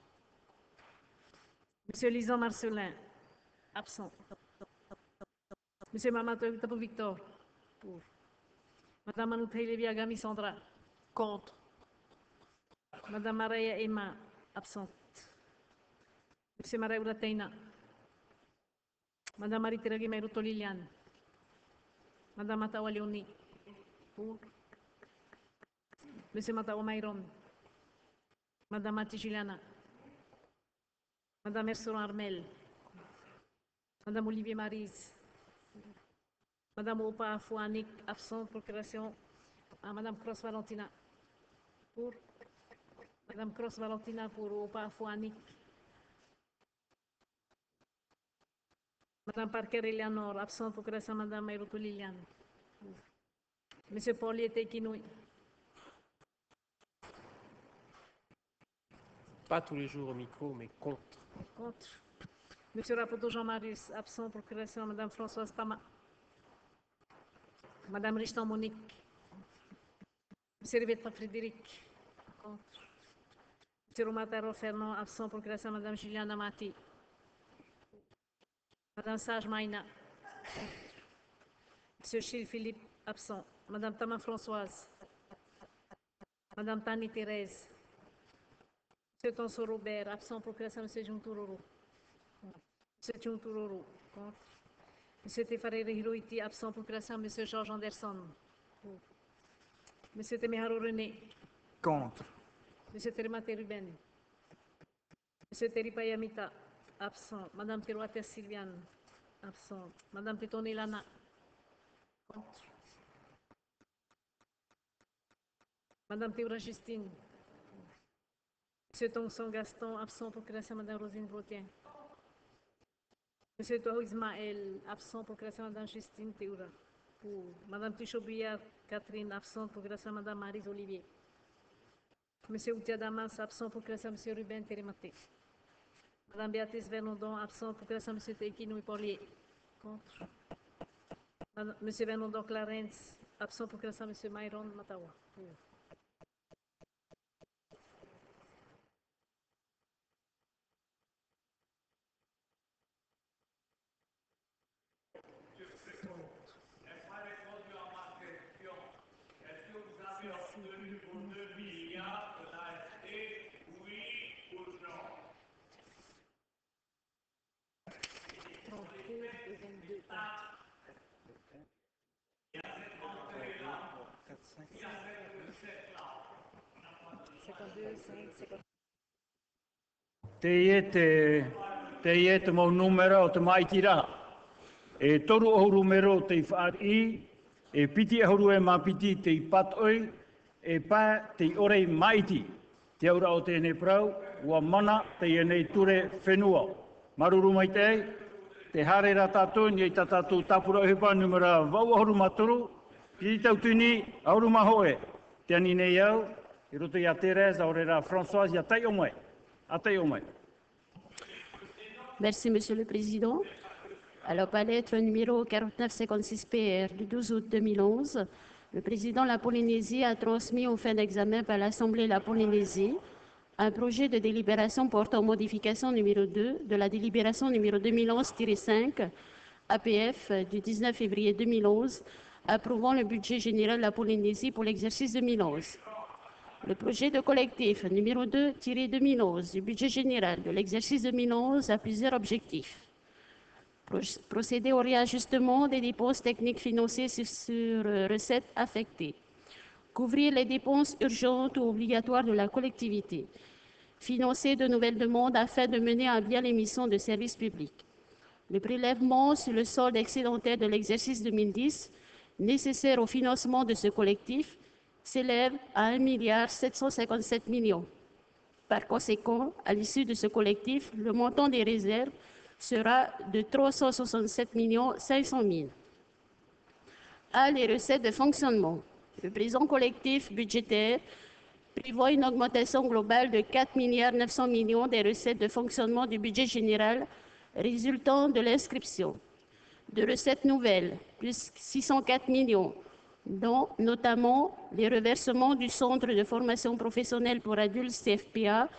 Monsieur Lison Marcelin, absent. Monsieur Mamato Victor, pour. Madame Manouté Lévia Gami Sandra, contre. Madame Maria Emma, absente. Monsieur Maria Urateina. Madame Marie Teragi Mairuto Liliane. Madame Matawa Leoni, pour. Monsieur Matawa Mayron. Madame Mati Juliana. Madame Ersoron Armel. Madame Olivier Marise. Madame Opa Fouanik, absente, procuration à Madame Cross Valentina. Pour. Madame Cross Valentina pour Opa Fouanik. Madame Parker Eleanor, absente, procuration à Madame Mayruto Liliane. Monsieur Paulier Kinoui. Pas tous les jours au micro, mais contre. Contre. Monsieur Rapoto Jean-Marius, absent, procuration à Madame Françoise Pama. Madame Richton Monique. Rivetta Frédéric. Contre. Monsieur Romataro Fernand, absent, procuration Madame Juliana Mati. Madame Sage Maïna. Monsieur Gilles Philippe, absent. Madame Tama Françoise. Madame Tani Thérèse. Monsieur Tonso Robert, absent, procuration Monsieur Juntururu. Monsieur Juntururu, contre. Monsieur Tefarere Hiroiti, absent, procuration Monsieur Georges Anderson. Monsieur Temeharo René. Contre. Monsieur Terimate Ruben. Monsieur Teripayamita, absent. Madame Teruate Sylviane, absent. Madame Tetone Lana. Contre. Madame Théora Justine. Monsieur Tongson Gaston, absent. Procuration à Madame Rosine Brotien. Monsieur Tohou Ismaël, absent. Procuration à Madame Justine Théoura. Pour Madame Catherine, absente. Procuration à Madame Marise Olivier. Monsieur Outia Damas, absent. Procuration à Monsieur Ruben Térématé. Madame Béatrice Vernondon, absente. Procuration à Monsieur Tekinou Paulier. Contre. Madame- Monsieur Vernondon Clarence, absent. Procuration à Monsieur Myron Matawa. Te ie te, te ie te mau numera o te maitira. E toru ohuru mero te i whaari, e piti ahuru e mapiti te i patoi, e pā te orei maiti. Te aura o tēnei prau, ua mana te ienei nei ture whenua. Maruru mai te ei, te hare ra tātou, ni ei tā tātou tāpura ohepa numera vau ahuru maturu, piti tau tuni, ahuru mahoe. Te ani nei au, i roto i a Thérèse, Françoise, a. Merci, Monsieur le Président. Alors, par lettre numéro 4956 PR du 12 août 2011, le Président de la Polynésie a transmis au fin d'examen par l'Assemblée de la Polynésie un projet de délibération portant modification numéro 2 de la délibération numéro 2011-5 APF du 19 février 2011 approuvant le budget général de la Polynésie pour l'exercice 2011. Le projet de collectif numéro 2-2011 du budget général de l'exercice 2011 a plusieurs objectifs. Pro- Procéder au réajustement des dépenses techniques financées sur, sur, euh, recettes affectées. Couvrir les dépenses urgentes ou obligatoires de la collectivité. Financer de nouvelles demandes afin de mener à bien les missions de service public. Le prélèvement sur le solde excédentaire de l'exercice 2010 nécessaire au financement de ce collectif s'élève à 1 milliard 757 millions. Par conséquent, à l'issue de ce collectif, le montant des réserves sera de 367 500 000. À les recettes de fonctionnement. Le présent collectif budgétaire prévoit une augmentation globale de 4 milliards 900 millions des recettes de fonctionnement du budget général résultant de l'inscription de recettes nouvelles, plus 604 millions, dont notamment les reversements du Centre de formation professionnelle pour adultes CFPA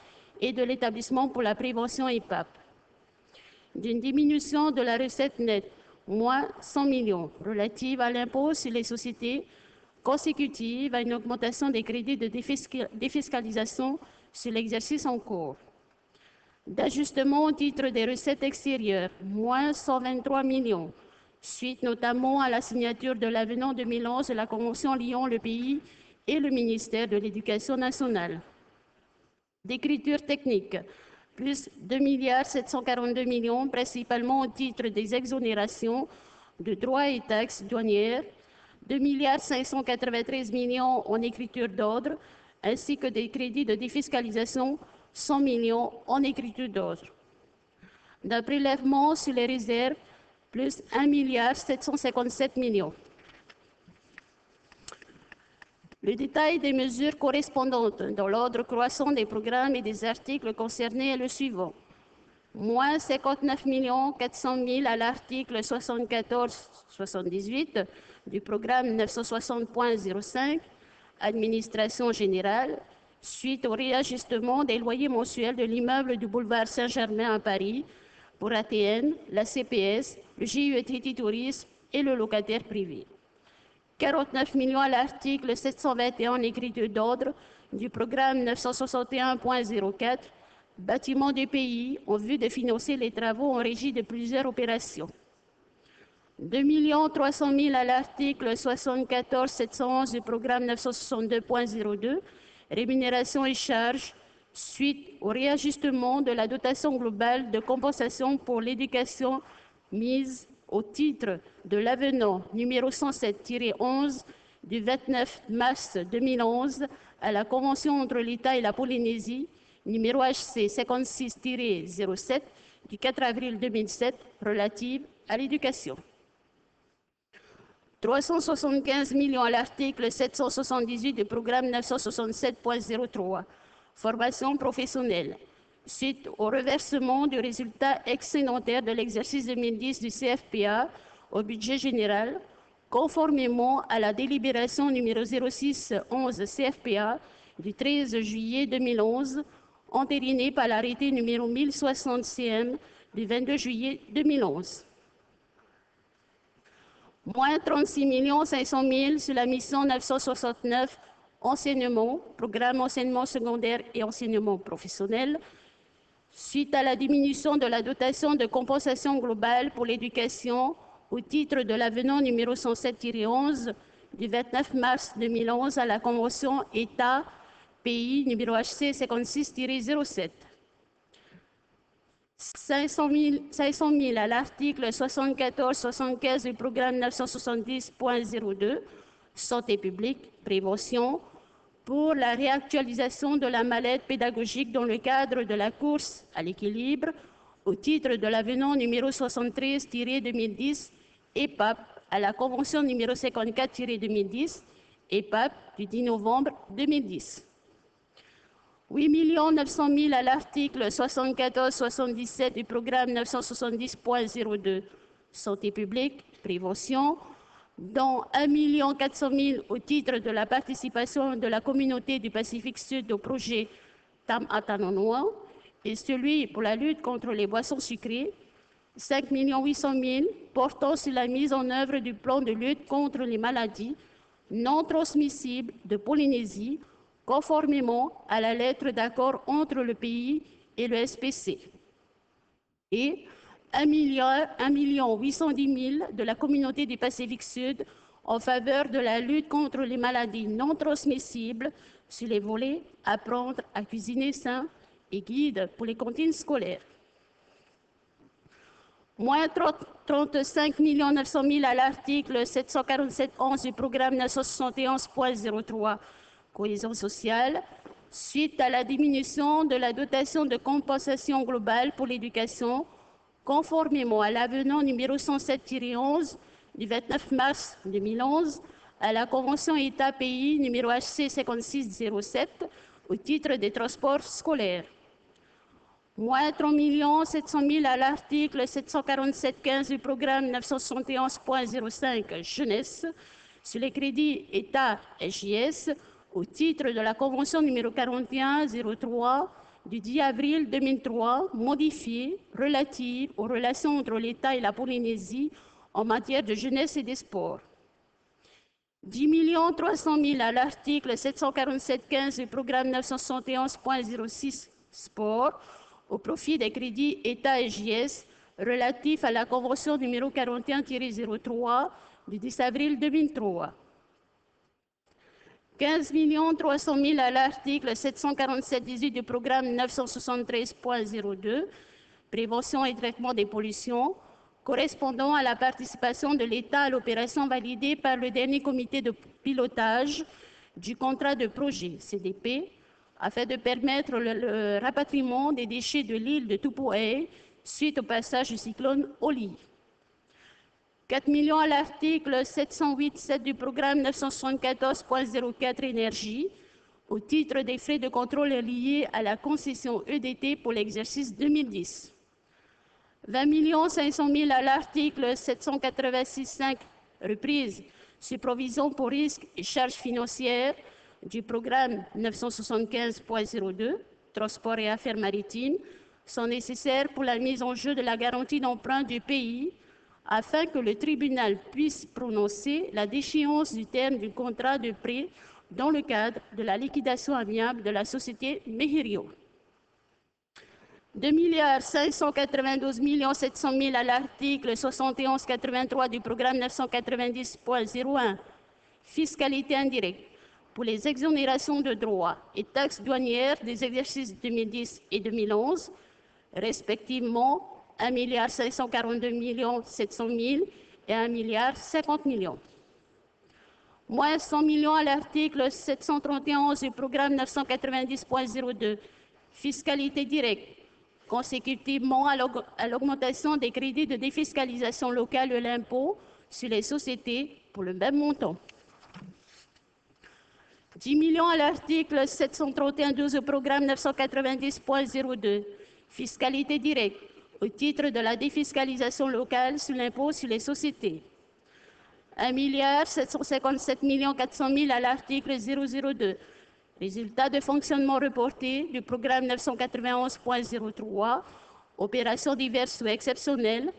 et de l'établissement pour la prévention EPAP. D'une diminution de la recette nette, moins 100 millions, relative à l'impôt sur les sociétés, consécutive à une augmentation des crédits de défisca- défiscalisation sur l'exercice en cours. D'ajustement au titre des recettes extérieures, moins 123 millions, suite notamment à la signature de l'avenant 2011 de la Convention Lyon-le Pays et le ministère de l'Éducation nationale. D'écriture technique, plus 2 milliards 742 millions, principalement au titre des exonérations de droits et taxes douanières, 2 milliards 593 millions en écriture d'ordre, ainsi que des crédits de défiscalisation, 100 millions en écriture d'ordre. D'un prélèvement sur les réserves, plus 1 milliard 757 millions. Le détail des mesures correspondantes dans l'ordre croissant des programmes et des articles concernés est le suivant. Moins 59 400 000 à l'article 74-78 du programme 960.05, Administration générale, suite au réajustement des loyers mensuels de l'immeuble du boulevard Saint-Germain à Paris pour ATN, la CPS, le GUETT Tourisme et le locataire privé. 49 millions à l'article 721 en écriture d'ordre du programme 961.04, bâtiment du pays, en vue de financer les travaux en régie de plusieurs opérations. 2 300 000 à l'article 74 711 du programme 962.02, rémunération et charges, suite au réajustement de la dotation globale de compensation pour l'éducation mise au titre de l'avenant numéro 107-11 du 29 mars 2011 à la Convention entre l'État et la Polynésie, numéro HC 56-07 du 4 avril 2007 relative à l'éducation. 375 millions à l'article 778 du programme 967.03, formation professionnelle, suite au reversement du résultat excédentaire de l'exercice 2010 du CFPA au budget général, conformément à la délibération numéro 0611 CFPA du 13 juillet 2011, entérinée par l'arrêté numéro 1060 CM du 22 juillet 2011 moins 36 500 000 sur la mission 969 enseignement, programme enseignement secondaire et enseignement professionnel, suite à la diminution de la dotation de compensation globale pour l'éducation au titre de l'avenant numéro 107-11 du 29 mars 2011 à la Convention État-Pays numéro HC 56-07. 500 000, 500 000 à l'article 74-75 du programme 970.02, Santé publique, prévention, pour la réactualisation de la mallette pédagogique dans le cadre de la course à l'équilibre au titre de l'avenant numéro 73-2010 EPAP à la convention numéro 54-2010 EPAP du 10 novembre 2010. 8 900 000 à l'article 74-77 du programme 970.02 Santé publique, prévention, dont 1 400 000 au titre de la participation de la communauté du Pacifique Sud au projet Tam Atanonoa et celui pour la lutte contre les boissons sucrées, 5 800 000 portant sur la mise en œuvre du plan de lutte contre les maladies non transmissibles de Polynésie conformément à la lettre d'accord entre le pays et le SPC. Et 1 million, 1 million 810 000 de la communauté du Pacifique Sud en faveur de la lutte contre les maladies non transmissibles sur les volets apprendre à cuisiner sain et guide pour les cantines scolaires. Moins 30 35 900 000 à l'article 747.11 du programme 971.03 cohésion sociale, suite à la diminution de la dotation de compensation globale pour l'éducation, conformément à l'avenant numéro 107-11 du 29 mars 2011 à la Convention État-Pays numéro HC 5607 au titre des transports scolaires. Moins 3 700 000 à l'article 747.15 du programme 971.05 Jeunesse sur les crédits État SJS au titre de la Convention numéro 4103 du 10 avril 2003 modifiée relative aux relations entre l'État et la Polynésie en matière de jeunesse et des sports. 10 300 000 à l'article 747.15 du programme 971.06 Sport au profit des crédits État et JS relatifs à la Convention numéro 41-03 du 10 avril 2003. 15 300 000 à l'article 747-18 du programme 973.02 Prévention et traitement des pollutions correspondant à la participation de l'État à l'opération validée par le dernier comité de pilotage du contrat de projet CDP afin de permettre le, rapatriement des déchets de l'île de Tupoé suite au passage du cyclone Oli. 4 millions à l'article 708.7 du programme 974.04 énergie au titre des frais de contrôle liés à la concession EDT pour l'exercice 2010. 20 500 000 à l'article 786.5 reprise supervision pour risques et charges financières du programme 975.02 transport et affaires maritimes sont nécessaires pour la mise en jeu de la garantie d'emprunt du pays afin que le tribunal puisse prononcer la déchéance du terme du contrat de prêt dans le cadre de la liquidation amiable de la société Mehirio. 2 592 700 000 à l'article 71-83 du programme 990.01 fiscalité indirecte pour les exonérations de droits et taxes douanières des exercices 2010 et 2011, respectivement 1 milliard 542 millions 700 000 et 1 milliard 50 millions. Moins 100 millions à l'article 731 du programme 990.02, fiscalité directe, consécutivement à l'augmentation des crédits de défiscalisation locale de l'impôt sur les sociétés pour le même montant. 10 millions à l'article 731.12 du programme 990.02, fiscalité directe, au titre de la défiscalisation locale sur l'impôt sur les sociétés. 1 milliard 757 400 000 à l'article 002. Résultat de fonctionnement reporté du programme 991.03, opérations diverses ou exceptionnelles,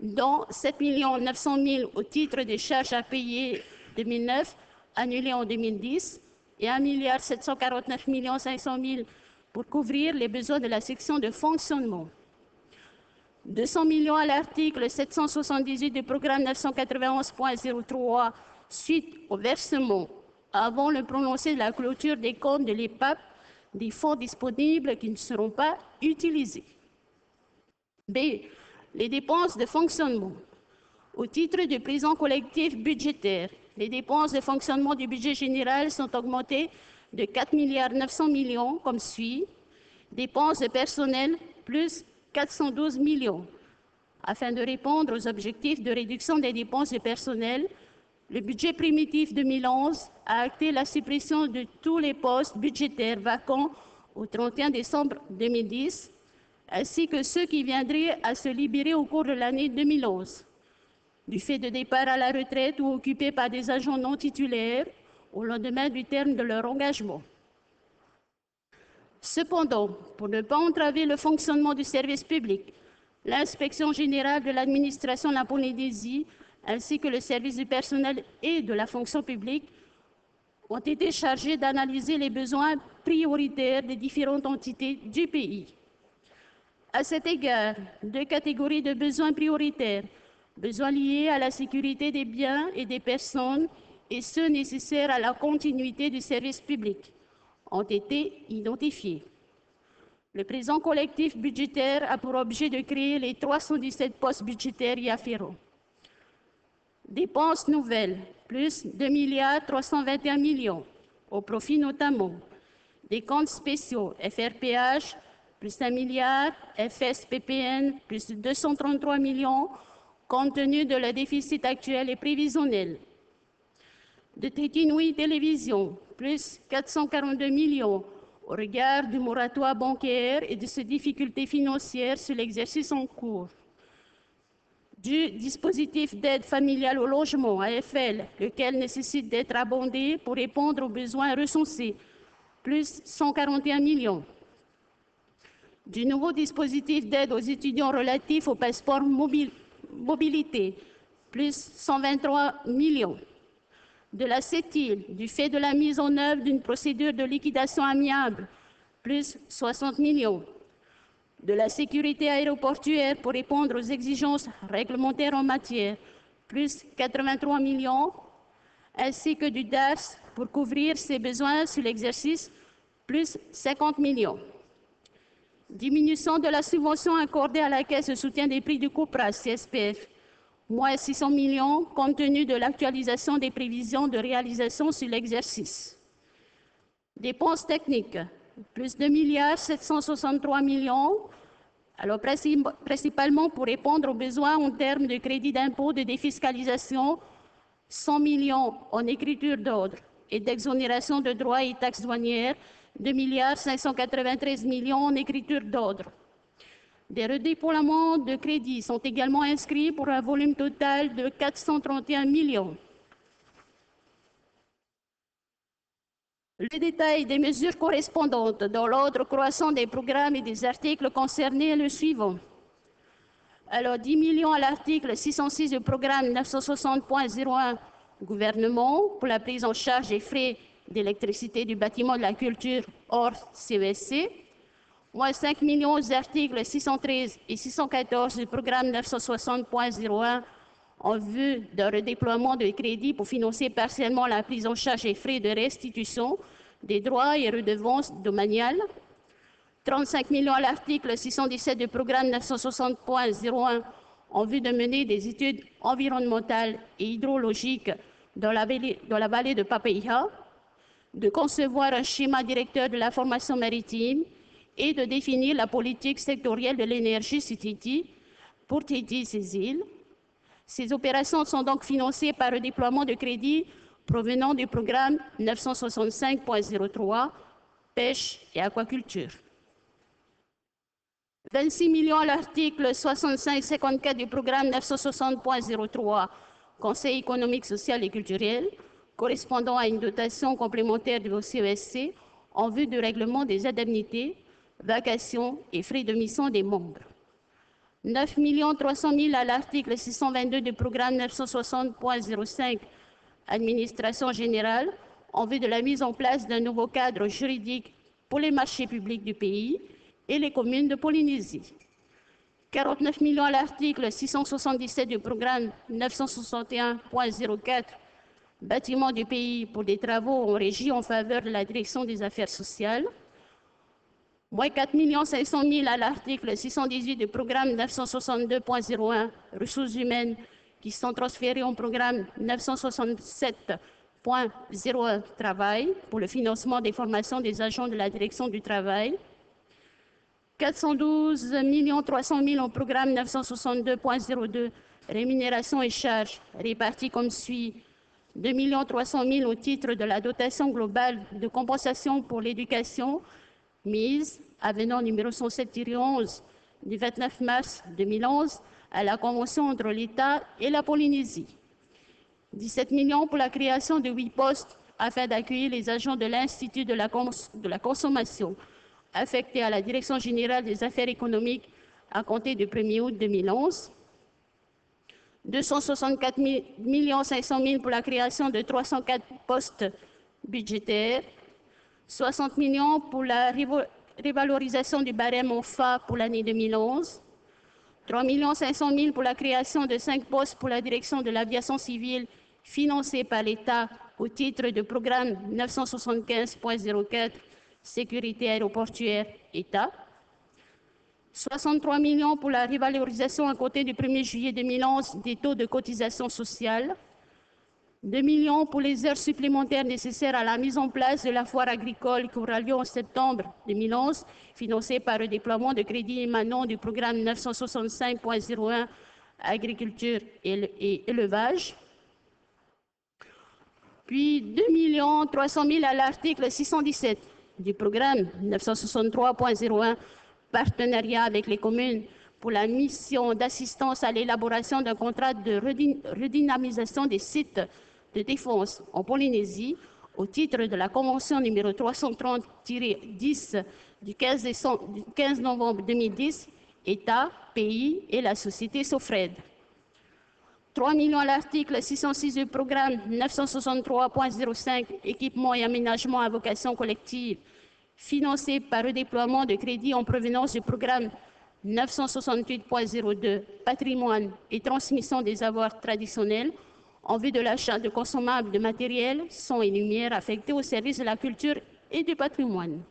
dont 7 900 000 au titre des charges à payer 2009, annulées en 2010, et 1 milliard 749 500 000 pour couvrir les besoins de la section de fonctionnement. 200 millions à l'article 778 du programme 991.03 suite au versement avant le prononcé de la clôture des comptes de l'EPAP des fonds disponibles qui ne seront pas utilisés. B. Les dépenses de fonctionnement. Au titre du présent collectif budgétaire, les dépenses de fonctionnement du budget général sont augmentées de 4 milliards 900 millions comme suit. Dépenses de personnel plus 412 millions. Afin de répondre aux objectifs de réduction des dépenses de personnel, le budget primitif 2011 a acté la suppression de tous les postes budgétaires vacants au 31 décembre 2010, ainsi que ceux qui viendraient à se libérer au cours de l'année 2011, du fait de départ à la retraite ou occupés par des agents non titulaires au lendemain du terme de leur engagement. Cependant, pour ne pas entraver le fonctionnement du service public, l'inspection générale de l'administration de la Polynésie ainsi que le service du personnel et de la fonction publique ont été chargés d'analyser les besoins prioritaires des différentes entités du pays. À cet égard, deux catégories de besoins prioritaires, besoins liés à la sécurité des biens et des personnes et ceux nécessaires à la continuité du service public, ont été identifiés. Le présent collectif budgétaire a pour objet de créer les 317 postes budgétaires y afférents. Dépenses nouvelles, plus 2 milliards 321 millions, au profit notamment des comptes spéciaux FRPH, plus 1 milliard, FSPPN, plus 233 millions, compte tenu de le déficit actuel et prévisionnel. De Tétinoui Télévision, plus 442 millions, au regard du moratoire bancaire et de ses difficultés financières sur l'exercice en cours du dispositif d'aide familiale au logement, AFL, lequel nécessite d'être abondé pour répondre aux besoins recensés, plus 141 millions. Du nouveau dispositif d'aide aux étudiants relatif au passeport mobilité, plus 123 millions. De la CETIL, du fait de la mise en œuvre d'une procédure de liquidation amiable, plus 60 millions de la sécurité aéroportuaire pour répondre aux exigences réglementaires en matière, plus 83 millions, ainsi que du DARS pour couvrir ses besoins sur l'exercice, plus 50 millions. Diminution de la subvention accordée à la Caisse de soutien des prix du COPRA, CSPF, moins 600 millions compte tenu de l'actualisation des prévisions de réalisation sur l'exercice. Dépenses techniques, plus de milliards 763 millions, alors principalement pour répondre aux besoins en termes de crédit d'impôt de défiscalisation, 100 millions en écriture d'ordre et d'exonération de droits et taxes douanières, 2 milliards 593 millions en écriture d'ordre. Des redéploiements de crédits sont également inscrits pour un volume total de 431 millions. Le détail des mesures correspondantes dans l'ordre croissant des programmes et des articles concernés est le suivant. Alors, 10 millions à l'article 606 du programme 960.01 gouvernement pour la prise en charge des frais d'électricité du bâtiment de la culture hors CESC, moins 5 millions aux articles 613 et 614 du programme 960.01 en vue d'un redéploiement de crédits pour financer partiellement la prise en charge des frais de restitution des droits et redevances domaniales. 35 millions à l'article 617 du programme 960.01 en vue de mener des études environnementales et hydrologiques dans la vallée, de Papaya, de concevoir un schéma directeur de la formation maritime et de définir la politique sectorielle de l'énergie sur pour Titi et ses îles, ces opérations sont donc financées par le déploiement de crédits provenant du programme 965.03 Pêche et aquaculture. 26 millions à l'article 65-54 du programme 960.03 Conseil économique, social et culturel, correspondant à une dotation complémentaire du CESC en vue du règlement des indemnités, vacations et frais de mission des membres. 9 300 000 à l'article 622 du programme 960.05 Administration générale en vue de la mise en place d'un nouveau cadre juridique pour les marchés publics du pays et les communes de Polynésie. 49 millions à l'article 677 du programme 961.04 Bâtiments du pays pour des travaux en régie en faveur de la direction des affaires sociales moins 4 500 000 à l'article 618 du programme 962.01 ressources humaines qui sont transférés au programme 967.01 travail pour le financement des formations des agents de la direction du travail. 412 300 000 au programme 962.02 rémunération et charges réparties comme suit. 2 300 000 au titre de la dotation globale de compensation pour l'éducation mise, avenant numéro 107-11 du 29 mars 2011 à la Convention entre l'État et la Polynésie. 17 millions pour la création de 8 postes afin d'accueillir les agents de l'Institut de, de, la consommation affectés à la Direction générale des affaires économiques à compter du 1er août 2011. 264 500 000 pour la création de 304 postes budgétaires, 60 millions pour la révalorisation du barème OFA pour l'année 2011, 3 500 000 pour la création de cinq postes pour la direction de l'aviation civile financée par l'État au titre du programme 975.04 Sécurité aéroportuaire État. 63 millions pour la revalorisation à compter du 1er juillet 2011 des taux de cotisation sociale. 2 millions pour les heures supplémentaires nécessaires à la mise en place de la foire agricole qui aura lieu en septembre 2011, financée par le déploiement de crédits émanant du programme 965.01 Agriculture et éle- et élevage. Puis 2 300 000 à l'article 617 du programme 963.01 Partenariat avec les communes pour la mission d'assistance à l'élaboration d'un contrat de redyn- redynamisation des sites de défense en Polynésie au titre de la convention numéro 330-10 du 15, décembre- du 15 novembre 2010, État, pays et la société Sofred. 3 millions à l'article 606 du programme 963.05 Équipement et aménagement à vocation collective, financé par le déploiement de crédits en provenance du programme 968.02 Patrimoine et transmission des avoirs traditionnels en vue de l'achat de consommables de matériel, son et lumière affectés au service de la culture et du patrimoine.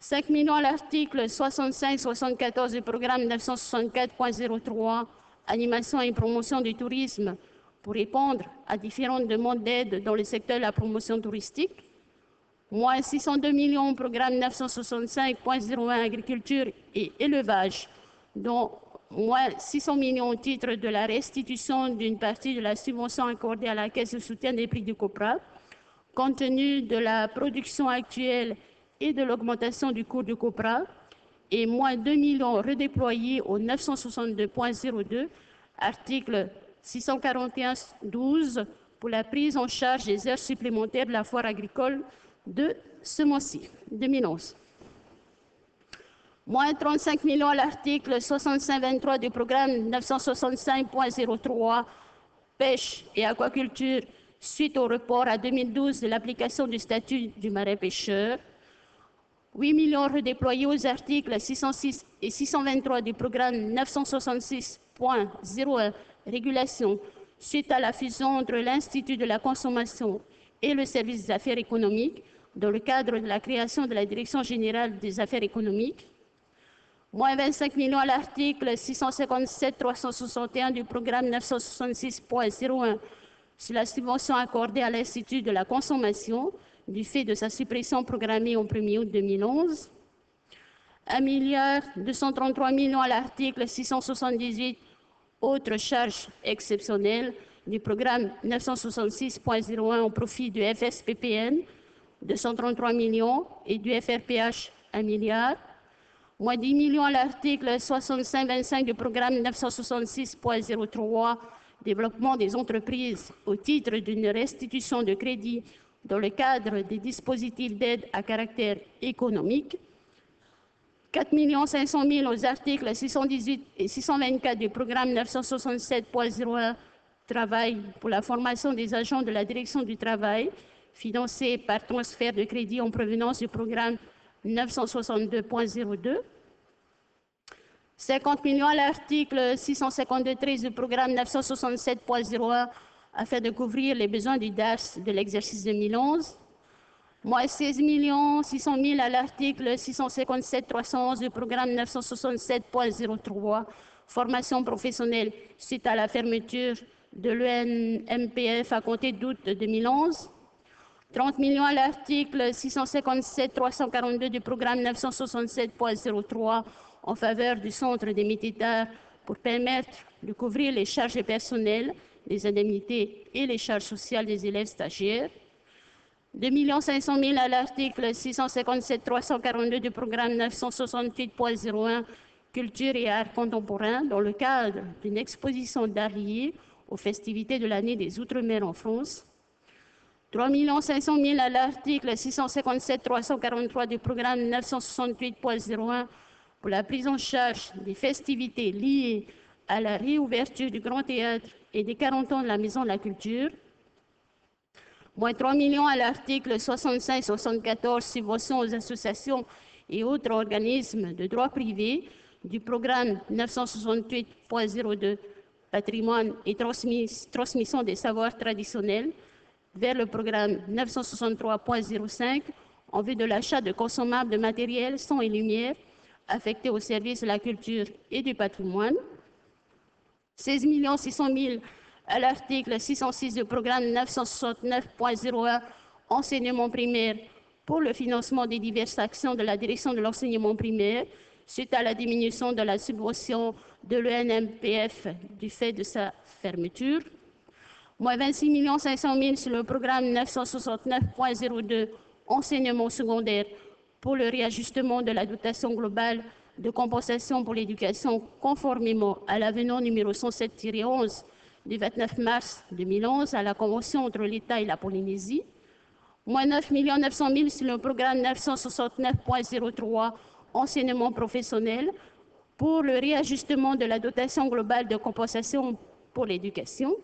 5 millions à l'article 65-74 du programme 964.03 Animation et promotion du tourisme pour répondre à différentes demandes d'aide dans le secteur de la promotion touristique. Moins 602 millions au programme 965.01 Agriculture et élevage, dont moins 600 millions au titre de la restitution d'une partie de la subvention accordée à la Caisse de soutien des prix du COPRA, compte tenu de la production actuelle et de l'augmentation du cours du COPRA, et moins 2 millions redéployés au 962.02, article 641.12, pour la prise en charge des heures supplémentaires de la foire agricole de ce mois-ci, 2011. Moins 35 millions à l'article 65-23 du programme 965.03 Pêche et aquaculture suite au report à 2012 de l'application du statut du marais pêcheur. 8 millions redéployés aux articles 606 et 623 du programme 966.01 Régulation suite à la fusion entre l'Institut de la consommation et le service des affaires économiques dans le cadre de la création de la Direction générale des affaires économiques. Moins 25 millions à l'article 657-361 du programme 966.01 sur la subvention accordée à l'Institut de la consommation du fait de sa suppression programmée au 1er août 2011. 1 milliard 233 millions à l'article 678 autres charges exceptionnelles du programme 966.01 au profit du FSPPN 233 millions et du FRPH 1 milliard. Moins 10 millions à l'article 65-25 du programme 966.03 Développement des entreprises au titre d'une restitution de crédit dans le cadre des dispositifs d'aide à caractère économique. 4 500 000 aux articles 618 et 624 du programme 967.01 Travail pour la formation des agents de la direction du travail, financé par transfert de crédit en provenance du programme 962.02. 50 millions à l'article 652.13 du programme 967.01 afin de couvrir les besoins du DAS de l'exercice 2011. Moins 16 600 000 à l'article 657-311 du programme 967.03 Formation professionnelle suite à la fermeture de l'UNMPF à compter d'août 2011. 30 millions à l'article 657-342 du programme 967.03 en faveur du centre des d'art pour permettre de couvrir les charges personnelles, les indemnités et les charges sociales des élèves stagiaires. 2 500 000 à l'article 657-342 du programme 968.01 Culture et art contemporain dans le cadre d'une exposition d'art aux festivités de l'année des Outre-mer en France. 3 500 000 à l'article 657-343 du programme 968.01 pour la prise en charge des festivités liées à la réouverture du Grand Théâtre et des 40 ans de la Maison de la Culture. Moins 3 millions à l'article 65-74, subventions aux associations et autres organismes de droit privé du programme 968.02 patrimoine et transmission des savoirs traditionnels vers le programme 963.05 en vue de l'achat de consommables de matériel son et lumière affectés au service de la culture et du patrimoine. 16 600 000 à l'article 606 du programme 969.01 enseignement primaire pour le financement des diverses actions de la direction de l'enseignement primaire suite à la diminution de la subvention de l'ENMPF du fait de sa fermeture. Moins 26 500 000 sur le programme 969.02 enseignement secondaire pour le réajustement de la dotation globale de compensation pour l'éducation conformément à l'avenant numéro 107-11 du 29 mars 2011 à la Convention entre l'État et la Polynésie. Moins 9 900 000 sur le programme 969.03 enseignement professionnel pour le réajustement de la dotation globale de compensation pour l'éducation.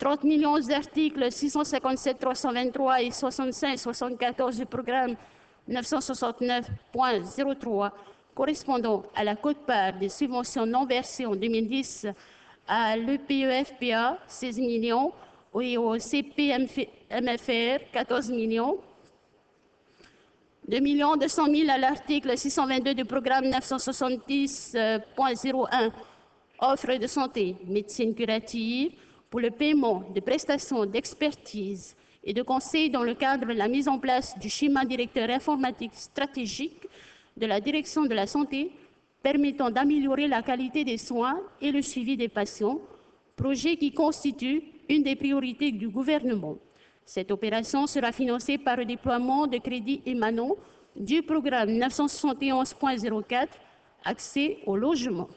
30 millions d'articles 657, 323 et 65 74 du programme 969.03 correspondant à la quote-part des subventions non versées en 2010 à l'EPEFPA, 16 millions, et au CPMFR, 14 millions, 2 200 000 à l'article 622 du programme 970.01 offre de santé, médecine curative pour le paiement de prestations d'expertise et de conseil dans le cadre de la mise en place du schéma directeur informatique stratégique de la direction de la santé permettant d'améliorer la qualité des soins et le suivi des patients, projet qui constitue une des priorités du gouvernement. Cette opération sera financée par le déploiement de crédits émanant du programme 971.04 Accès au logement.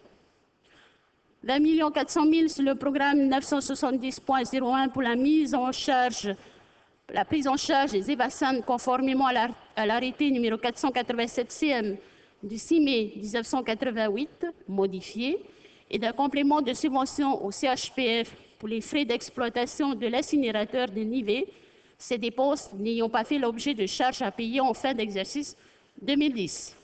20 400 000 sur le programme 970.01 pour la mise en charge la prise en charge des EVASAN conformément à l'arrêté numéro 487 CM du 6 mai 1988 modifié et d'un complément de subvention au CHPF pour les frais d'exploitation de l'incinérateur de Nivet ces dépenses n'ayant pas fait l'objet de charges à payer en fin d'exercice 2010.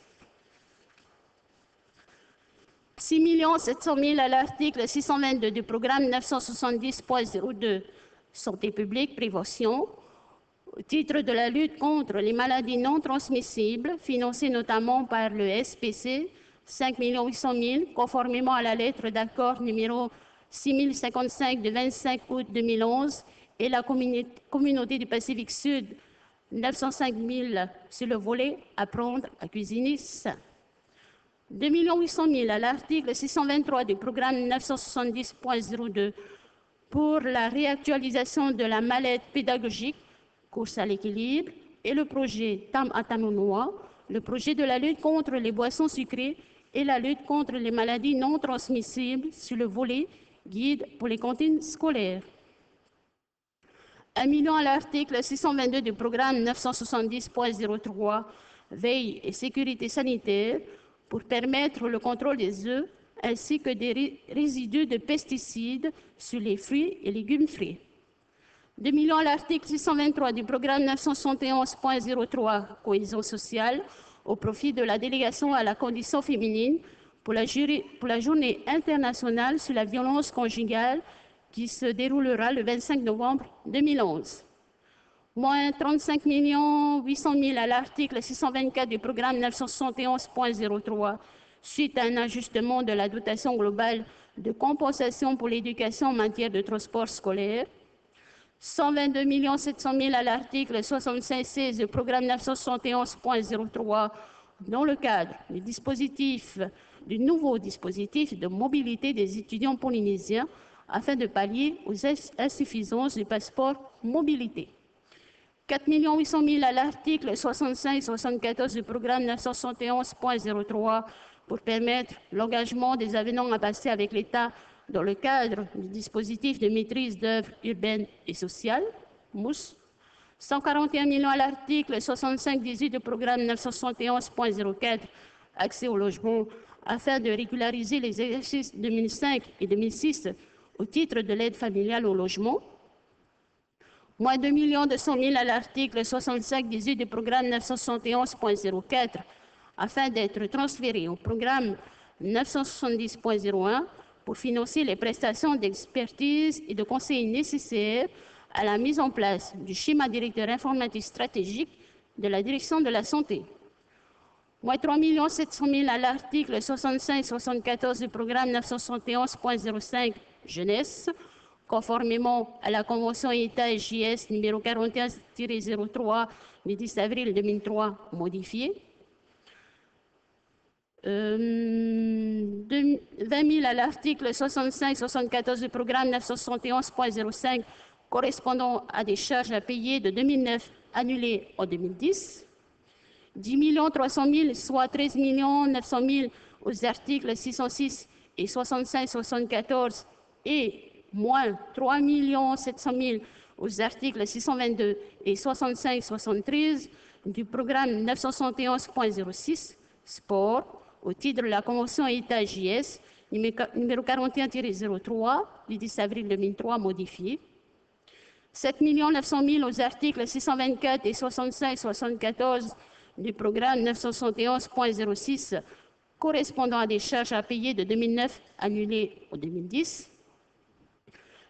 6 700 000 à l'article 622 du programme 970.02 Santé publique, prévention, au titre de la lutte contre les maladies non transmissibles, financée notamment par le SPC, 5 800 000, conformément à la lettre d'accord numéro 6055 du 25 août 2011 et la communauté du Pacifique Sud, 905 000 sur le volet Apprendre à cuisiner. 2 800 000 à l'article 623 du programme 970.02 pour la réactualisation de la mallette pédagogique, course à l'équilibre, et le projet Tam Atanonoa, le projet de la lutte contre les boissons sucrées et la lutte contre les maladies non transmissibles sur le volet guide pour les cantines scolaires. 1 million à l'article 622 du programme 970.03 Veille et sécurité sanitaire pour permettre le contrôle des œufs ainsi que des résidus de pesticides sur les fruits et légumes frais. 2 millions à l'article 623 du programme 971.03 Cohésion sociale au profit de la délégation à la condition féminine pour la, pour la journée internationale sur la violence conjugale qui se déroulera le 25 novembre 2011. Moins 35 800 000 à l'article 624 du programme 971.03 suite à un ajustement de la dotation globale de compensation pour l'éducation en matière de transport scolaire. 122 700 000 à l'article 65.16 du programme 971.03 dans le cadre du dispositif, du nouveau dispositif de mobilité des étudiants polynésiens afin de pallier aux insuffisances du passeport mobilité. 4 800 000 à l'article 65-74 du programme 971.03 pour permettre l'engagement des avenants à passer avec l'État dans le cadre du dispositif de maîtrise d'œuvres urbaines et sociales, MOUS. 141 millions à l'article 65-18 du programme 971.04 accès au logement afin de régulariser les exercices 2005 et 2006 au titre de l'aide familiale au logement. Moins 2 200 000 à l'article 65-18 du programme 971.04 afin d'être transféré au programme 970.01 pour financer les prestations d'expertise et de conseil nécessaires à la mise en place du schéma directeur informatique stratégique de la direction de la santé. Moins 3 700 000 à l'article 65-74 du programme 971.05 jeunesse, conformément à la Convention État-JS numéro 41-03 du 10 avril 2003 modifiée. Euh, 20 000 à l'article 65-74 du programme 971.05 correspondant à des charges à payer de 2009 annulées en 2010. 10 300 000, soit 13 900 000 aux articles 606 et 65-74 et moins 3 700 000 aux articles 622 et 65-73 du programme 971.06 Sport au titre de la Convention État-JS numéro 41-03 du 10 avril 2003 modifié. 7 900 000 aux articles 624 et 65-74 du programme 971.06 correspondant à des charges à payer de 2009 annulées en 2010.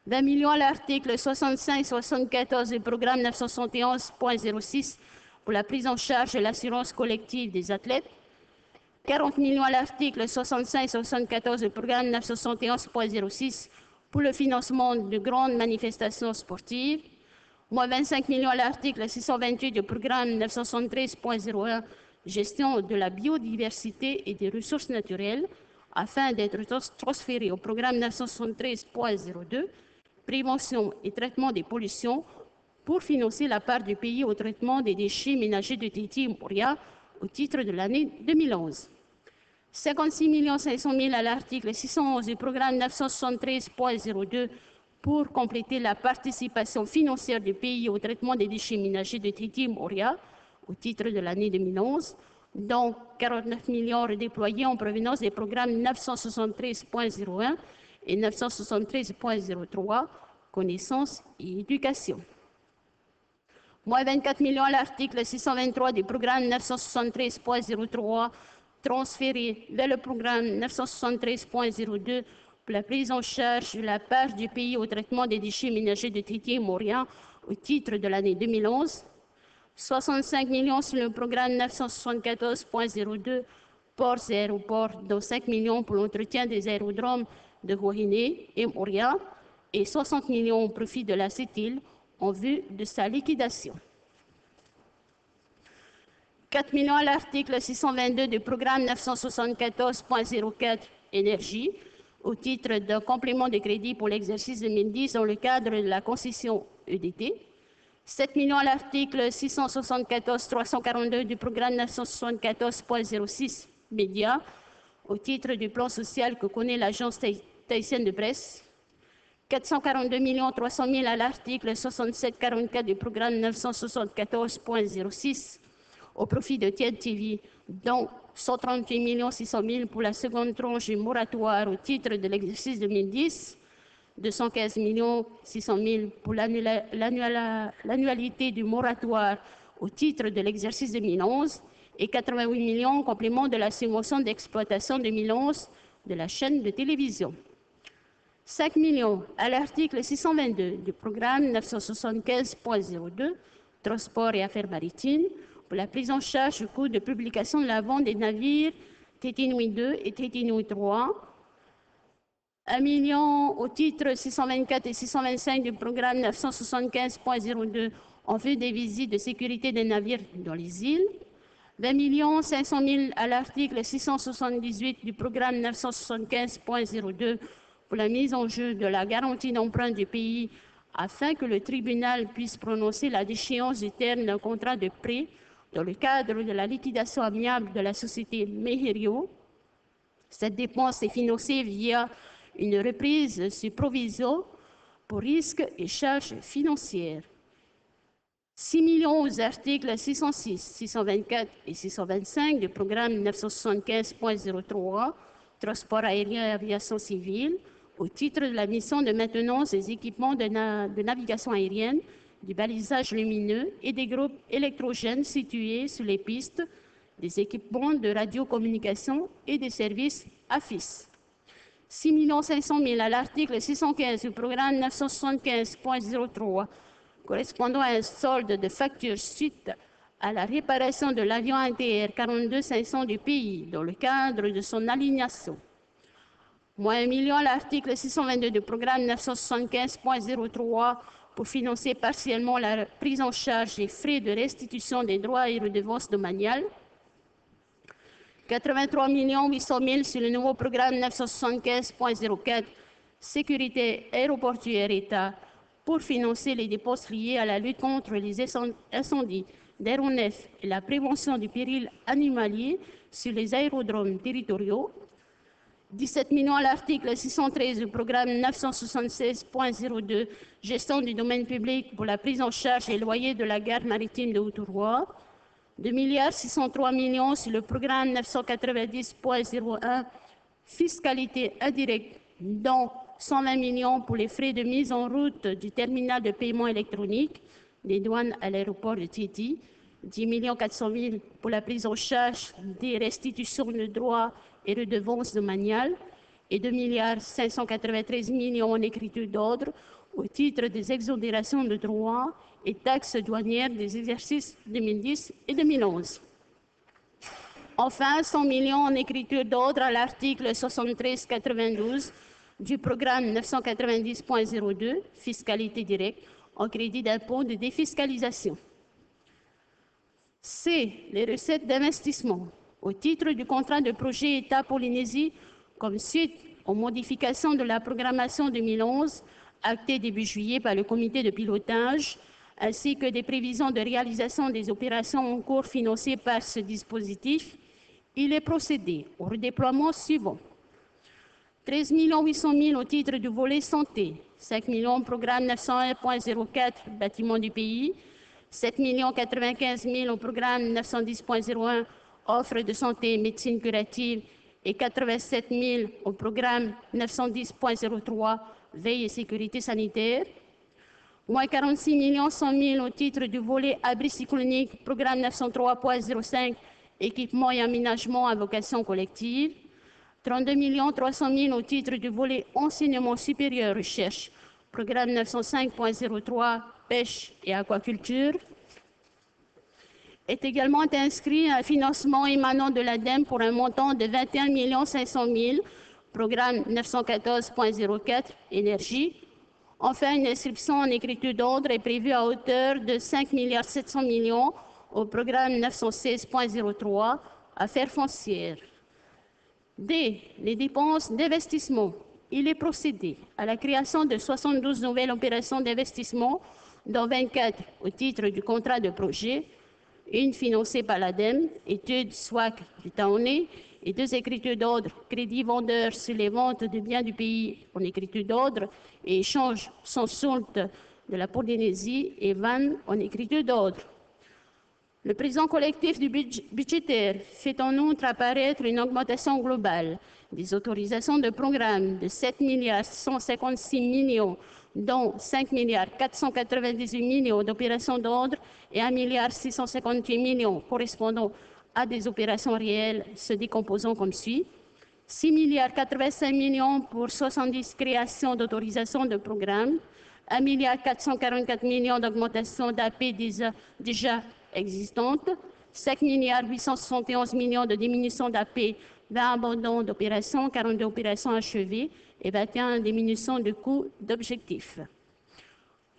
20 millions à l'article 65-74 du programme 971.06 pour la prise en charge de l'assurance collective des athlètes. 40 millions à l'article 65-74 du programme 971.06 pour le financement de grandes manifestations sportives. Moins 25 millions à l'article 628 du programme 973.01 gestion de la biodiversité et des ressources naturelles afin d'être transféré au programme 973.02 prévention et traitement des pollutions pour financer la part du pays au traitement des déchets ménagers de Titi Moria au titre de l'année 2011. 56 500 000 à l'article 611 du programme 973.02 pour compléter la participation financière du pays au traitement des déchets ménagers de Titi Moria au titre de l'année 2011, dont 49 millions redéployés en provenance des programmes 973.01 et 973.03, connaissance et éducation. Moins 24 millions à l'article 623 du programme 973.03, transféré vers le programme 973.02 pour la prise en charge de la part du pays au traitement des déchets ménagers de Titi Moria au titre de l'année 2011. 65 millions sur le programme 974.02 ports et aéroports, dont 5 millions pour l'entretien des aérodromes de Rohiné et Moria et 60 millions au profit de la CETIL en vue de sa liquidation. 4 millions à l'article 622 du programme 974.04 Énergie au titre d'un complément de crédit pour l'exercice 2010 dans le cadre de la concession EDT. 7 millions à l'article 674-342 du programme 974.06 Média au titre du plan social que connaît l'agence tahitienne de presse. 442 300 000 à l'article 6744 du programme 974.06 au profit de TED TV, dont 138 600 000 pour la seconde tranche du moratoire au titre de l'exercice 2010, 215 600 000 pour l'annualité du moratoire au titre de l'exercice 2011 et 88 millions en complément de la subvention d'exploitation 2011 de la chaîne de télévision. 5 millions à l'article 622 du programme 975.02 Transport et affaires maritimes pour la prise en charge du coût de publication de la vente des navires Tétinouille 2 et Tétinouille 3. 1 million au titre 624 et 625 du programme 975.02 en vue des visites de sécurité des navires dans les îles. 20 500 000 à l'article 678 du programme 975.02 pour la mise en jeu de la garantie d'emprunt du pays afin que le tribunal puisse prononcer la déchéance du terme d'un contrat de prêt dans le cadre de la liquidation amiable de la société Meherio. Cette dépense est financée via une reprise sur provision pour risques et charges financières. 6 millions aux articles 606, 624 et 625 du programme 975.03 Transport aérien et aviation civile au titre de la mission de maintenance des équipements de, navigation aérienne du balisage lumineux et des groupes électrogènes situés sur les pistes, des équipements de radiocommunication et des services AFIS. 6 500 000 à l'article 615 du programme 975.03 correspondant à un solde de facture suite à la réparation de l'avion ATR 42-500 du pays dans le cadre de son alignation. Moins 1 million l'article 622 du programme 975.03 pour financer partiellement la prise en charge des frais de restitution des droits et redevances domaniales. 83 800 000 sur le nouveau programme 975.04 Sécurité aéroportuaire État pour financer les dépenses liées à la lutte contre les incendies d'aéronefs et la prévention du péril animalier sur les aérodromes territoriaux. 17 millions à l'article 613 du programme 976.02 Gestion du domaine public pour la prise en charge des loyers de la gare maritime de Outourois. 2 milliards 603 millions sur le programme 990.01 Fiscalité indirecte, dont 120 millions pour les frais de mise en route du terminal de paiement électronique des douanes à l'aéroport de Titi, 10 millions 400 000 pour la prise en charge des restitutions de droits et redevances domaniales et 2 milliards 593 millions en écriture d'ordre au titre des exonérations de droits et taxes douanières des exercices 2010 et 2011. Enfin, 100 millions en écriture d'ordre à l'article 73-92 du programme 990.02, fiscalité directe, en crédit d'impôt de défiscalisation. C. Les recettes d'investissement. Au titre du contrat de projet État Polynésie, comme suite aux modifications de la programmation 2011, actée début juillet par le comité de pilotage, ainsi que des prévisions de réalisation des opérations en cours financées par ce dispositif, il est procédé au redéploiement suivant. 13 800 000 au titre du volet santé, 5 millions programme 901.04 bâtiment du pays, 7 95 000 au programme 910.01 offre de santé et médecine curative et 87 000 au programme 910.03 veille et sécurité sanitaire. Moins 46 100 000 au titre du volet abri cyclonique, programme 903.05 équipement et aménagement à vocation collective. 32 300 000 au titre du volet enseignement supérieur recherche, programme 905.03 pêche et aquaculture. Est également inscrit un financement émanant de l'ADEME pour un montant de 21 500 000, programme 914.04 énergie. Enfin, une inscription en écriture d'ordre est prévue à hauteur de 5 700 millions au programme 916.03 Affaires foncières. D. Les dépenses d'investissement. Il est procédé à la création de 72 nouvelles opérations d'investissement, dont 24 au titre du contrat de projet, une financée par l'ADEME, étude SWAC du Taoné, et deux écritures d'ordre, crédit vendeur sur les ventes de biens du pays en écriture d'ordre et échange sans solte de la Polynésie et VAN en écriture d'ordre. Le président collectif du budgétaire fait en outre apparaître une augmentation globale des autorisations de programme de 7 milliards 156 millions, dont 5 milliards 498 millions d'opérations d'ordre et 1 milliard 658 millions correspondant à des opérations réelles se décomposant comme suit. 6 milliards 85 millions pour 70 créations d'autorisations de programme, 1 milliard 444 millions d'augmentation d'AP déjà, déjà existantes, 5 milliards 871 millions de diminution d'AP 20 abandons d'opérations, 42 opérations achevées et 21 diminutions de coûts d'objectifs.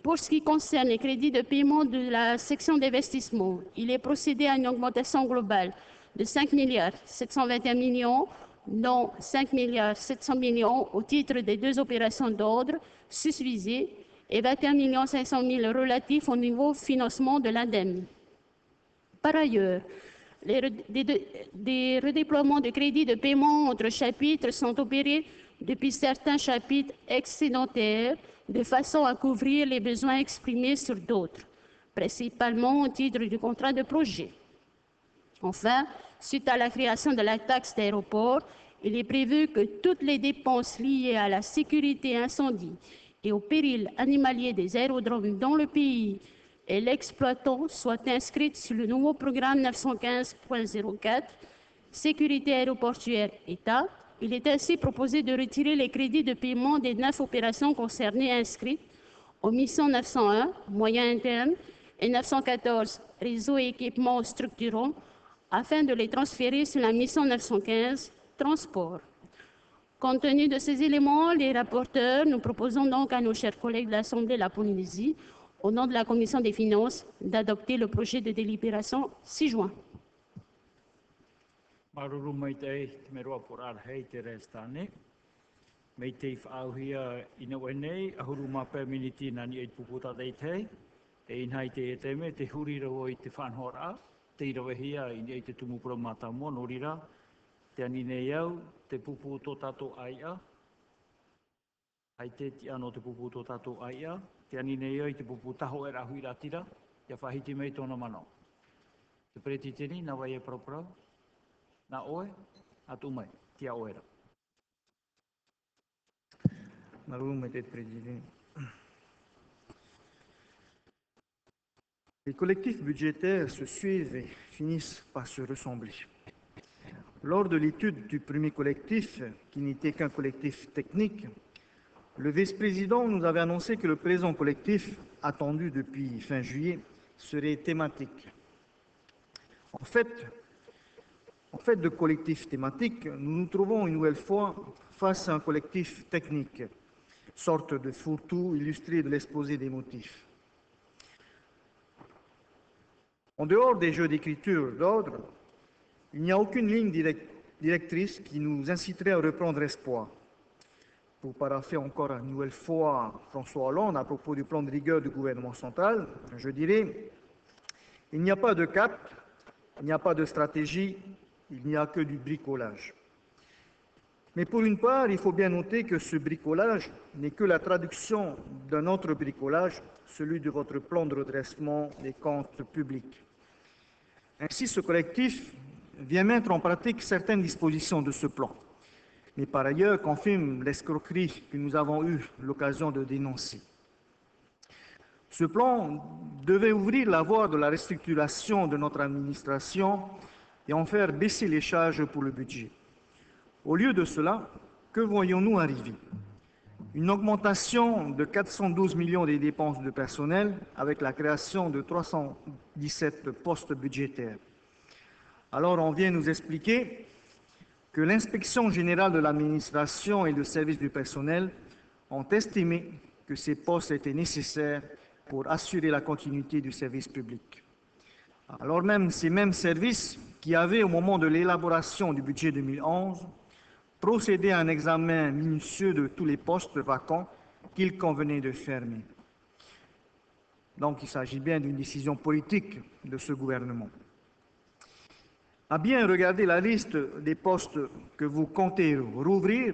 Pour ce qui concerne les crédits de paiement de la section d'investissement, il est procédé à une augmentation globale de 5 milliards 721 millions, dont 5 milliards 700 millions au titre des deux opérations d'ordre susvisées et 21 millions 500 000 relatifs au niveau financement de l'ADEME. Par ailleurs, des redéploiements de crédits de paiement entre chapitres sont opérés depuis certains chapitres excédentaires de façon à couvrir les besoins exprimés sur d'autres, principalement au titre du contrat de projet. Enfin, suite à la création de la taxe d'aéroport, il est prévu que toutes les dépenses liées à la sécurité incendie et au péril animalier des aérodromes dans le pays et l'exploitant soient inscrites sur le nouveau programme 915.04 Sécurité aéroportuaire État. Il est ainsi proposé de retirer les crédits de paiement des neuf opérations concernées inscrites aux missions 901, moyens internes, et 914, réseaux et équipements structurants, afin de les transférer sur la mission 915, transport. Compte tenu de ces éléments, les rapporteurs, nous proposons donc à nos chers collègues de l'Assemblée de la Polynésie, au nom de la Commission des finances, d'adopter le projet de délibération 6 juin. Maruru mai te e, te meroa por ar hei te restane. Mei te whaauhia ina wenei, ahuru mā pē miniti nā ni e puputa dei te. E inhai te e te me, te huri rao i te whanhora, te irawe hia i e te tumupura mata mua, norira. Te anine iau, te pupu tō tato aia. Ai te ti ano te pupu tō tato aia. Te anine iau i te pupu taho e rahui ratira. Ia whahiti mei tōna mano. Te preti tini, na wai e proprau. Na oe, atu mai, tia oera. Maruru mai te Président. Les collectifs budgétaires se suivent et finissent par se ressembler. Lors de l'étude du premier collectif, qui n'était qu'un collectif technique, le vice-président nous avait annoncé que le présent collectif, attendu depuis fin juillet, serait thématique. En fait, en fait de collectif thématique, nous nous trouvons une nouvelle fois face à un collectif technique, sorte de fourre-tout illustré de l'exposé des motifs. En dehors des jeux d'écriture d'ordre, il n'y a aucune ligne direct- directrice qui nous inciterait à reprendre espoir. Pour parapher encore une nouvelle fois François Hollande à propos du plan de rigueur du gouvernement central, je dirais, il n'y a pas de cap, il n'y a pas de stratégie, il n'y a que du bricolage. Mais pour une part, il faut bien noter que ce bricolage n'est que la traduction d'un autre bricolage, celui de votre plan de redressement des comptes publics. Ainsi, ce collectif vient mettre en pratique certaines dispositions de ce plan, mais par ailleurs confirme l'escroquerie que nous avons eu l'occasion de dénoncer. Ce plan devait ouvrir la voie de la restructuration de notre administration et en faire baisser les charges pour le budget. Au lieu de cela, que voyons-nous arriver? Une augmentation de 412 millions des dépenses de personnel avec la création de 317 postes budgétaires. Alors on vient nous expliquer que l'inspection générale de l'administration et le service du personnel ont estimé que ces postes étaient nécessaires pour assurer la continuité du service public. Alors même ces mêmes services qui avaient, au moment de l'élaboration du budget 2011, procédé à un examen minutieux de tous les postes vacants qu'il convenait de fermer. Donc il s'agit bien d'une décision politique de ce gouvernement. À bien regarder la liste des postes que vous comptez rouvrir,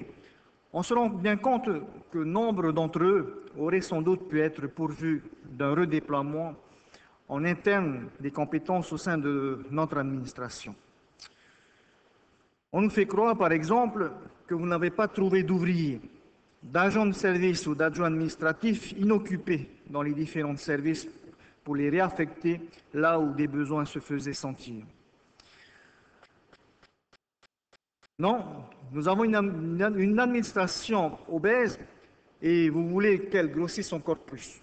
on se rend bien compte que nombre d'entre eux auraient sans doute pu être pourvus d'un redéploiement en interne des compétences au sein de notre administration. On nous fait croire, par exemple, que vous n'avez pas trouvé d'ouvriers, d'agents de service ou d'adjoints administratifs inoccupés dans les différents services pour les réaffecter là où des besoins se faisaient sentir. Non, nous avons une, administration obèse et vous voulez qu'elle grossisse encore plus.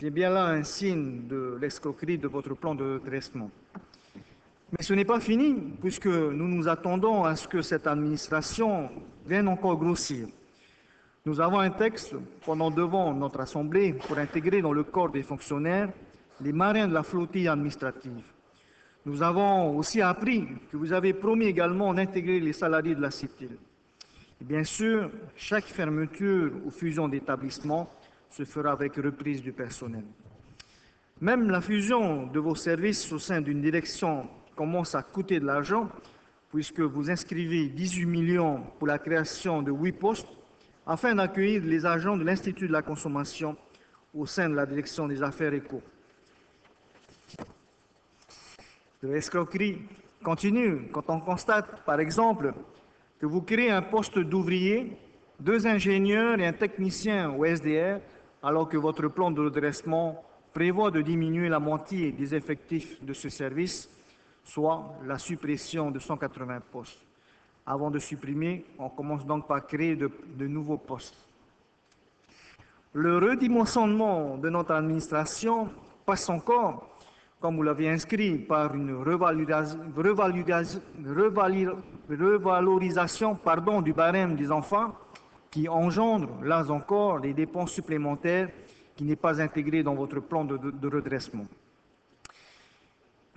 C'est bien là un signe de l'escroquerie de votre plan de dressement. Mais ce n'est pas fini, puisque nous nous attendons à ce que cette administration vienne encore grossir. Nous avons un texte pendant devant notre Assemblée pour intégrer dans le corps des fonctionnaires les marins de la flottille administrative. Nous avons aussi appris que vous avez promis également d'intégrer les salariés de la Cité. Et bien sûr, chaque fermeture ou fusion d'établissement se fera avec reprise du personnel. Même la fusion de vos services au sein d'une direction commence à coûter de l'argent, puisque vous inscrivez 18 millions pour la création de 8 postes afin d'accueillir les agents de l'Institut de la consommation au sein de la direction des affaires éco. L'escroquerie continue quand on constate, par exemple, que vous créez un poste d'ouvrier deux ingénieurs et un technicien au SDR, alors que votre plan de redressement prévoit de diminuer la moitié des effectifs de ce service, soit la suppression de 180 postes. Avant de supprimer, on commence donc par créer de, de nouveaux postes. Le redimensionnement de notre administration passe encore, comme vous l'avez inscrit, par une revalorisation, du barème des enfants qui engendre, là encore, des dépenses supplémentaires qui n'est pas intégré dans votre plan de, de, de redressement.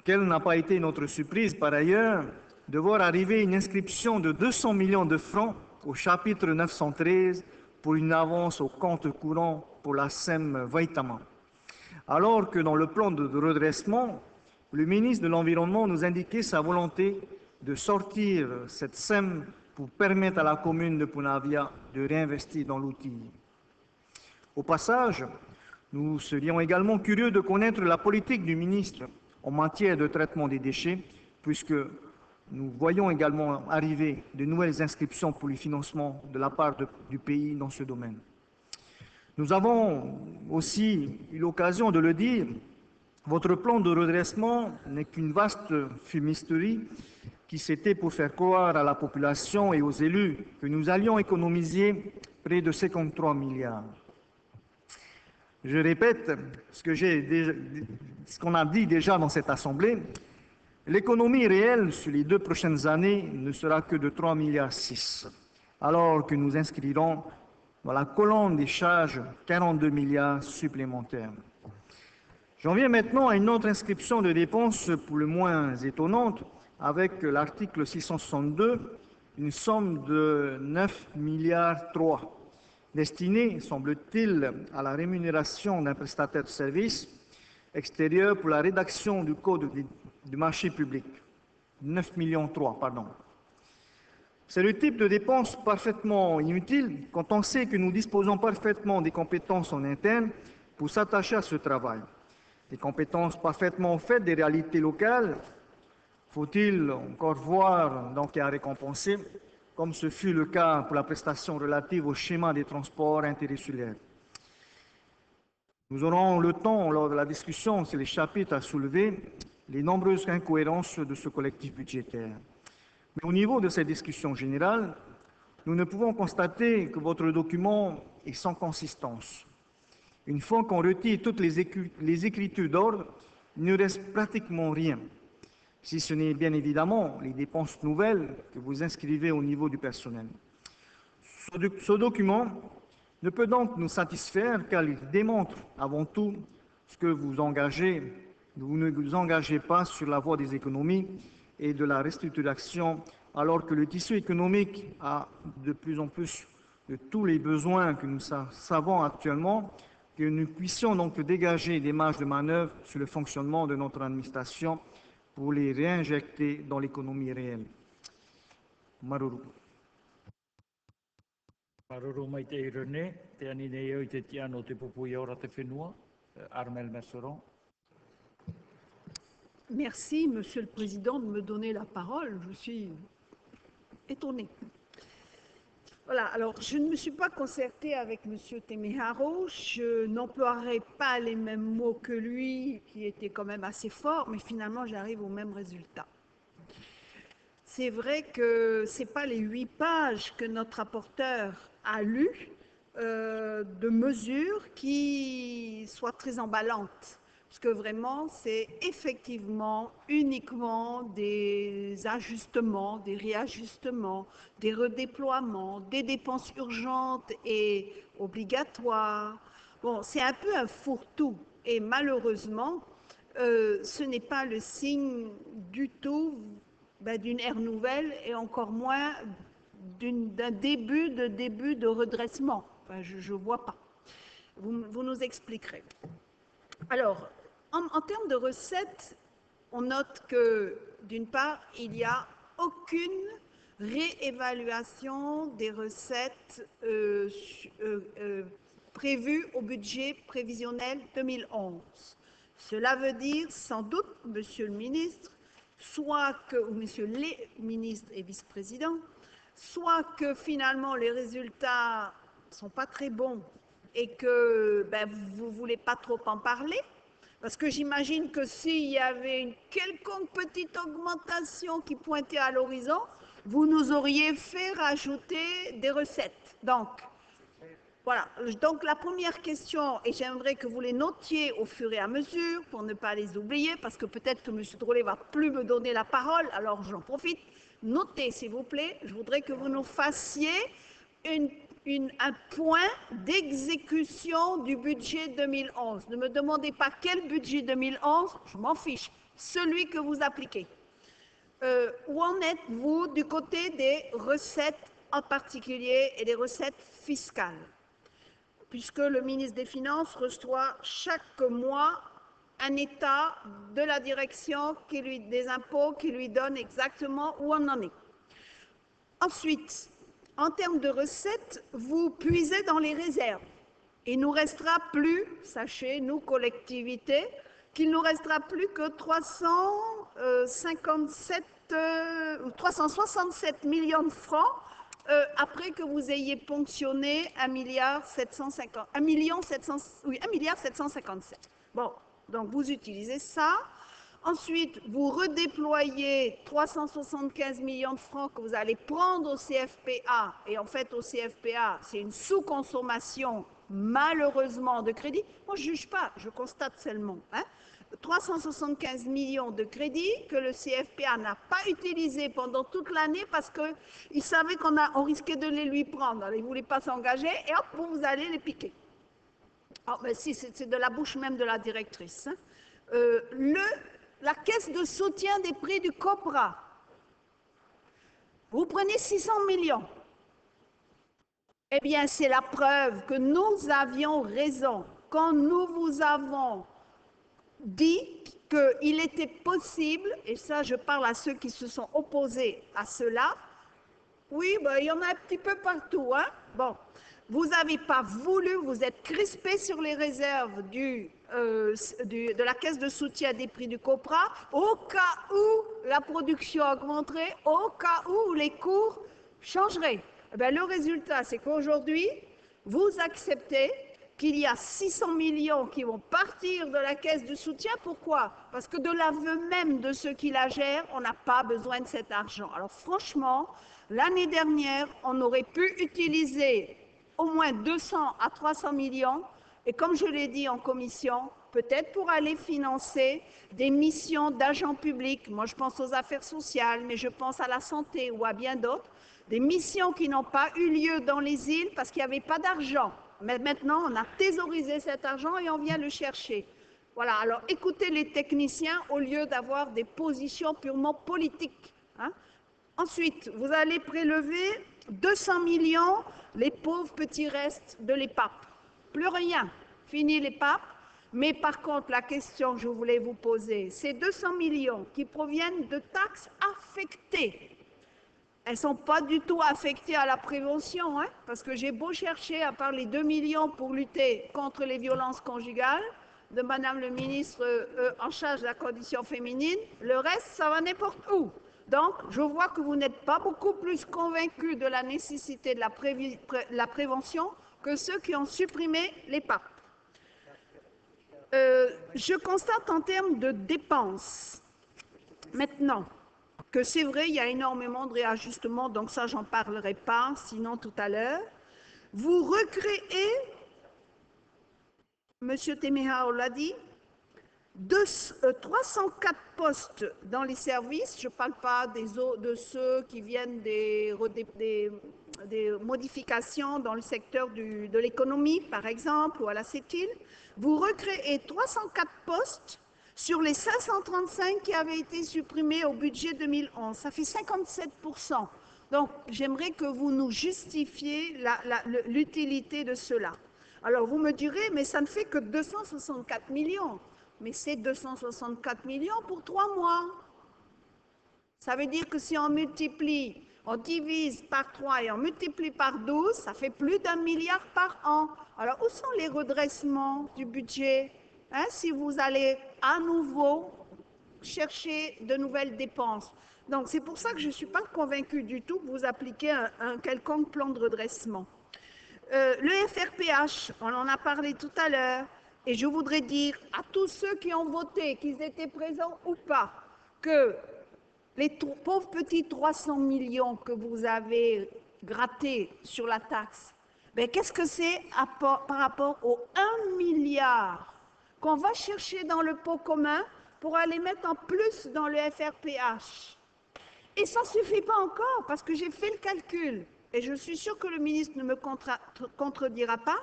Quelle n'a pas été notre surprise, par ailleurs, de voir arriver une inscription de 200 millions de francs au chapitre 913 pour une avance au compte courant pour la SEM Vaitama. Alors que dans le plan de redressement, le ministre de l'Environnement nous indiquait sa volonté de sortir cette SEM pour permettre à la commune de Punavia de réinvestir dans l'outil. Au passage, nous serions également curieux de connaître la politique du ministre en matière de traitement des déchets, puisque nous voyons également arriver de nouvelles inscriptions pour le financement de la part du pays dans ce domaine. Nous avons aussi eu l'occasion de le dire, votre plan de redressement n'est qu'une vaste fumisterie qui s'était pour faire croire à la population et aux élus que nous allions économiser près de 53 milliards. Je répète ce qu'on a dit déjà dans cette assemblée. L'économie réelle sur les deux prochaines années ne sera que de 3 milliards 6, alors que nous inscrirons dans la colonne des charges 42 milliards supplémentaires. J'en viens maintenant à une autre inscription de dépenses pour le moins étonnante, avec l'article 662, une somme de 9 milliards 3, destinée, semble-t-il, à la rémunération d'un prestataire de service extérieur pour la rédaction du code du marché public. 9 millions 3, pardon. C'est le type de dépense parfaitement inutile quand on sait que nous disposons parfaitement des compétences en interne pour s'attacher à ce travail. Des compétences parfaitement faites des réalités locales. Faut-il encore voir donc à récompenser, comme ce fut le cas pour la prestation relative au schéma des transports interinsulaires. Nous aurons le temps, lors de la discussion sur les chapitres à soulever, les nombreuses incohérences de ce collectif budgétaire. Mais au niveau de cette discussion générale, nous ne pouvons constater que votre document est sans consistance. Une fois qu'on retire toutes les, écri les écritures d'ordre, il ne reste pratiquement rien, si ce n'est bien évidemment les dépenses nouvelles que vous inscrivez au niveau du personnel. Ce, ce document ne peut donc nous satisfaire car il démontre avant tout ce que vous engagez, vous ne vous engagez pas sur la voie des économies et de la restructuration, alors que le tissu économique a de plus en plus de tous les besoins que nous savons actuellement, que nous puissions donc dégager des marges de manœuvre sur le fonctionnement de notre administration pour les réinjecter dans l'économie réelle. Maruru. Maruru mai irene, te anine iau i te tiano te Armel Messeron. Merci, Monsieur le Président, de me donner la parole. Je suis étonnée. Voilà, alors je ne me suis pas concertée avec Monsieur Temeharo. Je n'emploierai pas les mêmes mots que lui, qui étaient quand même assez forts, mais finalement j'arrive au même résultat. C'est vrai que ce n'est pas les huit pages que notre rapporteur a lues euh, de mesures qui soient très emballantes parce que vraiment, c'est effectivement uniquement des ajustements, des réajustements, des redéploiements, des dépenses urgentes et obligatoires. Bon, c'est un peu un fourre-tout. Et malheureusement, euh, ce n'est pas le signe du tout ben, d'une ère nouvelle et encore moins d'un début de début de redressement. Enfin, je ne vois pas. Vous, vous nous expliquerez. Alors, en, termes de recettes, on note que, d'une part, il n'y a aucune réévaluation des recettes euh, euh, euh, prévues au budget prévisionnel 2011. Cela veut dire, sans doute, Monsieur le ministre, soit que, ou Monsieur les ministres et vice-présidents, soit que finalement les résultats ne sont pas très bons et que ben, vous ne voulez pas trop en parler, parce que j'imagine que s'il y avait une quelconque petite augmentation qui pointait à l'horizon, vous nous auriez fait rajouter des recettes. Donc, voilà. Donc, la première question, et j'aimerais que vous les notiez au fur et à mesure pour ne pas les oublier, parce que peut-être que M. Drollet va plus me donner la parole, alors j'en profite. Notez, s'il vous plaît, je voudrais que vous nous fassiez une un point d'exécution du budget 2011. Ne me demandez pas quel budget 2011, je m'en fiche, celui que vous appliquez. Euh, où en êtes-vous du côté des recettes en particulier et des recettes fiscales? Puisque le ministre des Finances reçoit chaque mois un état de la direction qui lui, des impôts qui lui donne exactement où on en est. Ensuite, en termes de recettes, vous puisez dans les réserves. Il nous restera plus, sachez, nous, collectivités, qu'il nous restera plus que 357, euh, 367 millions de francs euh, après que vous ayez ponctionné 1 milliard 750, 1 million 700, oui, 1 milliard 757. Bon, donc vous utilisez ça. Ensuite, vous redéployez 375 millions de francs que vous allez prendre au CFPA. Et en fait, au CFPA, c'est une sous-consommation, malheureusement, de crédit. Moi, je ne juge pas, je constate seulement. 375 hein. millions de crédits que le CFPA n'a pas utilisé pendant toute l'année parce qu'il savait qu'on on risquait de les lui prendre. il ne voulait pas s'engager et hop, vous, allez les piquer. Oh, mais si, c'est de la bouche même de la directrice. Hein. Euh, le la caisse de soutien des prix du COPRA. Vous prenez 600 millions. Eh bien, c'est la preuve que nous avions raison quand nous vous avons dit qu'il était possible, et ça je parle à ceux qui se sont opposés à cela, oui, ben, il y en a un petit peu partout. Hein? Bon, vous n'avez pas voulu, vous êtes crispé sur les réserves euh, de la caisse de soutien des prix du COPRA au cas où la production augmenterait, au cas où les cours changeraient. Eh le résultat, c'est qu'aujourd'hui, vous acceptez qu'il y a 600 millions qui vont partir de la caisse de soutien. Pourquoi? Parce que de l'aveu même de ceux qui la gèrent, on n'a pas besoin de cet argent. Alors franchement, l'année dernière, on aurait pu utiliser au moins 200 à 300 millions et comme je l'ai dit en commission, peut-être pour aller financer des missions d'agents publics, moi je pense aux affaires sociales, mais je pense à la santé ou à bien d'autres, des missions qui n'ont pas eu lieu dans les îles parce qu'il n'y avait pas d'argent. Mais maintenant, on a thésaurisé cet argent et on vient le chercher. Voilà, alors écoutez les techniciens au lieu d'avoir des positions purement politiques. Hein. Ensuite, vous allez prélever 200 millions les pauvres petits restes de l'EPAP. Plus rien. Fini les papes. Mais par contre, la question que je voulais vous poser, ces 200 millions qui proviennent de taxes affectées, elles ne sont pas du tout affectées à la prévention, hein, parce que j'ai beau chercher, à part les 2 millions pour lutter contre les violences conjugales, de Madame le ministre euh, en charge de la condition féminine, le reste, ça va n'importe où. Donc, je vois que vous n'êtes pas beaucoup plus convaincu de la nécessité de la, prévention que ceux qui ont supprimé les papes. Euh, je constate en termes de dépenses, maintenant, que c'est vrai, il y a énormément de réajustements, donc ça, j'en parlerai pas, sinon tout à l'heure. Vous recréez, M. Temehao l'a dit, 304 euh, postes dans les services, je ne parle pas de ceux qui viennent des, des, modifications dans le secteur de l'économie, par exemple, ou à la CETIL. Vous recréez 304 postes sur les 535 qui avaient été supprimés au budget 2011. Ça fait 57 Donc, j'aimerais que vous nous justifiez l'utilité de cela. Alors, vous me direz, mais ça ne fait que 264 millions mais c'est 264 millions pour trois mois. Ça veut dire que si on multiplie, on divise par 3 et on multiplie par 12, ça fait plus d'un milliard par an. Alors, où sont les redressements du budget hein, Si vous allez à nouveau chercher de nouvelles dépenses? Donc c'est pour ça que je ne suis pas convaincue du tout que vous appliquez un, quelconque plan de redressement. Euh, le FRPH, on en a parlé tout à l'heure, et je voudrais dire à tous ceux qui ont voté, qu'ils étaient présents ou pas, que les pauvres petits 300 millions que vous avez grattés sur la taxe, ben, qu'est-ce que c'est par rapport aux 1 milliard qu'on va chercher dans le pot commun pour aller mettre en plus dans le FRPH Et ça ne suffit pas encore, parce que j'ai fait le calcul, et je suis sûre que le ministre ne me contredira pas.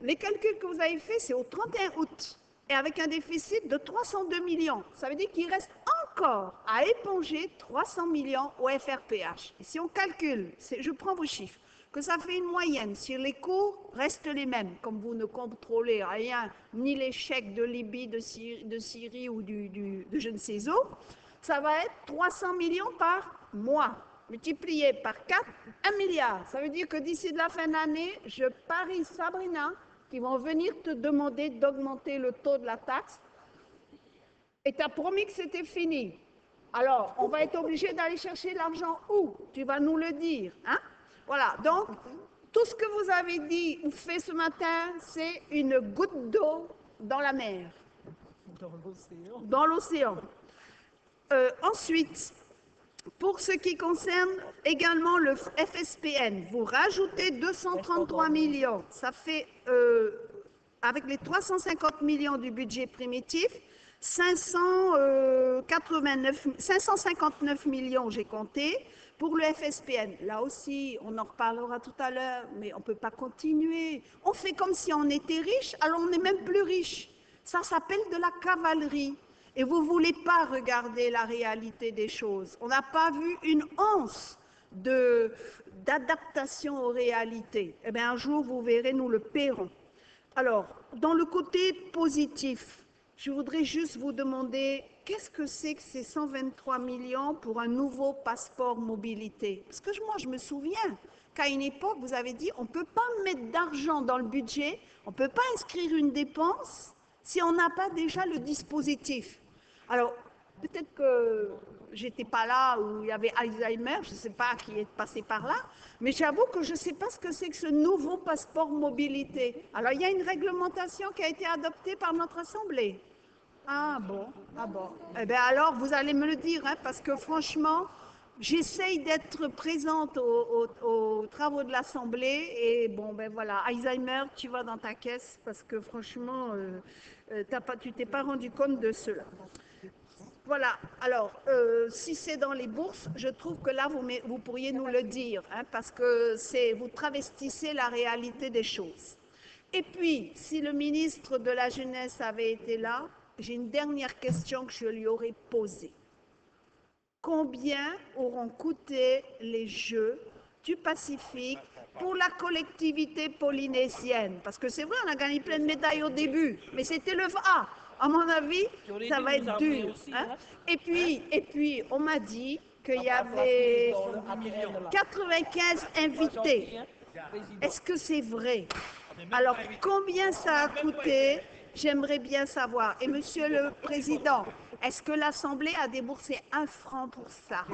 Les calculs que vous avez faits, c'est au 31 août, et avec un déficit de 302 millions. Ça veut dire qu'il reste encore à éponger 300 millions au FRPH. Si on calcule, je prends vos chiffres, que ça fait une moyenne, si les coûts restent les mêmes, comme vous ne contrôlez rien, ni chèques de Libye, de Syrie, ou de je ne sais où, ça va être 300 millions par mois, multiplié par 4, 1 milliard. Ça veut dire que d'ici la fin de l'année, je parie, Sabrina, qu'ils vont venir te demander d'augmenter le taux de la taxe. Et tu as promis que c'était fini. Alors, on va être obligé d'aller chercher l'argent où? Tu vas nous le dire. Hein? Voilà, donc, tout ce que vous avez dit ou fait ce matin, c'est une goutte d'eau dans la mer, Dans l'océan. dans l'océan. Euh, ensuite, pour ce qui concerne également le FSPN, vous rajoutez 233 millions. Ça fait, euh, avec les 350 millions du budget primitif, 589, 559 millions, j'ai compté, pour le FSPN. Là aussi, on en reparlera tout à l'heure, mais on ne peut pas continuer. On fait comme si on était riche, alors on n'est même plus riche. Ça s'appelle de la cavalerie. Et vous ne voulez pas regarder la réalité des choses. On n'a pas vu une once d'adaptation aux réalités. Eh bien, un jour, vous verrez, nous le paierons. Alors, dans le côté positif, je voudrais juste vous demander qu'est-ce que c'est que ces 123 millions pour un nouveau passeport mobilité? Parce que moi, je me souviens qu'à une époque, vous avez dit on ne peut pas mettre d'argent dans le budget, on ne peut pas inscrire une dépense si on n'a pas déjà le dispositif. Alors, peut-être que j'étais pas là où il y avait Alzheimer, je ne sais pas qui est passé par là, mais j'avoue que je ne sais pas ce que c'est que ce nouveau passeport mobilité. Alors, il y a une réglementation qui a été adoptée par notre Assemblée. Ah bon, ah bon. Eh bien alors, vous allez me le dire, hein, parce que franchement, j'essaye d'être présente aux, aux- aux travaux de l'Assemblée et bon, ben voilà, Alzheimer, tu vas dans ta caisse parce que franchement, euh, euh, tu t'es pas rendu compte de cela. Voilà, alors, euh, si c'est dans les bourses, je trouve que là, vous, pourriez nous le dire, hein, parce que vous travestissez la réalité des choses. Et puis, si le ministre de la Jeunesse avait été là, j'ai une dernière question que je lui aurais posée. Combien auront coûté les Jeux du Pacifique pour la collectivité polynésienne? Parce que c'est vrai, on a gagné plein de médailles au début, mais c'était le A. À mon avis, ça va être dur. hein. hein. Et puis, et puis, on m'a dit qu'il y avait 95 invités. Est-ce que c'est vrai? Alors, combien ça a coûté? J'aimerais bien savoir. Et Monsieur le Président, est-ce que l'Assemblée a déboursé un franc pour ça?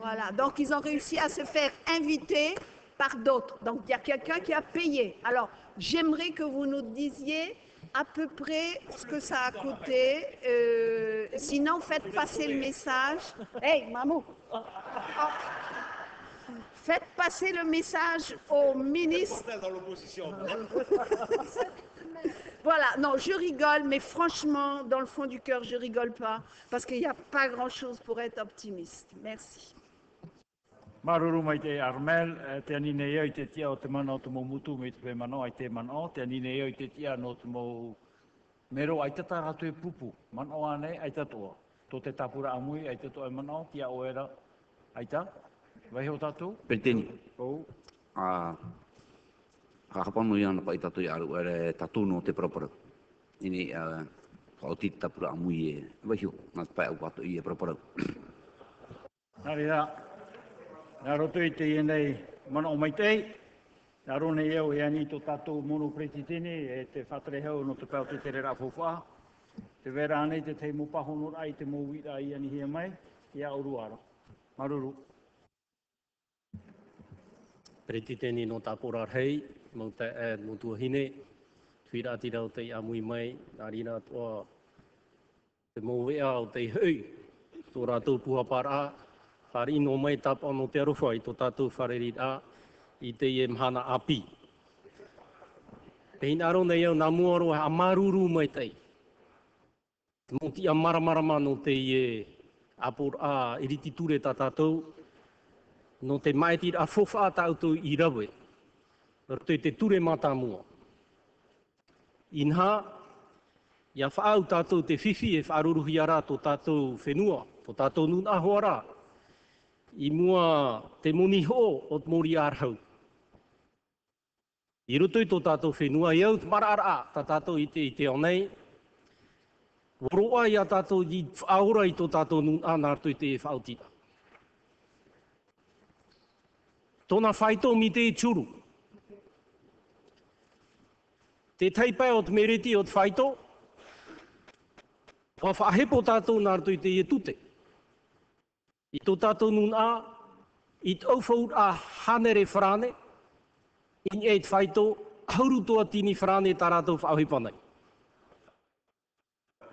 Voilà, donc ils ont réussi à se faire inviter par d'autres. Donc il y a quelqu'un qui a payé. Alors, j'aimerais que vous nous disiez à peu près ce que ça a coûté. Euh, sinon, faites passer le message. Hey, Mamou Faites passer le message au ministre. dans l'opposition. Voilà, non, je rigole, mais franchement, dans le fond du cœur, je rigole pas, parce qu'il n'y a pas grand-chose pour être optimiste. Merci. Maruru mai te Armel, eh, te anine ia i te tia o te mana o te momutu me te pe mano ai te mano, te anine ia i te tia no te mo mero ai tata ratu e pupu, mano ane ai tatoa. Tō te tapura amui ai tatoa e mano, tia o era, ai ta, vai ho tātou? Periteni. Ou. A a hapanu ia na pai tatu i aru ere tatu no te propara. Ini a o ti tapura amui e wahiu na te pai au pato i e propara. Nari rā, nā roto i te ienei mana o mai tei, nā rone eo e ani tō tātou mono preti e te whatare hau no te pau te tere rā fōwha. Te vera anei te tei mo pahono ai te mo wira i ani hia mai, ia uruara. Maruru. Preti no tāpora hei, mau te e no tuahine, tuira ati rau te amui mai, nā rina toa te mo wea o te hui, tō rātou puha para, whare ino mai tapa no te arofa i tō tātou wharerit a, i te e mhana api. Te aro nei au nā muaro a maruru mai tei. Mō ti a maramarama no te e apor a iriti ture tā tātou, no te maitir a fofa a tātou i rawe. Rato te ture mata mua. Inha, ia whaau tātou te whiwhi e whaaruruhi ara tō tātou whenua, tō tātou nun ahoara, i mua te moni ho o te mori arhau. I roto i tō tātou whenua, i au marara tā tātou i te, i te onei, Woroa i a tātou i aura i tō tātou nun anartu i te e whautira. Tōna whaito mi te churu. Te taipai o te mereti o te whaito, wa whahepo tātou nārtu i te e tute. I tō tātou nun a, i tō aufau a hanere whrane, in eit whaito, hauru toa tini whrane tā rātou whahepanai.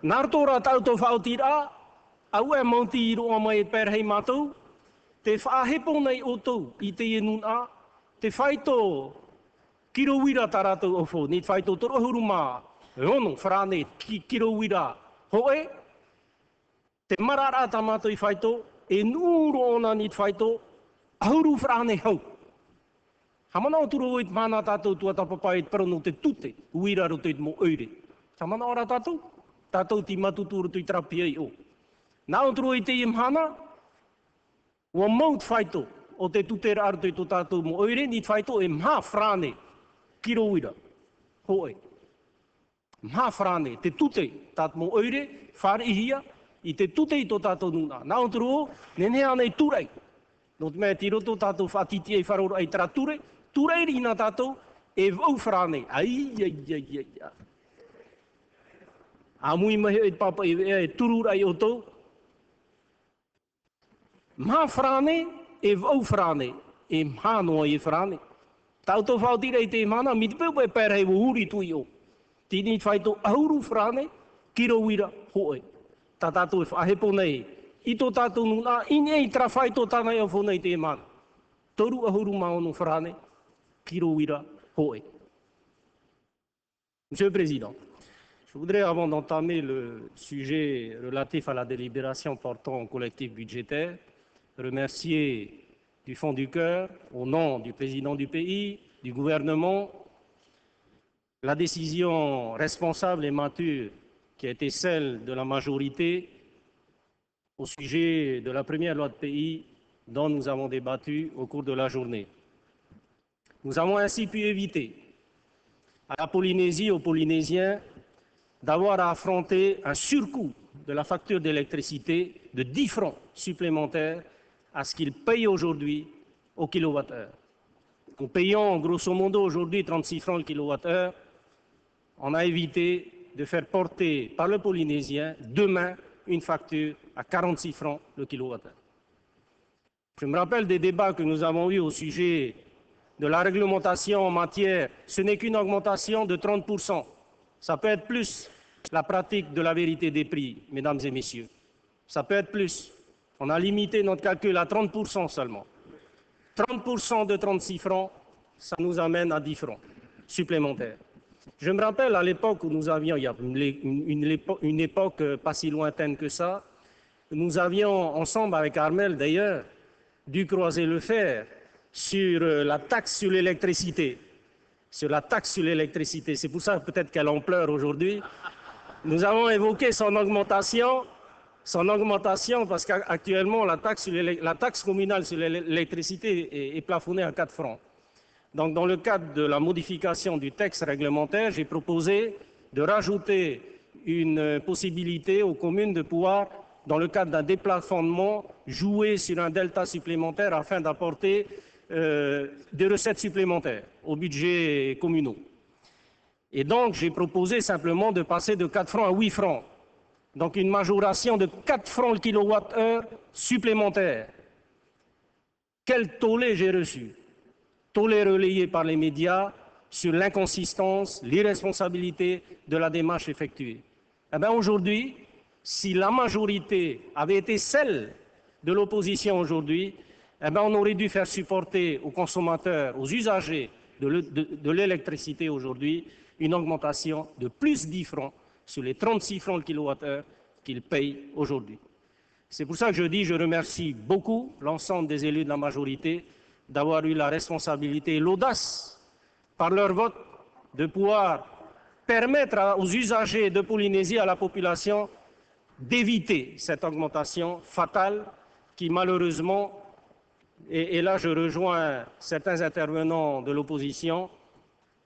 Nār rā tātou whaotir whaotira, au e maunti i roa mai e pērhei mātou, te whaahepo nei o tau i te enun a, te whaito kirawira tā rātou o fō, ni te whaito torohuru mā, e ono, whrāne, ki, kirawira hoe, te marara tā mātou i whaito, e nūro ona ni whaito, ahuru whrāne hau. Hamana o turu oit mana tātou tua tapapai te parano te tute, uira ro te mo oire. Hamana ora tātou? tātou ti matuturu tui trapia i o. Nā o turu i te imhana, ua maut whaito o te tutera aru tui tō tātou mo oire, ni whaito e mha frane, kiro uira, Hoi. Mha frane, te tute tātou mo oire, whare ihia, i te tute i tō tātou nuna. Nā o turu o, nene anei turei. Nō te mea tiroto tātou whatiti ei wharoro ai tara ture, turei nā tātou, e vau wharane. Ai, ai, ai, ai, ai. A mui mahi e papa e, e turura i o tau. Mā wharane, e vau wharane, e mā noa i wharane. Tau tō whao i te mana, mi te pēpē pērhei e wuhuri tu o. Tini whai tō auru wharane, kiro wira hoe. Te. Toru hoe. Monsieur le Président, Je voudrais, avant d'entamer le sujet relatif à la délibération portant au collectif budgétaire, remercier du fond du cœur, au nom du président du pays, du gouvernement, la décision responsable et mature qui a été celle de la majorité au sujet de la première loi de pays dont nous avons débattu au cours de la journée. Nous avons ainsi pu éviter à la Polynésie, aux Polynésiens, d'avoir à affronter un surcoût de la facture d'électricité de 10 francs supplémentaires à ce qu'ils payent aujourd'hui au kilowattheure. En payant grosso modo aujourd'hui 36 francs le kilowattheure, on a évité de faire porter par le Polynésien demain une facture à 46 francs le kilowattheure. Je me rappelle des débats que nous avons eus au sujet de la réglementation en matière, ce n'est qu'une augmentation de 30% ça peut être plus la pratique de la vérité des prix, mesdames et messieurs. Ça peut être plus. On a limité notre calcul à 30% seulement. 30% de 36 francs, ça nous amène à 10 francs supplémentaires. Je me rappelle à l'époque où nous avions, il y a une, époque pas si lointaine que ça, nous avions ensemble avec Armel d'ailleurs dû croiser le fer sur euh, la taxe sur l'électricité sur la taxe sur l'électricité. C'est pour ça peut-être qu'elle en pleure aujourd'hui. Nous avons évoqué son augmentation, son augmentation parce qu'actuellement la taxe, la taxe communale sur l'électricité est, plafonnée à 4 francs. Donc dans le cadre de la modification du texte réglementaire, j'ai proposé de rajouter une possibilité aux communes de pouvoir, dans le cadre d'un déplafonnement, jouer sur un delta supplémentaire afin d'apporter euh, des recettes supplémentaires au budget communaux. Et donc, j'ai proposé simplement de passer de 4 francs à 8 francs Donc une majoration de 4 francs le kilowattheure supplémentaire. Quel tollé j'ai reçu? Tollé relayé par les médias sur l'inconsistance, l'irresponsabilité de la démarche effectuée. Eh bien aujourd'hui, si la majorité avait été celle de l'opposition aujourd'hui, eh bien on aurait dû faire supporter aux consommateurs, aux usagers de l'électricité aujourd'hui, une augmentation de plus 10 francs sur les 36 francs le kilowattheure qu'ils payent aujourd'hui. C'est pour ça que je dis, je remercie beaucoup l'ensemble des élus de la majorité d'avoir eu la responsabilité et l'audace, par leur vote, de pouvoir permettre aux usagers de Polynésie, à la population, d'éviter cette augmentation fatale qui malheureusement, et, là je rejoins certains intervenants de l'opposition,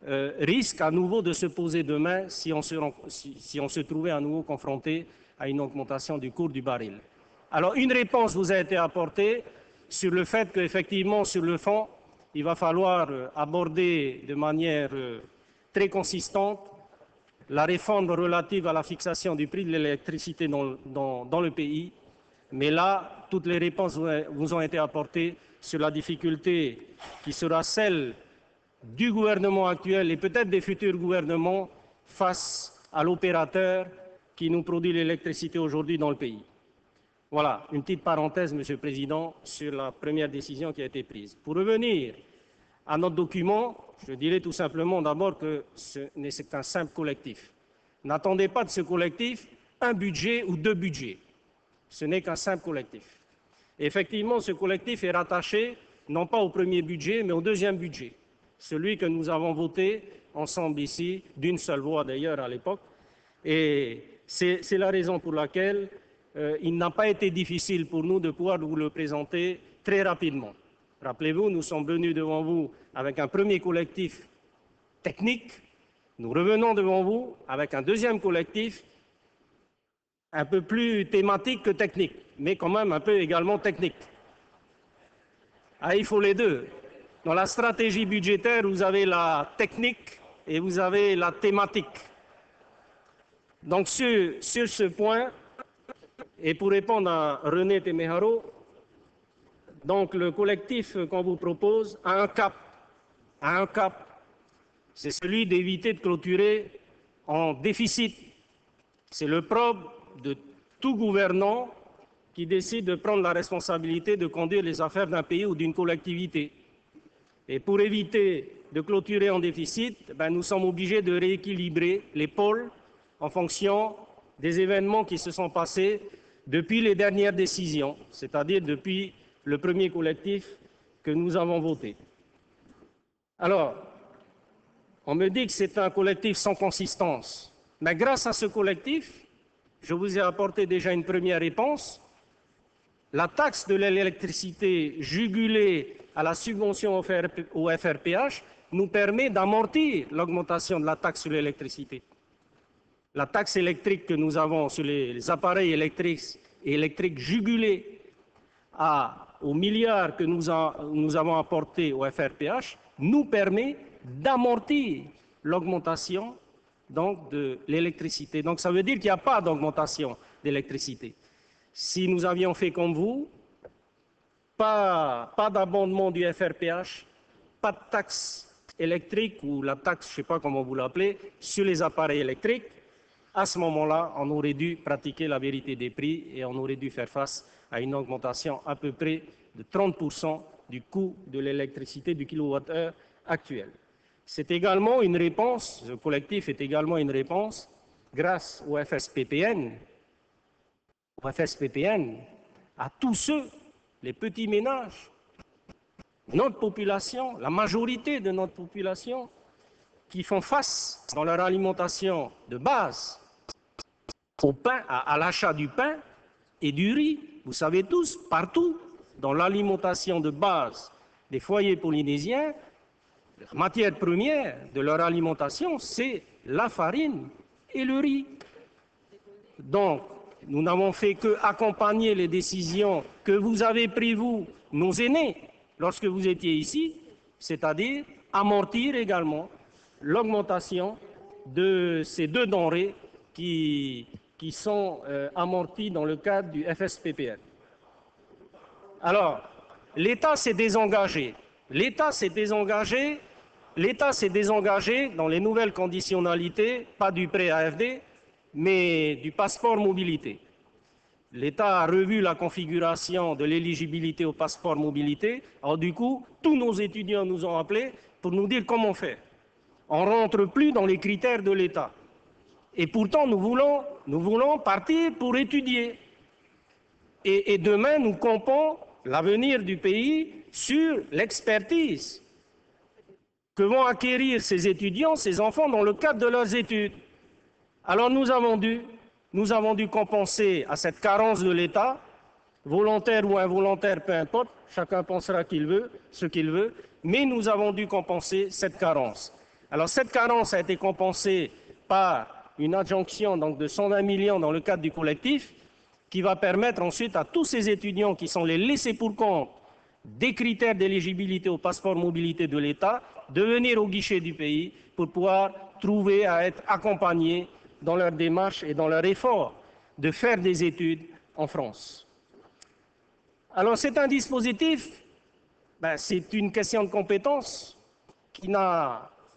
euh, risque à nouveau de se poser demain si si on se trouvait à nouveau confronté à une augmentation du cours du baril. Alors une réponse vous a été apportée sur le fait qu'effectivement, sur le fond, il va falloir euh, aborder de manière euh, très consistante la réforme relative à la fixation du prix de l'électricité dans, le pays. Mais là, toutes les réponses vous ont été apportées sur la difficulté qui sera celle du gouvernement actuel et peut-être des futurs gouvernements face à l'opérateur qui nous produit l'électricité aujourd'hui dans le pays. Voilà, une petite parenthèse, Monsieur le Président, sur la première décision qui a été prise. Pour revenir à notre document, je dirais tout simplement d'abord que ce n'est qu'un simple collectif. N'attendez pas de ce collectif un budget ou deux budgets. Ce n'est qu'un simple collectif. effectivement, ce collectif est rattaché non pas au premier budget, mais au deuxième budget, celui que nous avons voté ensemble ici, d'une seule voix d'ailleurs à l'époque. Et c'est la raison pour laquelle euh, il n'a pas été difficile pour nous de pouvoir vous le présenter très rapidement. Rappelez-vous, nous sommes venus devant vous avec un premier collectif technique. Nous revenons devant vous avec un deuxième collectif un peu plus thématique que technique, mais quand même un peu également technique. Ah, il faut les deux. Dans la stratégie budgétaire, vous avez la technique et vous avez la thématique. Donc sur, sur ce point, et pour répondre à René Temeharo, donc le collectif qu'on vous propose a un cap. A un cap. C'est celui d'éviter de clôturer en déficit. C'est le propre de tout gouvernant qui décide de prendre la responsabilité de conduire les affaires d'un pays ou d'une collectivité. Et pour éviter de clôturer en déficit, ben, nous sommes obligés de rééquilibrer les pôles en fonction des événements qui se sont passés depuis les dernières décisions, c'est-à-dire depuis le premier collectif que nous avons voté. Alors, on me dit que c'est un collectif sans consistance, mais grâce à ce collectif, je vous ai apporté déjà une première réponse. La taxe de l'électricité jugulée à la subvention au FRPH nous permet d'amortir l'augmentation de la taxe sur l'électricité la taxe électrique que nous avons sur les, appareils électriques, électriques jugulés aux milliards que nous, avons apportés au FRPH nous permet d'amortir l'augmentation de l'électricité. Donc ça veut dire qu'il n'y a pas d'augmentation d'électricité. Si nous avions fait comme vous, pas, pas d'abondement du FRPH, pas de taxe électrique ou la taxe, je ne sais pas comment vous l'appelez, sur les appareils électriques, à ce moment-là, on aurait dû pratiquer la vérité des prix et on aurait dû faire face à une augmentation à peu près de 30% du coût de l'électricité du kilowattheure actuel. C'est également une réponse, ce collectif est également une réponse grâce au FSPPN, au FSPPN, à tous ceux, les petits ménages, notre population, la majorité de notre population, qui font face dans leur alimentation de base au pain, à, l'achat du pain et du riz. Vous savez tous, partout, dans l'alimentation de base des foyers polynésiens, la matière première de leur alimentation, c'est la farine et le riz. Donc, nous n'avons fait que accompagner les décisions que vous avez prises, vous, nos aînés, lorsque vous étiez ici, c'est-à-dire amortir également l'augmentation de ces deux denrées qui qui sont euh, amortis dans le cadre du FSPPN. Alors, l'État s'est désengagé. L'État s'est désengagé. L'État s'est désengagé dans les nouvelles conditionnalités, pas du prêt AFD, mais du passeport mobilité. L'État a revu la configuration de l'éligibilité au passeport mobilité. Alors du coup, tous nos étudiants nous ont appelés pour nous dire comment faire. On ne rentre plus dans les critères de l'État. Et pourtant, nous voulons, nous voulons partir pour étudier. Et, demain, nous comptons l'avenir du pays sur l'expertise que vont acquérir ces étudiants, ces enfants, dans le cadre de leurs études. Alors nous avons dû, nous avons dû compenser à cette carence de l'État, volontaire ou involontaire, peu importe, chacun pensera qu'il veut, ce qu'il veut, mais nous avons dû compenser cette carence. Alors cette carence a été compensée par une adjonction donc, de 120 millions dans le cadre du collectif, qui va permettre ensuite à tous ces étudiants qui sont les laissés pour compte des critères d'éligibilité au passeport mobilité de l'État de venir au guichet du pays pour pouvoir trouver à être accompagnés dans leur démarche et dans leur effort de faire des études en France. Alors c'est un dispositif, ben, c'est une question de compétence qui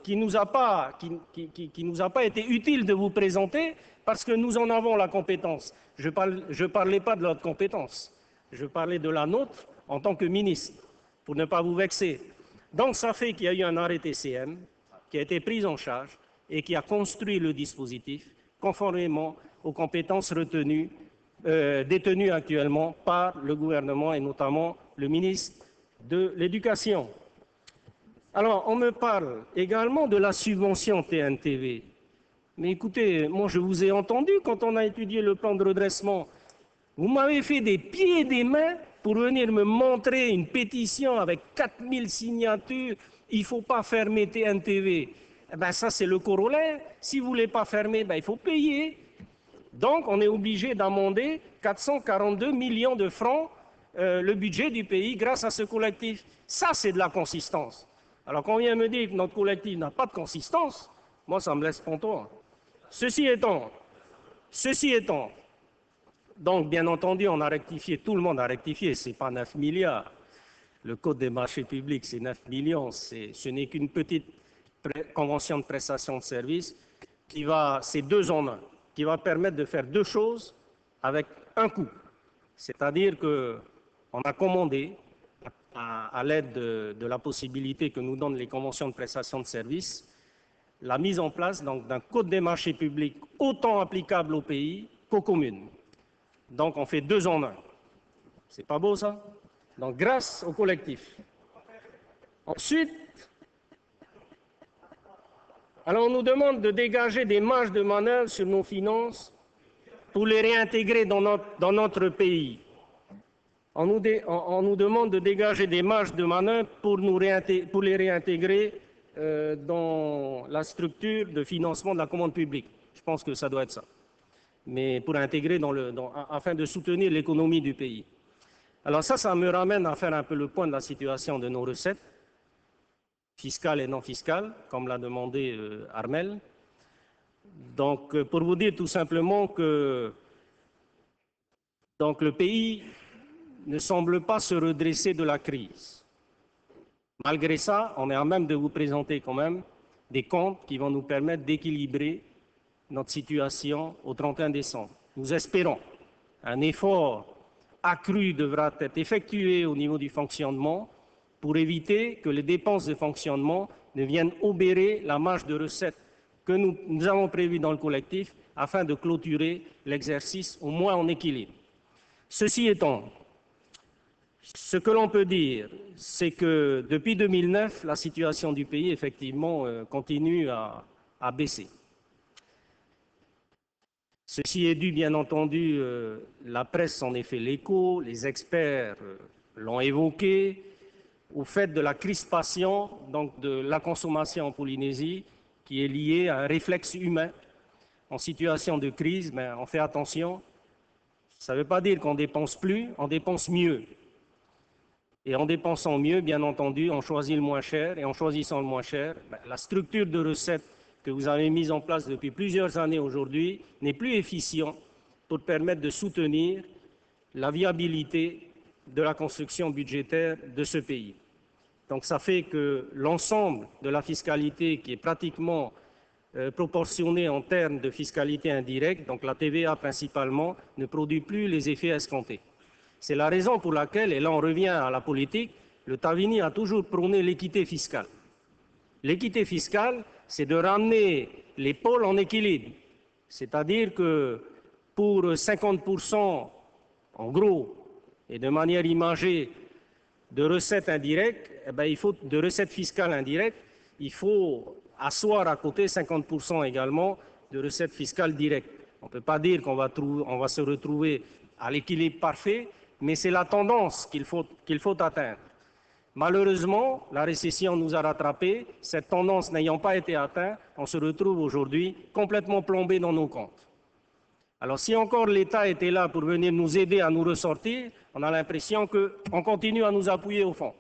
qui nous a pas, qui, qui, nous a pas été utile de vous présenter parce que nous en avons la compétence. Je ne parlais pas de notre compétence, je parlais de la nôtre en tant que ministre, pour ne pas vous vexer. Donc ça fait qu'il y a eu un arrêté CM qui a été pris en charge et qui a construit le dispositif conformément aux compétences retenues, euh, détenues actuellement par le gouvernement et notamment le ministre de l'Éducation. Alors, on me parle également de la subvention TNTV. Mais écoutez, moi je vous ai entendu quand on a étudié le plan de redressement. Vous m'avez fait des pieds et des mains pour venir me montrer une pétition avec 4000 signatures. Il ne faut pas fermer TNTV. Eh ben ça, c'est le corollaire. Si vous ne voulez pas fermer, ben, il faut payer. Donc, on est obligé d'amender 442 millions de francs euh, le budget du pays grâce à ce collectif. Ça, c'est de la consistance. Alors, quand on vient me dire que notre collectif n'a pas de consistance, moi, ça me laisse pantois. Ceci étant, ceci étant, donc, bien entendu, on a rectifié, tout le monde a rectifié, ce n'est pas 9 milliards. Le Code des marchés publics, c'est 9 millions, ce n'est qu'une petite convention de prestation de services qui va, c'est deux en un, qui va permettre de faire deux choses avec un coût. C'est-à-dire qu'on a commandé, à, l'aide de, la possibilité que nous donnent les conventions de prestation de services, la mise en place d'un code des marchés publics autant applicable au pays qu'aux communes. Donc on fait deux en un. C'est pas beau ça? Donc grâce au collectif. Ensuite, alors on nous demande de dégager des marges de manœuvre sur nos finances pour les réintégrer dans notre, pays. On nous, demande de dégager des marges de manœuvre pour les réintégrer euh, dans la structure de financement de la commande publique. Je pense que ça doit être ça mais pour intégrer dans le, afin de soutenir l'économie du pays. Alors ça, ça me ramène à faire un peu le point de la situation de nos recettes, fiscales et non fiscales, comme l'a demandé euh, Armel. Donc, euh, pour vous dire tout simplement que donc, le pays ne semble pas se redresser de la crise. Malgré ça, on est à même de vous présenter quand même des comptes qui vont nous permettre d'équilibrer notre situation au 31 décembre. Nous espérons un effort accru devra être effectué au niveau du fonctionnement pour éviter que les dépenses de fonctionnement ne viennent obérer la marge de recettes que nous, nous avons prévue dans le collectif afin de clôturer l'exercice au moins en équilibre. Ceci étant, ce que l'on peut dire, c'est que depuis 2009, la situation du pays, effectivement, euh, continue à, baisser. Ceci est dû, bien entendu, euh, la presse en fait l'écho, les experts euh, l'ont évoqué, au fait de la crispation donc de la consommation en Polynésie, qui est liée à un réflexe humain. En situation de crise, mais on fait attention. Ça ne veut pas dire qu'on dépense plus, on dépense mieux. Et en dépensant mieux, bien entendu, on choisit le moins cher, et en choisissant le moins cher, ben, la structure de recettes que vous avez mise en place depuis plusieurs années aujourd'hui n'est plus efficient pour permettre de soutenir la viabilité de la construction budgétaire de ce pays. Donc ça fait que l'ensemble de la fiscalité qui est pratiquement euh, proportionnée en termes de fiscalité indirecte, donc la TVA principalement, ne produit plus les effets escomptés. C'est la raison pour laquelle, et là on revient à la politique, le Tavini a toujours prôné l'équité fiscale. L'équité fiscale, c'est de ramener les pôles en équilibre. C'est-à-dire que pour 50%, en gros, et de manière imagée, de recettes indirectes, eh ben, il faut, de recettes fiscales indirectes, il faut asseoir à côté 50% également de recettes fiscales directes. On ne peut pas dire qu'on va, se retrouver à l'équilibre parfait, mais c'est la tendance qu'il faut, atteindre. Malheureusement, la récession nous a rattrapés. Cette tendance n'ayant pas été atteinte, on se retrouve aujourd'hui complètement plombé dans nos comptes. Alors si encore l'État était là pour venir nous aider à nous ressortir, on a l'impression qu'on continue à nous appuyer au fond.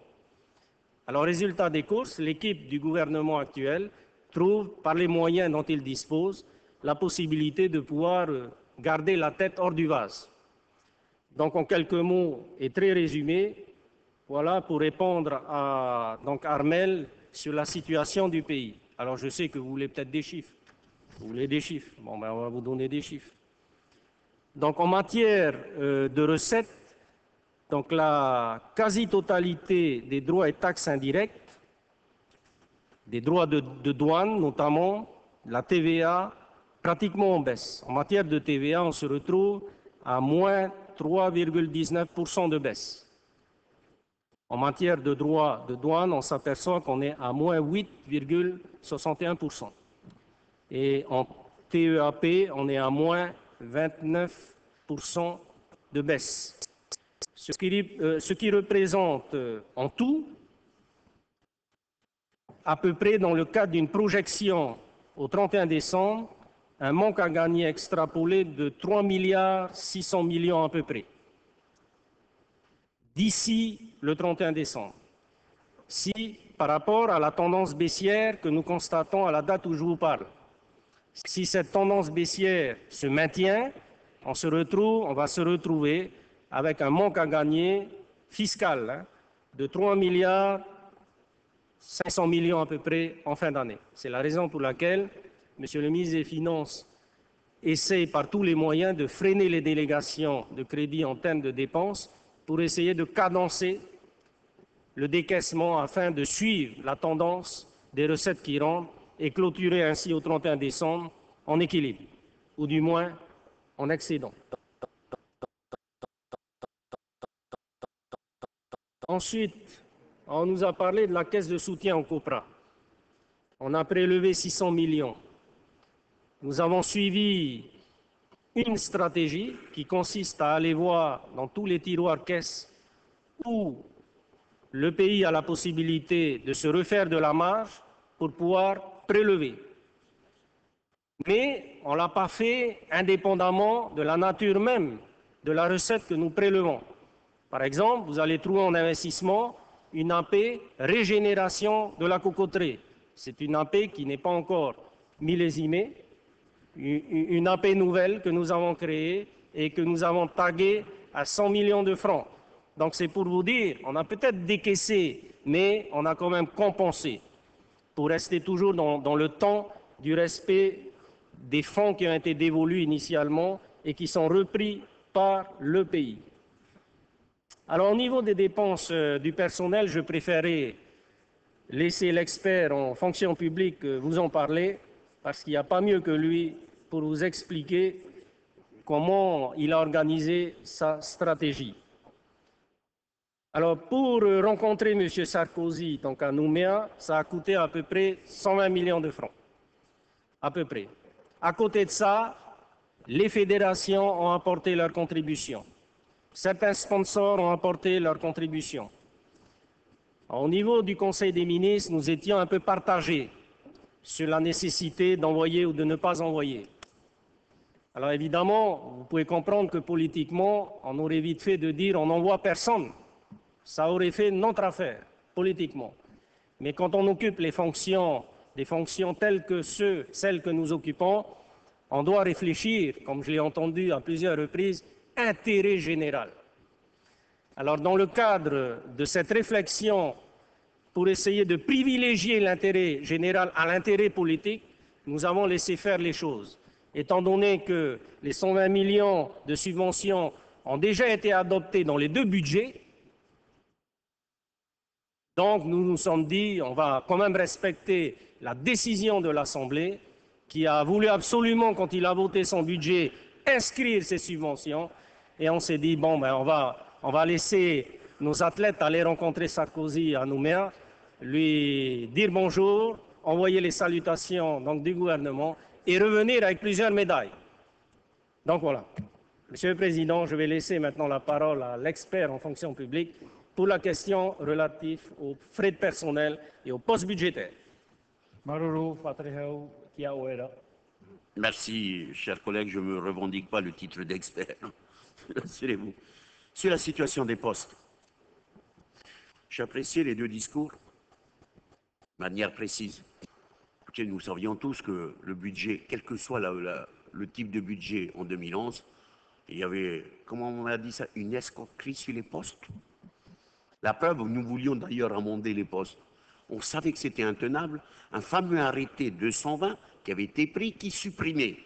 Alors résultat des courses, l'équipe du gouvernement actuel trouve, par les moyens dont il dispose, la possibilité de pouvoir euh, garder la tête hors du vase. Donc en quelques mots et très résumé, voilà pour répondre à donc Armel sur la situation du pays. Alors je sais que vous voulez peut-être des chiffres. Vous voulez des chiffres. Bon, ben on va vous donner des chiffres. Donc en matière euh, de recettes, donc la quasi-totalité des droits et taxes indirects, des droits de, de, douane notamment, la TVA, pratiquement en baisse. En matière de TVA, on se retrouve à moins 3,19% de baisse. En matière de droits de douane, on s'aperçoit qu'on est à moins 8,61%. Et en TEAP, on est à moins 29% de baisse. Ce qui, euh, représente euh, en tout, à peu près dans le cadre d'une projection au 31 décembre, un manque à gagner extrapolé de 3 milliards 600 millions à peu près d'ici le 31 décembre. Si, par rapport à la tendance baissière que nous constatons à la date où je vous parle, si cette tendance baissière se maintient, on, se retrouve, on va se retrouver avec un manque à gagner fiscal hein, de 3 milliards 500 millions à peu près en fin d'année. C'est la raison pour laquelle Monsieur le ministre des Finances essaie par tous les moyens de freiner les délégations de crédit en termes de dépenses pour essayer de cadencer le décaissement afin de suivre la tendance des recettes qui rentrent et clôturer ainsi au 31 décembre en équilibre, ou du moins en excédent. Ensuite, on nous a parlé de la caisse de soutien au COPRA. On a prélevé 600 millions. Nous avons suivi une stratégie qui consiste à aller voir dans tous les tiroirs caisses où le pays a la possibilité de se refaire de la marge pour pouvoir prélever. Mais on ne l'a pas fait indépendamment de la nature même de la recette que nous prélevons. Par exemple, vous allez trouver en investissement une AP régénération de la cocoterie. C'est une AP qui n'est pas encore millésimée, une AP nouvelle que nous avons créée et que nous avons taguée à 100 millions de francs. Donc c'est pour vous dire, on a peut-être décaissé, mais on a quand même compensé pour rester toujours dans, le temps du respect des fonds qui ont été dévolus initialement et qui sont repris par le pays. Alors au niveau des dépenses euh, du personnel, je préférais laisser l'expert en fonction publique euh, vous en parler, parce qu'il n'y a pas mieux que lui pour vous expliquer comment il a organisé sa stratégie. Alors, pour rencontrer M. Sarkozy, donc à Nouméa, ça a coûté à peu près 120 millions de francs. À peu près. À côté de ça, les fédérations ont apporté leur contribution. Certains sponsors ont apporté leur contribution. Au niveau du Conseil des ministres, nous étions un peu partagés sur la nécessité d'envoyer ou de ne pas envoyer. Alors évidemment, vous pouvez comprendre que politiquement, on aurait vite fait de dire on n'envoie personne. Ça aurait fait notre affaire, politiquement. Mais quand on occupe les fonctions, des fonctions telles que celles que nous occupons, on doit réfléchir, comme je l'ai entendu à plusieurs reprises, intérêt général. Alors dans le cadre de cette réflexion pour essayer de privilégier l'intérêt général à l'intérêt politique, nous avons laissé faire les choses. Étant donné que les 120 millions de subventions ont déjà été adoptés dans les deux budgets, donc nous nous sommes dit, on va quand même respecter la décision de l'Assemblée qui a voulu absolument, quand il a voté son budget, inscrire ces subventions. Et on s'est dit, bon, ben, on, va, laisser nos athlètes aller rencontrer Sarkozy à Nouméa, lui dire bonjour, envoyer les salutations donc, du gouvernement et revenir avec plusieurs médailles. Donc voilà. Monsieur le Président, je vais laisser maintenant la parole à l'expert en fonction publique pour la question relative aux frais de personnel et aux postes budgétaires. Merci, chers collègues. Je ne me revendique pas le titre d'expert. Rassurez-vous. Sur la situation des postes, j'ai apprécié les deux discours de manière précise. Nous savions tous que le budget, quel que soit le type de budget en 2011, il y avait, comment on a dit ça, une escroquerie sur les postes. La preuve, nous voulions d'ailleurs amender les postes. On savait que c'était intenable. Un fameux arrêté 220 qui avait été pris, qui supprimait.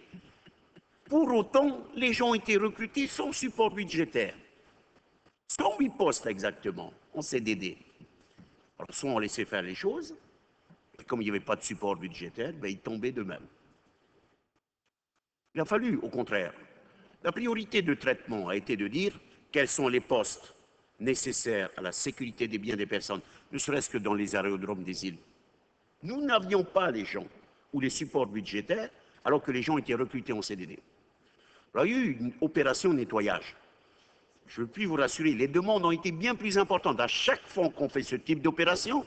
Pour autant, les gens été recrutés sans support budgétaire. 108 postes exactement en CDD. Alors, soit on laissait faire les choses, comme il n'y avait pas de support budgétaire, ben, ils tombaient d'eux-mêmes. Il a fallu, au contraire, la priorité de traitement a été de dire quels sont les postes nécessaires à la sécurité des biens des personnes, ne serait-ce que dans les aérodromes des îles. Nous n'avions pas les gens ou les supports budgétaires alors que les gens étaient recrutés en CDD. Il y a eu une opération nettoyage. Je puis vous rassurer, les demandes ont été bien plus importantes. À chaque fois qu'on fait ce type d'opération,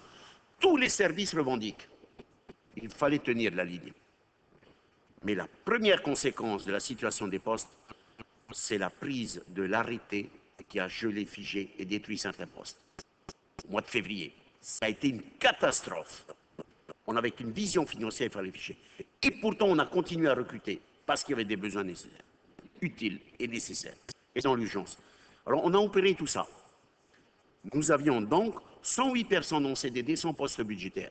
tous les services revendiquent. Il fallait tenir la ligne. Mais la première conséquence de la situation des postes, c'est la prise de l'arrêté qui a gelé, figé et détruit certains postes. Au mois de février, ça a été une catastrophe. On avait une vision financière, il fallait ficher. Et pourtant, on a continué à recruter parce qu'il y avait des besoins nécessaires, utiles et nécessaires, et dans l'urgence. Alors, on a opéré tout ça. Nous avions donc 108 personnes en CDD sans poste budgétaire.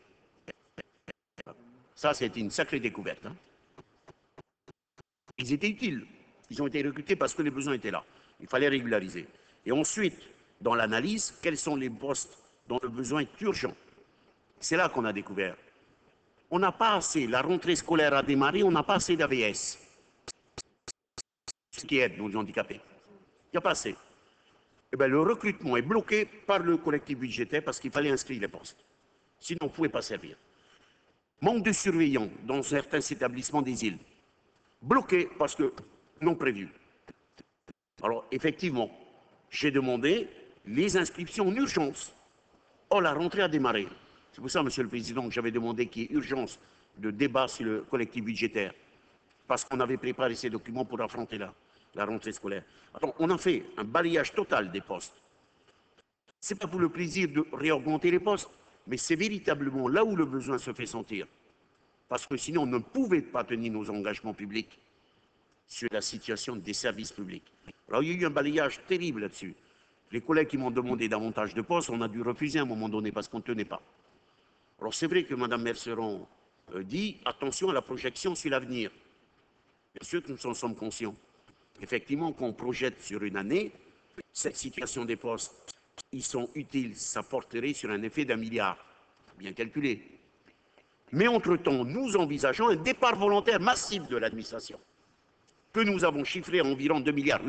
Ça, c'était une sacrée découverte. Hein. Ils étaient utiles. Ils ont été recrutés parce que les besoins étaient là. Il fallait régulariser. Et ensuite, dans l'analyse, quels sont les postes dont le besoin est urgent? C'est là qu'on a découvert. On n'a pas assez, la rentrée scolaire a démarré, on n'a pas assez d'AVS. Ce qui aide nos handicapés. Il n'y a pas assez. Eh bien, le recrutement est bloqué par le collectif budgétaire parce qu'il fallait inscrire les postes. Sinon, on ne pouvait pas servir. Manque de surveillants dans certains établissements des îles. Bloqué parce que non prévu. Alors, effectivement, j'ai demandé les inscriptions en urgence. Oh, la rentrée a démarré. C'est pour ça, Monsieur le Président, que j'avais demandé qu'il y ait urgence de débat sur le collectif budgétaire, parce qu'on avait préparé ces documents pour affronter la, la rentrée scolaire. On a fait un balayage total des postes. Ce n'est pas pour le plaisir de réaugmenter les postes, mais c'est véritablement là où le besoin se fait sentir. Parce que sinon, on ne pouvait pas tenir nos engagements publics sur la situation des services publics. Alors, il y a eu un balayage terrible là-dessus. Les collègues qui m'ont demandé davantage de postes, on a dû refuser à un moment donné parce qu'on ne tenait pas. Alors, c'est vrai que Mme Merceron euh, dit attention à la projection sur l'avenir. Bien sûr que nous en sommes conscients. Effectivement, quand on projette sur une année, cette situation des postes, ils sont utiles, ça porterait sur un effet d'un milliard, bien calculé. Mais entre-temps, nous envisageons un départ volontaire massif de l'administration que nous avons chiffré à environ 2 milliards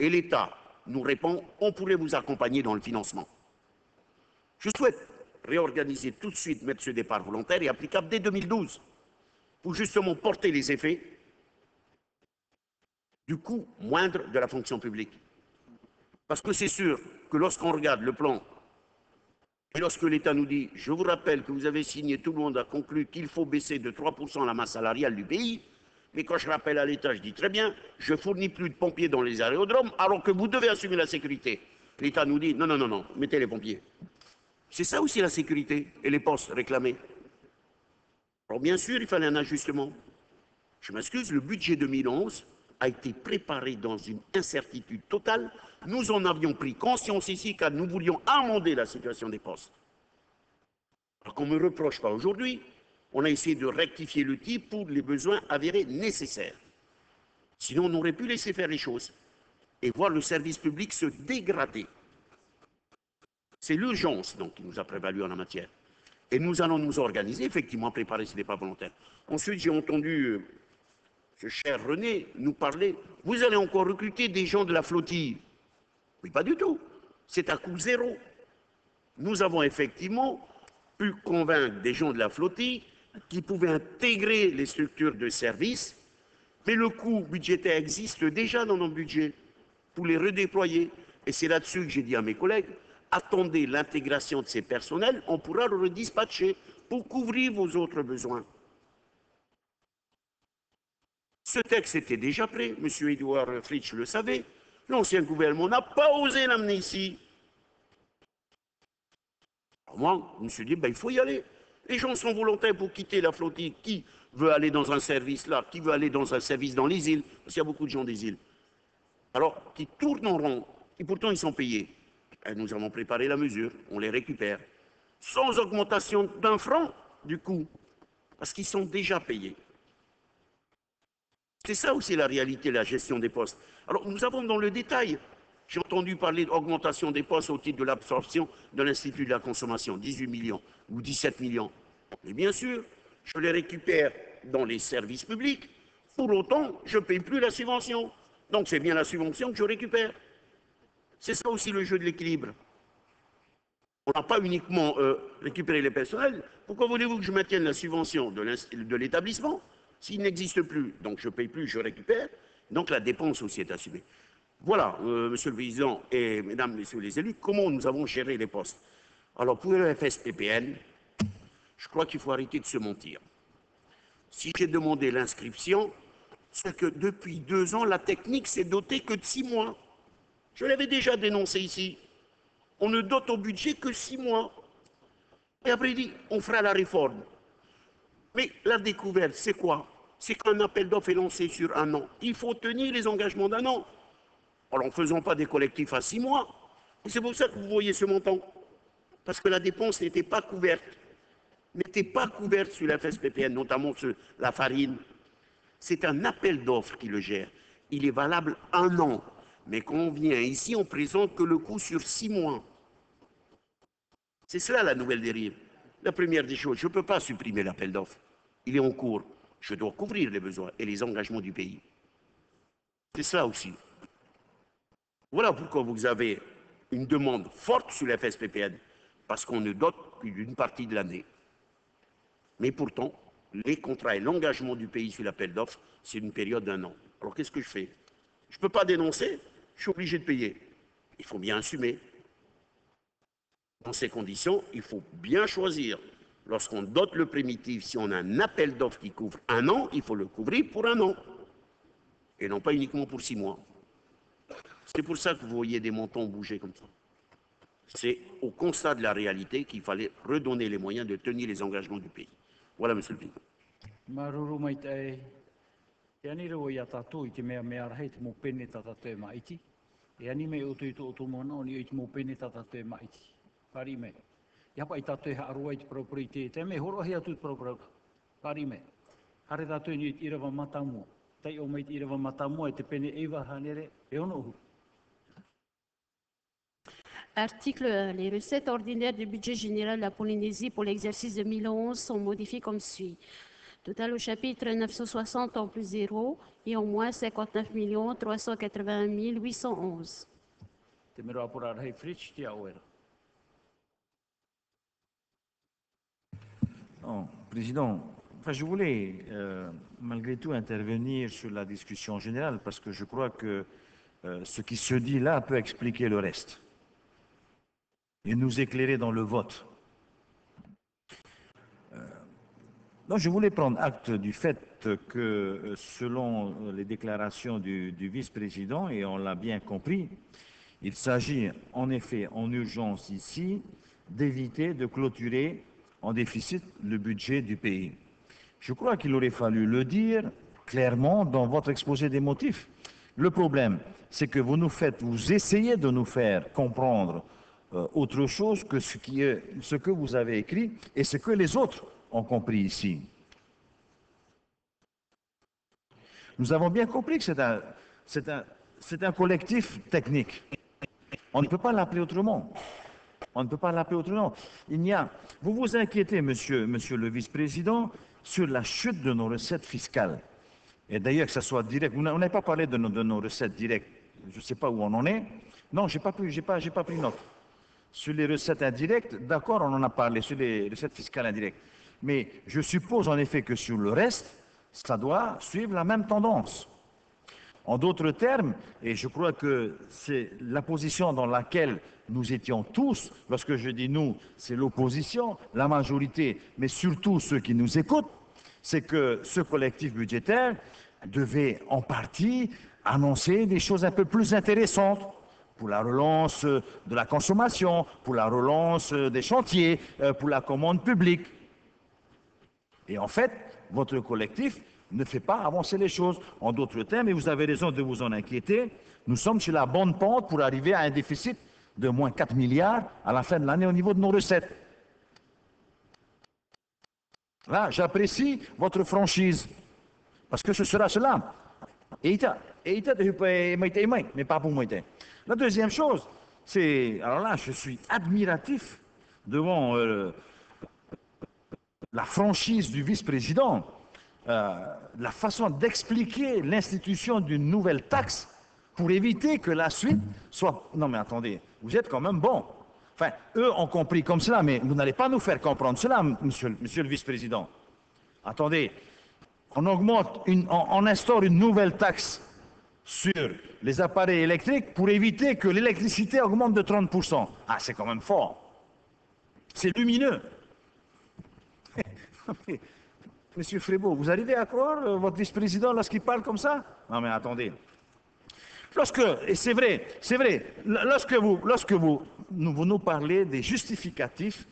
Et l'État nous répond, on pourrait vous accompagner dans le financement. Je souhaite réorganiser tout de suite, mettre ce départ volontaire et applicable dès 2012, pour justement porter les effets du coût moindre de la fonction publique. Parce que c'est sûr que lorsqu'on regarde le plan, et lorsque l'État nous dit, je vous rappelle que vous avez signé, tout le monde a conclu qu'il faut baisser de 3% la masse salariale du pays, mais quand je rappelle à l'État, je dis très bien, je fournis plus de pompiers dans les aérodromes alors que vous devez assumer la sécurité. L'État nous dit non, non, non, non, mettez les pompiers. C'est ça aussi la sécurité et les postes réclamés. Alors bien sûr, il fallait un ajustement. Je m'excuse, le budget 2011 a été préparé dans une incertitude totale. Nous en avions pris conscience ici car nous voulions amender la situation des postes. Alors qu'on ne me reproche pas aujourd'hui, on a essayé de rectifier le type pour les besoins avérés nécessaires. Sinon, on aurait pu laisser faire les choses et voir le service public se dégrader. C'est l'urgence donc qui nous a prévalu en la matière. Et nous allons nous organiser, effectivement, préparer ce pas volontaire. Ensuite, j'ai entendu euh, ce cher René nous parler. Vous allez encore recruter des gens de la flottille Oui, pas du tout. C'est à coût zéro. Nous avons effectivement pu convaincre des gens de la flottille qui pouvaient intégrer les structures de service, mais le coût budgétaire existe déjà dans nos budgets pour les redéployer. Et c'est là-dessus que j'ai dit à mes collègues, attendez l'intégration de ces personnels, on pourra le redispatcher pour couvrir vos autres besoins. Ce texte était déjà prêt, M. Edouard Fritsch le savait. L'ancien gouvernement n'a pas osé l'amener ici. moi, je me suis dit, ben, il faut y aller. Les gens sont volontaires pour quitter la flottille. Qui veut aller dans un service là? Qui veut aller dans un service dans les îles? Parce qu'il y a beaucoup de gens des îles. Alors, qui tournent en rond, et pourtant ils sont payés. Et nous avons préparé la mesure, on les récupère. Sans augmentation d'un franc du coût, parce qu'ils sont déjà payés. C'est ça aussi la réalité la gestion des postes. Alors, nous avons dans le détail, j'ai entendu parler d'augmentation des postes au titre de l'absorption de l'Institut de la consommation, 18 millions ou 17 millions. Mais bien sûr, je les récupère dans les services publics. Pour autant, je ne paye plus la subvention. Donc c'est bien la subvention que je récupère. C'est ça aussi le jeu de l'équilibre. On n'a pas uniquement euh, récupéré les personnels. Pourquoi voulez-vous que je maintienne la subvention de l'établissement? S'il n'existe plus Donc je ne paye plus, je récupère. Donc la dépense aussi est assumée. Voilà, euh, Monsieur le Président et Mesdames, Messieurs les élus, comment nous avons géré les postes. Alors pour le FSPPN, je crois qu'il faut arrêter de se mentir. Si j'ai demandé l'inscription, c'est que depuis deux ans, la technique s'est dotée que de six mois. Je l'avais déjà dénoncé ici. On ne dote au budget que six mois. Et après, il dit, on fera la réforme. Mais la découverte, c'est quoi? C'est qu'un appel d'offres est lancé sur un an. Il faut tenir les engagements d'un an. Alors, ne faisant pas des collectifs à six mois. C'est pour ça que vous voyez ce montant. Parce que la dépense n'était pas couverte. N'était pas couverte sur la FSPPN, notamment sur la farine. C'est un appel d'offres qui le gère. Il est valable un an. Mais quand on vient ici, on présente que le coût sur six mois. C'est cela la nouvelle dérive. La première des choses, je ne peux pas supprimer l'appel d'offres. Il est en cours. Je dois couvrir les besoins et les engagements du pays. C'est cela aussi. Voilà pourquoi vous avez une demande forte sur la FSPPN, parce qu'on ne dote qu'une partie de l'année. Mais pourtant, les contrats et l'engagement du pays sur l'appel d'offres, c'est une période d'un an. Alors qu'est-ce que je fais? Je ne peux pas dénoncer, je suis obligé de payer. Il faut bien assumer. Dans ces conditions, il faut bien choisir. Lorsqu'on dote le primitif, si on a un appel d'offres qui couvre un an, il faut le couvrir pour un an. Et non pas uniquement pour six mois. C'est pour ça que vous voyez des montants bouger comme ça. C'est au constat de la réalité qu'il fallait redonner les moyens de tenir les engagements du pays. Voilà, Monsieur le Président. I hapa i tātou e haarua i te paraupura i te te me horo ahi atu te paraupura. Pari me. Hare tātou ni i te irawa matamua. Tai o mai te irawa matamua e te pene eiva hanere e ono uhu. Article, les recettes ordinaires du budget général de la Polynésie pour l'exercice 2011 sont modifiées comme suit. Total au chapitre 960 en plus 0 et au moins 59 381 811. Président, enfin, je voulais euh, malgré tout intervenir sur la discussion générale parce que je crois que euh, ce qui se dit là peut expliquer le reste et nous éclairer dans le vote. Euh, donc je voulais prendre acte du fait que, euh, selon les déclarations du vice-président, et on l'a bien compris, il s'agit en effet en urgence ici d'éviter de clôturer en déficit le budget du pays. Je crois qu'il aurait fallu le dire clairement dans votre exposé des motifs. Le problème, c'est que vous nous faites, vous essayez de nous faire comprendre euh, autre chose que ce, que vous avez écrit et ce que les autres ont compris ici. Nous avons bien compris que c'est un collectif technique. On ne peut pas l'appeler autrement. On ne peut pas l'appeler autrement. Il n'y a. Vous vous inquiétez, monsieur, le vice-président, sur la chute de nos recettes fiscales. Et d'ailleurs, que ce soit direct. Vous n'avez pas parlé de nos, recettes directes. Je ne sais pas où on en est. Non, je n'ai pas, pas pris note. Sur les recettes indirectes, d'accord, on en a parlé, sur les recettes fiscales indirectes. Mais je suppose en effet que sur le reste, ça doit suivre la même tendance. En d'autres termes, et je crois que c'est la position dans laquelle nous étions tous, lorsque je dis nous, c'est l'opposition, la majorité, mais surtout ceux qui nous écoutent, c'est que ce collectif budgétaire devait en partie annoncer des choses un peu plus intéressantes pour la relance euh, de la consommation, pour la relance euh, des chantiers, euh, pour la commande publique. Et en fait, votre collectif ne fait pas avancer les choses. En d'autres termes, et vous avez raison de vous en inquiéter, nous sommes sur la bonne pente pour arriver à un déficit de moins 4 milliards à la fin de l'année au niveau de nos recettes. Là, j'apprécie votre franchise, parce que ce sera cela. Mais pas pour maite. La deuxième chose, c'est, alors là, je suis admiratif devant euh, la franchise du vice-président, euh, la façon d'expliquer l'institution d'une nouvelle taxe pour éviter que la suite soit... Non mais attendez, vous êtes quand même bon. Enfin, eux ont compris comme cela, mais vous n'allez pas nous faire comprendre cela, monsieur, le vice-président. Attendez, on, on instaure une nouvelle taxe sur les appareils électriques pour éviter que l'électricité augmente de 30%. Ah, c'est quand même fort. C'est lumineux. Monsieur Frébeau, vous arrivez à croire euh, votre vice-président lorsqu'il parle comme ça? Non mais attendez. Lorsque, et c'est vrai, c'est vrai, lorsque vous, lorsque vous nous, vous nous parlez des justificatifs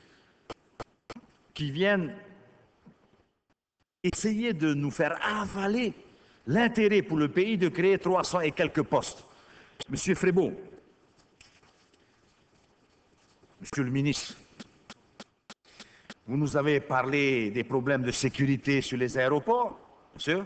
qui viennent essayer de nous faire avaler l'intérêt pour le pays de créer 300 et quelques postes. Monsieur Frébeau, Monsieur le ministre, vous nous avez parlé des problèmes de sécurité sur les aéroports, monsieur.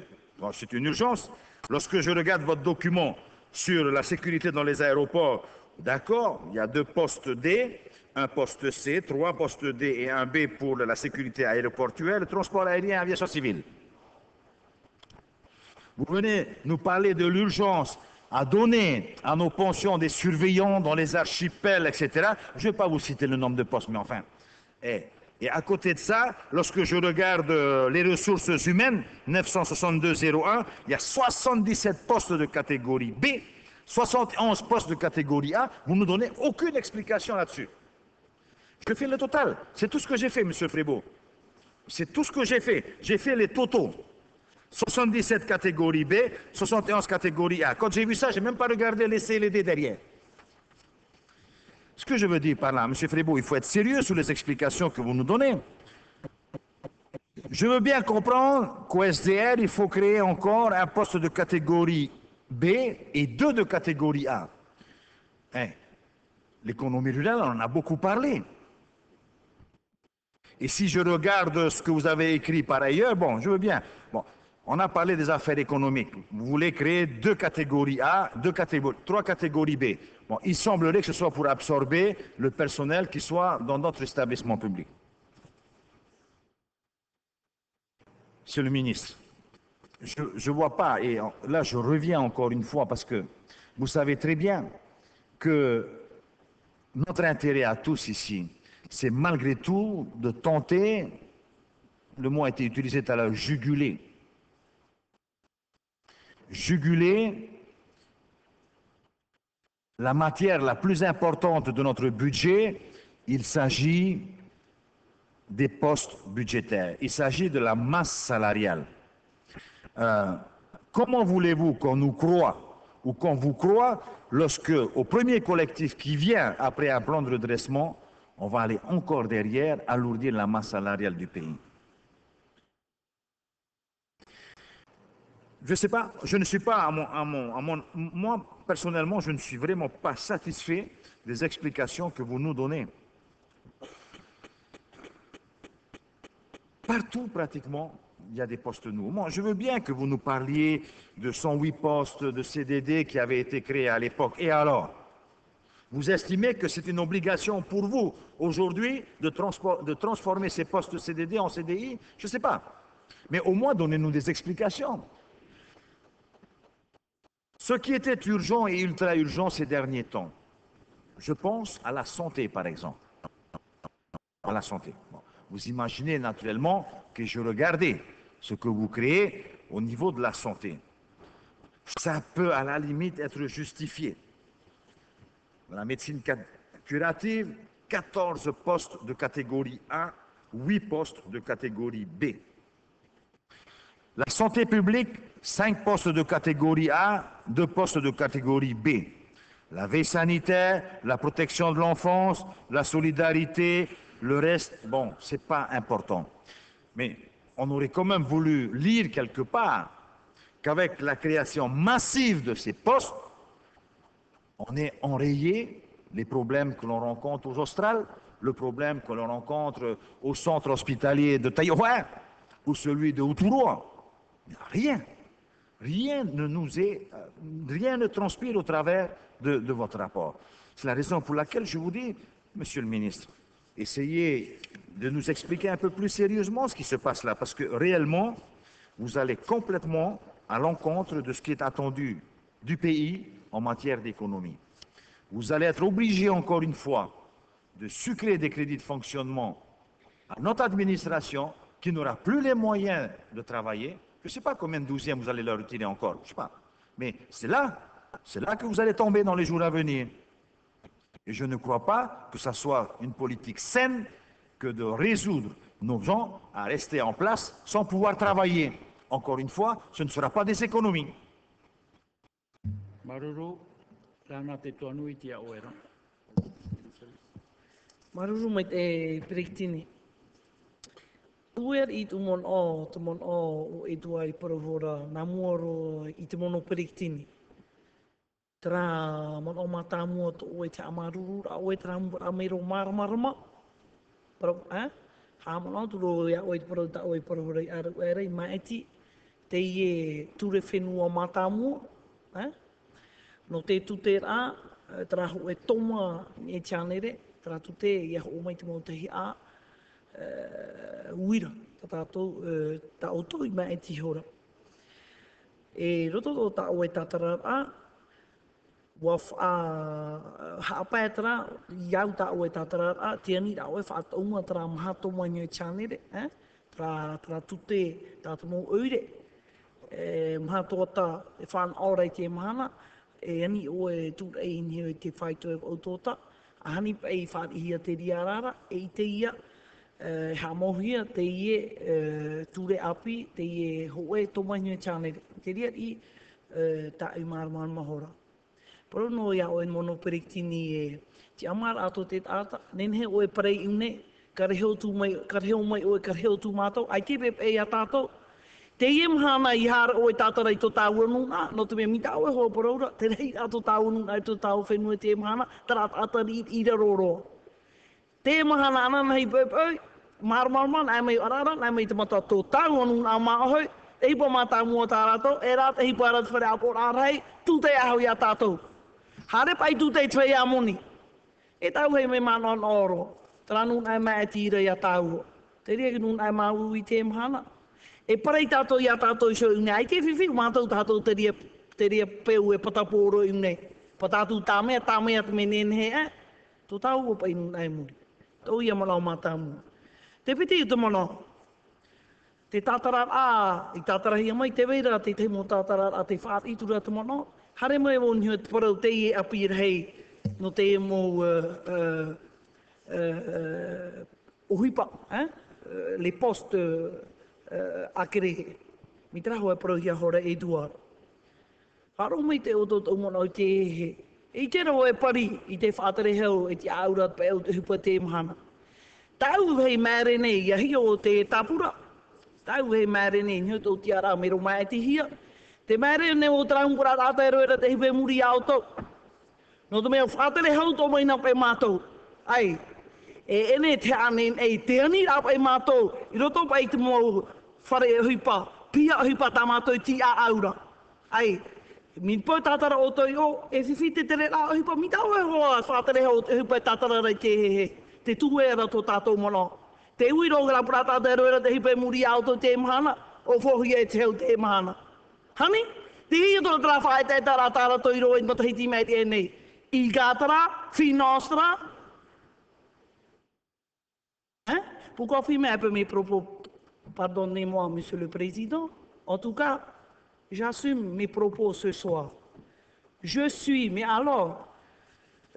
C'est une urgence. Lorsque je regarde votre document sur la sécurité dans les aéroports, d'accord, il y a deux postes D, un poste C, trois postes D et un B pour la sécurité aéroportuaire, le transport aérien et aviation civile. Vous venez nous parler de l'urgence à donner à nos pensions des surveillants dans les archipels, etc. Je ne vais pas vous citer le nombre de postes, mais enfin. eh, et à côté de ça, lorsque je regarde euh, les ressources humaines, 962-01, il y a 77 postes de catégorie B, 71 postes de catégorie A. Vous ne nous donnez aucune explication là-dessus. Je fais le total. C'est tout ce que j'ai fait, Monsieur Frébeau. C'est tout ce que j'ai fait. J'ai fait les totaux. 77 catégories B, 71 catégories A. Quand j'ai vu ça, j'ai même pas regardé les C et les D derrière. Ce que je veux dire par là, M. Frébeau, il faut être sérieux sur les explications que vous nous donnez. Je veux bien comprendre qu'au SDR, il faut créer encore un poste de catégorie B et deux de catégorie A. Hein, L'économie rurale, on en a beaucoup parlé. Et si je regarde ce que vous avez écrit par ailleurs, bon, je veux bien. On a parlé des affaires économiques. Vous voulez créer deux catégories A, deux catégories, trois catégories B. Bon, il semblerait que ce soit pour absorber le personnel qui soit dans notre établissement public. Monsieur le ministre, je ne vois pas, et là je reviens encore une fois parce que vous savez très bien que notre intérêt à tous ici, c'est malgré tout de tenter, le mot a été utilisé tout à l'heure, juguler. Juguler la matière la plus importante de notre budget, il s'agit des postes budgétaires. Il s'agit de la masse salariale. Euh, comment voulez-vous qu'on nous croit ou qu'on vous croit lorsque, au premier collectif qui vient après un plan de redressement, on va aller encore derrière alourdir la masse salariale du pays? Je ne sais pas, je ne suis pas à mon, Moi, personnellement, je ne suis vraiment pas satisfait des explications que vous nous donnez. Partout, pratiquement, il y a des postes nouveaux. Moi, je veux bien que vous nous parliez de 108 postes de CDD qui avaient été créés à l'époque. Et alors Vous estimez que c'est une obligation pour vous, aujourd'hui, de, de transformer ces postes CDD en CDI Je ne sais pas. Mais au moins, donnez-nous des explications. Ce qui était urgent et ultra urgent ces derniers temps, je pense à la santé, par exemple. À la santé. Vous imaginez naturellement que je regardais ce que vous créez au niveau de la santé. Ça peut à la limite être justifié. Dans la médecine curative, 14 postes de catégorie A, 8 postes de catégorie B. La santé publique, 5 postes de catégorie A, 2 postes de catégorie B. La veille sanitaire, la protection de l'enfance, la solidarité, le reste, bon, c'est pas important. Mais on aurait quand même voulu lire quelque part qu'avec la création massive de ces postes, on est enrayé les problèmes que l'on rencontre aux Australes, le problème que l'on rencontre au centre hospitalier de Taïwan ou celui de Uturoa. Rien. Rien ne nous est, euh, rien ne transpire au travers de, de votre rapport. C'est la raison pour laquelle je vous dis, Monsieur le ministre, essayez de nous expliquer un peu plus sérieusement ce qui se passe là, parce que réellement, vous allez complètement à l'encontre de ce qui est attendu du pays en matière d'économie. Vous allez être obligé, encore une fois, de sucrer des crédits de fonctionnement à notre administration qui n'aura plus les moyens de travailler. Je ne sais pas combien de douzièmes vous allez leur retirer encore, je ne sais pas. Mais c'est là, c'est là que vous allez tomber dans les jours à venir. Et je ne crois pas que ce soit une politique saine que de résoudre nos gens à rester en place sans pouvoir travailler. Encore une fois, ce ne sera pas des économies. Maruru, mai. Uer i tu mon o, tu mon o o e tu ai paravora, nā muaro i te mono periktini. Tera mon o mata mua to oe te amaruru, a oe tera meiro maramarama. Pero, eh? Ha mon o tu ro ia o te ta oe paravora i aru e i maeti, te i ture whenua mata mua, eh? No te tute tera ho e toma e tianere, tera tute i a ho mai te mo te hi a, uh, uira, ta tātou, uh, ta o tō i mai e tihora. E roto tō ta o e tātara a, wa wha, haapai tara, iau ta o e tātara a, tiani ra o e whaataunga tara maha tō mai ngai chanere, eh? tara, tara tute tātou mō oire, e, maha tō ta e whan aurei te mahana, e ani o e tūra e ni o te whaito e o tōta, a hani pa e whaatihia te riarara, e i te ia, uh, ha mohia te ie uh, ture api, te ie hoe tomahinga chanere. Te ria i uh, ta i marman mahora. Pero no ia o en mono perektini e ti amar ato te tata, nenhe o oe parei iune, ka tu mai, karheo mai o karheo tu mātou, ai te pep e a tātou, Te ie mhana i hara o e tātara i tō tāua nuna, no te mea mita o hoa paraura, te rei a tō tāua nuna i tō tāua whenua te mhana, tara atari i ira roro te maha na ana na hei bēpau, maru maru man, ai mai arara, ai mai te mata tō ta anu nā maahau, e hipa mā tā mua tā rātou, e rā te hipa rātou whare apo rā rai, tūtei ahau ia tātou. Hare pai tūtei tvei a moni. E tau hei mei mana an oro, tra nun ai mai e tīra ia tāu. Te rea ki nun ai mā ui i te mhana. E parei tātou ia tātou iso i ai te whiwhi, mātou tātou te rea, te rea peu e patapōro i unei. Patātou tā mea, tā mea te ne he tō Tu o pai nun ai moni. Tō ia mala o mua. Te piti i te mana. Te tātara a, i tātara hia mai, te weira te te mo tātara a te whaat i tura te mana. Hare mai o niho te parau te i api hei, no te mo uh, uh, uh, uh, uhipa, eh? Uh, le post uh, uh, akere. Mi traho e parau hia hora e duara. Haro mai te oto tō mana o te he. I te rao e pari i te whātare heo e te aura pe au te hupa te mahana. Tau hei mēre nei, ia hi o te tapura. Tau hei mēre nei, niho tō te ara mero mai te hia. Te mere nei o trau ngura rata e roera te hipe muri au tau. No te mea whātere hau tō mai nā e mātou. Ai, e ene te ane e te ani rā pe mātou. I roto pa i te mō whare e huipa. Pia huipa tā mātou ti a aura. Ai, mi po tātara o toi o, e whiwhi te tere o hipo mi tau e hoa whātere hau te e tātara rei te hehe. Te tuwe era tō tātou mono. Te ui rongra prata te roera te hipe muri au tō te mahana, o whohi e te heu te mahana. Hani, te hi tō tra whae te tara tāra tō i roe matahiti mei te nei. I gātara, fi nostra. Hein? Pourquoi filmer un peu mes propos Pardonnez-moi, Monsieur le Président. En tout cas, j'assume mes propos ce soir. Je suis, mais alors,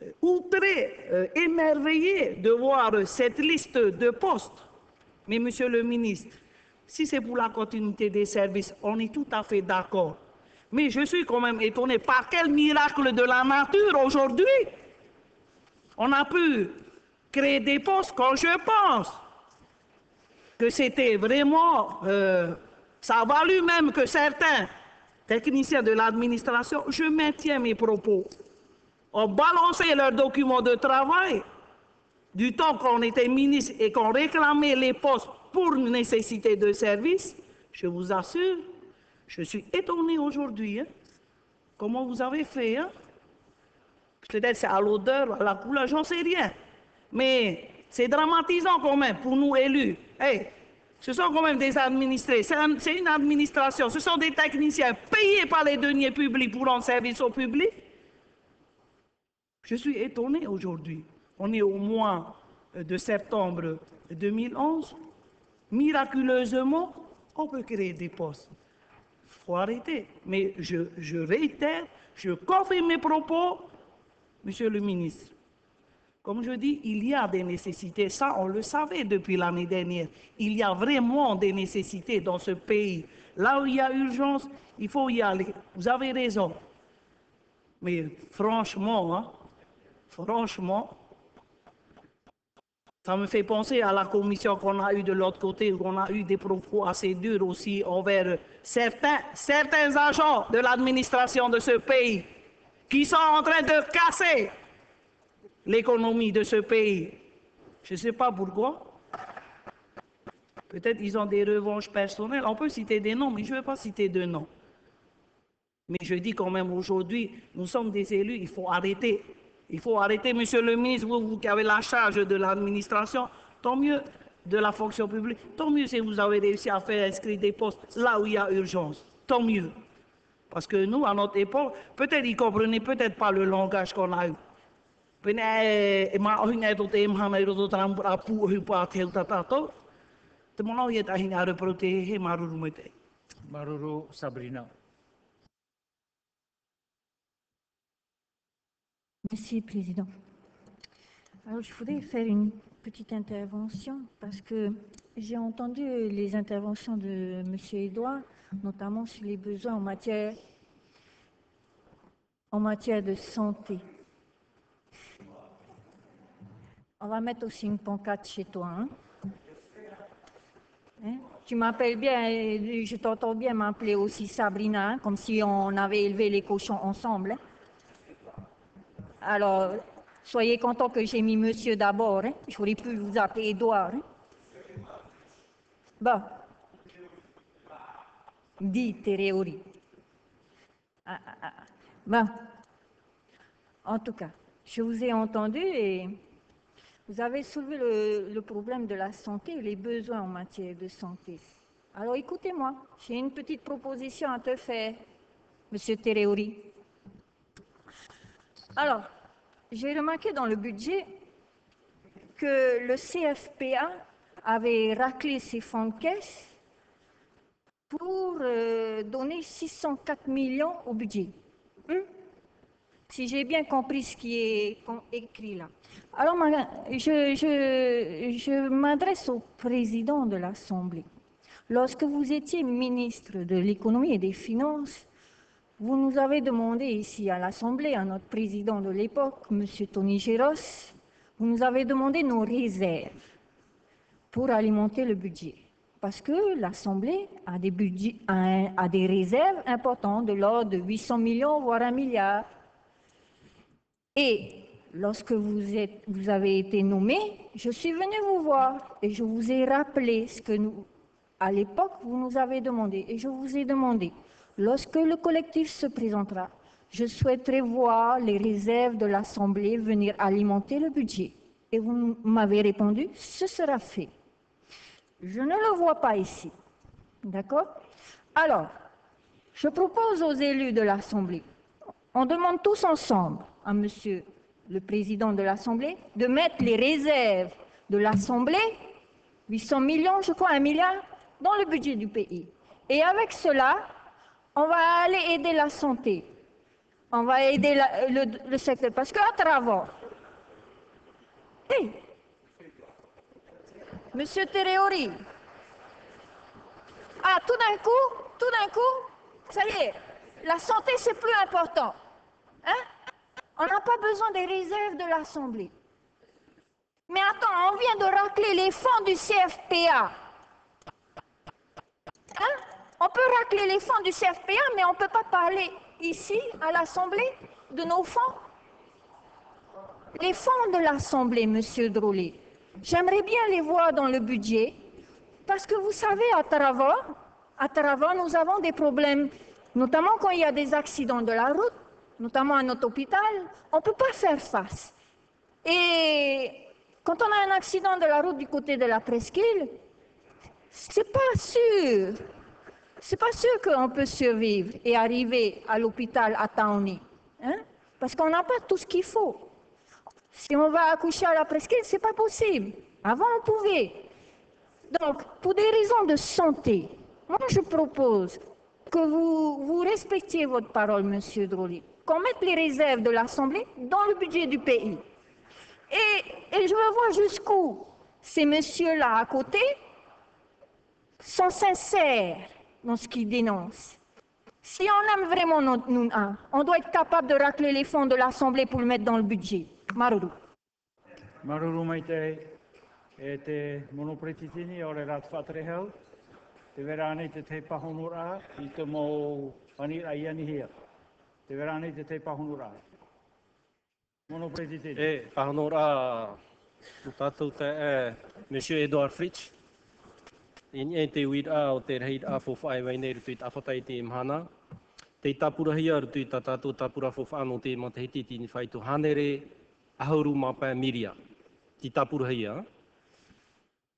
euh, outré, euh, émerveillé de voir cette liste de postes. Mais Monsieur le ministre, si c'est pour la continuité des services, on est tout à fait d'accord. Mais je suis quand même étonné par quel miracle de la nature aujourd'hui on a pu créer des postes quand je pense que c'était vraiment, euh, ça a valu même que certains techniciens de l'administration, je maintiens mes propos, ont balancé leurs documents de travail du temps qu'on était ministre et qu'on réclamait les postes pour nécessité de service, je vous assure, je suis étonné aujourd'hui. hein. Comment vous avez fait hein? Peut-être c'est à l'odeur, à la couleur, j'en sais rien. Mais c'est dramatisant quand même pour nous élus. Hey, ce sont quand même des administrés, c'est un- c'est une administration, ce sont des techniciens payés par les deniers publics pour rendre service au public. Je suis étonné aujourd'hui. On est au mois euh, de septembre 2011. Miraculeusement, on peut créer des postes. Il faut arrêter. Mais je réitère, je confirme mes propos, Monsieur le ministre. Comme je dis, il y a des nécessités. Ça, on le savait depuis l'année dernière. Il y a vraiment des nécessités dans ce pays. Là où il y a urgence, il faut y aller. Vous avez raison. Mais franchement, hein, franchement, ça me fait penser à la commission qu'on a eue de l'autre côté, où on a eu des propos assez durs aussi envers certains, certains agents de l'administration de ce pays qui sont en train de casser l'économie de ce pays. Je ne sais pas pourquoi. Peut-être ils ont des revanches personnelles. On peut citer des noms, mais je ne vais pas citer de noms. Mais je dis quand même aujourd'hui, nous sommes des élus, il faut arrêter. Il faut arrêter, monsieur le ministre, vous, vous qui avez la charge de l'administration, tant mieux de la fonction publique, tant mieux si vous avez réussi à faire inscrire des postes là où il y a urgence. Tant mieux. Parce que nous, à notre époque, peut-être ils ne comprenaient peut-être pas le langage qu'on a eu. Pene e ma ohina e to te mhana i roto tana a pu ohi pa te uta tātou. Te mana i e tahina are pro te he maruru mai te. Maruru Sabrina. Merci, Président. Alors, je voudrais faire une petite intervention parce que j'ai entendu les interventions de M. Edouard, notamment sur les besoins en matière, en matière de santé. On va mettre aussi une pancarte chez toi. hein. Hein? Tu m'appelles bien, je t'entends bien m'appeler aussi Sabrina, hein, comme si on avait élevé les cochons ensemble. Alors, soyez content que j'ai mis monsieur d'abord. J'aurais pu vous appeler Édouard. hein. Bon. Dis, Téréori. Ah, ah, ah. Bon. En tout cas, je vous ai entendu et vous avez soulevé le, problème de la santé les besoins en matière de santé. Alors écoutez-moi, j'ai une petite proposition à te faire, monsieur Téréori. Alors, j'ai remarqué dans le budget que le CFPA avait raclé ses fonds de caisse pour euh, donner 604 millions au budget. Hum? Si j'ai bien compris ce qui est écrit là. Alors, je, je- m'adresse au président de l'Assemblée. Lorsque vous étiez ministre de l'économie et des finances, vous nous avez demandé ici à l'Assemblée, à notre président de l'époque, M. Tony Géros, vous nous avez demandé nos réserves pour alimenter le budget. parce que l'Assemblée a a des réserves importantes de l'ordre de 800 millions, voire un milliard. Et lorsque vous, avez été nommé, je suis venu vous voir et je vous ai rappelé ce que nous, à l'époque, vous nous avez demandé. Et je vous ai demandé, lorsque le collectif se présentera, je souhaiterais voir les réserves de l'Assemblée venir alimenter le budget. Et vous m'avez répondu, ce sera fait. Je ne le vois pas ici. D'accord? Alors, je propose aux élus de l'Assemblée, on demande tous ensemble à Monsieur le Président de l'Assemblée de mettre les réserves de l'Assemblée, 800 millions, je crois, un milliard, dans le budget du pays. Et avec cela, on va aller aider la santé. On va aider la- le, secteur. Parce qu'à travers. Monsieur Tereori. Ah, tout d'un coup, tout d'un coup, ça y est, la santé, c'est plus important. Hein? On n'a pas besoin des réserves de l'Assemblée. Mais attends, on vient de racler les fonds du CFPA. Hein? On peut racler les fonds du CFPA, mais on ne peut pas parler ici, à l'Assemblée, de nos fonds. Les fonds de l'Assemblée, Monsieur Drollet, j'aimerais bien les voir dans le budget, parce que vous savez, à Tarava, à Tarava, nous avons des problèmes, notamment quand il y a des accidents de la route, notamment à notre hôpital, on ne peut pas faire face. Et quand on a un accident de la route du côté de la presqu'île, c'est pas sûr. C'est pas sûr qu'on peut survivre et arriver à l'hôpital à Taoni. Hein? Parce qu'on n'a pas tout ce qu'il faut. Si on va accoucher à la presqu'île, c'est pas possible. Avant, on pouvait. Donc, pour des raisons de santé, moi, je propose que vous, vous respectiez votre parole, Monsieur Droli, qu'on mette les réserves de l'Assemblée dans le budget du pays. Et, je veux voir jusqu'où ces messieurs-là à côté sont sincères dans ce qu'ils dénoncent. Si on aime vraiment notre Nouna, on doit être capable de racler les fonds de l'Assemblée pour le mettre dans le budget. Maruru. Te vera nei te te pahonura. Monopreititini. E, pahunura. o tātou te e, Monsieur Edouard Fritsch. I ni e te uira o te rei a whawhai wai nei rutu i te awhatai te imhana. Te tapura hia rutu i tā tātou tapura whawhano te matahiti tini whaitu hanere ahuru mapa miria. Ti tapura hia.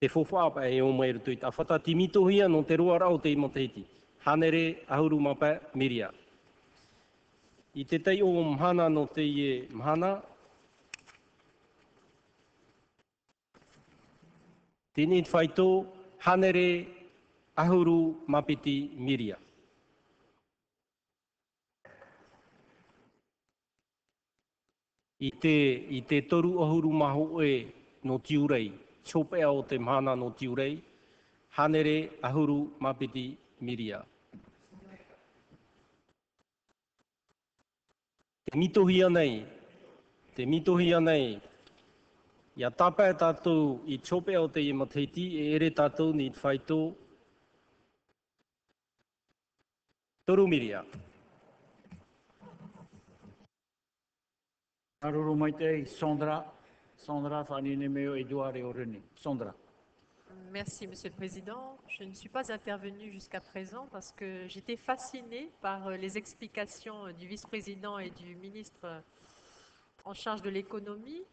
Te whawhapa e o mai rutu i tawhata timito ti mito hia no te roa rao te matahiti. Hanere ahuru mapa miria. I te tei o mhana no te ie mhana, Tēnei whaito, hanere ahuru mapiti miria. I te, I te toru ahuru maho e no tiurei, chopea o te mhana no tiurei, hanere ahuru mapiti miria. Te mitohi anei, te mitohi anei, Ia tapa e tātou i chope o te i mateiti, e ere tātou ni whaitō Torumiria. Maruru mai te, Sondra, Sondra whanine meo Eduard e Oreni. Sondra. Merci, Monsieur le Président. Je ne suis pas intervenue jusqu'à présent parce que j'étais fascinée par euh, les explications euh, du vice-président et du ministre euh, en charge de l'économie.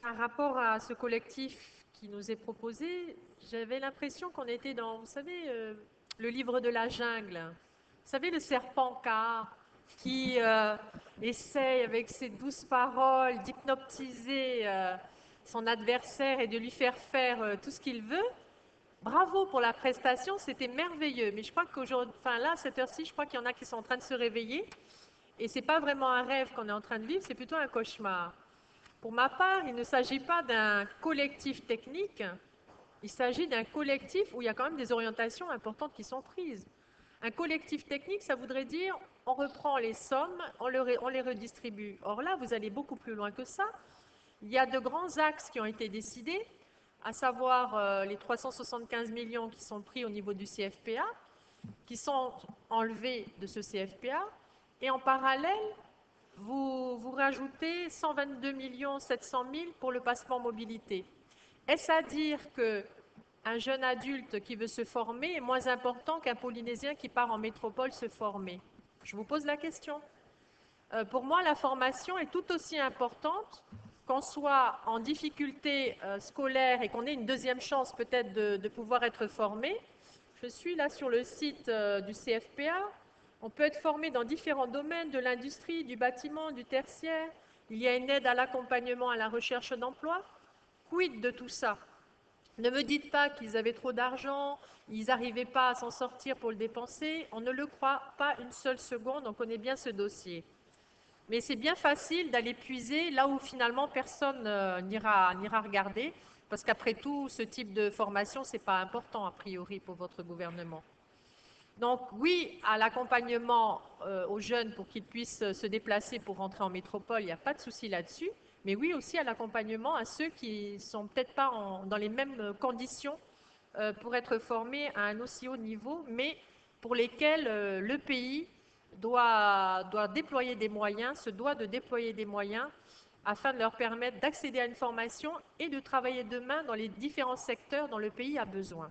Par rapport à ce collectif qui nous est proposé, j'avais l'impression qu'on était dans, vous savez, le livre de la jungle. Vous savez, le serpent car qui essaye avec ses douces paroles d'hypnotiser son adversaire et de lui faire faire euh, tout ce qu'il veut. Bravo pour la prestation, c'était merveilleux. Mais je crois qu'aujourd'hui, enfin là, à cette heure-ci, je crois qu'il y en a qui sont en train de se réveiller. Et c'est pas vraiment un rêve qu'on est en train de vivre, c'est plutôt un cauchemar. Pour ma part, il ne s'agit pas d'un collectif technique, il s'agit d'un collectif où il y a quand même des orientations importantes qui sont prises. Un collectif technique, ça voudrait dire on reprend les sommes, on les redistribue. Or là, vous allez beaucoup plus loin que ça. Il y a de grands axes qui ont été décidés à savoir euh, les 375 millions qui sont pris au niveau du CFPA, qui sont enlevés de ce CFPA, et en parallèle, vous, rajoutez 122 millions 700 000 pour le passeport mobilité. Est-ce à dire que un jeune adulte qui veut se former est moins important qu'un Polynésien qui part en métropole se former? Je vous pose la question. Euh, pour moi, la formation est tout aussi importante qu'on soit en difficulté euh, scolaire et qu'on ait une deuxième chance peut-être de, pouvoir être formé. Je suis là sur le site euh, du CFPA. On peut être formé dans différents domaines de l'industrie, du bâtiment, du tertiaire. Il y a une aide à l'accompagnement à la recherche d'emploi. Quid de tout ça? Ne me dites pas qu'ils avaient trop d'argent, ils n'arrivaient pas à s'en sortir pour le dépenser. On ne le croit pas une seule seconde, on connaît bien ce dossier. Mais c'est bien facile d'aller puiser là où finalement personne euh, n'ira regarder, parce qu'après tout, ce type de formation, ce n'est pas important a priori pour votre gouvernement. Donc oui, à l'accompagnement euh, aux jeunes pour qu'ils puissent se déplacer pour rentrer en métropole, il n'y a pas de souci là-dessus. Mais oui aussi à l'accompagnement à ceux qui ne sont peut-être pas dans les mêmes conditions euh, pour être formés à un aussi haut niveau, mais pour lesquels le pays doit, déployer des moyens, se doit de déployer des moyens afin de leur permettre d'accéder à une formation et de travailler demain dans les différents secteurs dont le pays a besoin.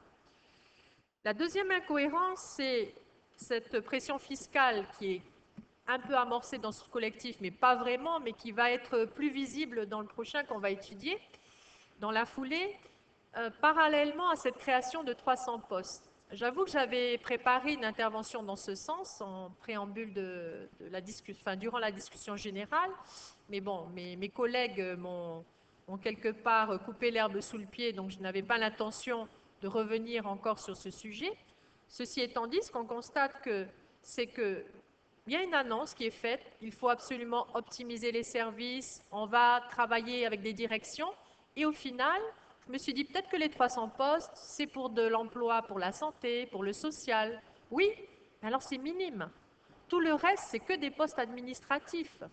La deuxième incohérence, c'est cette pression fiscale qui est un peu amorcée dans ce collectif, mais pas vraiment, mais qui va être plus visible dans le prochain qu'on va étudier dans la foulée, euh, parallèlement à cette création de 300 postes. J'avoue que j'avais préparé une intervention dans ce sens en préambule de, la discussion, enfin, durant la discussion générale, mais bon, mes, collègues m'ont quelque part coupé l'herbe sous le pied, donc je n'avais pas l'intention de revenir encore sur ce sujet. Ceci étant dit, ce qu'on constate, c'est qu'il y a une annonce qui est faite, il faut absolument optimiser les services, on va travailler avec des directions, et au final, je me suis dit peut-être que les 300 postes, c'est pour de l'emploi, pour la santé, pour le social. Oui, alors c'est minime. Tout le reste, c'est que des postes administratifs.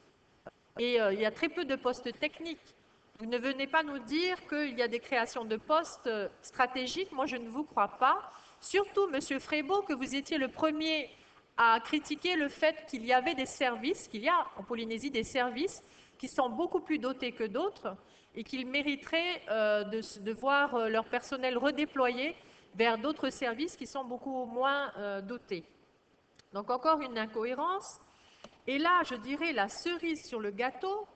Et euh, il y a très peu de postes techniques. Vous ne venez pas nous dire qu'il y a des créations de postes stratégiques. Moi, je ne vous crois pas. Surtout, Monsieur Frébeau, que vous étiez le premier à critiquer le fait qu'il y avait des services, qu'il y a en Polynésie des services qui sont beaucoup plus dotés que d'autres et qu'ils mériteraient euh, de, voir euh, leur personnel redéployé vers d'autres services qui sont beaucoup moins euh, dotés. Donc encore une incohérence. Et là, je dirais la cerise sur le gâteau,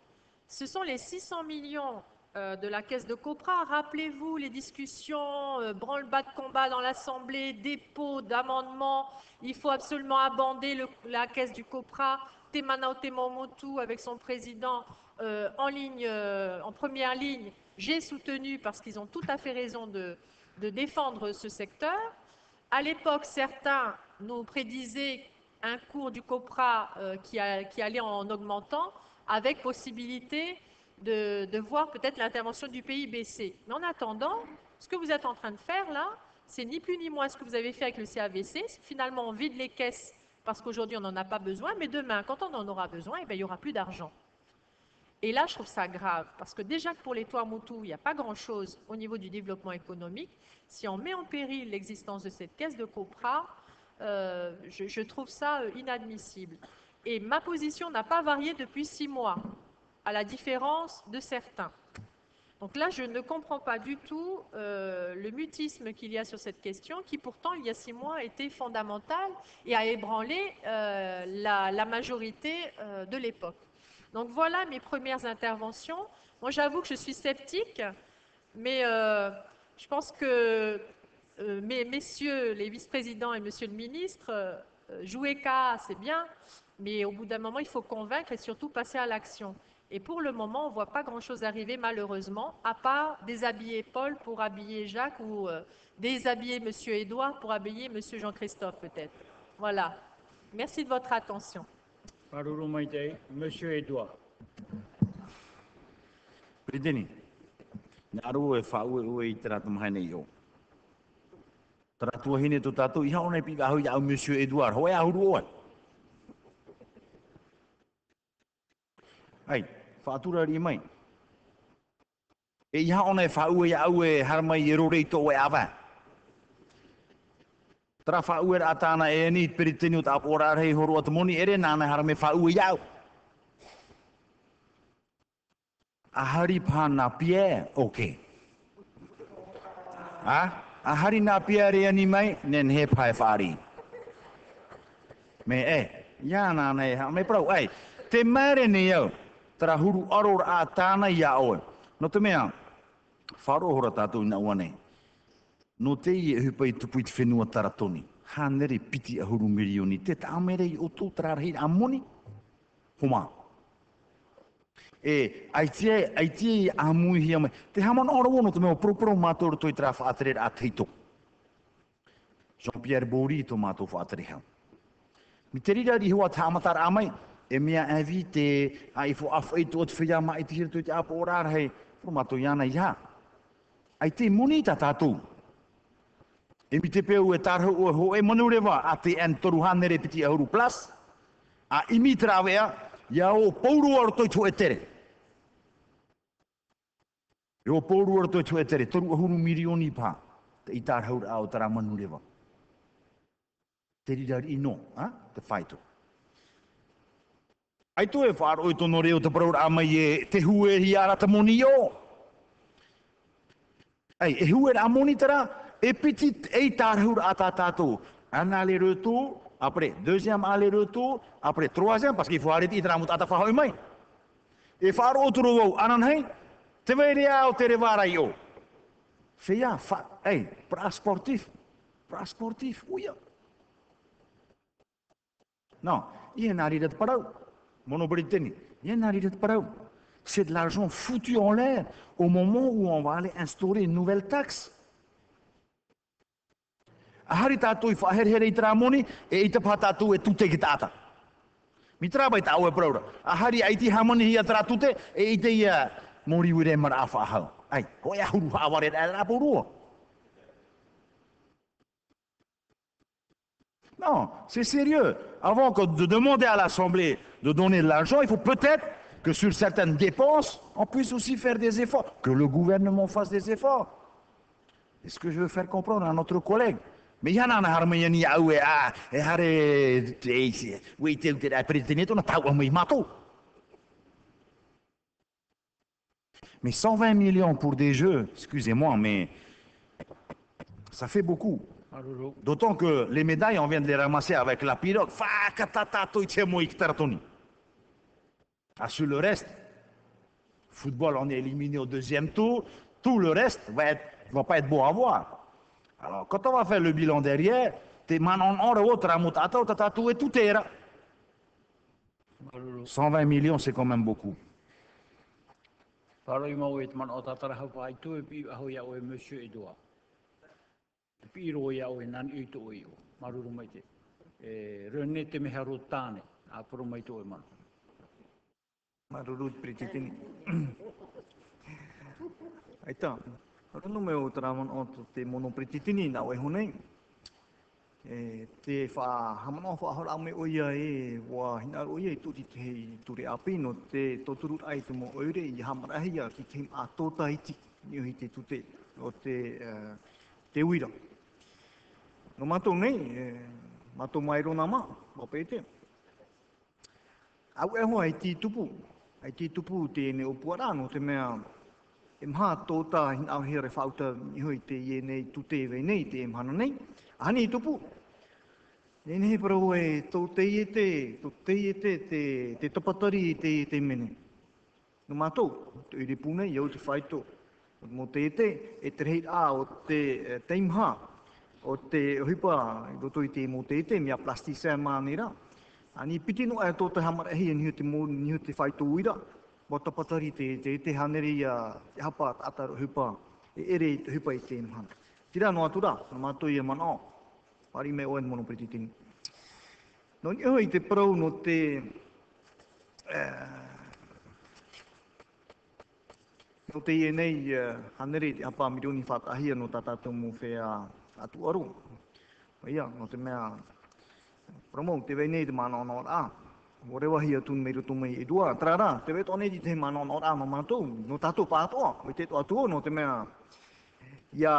ce sont les 600 millions de la caisse de COPRA. Rappelez-vous les discussions, branle-bas de combat dans l'Assemblée, dépôt d'amendements. Il faut absolument abonder la caisse du COPRA. Temanao Temomotu, avec son président, euh, euh, en première ligne, j'ai soutenu parce qu'ils ont tout à fait raison de, défendre ce secteur. À l'époque, certains nous prédisaient un cours du COPRA euh, qui, allait en augmentant, avec possibilité de, voir peut-être l'intervention du pays baisser. Mais en attendant, ce que vous êtes en train de faire là, c'est ni plus ni moins ce que vous avez fait avec le CAVC. Finalement, on vide les caisses parce qu'aujourd'hui, on n'en a pas besoin, mais demain, quand on en aura besoin, eh bien, il n'y aura plus d'argent. Et là, je trouve ça grave, parce que déjà pour les Tuamotu, il n'y a pas grand-chose au niveau du développement économique. Si on met en péril l'existence de cette caisse de COPRA, euh, je, trouve ça euh, inadmissible. Et ma position n'a pas varié depuis six mois, à la différence de certains. Donc là, je ne comprends pas du tout euh, le mutisme qu'il y a sur cette question, qui pourtant, il y a six mois, était fondamental et a ébranlé la, majorité de l'époque. Donc voilà mes premières interventions. Moi, j'avoue que je suis sceptique, mais euh, je pense que euh, messieurs les vice-présidents et monsieur le ministre, euh, jouer cas, c'est bien, mais au bout d'un moment, il faut convaincre et surtout passer à l'action. Et pour le moment, on ne voit pas grand-chose arriver, malheureusement, à part déshabiller Paul pour habiller Jacques ou déshabiller Monsieur Édouard pour habiller Monsieur Jean-Christophe, peut-être. Voilà. Merci de votre attention. Paruru mai te, Monsieur Edouard. Pritini, nga aru e whau e ue i te ratu mahae nei o. Te ratu hine tu tatu, iha onai pika ahu i au Monsieur Edouard, hoi ahuru oa. Ai, whātura ri mai. E iha onai whau e au e harmai e rore i tō tō e awa. Tara whaua e atana e ni peritini o ta apora rei horo atu moni ere nāna fa whaua ia au. Ahari pāna pie, okay. Ha? Ahari nā pia rea ni mai, nen he pai whāri. Me e, ia nāna e ha, me prau, ei, te mare ni au, tara huru aror a tāna ia oe. No te mea, wharohora tātou ina uane. No te i e hupai tupu i te whenua taratoni. Hānere piti a huru mirioni. Te tā i o tō tararhei a moni. Homa. E, ai tia, ai tia i a mui hi amai. Te haman ora wono te mea proporo mātoro toi tera whaaterera a teito. Jean-Pierre Bouri i tō mātou whaatere. Mi te rira ri tāmatara amai, e mea avi te a i fo awha i tō te whia mai te hira tō te apa orara hei, pro mātou iana i ha. Ai te muni tā tātou. E mi te peu e tarhu o ho e manu rewa a te en toru hanere piti ahuru plus, a imi trawea, ia o pouru aro toi tu e tere. E o pouru aro toi tu e tere, toru ahuru milioni mirioni pā, te i tarhu au tara manu rewa. Te rirari ino, ha? te whaito. Ai tu e whaaro i tono reo te paraura amai e te hue hi ara ta moni o. Ai, e hue a moni tara, e piti e tarhur a ta tātou. Un aller-retour, après deuxième aller-retour, après troisième, parce qu'il faut arrêter de ramut ata whahoi mai. E whaaro o turu wau, anan hei, te veire au te rewara i o. Whia, fa, ei, pra sportif, pra sportif, uia. Non, il y a un arrêt de parole. Monobritannique. Il y a un arrêt de parole. C'est de l'argent foutu en l'air au moment où on va aller instaurer une nouvelle taxe. Non, c'est sérieux. Avant de demander à l'Assemblée de donner de l'argent, il faut peut-être que sur certaines dépenses, on puisse aussi faire des efforts, que le gouvernement fasse des efforts. C'est ce que je veux faire comprendre à notre collègue. Mais il y en a un qui ni au e a e hare te we te tau mato. Mais 120 millions pour des jeux, excusez-moi, mais ça fait beaucoup. D'autant que les médailles, on vient de les ramasser avec la pirogue. Ah, sur le reste, football, on est éliminé au deuxième tour. Tout le reste va être, va pas être beau à voir. Alors, quand on va faire le bilan derrière, tout et tout era. 120 millions, c'est quand même beaucoup. Maruru mai te. E rene te to rano me o taraman o te mono pretitini na oe honei. E te wha hamano wha ahora me o ia e wa hina o ia i tuti te hei ture api no te toturu ai te mo oire i hamarahi a ki te a tōta iti ni uhi te tute o te uh, te uira. No mato nei, e, mato mai rona ma, o pete. Au e hoa i ti tupu, ai ti tupu te ne o puarano te mea e mha tōta hin au here whauta i hui te ie nei tute vei nei te e mhana nei. Ani i tupu. Nei nei parau e tō te ie te, tō te ie te, te, te tapatari i te te mene. No mātou, te uri pune, iau te whaito. Mō te ete, e te rei a o te uh, teimha, o te hipa, i roto i te mō te ete, mea plasti sea rā. Ani piti no e tō te hamarahi e nihu te, mo, nihu te whaito uira. Mo tapatari te, te te haneri a hapa ataru hupa e ere i te i te imhana. Tira no atura, no mātou i e mana o. Pari me oen mono priti tini. No ni i te parau no te... No te ie nei haneri hanere te hapa mirioni whatahia no tatatu mo whea atu aru. Ia, no te mea promo, te vei nei te mana no a o rewa hi atu mei rutu mai e dua, trara, te veto one di te mano no rā ma mātou, no tātou pātoa, o te to atu no te mea, ia,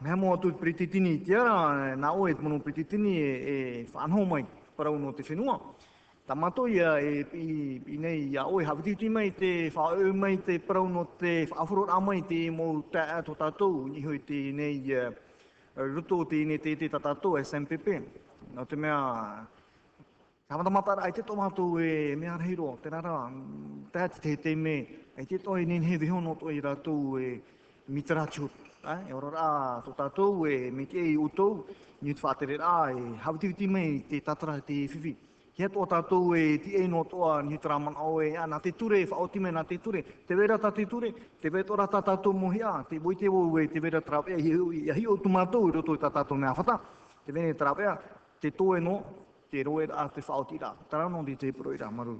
mea mo atu prititini, tiara, nā oe mono prititini e, e whanho mai, parau no te whenua. Ta mātou ia e, i, i nei, ia oe hawititi mai te whaau mai te parau no te whaafurot a mai te mo te ato tātou, i hoi te nei, ia, ruto te ne te te tātou SMPP. No te mea, Ka mata ai te tomatu e mea rehiro, te rara, te ati te te me, ai te toi nen he vihono to i rātou e mitarachut. E ora rā, tō tātou e me te ei utou, ni te whātere rā e hawitiwiti mei te tatara te whiwhi. Kia tō tātou e ti e no toa ni te raman au e, ana te ture, whaoti me na te ture, te vera ta te ture, te vera tō rata tātou mohi te boi te wau e te vera tra i hi o tu mātou i roto i tā tātou nea whata, te vene tra te tō e no, te roe a te whaoti rā. Tara no di te proi rā, maru.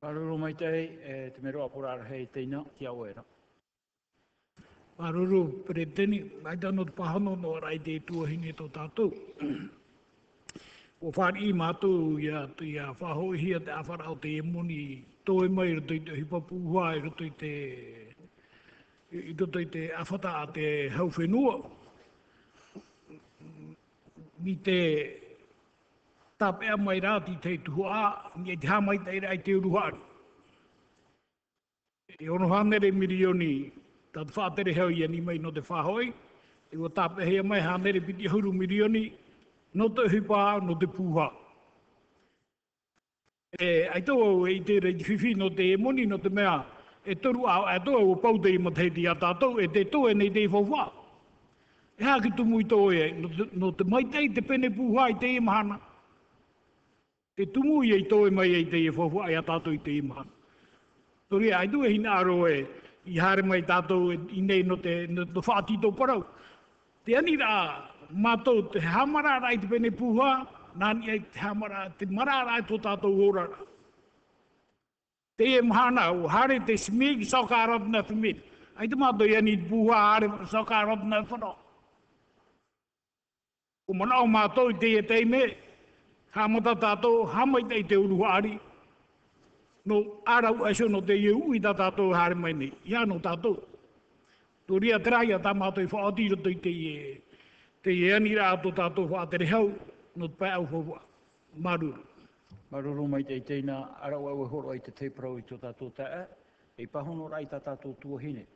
Paruru mai te hei, e te mero apurara hei teina, ki au era. Paruru, pere teni, mai tano te pahano no rai te tuahine tō tātou. O whāri i mātou ia, ia whaho hia te awhara o te emoni tō e mai rato i te hipapuhua i rato i te i rato i te awhata a te hauwhenua. Mi te tapea mai rā ti te tuhua, ni e te hamai te ira te uruhari. E ono hanere milioni, ta te whātere heo i ani mai no te whahoi, e o tape hea mai hanere piti huru milioni, no te hipa, no te puha. E ai tō e te rei whiwhi no te moni no te mea, e toru au, e tō o pau te ima te ti a tātou, e te tō e nei te whawha. E hā ki tumu i tō e, no te, mai te mai te pene puha i te imahana. Te tumu i ei tō e mai ei te e whawha ai a tātou i te imahana. Tori ai tu e hina aro e, i hare mai tātou i nei no te, no te whaatito parau. Te ani rā, mātou te hamara rai te pene puha, nāni ai te hamara, te mara rai tō tātou ora. Te e mahana o hare te smig saukarot na whimit. Ai te mātou i ani puha hare saukarot na whanau. O mana o mātou i te e teime, ha mata tātou, ha mai te i ari. No arau aso no te iu i tā tātou hare mai nei. Ia no tātou. Tō ria te rai a tā mātou i fo roto i te i e. Te i ani rā tō tātou whaatere hau, no te pai au whawha. Maruru. Maruru mai te teina, arau au ho horo i te pro i tō tātou taa, e pahono rai tā tātou tuahine.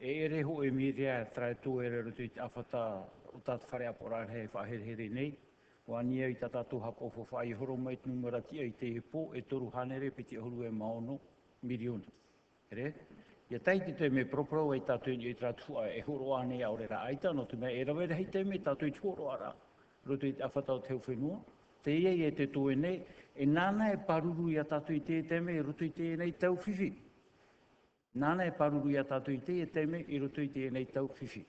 E ere ho e mi rea trae tō ere roto i te awhata o tātou whare apora he whahere nei, Wa nia i tātātou hako fo fai horo mai tunu marati ai te hepo e toru hanere piti huru e maono milioni. Ere? Ia tai te te me propro e tātou i e horo ane au rera aita, no tu mea e rawe rei te me tatu i tuoro ara. Roto i awhatau teo whenua. Te ia e te tō nei, e nana e paruru i a tatu i te te me, e roto i te e nei tau fifi nana e paruru i a tatu i te e te me, e roto i te e nei tau fifi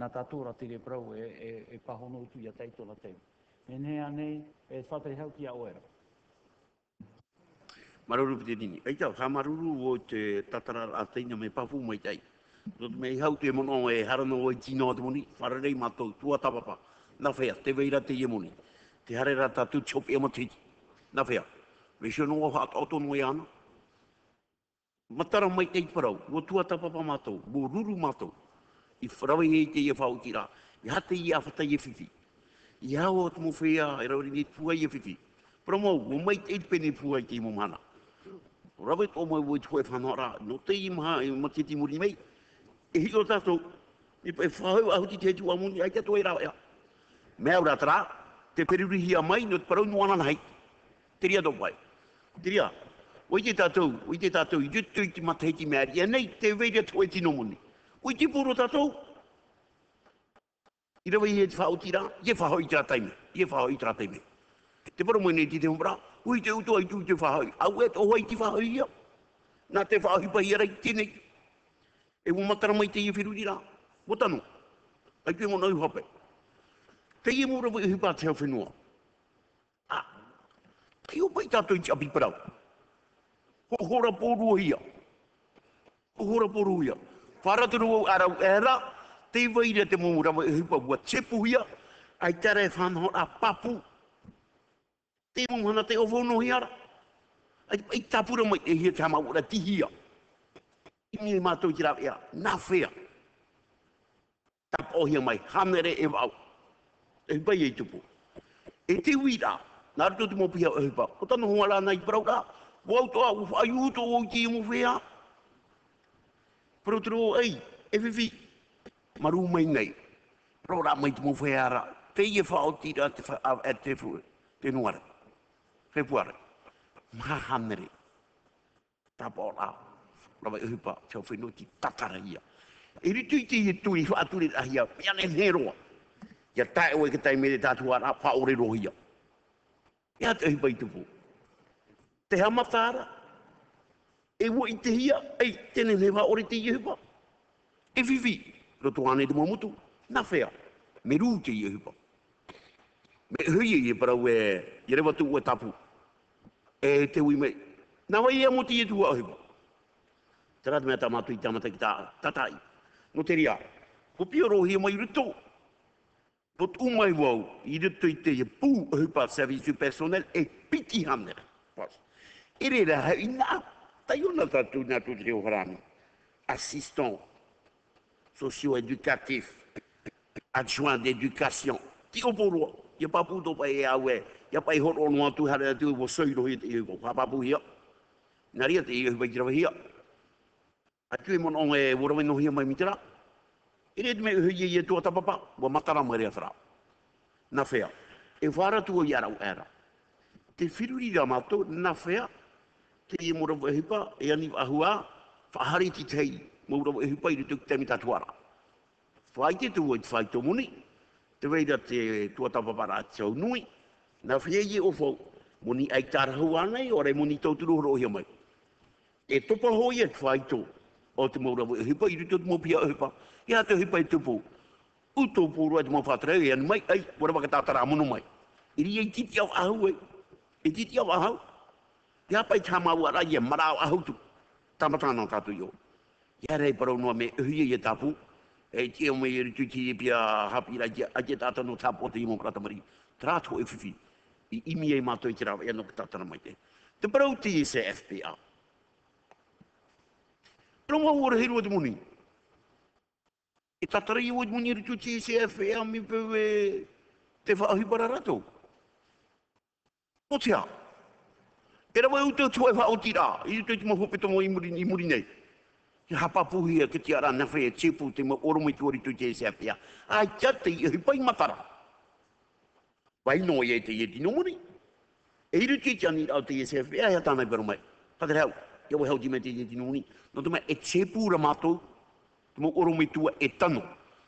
Nā tātou ra prau e, e, e pahono utu i a teitona te. E nei anei, e whatere hau ki a oera. Maruru pite dini. Ei tau, sa maruru o te tatara a teina me pafu mai tai. Tot me hau te mono e harano o e tino te moni, wharerei matou, tua tapapa. Na whea, te veira te iemoni. Te harera tatu chopi e matiti. Na whea. Vesio no o hat oto no e ana. Matara mai te parau, o tua tapapa matou, o ruru matou. I wharawe e te ia whau ki rā. I hate i a e whiwhi ia o tumu mofia e rau ni tua ia fifi. Pra mo, o mai te pene pua ki te mana. Rau e tō mai wai tue whanau rā, no te ima ha e ma te te muri mei. E hi o tato, i pae whahau ahu ti te tu amuni, ai te tue rau ea. Mea ura tara, te peririhi a mai, no te parau nu ana nai. Te ria tō pai. Te ria, oi te tato, oi te tato, i te ma te matahiti mea ria nei, te veira tue tino muni. Oi te puro te I rawa i e te whaoti rā, i e whahau i tā taime, i e whahau i tā taime. Te paro mai ti te humbra, ui te utu ai tu te whahau, au e tō hoi ti whahau ia. Nā te whahau pa i arai tēnei. E wu matara mai te i whiruri rā, tano, ai te mona hape. Te i mura wai hipa te hau whenua. A, ki o pai tātou i te api parau. Ho hora pōrua ia. Ho hora pōrua ia. Wharaturu au arau era, te waira te mōra e hupa ua te puhia, ai tara e a papu. Te mōmana te ovono hiara. Ai ai tapura mai e hia tama ura tihia. I mi mātou ki rawe ia, nā whea. Tap ohia mai, hanere e wau. E bai e tupu. E te wira, nā ruto te mōpia e hupa. O tano hoa rā nei parau rā. Wau toa, ai uto o ki mo whea. Pero tero ei, e whiwhi maru mai nei. Pro ra mai tu mofe ara. Te ye fa o tira te fa a te fu te nuare. Fe puare. Ma hanere. Ta bora. Ra mai hupa te o fino ti tatara ia. E ri tui ti tu i fa atu ahia ia. Ne nero. Ia tae oe ke tai mele tatu ara pa ore rohia. Ia te hupa i tupu. Te hamatara. E wo i te hia. Ei, tene neva ore te ia hupa. E vivi. E vivi. Roto ane te mamutu, na whea, me rū te i hui i rewa tu ue tapu. E te ui mei, na wai mo te i tua hipa. Te rata mea tamatu i tamata ki tā, tatai. No te ria, ko pio rohi mai ruto. Pot umai wau, i personel e piti tatu nā tu. Assistant socio-éducatif, adjoint d'éducation. Ti o poro, ia papu to pa e awe, ia pa i horo no atu hara atu wo soiro hi te i ko, pa papu hia. Naria te i hui kira hia. Atu e mon on e wora no hia mai mitera. E re me hui e tua tapapa, wa matara mai rea tra. Na fea. E whara tu o iarau era. Te whiruri mato, na fea, te i mora e ani whahari mo ro e hupai ni tuk temi tatuara. fai te tu wit fai tō muni te weira te tua ta papara tsau nui na fiegi o fau, muni ai tar huana o ore muni to tu ro mai. E to hoi e ye fai o te mo ro e hupai ni tuk mo pia hupa. Ya te hupai tu po u to pu ro de mo fatre e mai ai wara waka tātara ta munu mai. I ri e titi au ahau e e titi au ahau, Ya pai chama wa ra ye mara ahu tu. Tamatana tatu yo. Ia rei parau noa me uhi e tapu, e tia me i tu ti pia hapi la ia, a te no tapu te mo krata mari. trato e fifi i imi e mātou i te rawa, no tata na mai te. Te parau ti se FPA. Pero mau ora hiru te muni. E tatara i oit muni ritu ti se FPA mi pewe te whaahi para rato. O te a. E rawa uto tu e whao i uto i te mahope tomo i muri, i muri nei. Ki hapapuhi e kiti ara na whae tipu te mo oro mai tuori tu te se apia. Ai kia te i hipai matara. Vai no e te i e tino muri. E iru ti te ani au te i se hea tānai pero mai. Pate hau, ia wai hau di me te i e tino muri. No tuma e tipu ra mātou, te mo oro mai tua e tano.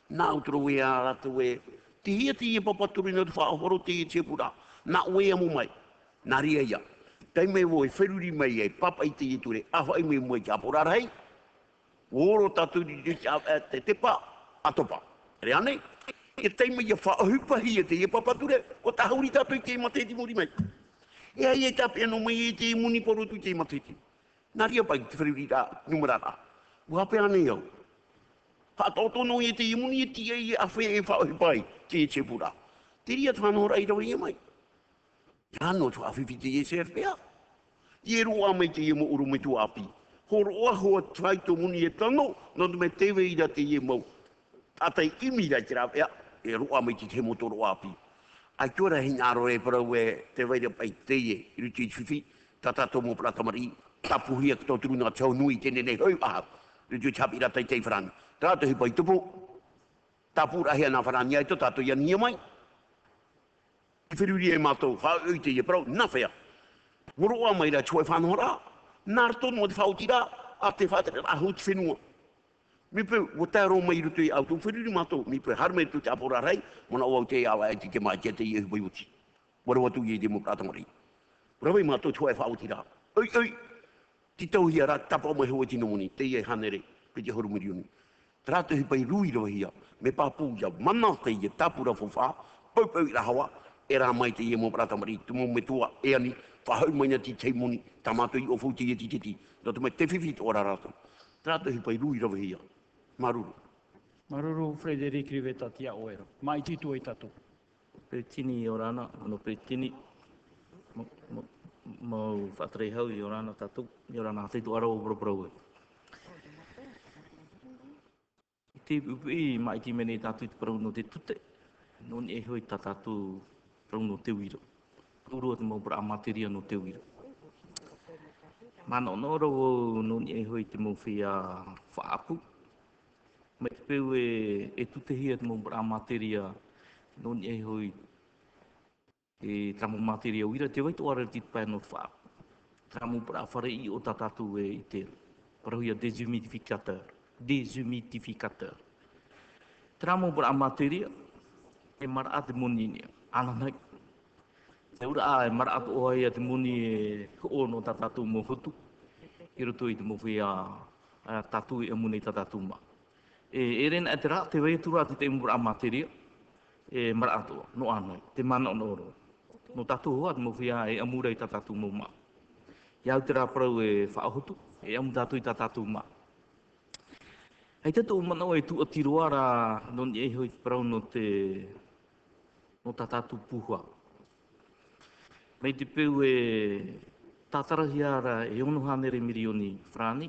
Nā utro e a rato e, te hia te e papaturi na te whaahoro te e tipu ra. Nā ue amu mai. Nā ria ia. Tai mai wo e wheruri mai e papa i te i ture. Awha i mai mo e kia woro tatu ni di cha te te pa atopa. Re ane e teima ia ya fa e te e papa o ta hauri ta pe ke mate di muri mai. E ai ta pe no mai te muni por tu te mate ti na pai pa te fri tā numara ta bu ane yo fa to no e te muni e ti i a fe e fa hu pa e che pura te ria tāna no rai do ye mai. Ya no tu a te e se fe ya roa mai te iemo uru mitu api koro oa hoa tuhai tō muni e tango, nō me tewe i te ie mau. Atai imi da te rāwea, e roa mai ki te motoro api. Ai tuara hi ngāro e parau e te waira pai te ie, i rute i tuwhi, ta tato mō pratamari, ta puhia kato turu ngā tau nui tēne nei hoi waha, rute i tapira tai tei whrana. Ta rato hi pai tupu, ta pūra hea nā whrana ai to tato ia nia mai. Whiruri e mātou, hau ui te ie parau, na whea. Moro oa mai rā tuai whanau rā, nā rato no te whauti a te whātere a hau te whenua. Mi pe, wo tā rō mai rutu i au tō whiriri mātou, mi pe har mai tu te apora rei, mona o au te awa e te ke mai kia te i e uti. Wara watu i e demokrata pratamari. Rawai mātou chua e rā. Oi, oi, ti tau hia rā, tapa o mai hoa tino moni, te i e hanere, pe te horu mirioni. Trato hi pai rui roa hia, me pāpū ia, mana te i e tapura fofā, pau pau i rahawa, e rā mai te i e mō pratamari, tu mō me tua e ani, whahau mai na ti teimoni, mātou i o fauti e ti te ti. Nō te mai te whiwhi tō ora rātou. Trātou hi pai rui rawa hia. Maruru. Maruru Frederic Riveta tia oero. Mai titu e tatu. Pretini Orana, no Pretini. mau whaatere hau i orana tatu, i orana te tu aro bro bro. I te upi mai ti mene tatu te parau no te tute, noni e hoi ta tatu parau no te wiro. Uru te mau bra materia no te wiro. Mana ono ro noni e hoi te mau whia whaapu. Mai te peu e, e tute hia te bra materia noni e hoi e tramo materia uira te wai tuara tit pai no Tramu Tramo para whare i o tatatu e i te parahuia deshumidificateur. Deshumidificateur. Tramo para materia e mara a te muni ni. Te ura a e mara atu oa ia te muni e ono ta tatatu mo hutu. I roto i te mo whi tatu e muni tatatu ma. E, e rena e te rā, te wei tura te te mura amateria e mara ato, no anoi, te mana ono oro no tatu hoa mo fia e amura i tatu mo ma. Iau te rā parau e whaahutu, e amu tatu i tatu ma. Hei tatu o mana e tu a non e hoi parau no te no tatu puhua. Mei te peu e tatarahiara e ono hanere mirioni frani.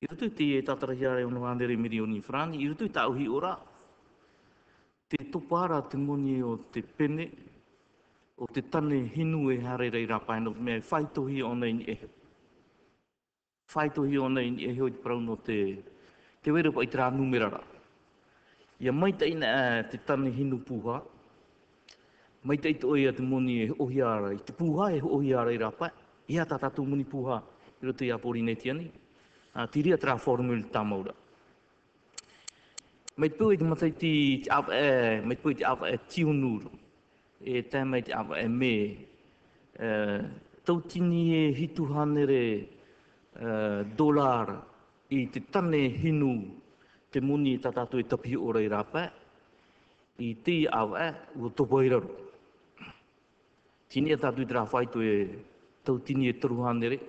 I rutu te e tatarahiara e ono hanere mirioni frani, i rutu i tauhi ora, te topara te moni o te pene, o te tane hinu e harerei rapaino. no me whaitohi o nei ni ehe. Whaitohi o nei ni ehe o te prauno te te wera pa i tera numerara. Ia mai ta ina te tane hinu puha, mai tei to ia te moni e ohiara i te puha e ohiara i rapa. I ata tatu moni puha i roto i apori nei tiani. A tiria tra formula ta maura mai pui te matai ti ap, e mai pui te av e ti unur e te mai te av e me. Tau tini e hitu hanere dolar i te tane hinu te moni tatatu e tapi ora i rapa. I te awa, e topo i raro. Tini e tātou i te rāwhaitu e tau tini e toru hanere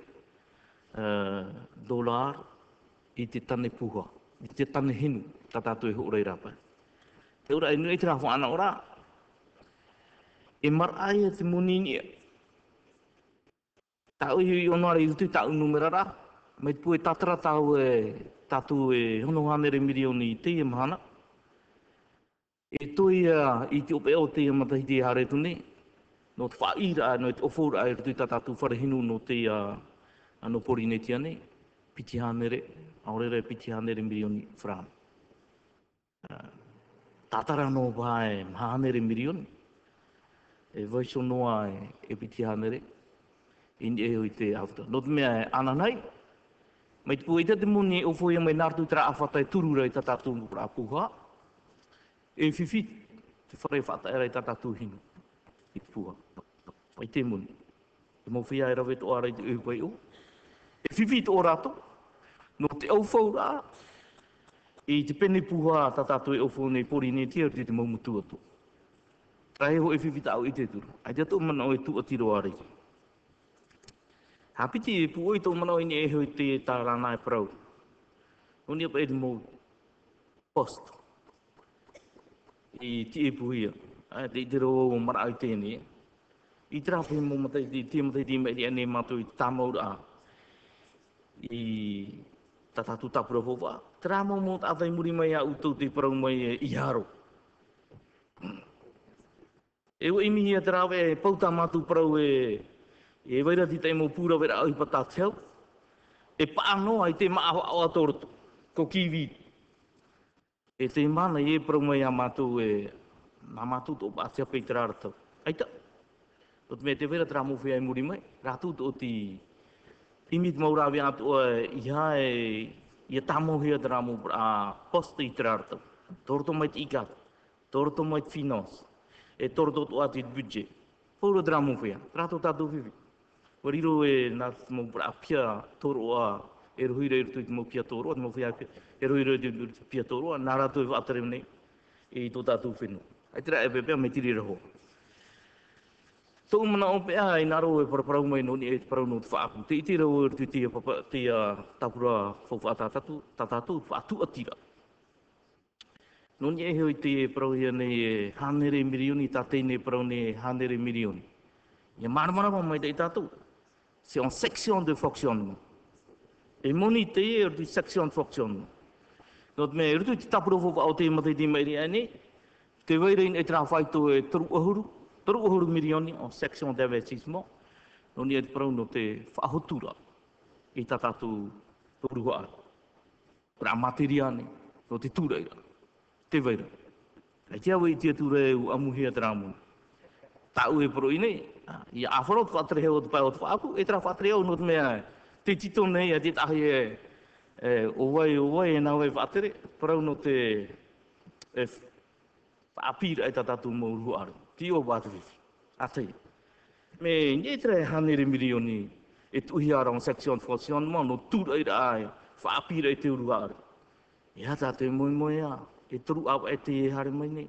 e, dolar i te tane puha, i te tane hinu ta tātou e ho rei rapa. Te ura e nui te ana ora, e marai e te munini e. Tau i ono ara i utu tau numerara, mai pue tatara tau e tatu e hono hanere milioni i te mahana. E toi a i te ope o te matahi te hare tune, no te whaira, no te ofura e rutu tatu wharehinu no te uh, ano pori ne tiane, piti hanere, aorere piti hanere milioni Uh, Tatara no bae mahanere milioni. E vaiso noa e, e piti hanere, in e hoi te afta. Not mea e ananai, mai te puai te muni e ofoia mai nartu tra awhata e turura i tatatu mpura apuha, e whiwhi, te whare whata era i tatatu hinu, i pua. Pai te muni. E mau whia e rawe to ara i te uhupai o. E whiwhi to rato, no te au whaura, i te pene puha tātou e ofo nei pori nei tia, te te mau mutu atu. Rai ho e whiwhita au i te turu. Ai te tō mana o e tu atiro are. Hapiti e puoi tō mana o i ni e hoi te tā rana e parau. Noni apa e te mou post. I ti e pu. Ai te i te roho o mara ai tēne. I te rapu mō matai te tia matai te mei ane mātou i tāmaura a, I ta tatu tapura fofa. Te rā mō mō tātai muri mai a utou te parau mai i haro. E o imi hia te rawe e pauta mātou parau e e waira ti tei mō pūra wera au i pata teo. E paano ai te maa o atoroto, ko kiwi. E te mana i e parau mai a mātou e nā mātū tō pātia pei tā rāra tau. Ai tā, o te mea te wera tā mōwhi ai muri mai, rātū tō ti imit maurāwi atu a iha e i a tā a tā mō a posta i tā rāra tau. Tōru tō mai te ikata, tōru tō mai te finos, e tōru tō tō atu i budget. Pōru tā mōwhi a, rātū tā whiwi. Wariro e nā tā mō a pia tōru a e rohi rei rutu i te mōwhi a tōru te mōwhi a pia tōru nā rātū e atare e tō tātū whenua. Ai tira e pepea me tiri reho. Tau mana o pea i naro e paraparau mai no ni e parau no te whaapu. Te iti rau e rutu tia papa, tia tapura whauwha tātatu, tātatu, whaatu atira. No ni e hoi te parau hia nei e hanere mirioni, tatei nei parau nei hanere mirioni. Ia marmara mai te tatu. C'est en section de fonctionnement. E moni te e urtu section de fonctionnement. Not me urtu te tapura fo au te mate te ane, Te weira in e tra whaito e turu ahuru, turu ahuru mirioni o section de avetismo, no ni e prau no te whahotura i ta tatu turu ha ara. Pra materiane, no te tūreira, te weira. E te awa i tia tūre e u amuhia tra amuna. Ta ue pro i nei, i awharot whatrehe o te pai o te whaaku, e tra whatrehe o no te mea te tito nei a te tahi e o wai o wai e nawe whatere, prau no te a pira e tatatu mauru aru. Ti o wātuwhiwhi. A tei. Me nye tere hanere milioni e tuhi arang section fosion ma no tūra ira ai wha a e te uru aru. E hata te moi moi a e turu au e te hare mai ne.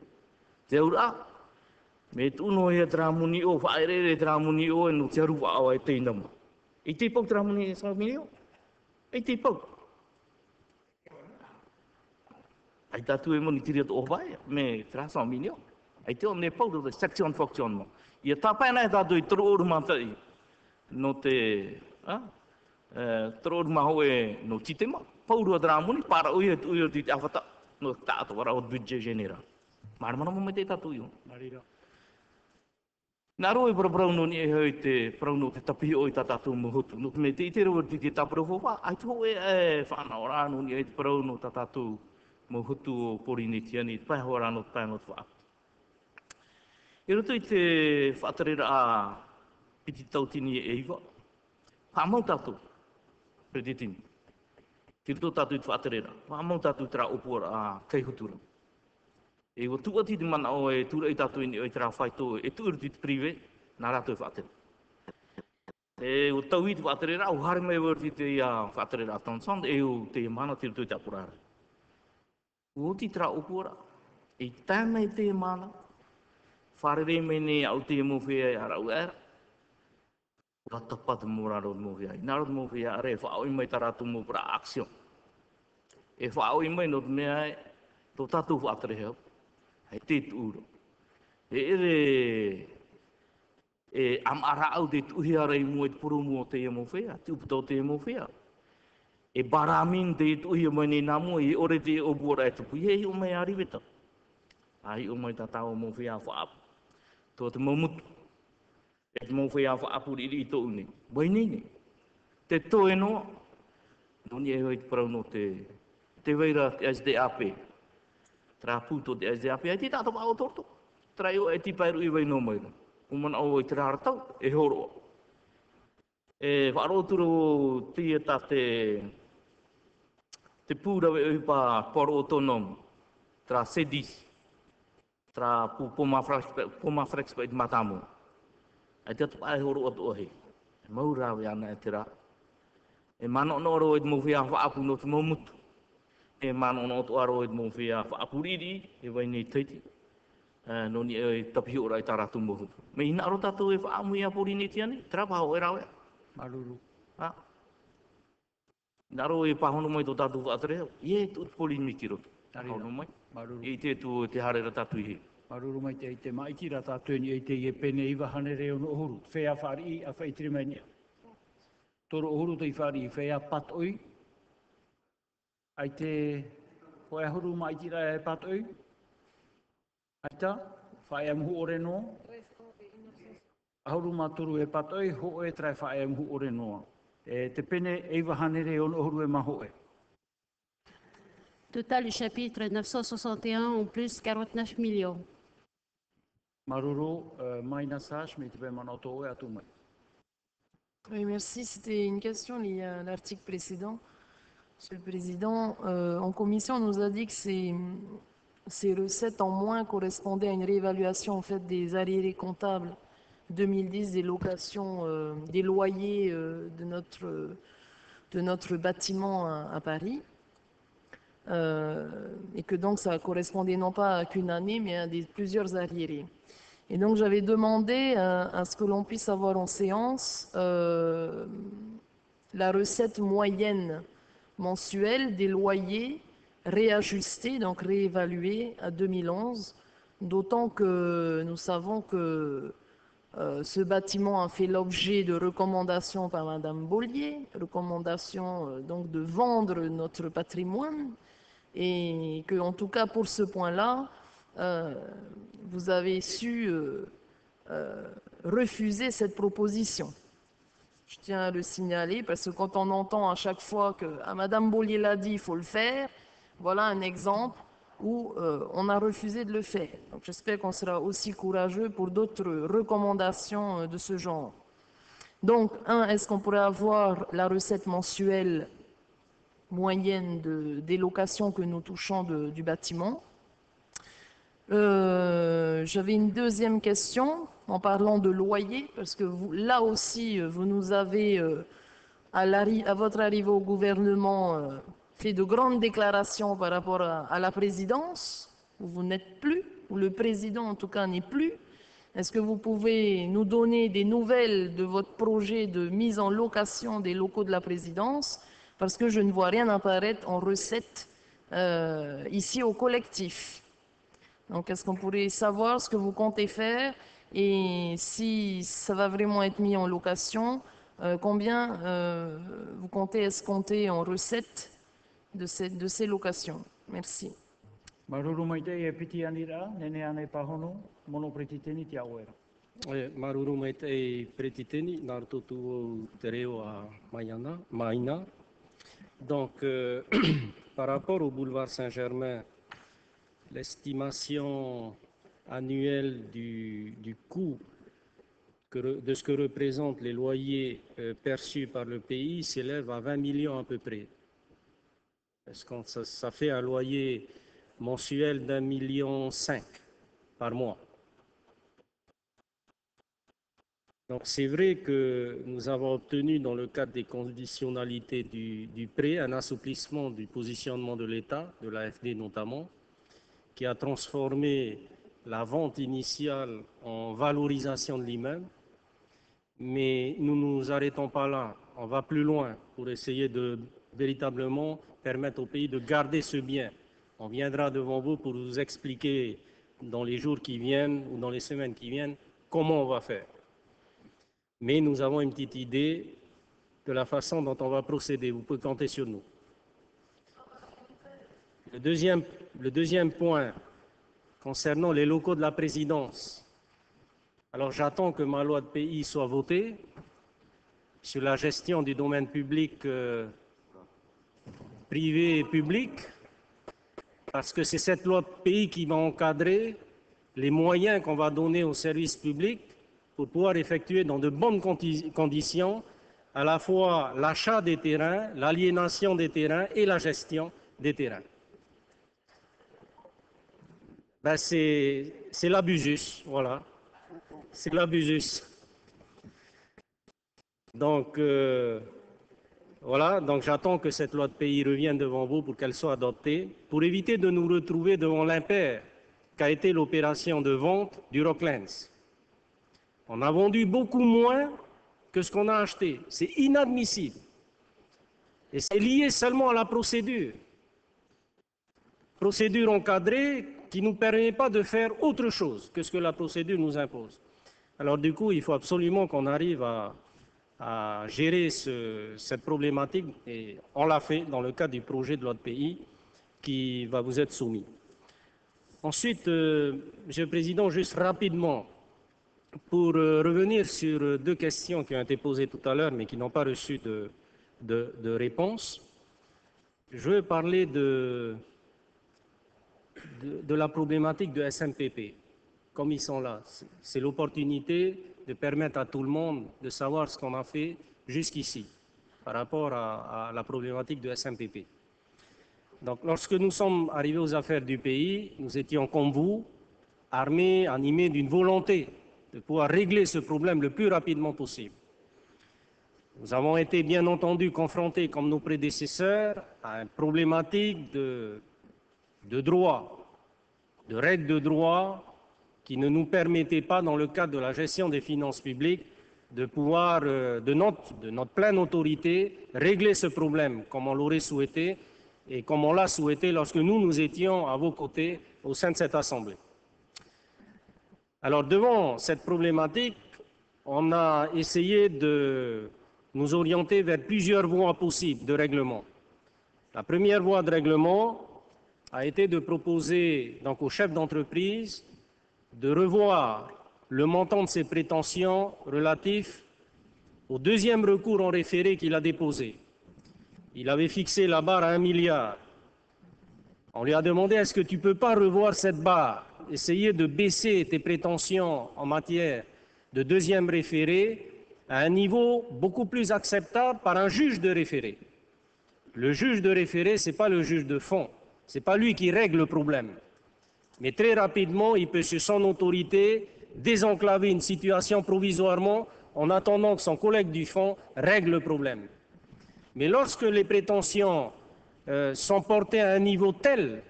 Te uru a. Me tuno e tra muni o wha e re tra muni o e no te aru wa e te indama. E te pau tra muni e sa milio. E te pau. ai tatu e moni tiri atu ovae, me trasa o minio. Ai teo ne pau da section function mo. Ia tāpai nai tatu i toru oru mātai, no te, ha? Toru oru mahu e no tite mo, pauro atara moni, para ui e tui o tui te awhata, no ta atu wara o budget genera. Maramana mo me te tatu iu. Marira. Nā roi e parabrau ni e hei te parau te tapi o i ta tatu mo hutu. No me te i te rau ti te tapu hoa, ai tō e e whanau rā no ni e te parau no tatu mō hutu o Porinitia ni taihoa rāno tāngo tua. I rato i te whaatarira a piti tautini e iwa, whaamau tātou, preditini. Ki rato tātou i te whaatarira, whaamau tātou tera opuara a kei hutura. E o tuati di mana o e tūra i tātou ini o i tera whaito e tūra i te prive, nā rātou i whaatarira. E o tau i te whaatarira, o hare mai wērti te i a whaatarira a e o te mana tira i te apurara. O ti tera opura, e tēmei te mana, wharere me ne au te mowhea i arau era, Rata pata mo raro mo fia. Nā raro mo fia are, whaoi mai ta rātou mo pra aksyon. E whaoi mai no te mea e, tō tātou whaatere heo hei te tuuro. E ere e am ara au te tuhi ara i mua i puru mua te emo whea, te uputo te emo whea. e baramin te i tuhi mai ni nā mua i ore te o bura e tupu i hei o mai ariweta. Ai o mai tatau o mōwhi a whaapu. Tō te mōmutu. E te mo a whaapu riri i tōu ni. Wai ni ni. Te tō e noa. Nōni e hoi te parau no te te weira te SDAP. Tra puto te SDAP. Ai te tātou pa o tōrto. Tra i o e te pairu i wai nō mai no. Kumana o i te rāratau e horo. E wharoturo tia tā te... Tate te pūrawe o hipa koro o tono tra sedi, tra pu poma freks pa te matamu. Ai te atupa ai horo o ohe. E maurawe ana e tira. E mano no oro iti mowhia whaapu no te mamutu. E mano o oto aro iti mowhia whaapu riri, e wai nei teiti. No ni e tapi ora i tara tumbo. Me ina aro tātou e whaamu ia puri nei tiani, tra pāho e rawe. Maruru. Naro e pahono mai tō tātou atare, i e tō poli ni kiro roto. Pahono mai, E te tō te hare ra tātou i he. Maruru mai te te mai ki ra tātou ni e te i e pene i wahane reo no ohuru, whea whaari i a whaitri mai nia. Toro ohuru te i whaari i whea pat oi, ai te hoa huru mai ki ra e pat oi, ai ta, whae am ore no. ahuru maturu e pat oi, ho e trai whae am ore noa. E te pene e wahanere on ohuru e maho e. Total du chapitre 961 en plus 49 millions. Maruru, uh, mai na sash, me te pe manoto e atu mai. Oui, merci. C'était une question liée à l'article précédent. Monsieur le Président, euh, en commission, on nous a dit que ces, ces recettes en moins correspondaient à une réévaluation en fait, des arriérés comptables 2010 des locations, euh, des loyers euh, de, notre, de notre bâtiment à, Paris. Euh, et que donc ça correspondait non pas à qu'une année, mais à plusieurs arriérés. Et donc j'avais demandé à, ce que l'on puisse avoir en séance la recette moyenne mensuelle des loyers réajustés, donc réévalués à 2011, d'autant que nous savons que euh, ce bâtiment a fait l'objet de recommandations par Madame Bollier, recommandations euh, donc de vendre notre patrimoine, et que, en tout cas, pour ce point-là, euh, vous avez su refuser cette proposition. Je tiens à le signaler parce que quand on entend à chaque fois que ah, Madame Bollier l'a dit, il faut le faire, voilà un exemple où euh, on a refusé de le faire. j'espère qu'on sera aussi courageux pour d'autres recommandations euh, de ce genre. Donc, un, est-ce qu'on pourrait avoir la recette mensuelle moyenne de, des locations que nous touchons du bâtiment? Euh, J'avais une deuxième question en parlant de loyer, parce que là aussi, vous nous avez, à, votre arrivée au gouvernement, fait de grandes déclarations par rapport à, la présidence, où vous n'êtes plus, où le président en tout cas n'est plus. Est-ce que vous pouvez nous donner des nouvelles de votre projet de mise en location des locaux de la présidence? Parce que je ne vois rien apparaître en recette euh, ici au collectif. Donc, est-ce qu'on pourrait savoir ce que vous comptez faire? Et si ça va vraiment être mis en location, euh, combien euh, vous comptez escompter en recettes de ces, de ces locations. Merci. Maruru mai te e piti anira, nene ane pahono, mono preti teni te awera. E, maruru mai te e preti teni, nar totu o te reo a Mayana, Maina. Donc, euh, par rapport au boulevard Saint-Germain, l'estimation annuelle du, du coût que, de ce que représentent les loyers euh, perçus par le pays s'élève à 20 millions à peu près. Est-ce que ça, ça, fait un loyer mensuel d'un million cinq par mois? Donc c'est vrai que nous avons obtenu dans le cadre des conditionnalités du, du prêt un assouplissement du positionnement de l'État, de l'AFD notamment, qui a transformé la vente initiale en valorisation de l'immeuble. Mais nous ne nous arrêtons pas là, on va plus loin pour essayer de véritablement permettre au pays de garder ce bien. On viendra devant vous pour vous expliquer dans les jours qui viennent ou dans les semaines qui viennent comment on va faire. Mais nous avons une petite idée de la façon dont on va procéder. Vous pouvez compter sur nous. Le deuxième, le deuxième point concernant les locaux de la présidence. Alors j'attends que ma loi de pays soit votée sur la gestion du domaine public euh, privé et public, parce que c'est cette loi pays qui va encadrer les moyens qu'on va donner aux services publics pour pouvoir effectuer dans de bonnes conditions à la fois l'achat des terrains, l'aliénation des terrains et la gestion des terrains. Ben c'est l'abusus, voilà. C'est l'abusus. Donc, euh, voilà, donc j'attends que cette loi de pays revienne devant vous pour qu'elle soit adoptée, pour éviter de nous retrouver devant l'impair qu'a été l'opération de vente du Rocklands. On a vendu beaucoup moins que ce qu'on a acheté. C'est inadmissible. Et c'est lié seulement à la procédure. Procédure encadrée qui ne nous permet pas de faire autre chose que ce que la procédure nous impose. Alors du coup, il faut absolument qu'on arrive à, à gérer ce, cette problématique et on l'a fait dans le cadre du projet de loi pays qui va vous être soumis. Ensuite, euh, Monsieur le Président, juste rapidement, pour euh, revenir sur deux questions qui ont été posées tout à l'heure mais qui n'ont pas reçu de, réponse, je veux parler de la problématique de SMPP. Comme ils sont là, c'est l'opportunité de permettre à tout le monde de savoir ce qu'on a fait jusqu'ici par rapport à, la problématique de SMPP. Donc, lorsque nous sommes arrivés aux affaires du pays, nous étions comme vous, armés, animés d'une volonté de pouvoir régler ce problème le plus rapidement possible. Nous avons été bien entendu confrontés, comme nos prédécesseurs, à une problématique de, de droit, de règles de droit qui ne nous permettait pas, dans le cadre de la gestion des finances publiques, de pouvoir, euh, de notre, de notre pleine autorité, régler ce problème comme on l'aurait souhaité et comme on l'a souhaité lorsque nous, nous étions à vos côtés au sein de cette Assemblée. Alors, devant cette problématique, on a essayé de nous orienter vers plusieurs voies possibles de règlement. La première voie de règlement a été de proposer donc aux chefs d'entreprise de revoir le montant de ses prétentions relatifs au deuxième recours en référé qu'il a déposé. Il avait fixé la barre à un milliard. On lui a demandé est-ce que tu ne peux pas revoir cette barre, essayer de baisser tes prétentions en matière de deuxième référé à un niveau beaucoup plus acceptable par un juge de référé? Le juge de référé, ce n'est pas le juge de fond, ce n'est pas lui qui règle le problème. Mais très rapidement, il peut, sur son autorité, désenclaver une situation provisoirement en attendant que son collègue du fond règle le problème. Mais lorsque les prétentions euh, sont portées à un niveau tel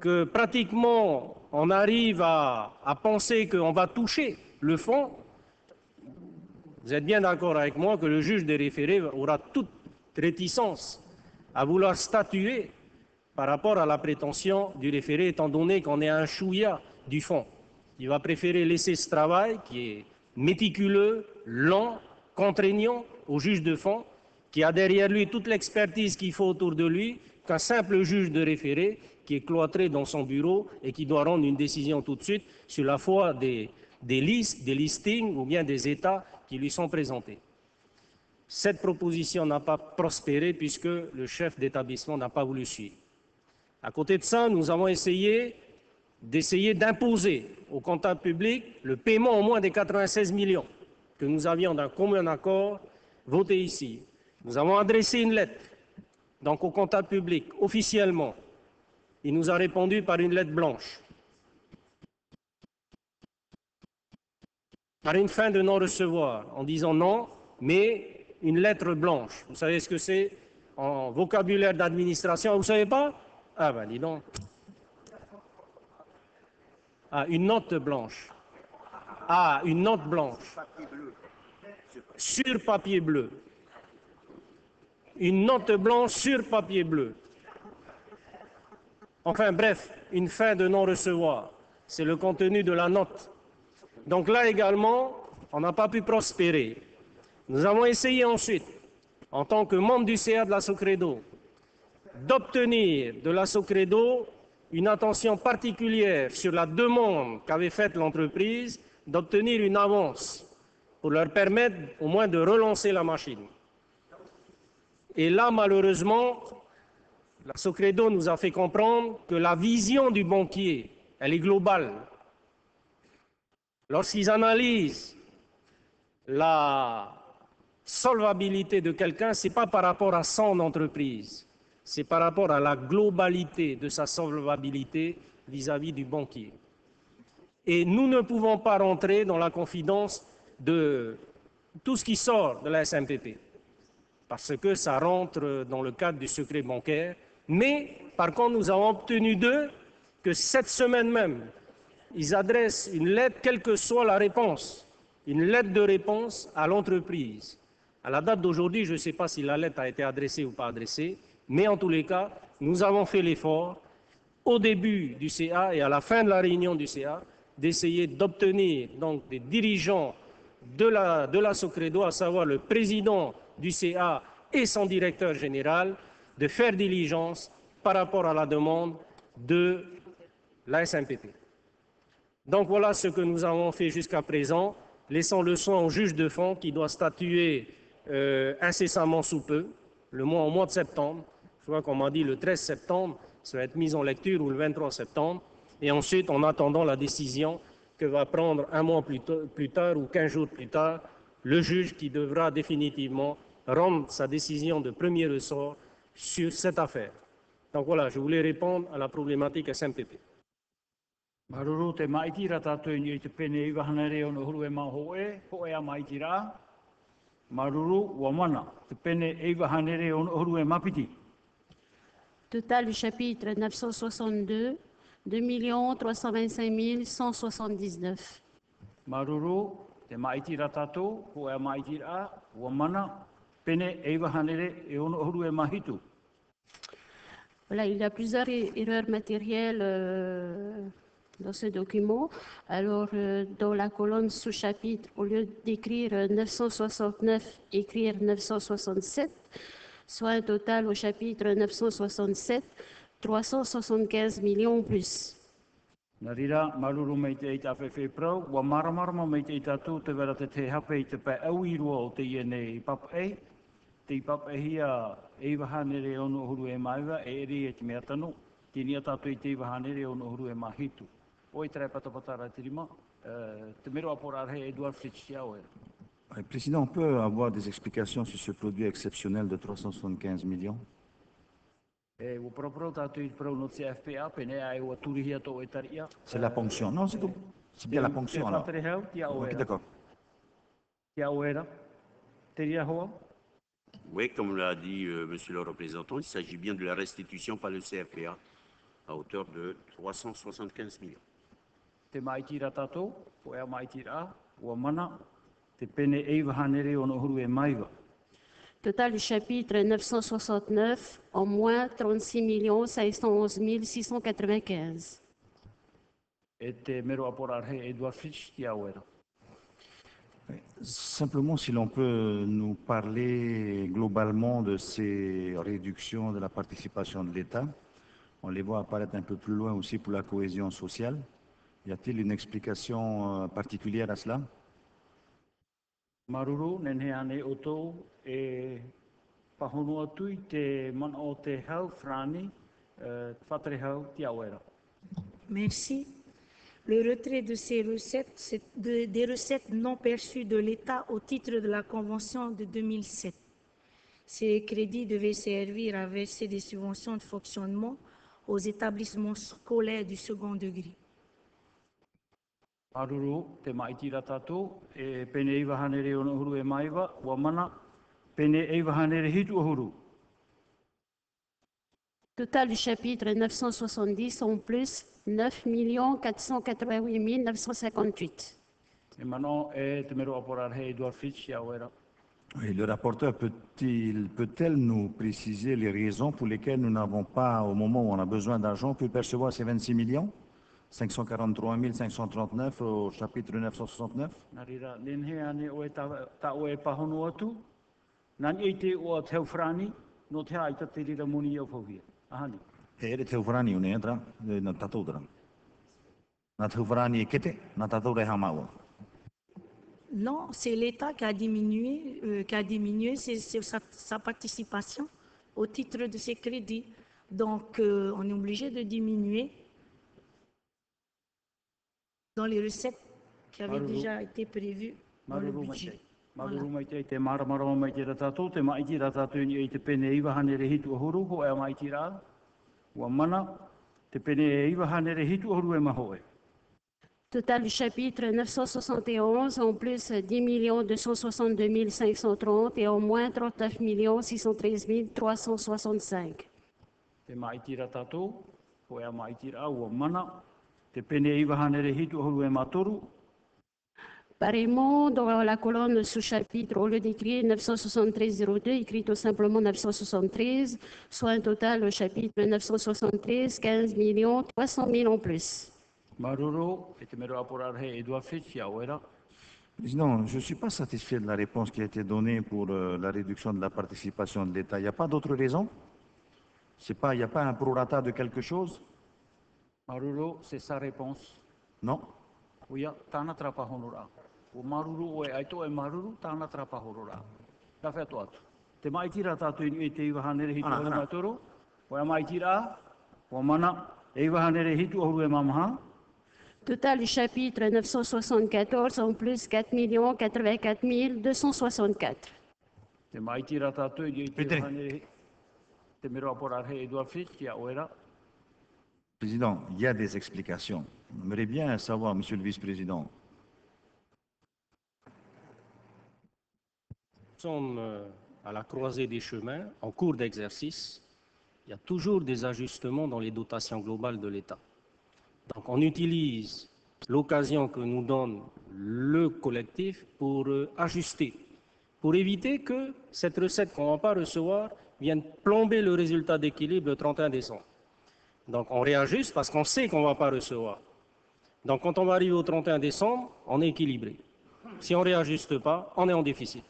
que pratiquement on arrive à, à penser qu'on va toucher le fond, vous êtes bien d'accord avec moi que le juge des référés aura toute réticence à vouloir statuer par rapport à la prétention du référé, étant donné qu'on est un chouïa du fond. Il va préférer laisser ce travail qui est méticuleux, lent, contraignant au juge de fond, qui a derrière lui toute l'expertise qu'il faut autour de lui, qu'un simple juge de référé qui est cloîtré dans son bureau et qui doit rendre une décision tout de suite sur la foi des, des listes, des listings ou bien des États qui lui sont présentés. Cette proposition n'a pas prospéré puisque le chef d'établissement n'a pas voulu suivre. À côté de ça, nous avons essayé d'essayer d'imposer au comptable public le paiement au moins des 96 millions que nous avions d'un commun accord voté ici. Nous avons adressé une lettre donc au comptable public officiellement. Il nous a répondu par une lettre blanche. Par une fin de non-recevoir, en disant non, mais une lettre blanche. Vous savez ce que c'est en vocabulaire d'administration Vous ne savez pas? Ah ben dis donc. Ah, une note blanche. Ah, une note blanche. Sur papier bleu. Une note blanche sur papier bleu. Enfin bref, une fin de non-recevoir. C'est le contenu de la note. Donc là également, on n'a pas pu prospérer. Nous avons essayé ensuite, en tant que membre du CA de la Socredo, d'obtenir de la Socredo une attention particulière sur la demande qu'avait faite l'entreprise d'obtenir une avance pour leur permettre au moins de relancer la machine. Et là, malheureusement, la Socredo nous a fait comprendre que la vision du banquier, elle est globale. Lorsqu'ils analysent la solvabilité de quelqu'un, ce n'est pas par rapport à son entreprise, c'est par rapport à la globalité de sa solvabilité vis-à-vis du banquier. Et nous ne pouvons pas rentrer dans la confidence de tout ce qui sort de la SMPP, parce que ça rentre dans le cadre du secret bancaire. Mais, par contre, nous avons obtenu d'eux que cette semaine même, ils adressent une lettre, quelle que soit la réponse, une lettre de réponse à l'entreprise. À la date d'aujourd'hui, je ne sais pas si la lettre a été adressée ou pas adressée, mais en tous les cas, nous avons fait l'effort, au début du CA et à la fin de la réunion du CA, d'essayer d'obtenir donc des dirigeants de la, de la Socredo, à savoir le président du CA et son directeur général, de faire diligence par rapport à la demande de la SMPP. Donc voilà ce que nous avons fait jusqu'à présent, laissant le soin au juge de fond qui doit statuer euh, incessamment sous peu, le au mois de septembre. Je crois qu'on m'a dit le 13 septembre, ça va être mis en lecture ou le 23 septembre. Et ensuite, en attendant la décision que va prendre un mois plus, tard ou quinze jours plus tard, le juge qui devra définitivement rendre sa décision de premier ressort sur cette affaire. Donc voilà, je voulais répondre à la problématique SMPP. Maruru te maitira ni te pene i huru e maho e, ho. Total du chapitre 962, 2 325 179. Maruru te maitira tātou, ho e a maitira, wa mana, pene e wahana reo no huru e mahitu. Voilà, il y a plusieurs er- erreurs matérielles euh, dans ce document. Alors, euh, dans la colonne sous-chapitre, au lieu d'écrire euh, 969, écrire 967, soit un total au chapitre 967, 375 millions plus. Nā rira, maruru mei te eita whewhe prau, wa maramarama mei te eita tū te wera te te hape i te pai au i rua o te iene i papa e. Te i papa e hia e ono huru e maiwa e eri e te mea tano. Tini a tātou i te i ono huru e mahitu. O i trai patapatara te rima, te mero aporare Edouard Fritz te au e. Président, on peut avoir des explications sur ce produit exceptionnel de 375 millions? E tō e. C'est la ponction. Non, c'est tout. C'est bien la ponction alors. Era. d'accord. Oui, comme l'a dit euh, Monsieur le représentant, il s'agit bien de la restitution par le CFPA à hauteur de 375 millions. Te pene e huru e. Total du chapitre 969, en moins 36 511 695. E te mero aporare Edouard era. Simplement, si l'on peut nous parler globalement de ces réductions de la participation de l'État, on les voit apparaître un peu plus loin aussi pour la cohésion sociale. Y a-t-il une explication euh, particulière à cela? Maruru, nene ane. Merci. Le retrait de ces recettes, des recettes non perçues de l'État au titre de la Convention de 2007. Ces crédits devaient servir à verser des subventions de fonctionnement aux établissements scolaires du second degré. Maruru, te maitira tātou, e pene wahanere o no huru e maiwa, ua mana, pene wahanere hitu o huru. Total du chapitre 970, en plus 9 488 958. E mano e te mero aporare Edouard Fritz te au era. Et le rapporteur peut-il, peut-elle nous préciser les raisons pour lesquelles nous n'avons pas, au moment où on a besoin d'argent, pu percevoir ces 26 millions? 543 539 au chapitre 969 Nā rira, nenhe ane o e e te uwharani na te uwharani kete. Non, c'est l'État qui a diminué, euh, qui a diminué ses- ses- sa, sa participation au titre de ses crédits. Donc, euh, on est obligé de diminuer dans les recettes qui avaient Maruru. déjà été prévues dans le mai budget. te. Maruru mai te, te maramarama mai te ratatou, te ratatou ni e te pene iwa hanere hitu o huru, ho e maiti rā. Ua mana, te pene e iwa hanere hitu o huru e maho e. Total du chapitre 971, en plus 10 262 530 et en moins 39 613 365. Te maiti ratatou, ho e maiti rā, ua mana, te pene e iwa hanere hitu o huru e matoru, Pareillement, dans la colonne sous-chapitre, au lieu d'écrire 973-02, écrit tout simplement 973, soit un total au chapitre 973, 15 millions 300 000 en plus. Maruru, e. Président, je ne suis pas satisfait de la réponse qui a été donnée pour euh, la réduction de la participation de l'État. Il n'y a pas d'autre raison? C'est pas, Il n'y a pas un prorata de quelque chose? Maruru, c'est sa réponse. Non Uia, tāna trapa hono rā. O maruru o e aito e maruru, tāna trapa hono rā. Ka whea to atu. Te maiti rā tātou inu e te iwa hanere hitu Ana, e ana. maitoro. O e maiti rā, o mana, e iwa hanere hitu o huru e mamaha. Total du chapitre 974, en plus 4 84 264. Te maiti rā tātou inu e te Petere. iwa hanere Te mero aporar he Edouard Fritz, tia o era. Président, il y a des explications. J'aimerais bien savoir, Monsieur le Vice-président, Nous sommes euh, à la croisée des chemins, en cours d'exercice. Il y a toujours des ajustements dans les dotations globales de l'État. Donc on utilise l'occasion que nous donne le collectif pour euh, ajuster, pour éviter que cette recette qu'on ne va pas recevoir vienne plomber le résultat d'équilibre le 31 décembre. Donc on réajuste parce qu'on sait qu'on ne va pas recevoir. Donc quand on va arriver au 31 décembre, on est équilibré. Si on ne réajuste pas, on est en déficit.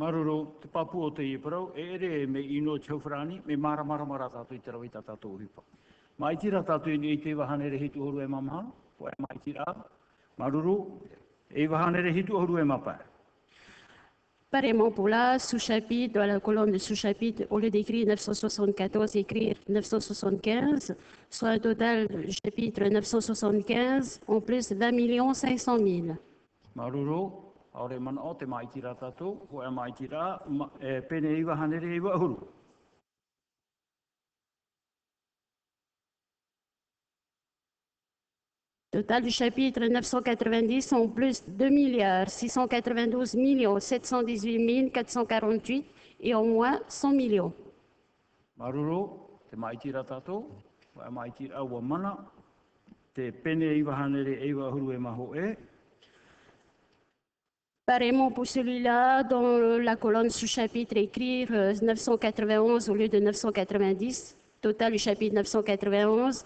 Maruro, te papu o te iparau, e ere me ino te hauwharani, me mara mara mara tātou i te rawi tā tātou ripa. Mai tira tātou i te wahane re hitu horu e mamahano, ko e mai tira. Maruru, e wahane re hitu horu e mapai. Pareillement pour la sous-chapitre, dans la colonne de sous-chapitre, au lieu d'écrire 974, écrire 975, soit un total de chapitre 975, en plus 20 500 000. Maruru, aore mana o te mai tira tātou, ko e mai tira, ma, e pene i wahane re i wahuru. Total du chapitre 990 en plus 2 milliards 692 millions 718 448 et au moins 100 millions. Maruru, te ko e mana, te pene e maho e, Pareillement pour celui-là, dans la colonne sous-chapitre, écrire euh, 991 au lieu de 990. Total du chapitre 991,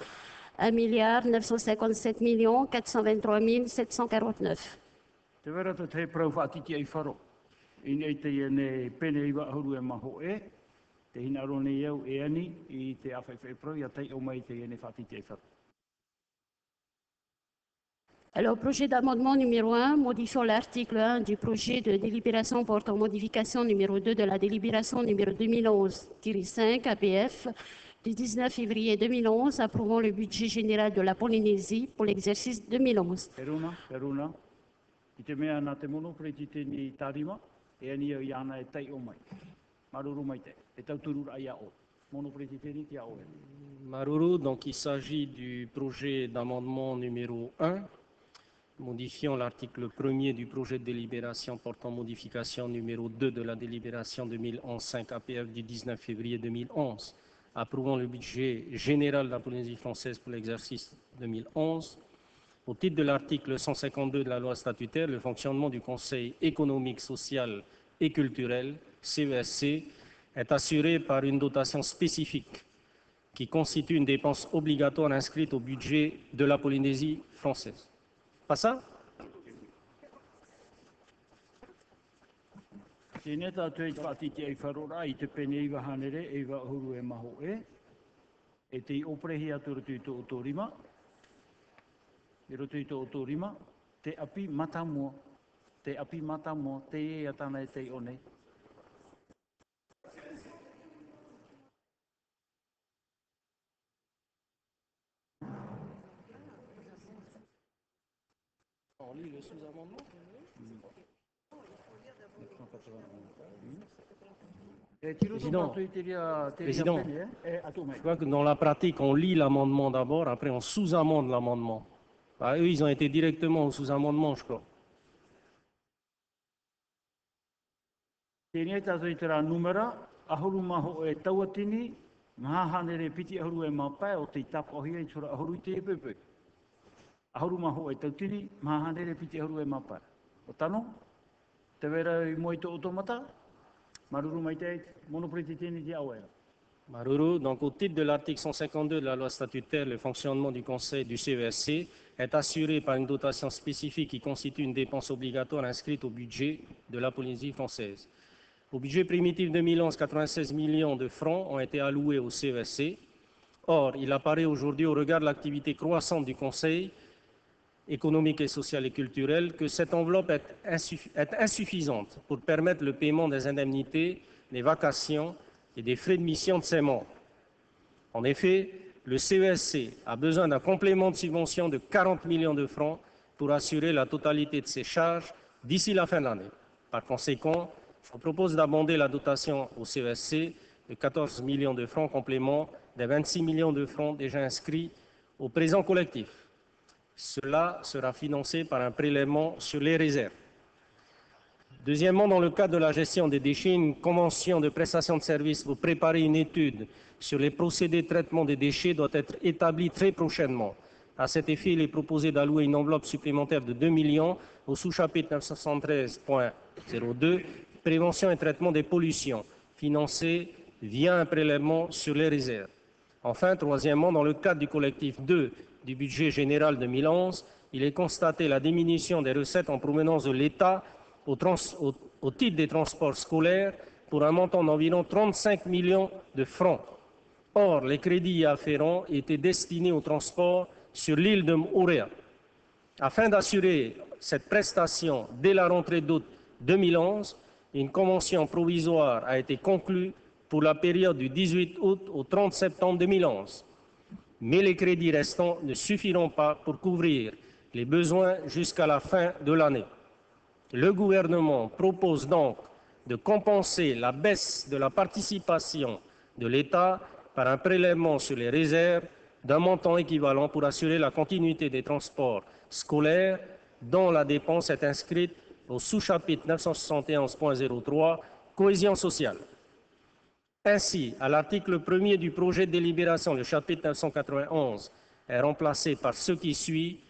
1 milliard 957 millions 423 749. Te wera te te prau whaatiti ai wharo. I nei te ia ne pene i wahuru e maho e, te hina rone iau e ani i te awhaiwhai prau, ia tei o mai te ia ne whaatiti ai wharo. Alors, projet d'amendement numéro 1, modifiant l'article 1 du projet de délibération portant modification numéro 2 de la délibération numéro 2011-5 APF du 19 février 2011 approuvant le budget général de la Polynésie pour l'exercice 2011. Peruna, peruna. I te mea nā te mono preti tēni tārima, e e e. Maruru, donc il s'agit du projet d'amendement numéro 1, modifiant l'article 1er du projet de délibération portant modification numéro 2 de la délibération 2011-5 APF du 19 février 2011, approuvant le budget général de la Polynésie française pour l'exercice 2011. Au titre de l'article 152 de la loi statutaire, le fonctionnement du Conseil économique, social et culturel, CESC, est assuré par une dotation spécifique qui constitue une dépense obligatoire inscrite au budget de la Polynésie française. Pas ça? Tēnei tātou i whaatiti ei wharora i te pene iwa hanere e e wahuru e maho e. E te i oprehi atu rotu i tō tō rima. I rotu i tō tō rima. Te api matamua. Te api matamua. Te e atana e te i one. On lit le sous-amendement Président, e? E mai. Je crois que dans la pratique, on lit l'amendement d'abord, après on sous-amende l'amendement. Bah, eux, ils ont été directement au sous-amendement, je crois. Tātou i te rā numera, ahuru maho e tauatini, mahahane re piti ahuru e mapai o te tapohia i tura ahuru i te epepe. Ahuru maho e tautini, mahahane re piti ahuru e mapai. O tano, te wera i moi tō otomata, maruru. Maruru, donc au titre de l'article 152 de la loi statutaire, le fonctionnement du Conseil du CESC est assuré par une dotation spécifique qui constitue une dépense obligatoire inscrite au budget de la Polynésie française. Au budget primitif 2011, 96 millions de francs ont été alloués au CESC. Or, il apparaît aujourd'hui, au regard de l'activité croissante du Conseil économique et social et culturel, que cette enveloppe est, insuffi- est insuffisante pour permettre le paiement des indemnités, des vacations et des frais de mission de ses membres. En effet, le CESC a besoin d'un complément de subvention de 40 millions de francs pour assurer la totalité de ses charges d'ici la fin de l'année. Par conséquent, je propose d'abonder la dotation au CESC de 14 millions de francs complément des 26 millions de francs déjà inscrits au présent collectif. Cela sera financé par un prélèvement sur les réserves. Deuxièmement, dans le cadre de la gestion des déchets, une convention de prestation de services pour préparer une étude sur les procédés de traitement des déchets doit être établie très prochainement. À cet effet, il est proposé d'allouer une enveloppe supplémentaire de 2 millions au sous-chapitre 973.02 Prévention et traitement des pollutions, financé via un prélèvement sur les réserves. Enfin, troisièmement, dans le cadre du collectif 2 du budget général 2011, il est constaté la diminution des recettes en provenance de l'État au, titre des transports scolaires pour un montant d'environ 35 millions de francs. Or, les crédits afférents étaient destinés au transport sur l'île de Mouréa. Afin d'assurer cette prestation dès la rentrée d'août 2011, une convention provisoire a été conclue pour la période du 18 août au 30 septembre 2011. Mais les crédits restants ne suffiront pas pour couvrir les besoins jusqu'à la fin de l'année. Le gouvernement propose donc de compenser la baisse de la participation de l'État par un prélèvement sur les réserves d'un montant équivalent pour assurer la continuité des transports scolaires dont la dépense est inscrite au sous-chapitre 971.03 Cohésion sociale. Ainsi, à l'article 1er du projet de délibération, le chapitre 991 est remplacé par ce qui suit.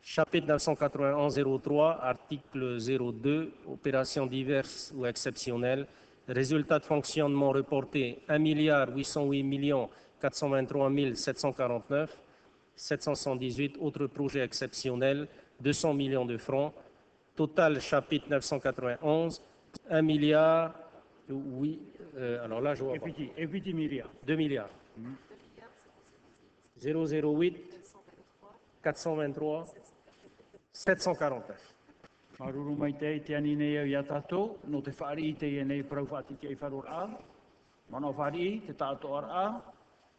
Chapitre 991.03, article 02, opérations diverses ou exceptionnelles, résultat de fonctionnement reporté 1 milliard 808 millions 423 749, 778 autres projets exceptionnels, 200 millions de francs, total chapitre 991, 1 milliard, oui, euh, alors là je vois pas. Et puis 10 milliards. 2 milliards. 008, 423, 749. Maruru mai te te ani nei au ia tātou, no te whaari i te i nei prau whati te i wharur a. Mana whaari i te tātou ar a.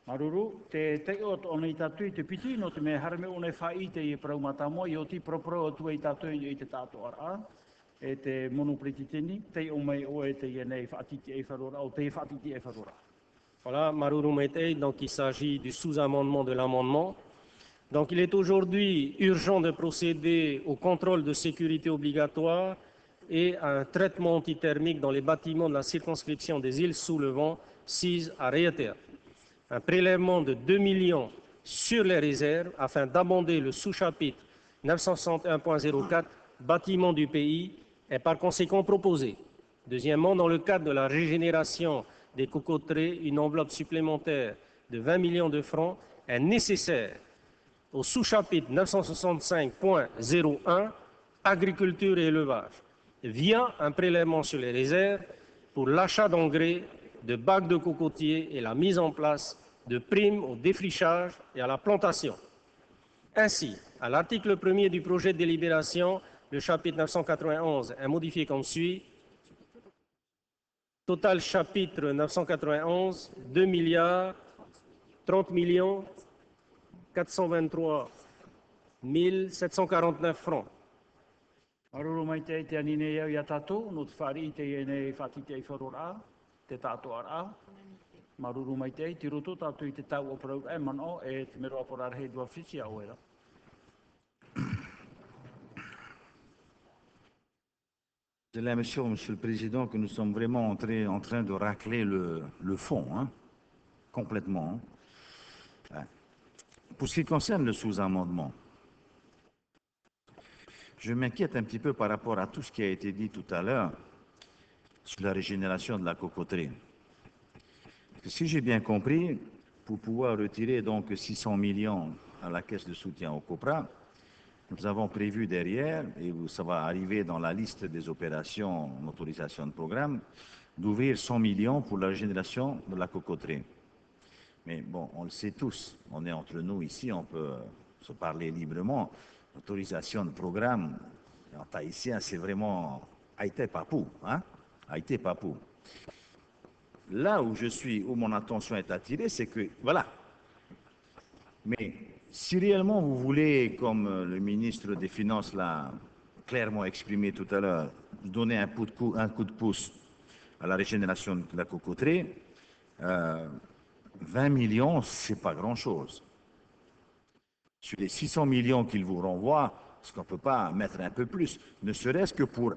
Maruru, te te o to nei tātou i te piti, no te me harame o nei i te i prau matamo, i o ti propro o tu i tātou i te tātou ar a. E te. Voilà, Maruru donc il s'agit du sous-amendement de l'amendement. Donc il est aujourd'hui urgent de procéder au contrôle de sécurité obligatoire et à un traitement antithermique dans les bâtiments de la circonscription des îles sous le vent, 6 à Réater. Un prélèvement de 2 millions sur les réserves afin d'abonder le sous-chapitre 961.04 bâtiments du pays est par conséquent proposé. Deuxièmement, dans le cadre de la régénération des cocoteraies, une enveloppe supplémentaire de 20 millions de francs est nécessaire au sous-chapitre 965.01 Agriculture et élevage via un prélèvement sur les réserves pour l'achat d'engrais, de bacs de cocotiers et la mise en place de primes au défrichage et à la plantation. Ainsi, à l'article 1er du projet de délibération, le chapitre 991 est modifié comme suit. Total chapitre 991, 2 milliards 30 millions 423 749 francs. Maruru mai te te ani nei au ia tātou, no te whaari i te i nei whati te i wharor a, te tātou ar a. Maruru mai te, roto tātou i te tau o prau e mano e te mero aporar hei dua whiti au era. J'ai l'impression, Monsieur le Président, que nous sommes vraiment en train, de racler le, fond, hein, complètement. hein. Pour ce qui concerne le sous-amendement, je m'inquiète un petit peu par rapport à tout ce qui a été dit tout à l'heure sur la régénération de la cocoterie. Si j'ai bien compris, pour pouvoir retirer donc 600 millions à la caisse de soutien au COPRA, nous avons prévu derrière, et ça va arriver dans la liste des opérations en autorisation de programme, d'ouvrir 100 millions pour la régénération de la cocoterie. Mais bon, on le sait tous, on est entre nous ici, on peut se parler librement. L'autorisation de programme, en tahitien, c'est vraiment Haïté Papou, hein? Haïté Papou. Là où je suis, où mon attention est attirée, c'est que, voilà. Mais si réellement vous voulez, comme euh, le ministre des Finances l'a clairement exprimé tout à l'heure, donner un coup de, pouce à la régénération de la cocoterie, euh, 20 millions, c'est pas grand-chose. Sur les 600 millions qu'il vous renvoie, est-ce qu'on ne peut pas mettre un peu plus, ne serait-ce que pour,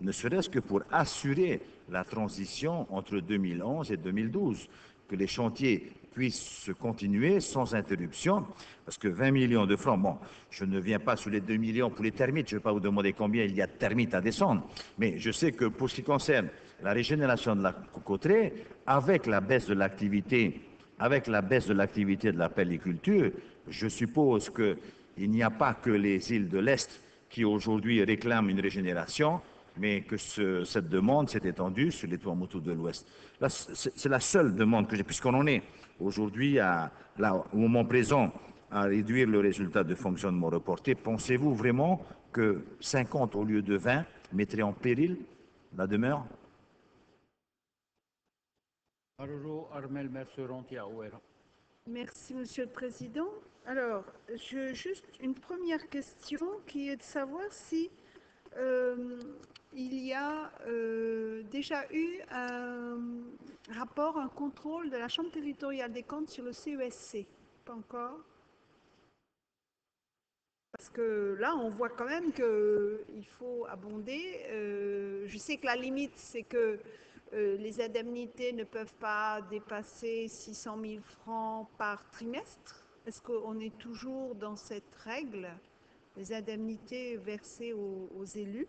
ne serait-ce que pour assurer la transition entre 2011 et 2012, que les chantiers puissent se continuer sans interruption, parce que 20 millions de francs, bon, je ne viens pas sur les 2 millions pour les termites, je ne vais pas vous demander combien il y a de termites à descendre, mais je sais que pour ce qui concerne la régénération de la cocoterie, avec la baisse de l'activité avec la baisse de l'activité de la pelliculture, je suppose qu'il n'y a pas que les îles de l'Est qui aujourd'hui réclament une régénération, mais que ce- cette demande s'est étendue sur les Tuamotu de l'Ouest. C'est la seule demande que j'ai, puisqu'on en est aujourd'hui, au moment présent, à réduire le résultat de fonctionnement reporté. Pensez-vous vraiment que 50 au lieu de 20 mettrait en péril la demeure? Merci, Monsieur le Président. Alors, je, juste une première question qui est de savoir si euh, il y a euh, déjà eu un rapport, un contrôle de la Chambre territoriale des comptes sur le CESC. Pas encore Parce que là, on voit quand même qu'il faut abonder. Euh, je sais que la limite, c'est que euh, les indemnités ne peuvent pas dépasser 600 000 francs par trimestre. Est-ce qu'on est toujours dans cette règle Les indemnités versées aux élus?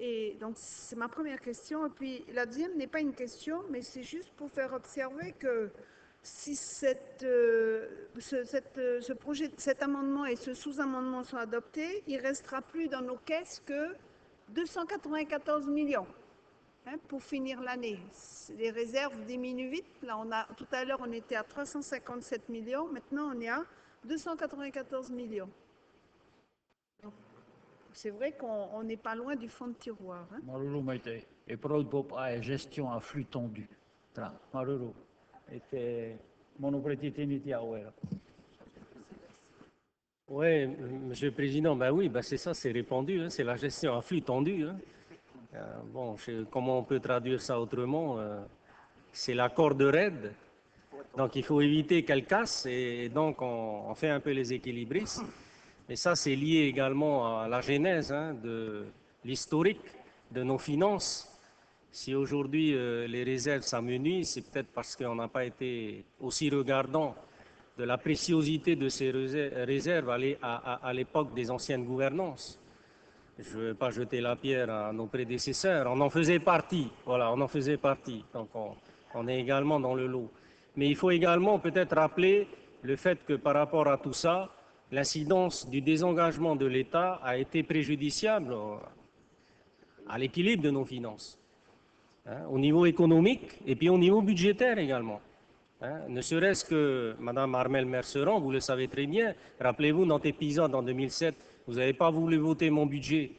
Et donc, c'est ma première question. Et puis, la deuxième n'est pas une question, mais c'est juste pour faire observer que si euh, euh, projet, cet amendement et ce sous-amendement sont adoptés, il restera plus dans nos caisses que 294 millions hein, pour finir l'année. Les réserves diminuent vite. Là, on a, tout à l'heure, on était à 357 millions. Maintenant, on est à 294 millions. C'est vrai qu'on on n'est pas loin du fond de tiroir. hein. Maruru Maite. Bob a gestion à flux tendu. Tra, Maruru. Et te monopretit Tia Oera. Oui, Monsieur le Président, ben oui, ben c'est ça, c'est répandu, hein, c'est la gestion à flux tendu. hein. Euh, bon, je- comment on peut traduire ça autrement euh, C'est la corde raide. Donc il faut éviter qu'elle casse et donc on, on fait un peu les équilibristes. Mais ça, c'est lié également à la genèse hein, de l'historique de nos finances. Si aujourd'hui euh, les réserves s'amenuisent, c'est peut-être parce qu'on n'a pas été aussi regardant de la préciosité de ces réser- réserves à l'époque des anciennes gouvernances. Je ne veux pas jeter la pierre à nos prédécesseurs, on en faisait partie, voilà, on en faisait partie, donc on, on est également dans le lot. Mais il faut également peut-être rappeler le fait que par rapport à tout ça, l'incidence du désengagement de l'État a été préjudiciable à l'équilibre de nos finances, hein, au niveau économique et puis au niveau budgétaire également. Hein, ne serait-ce que Mme Armel Merceron, vous le savez très bien, rappelez-vous, dans notre épisode en 2007, vous n'avez pas voulu voter mon budget.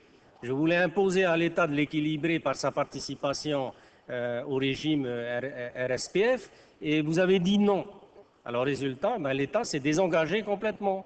Je voulais imposer à l'État de l'équilibrer par sa participation euh, au régime euh, RSPF et vous avez dit non. Alors, résultat, ben, l'État s'est désengagé complètement.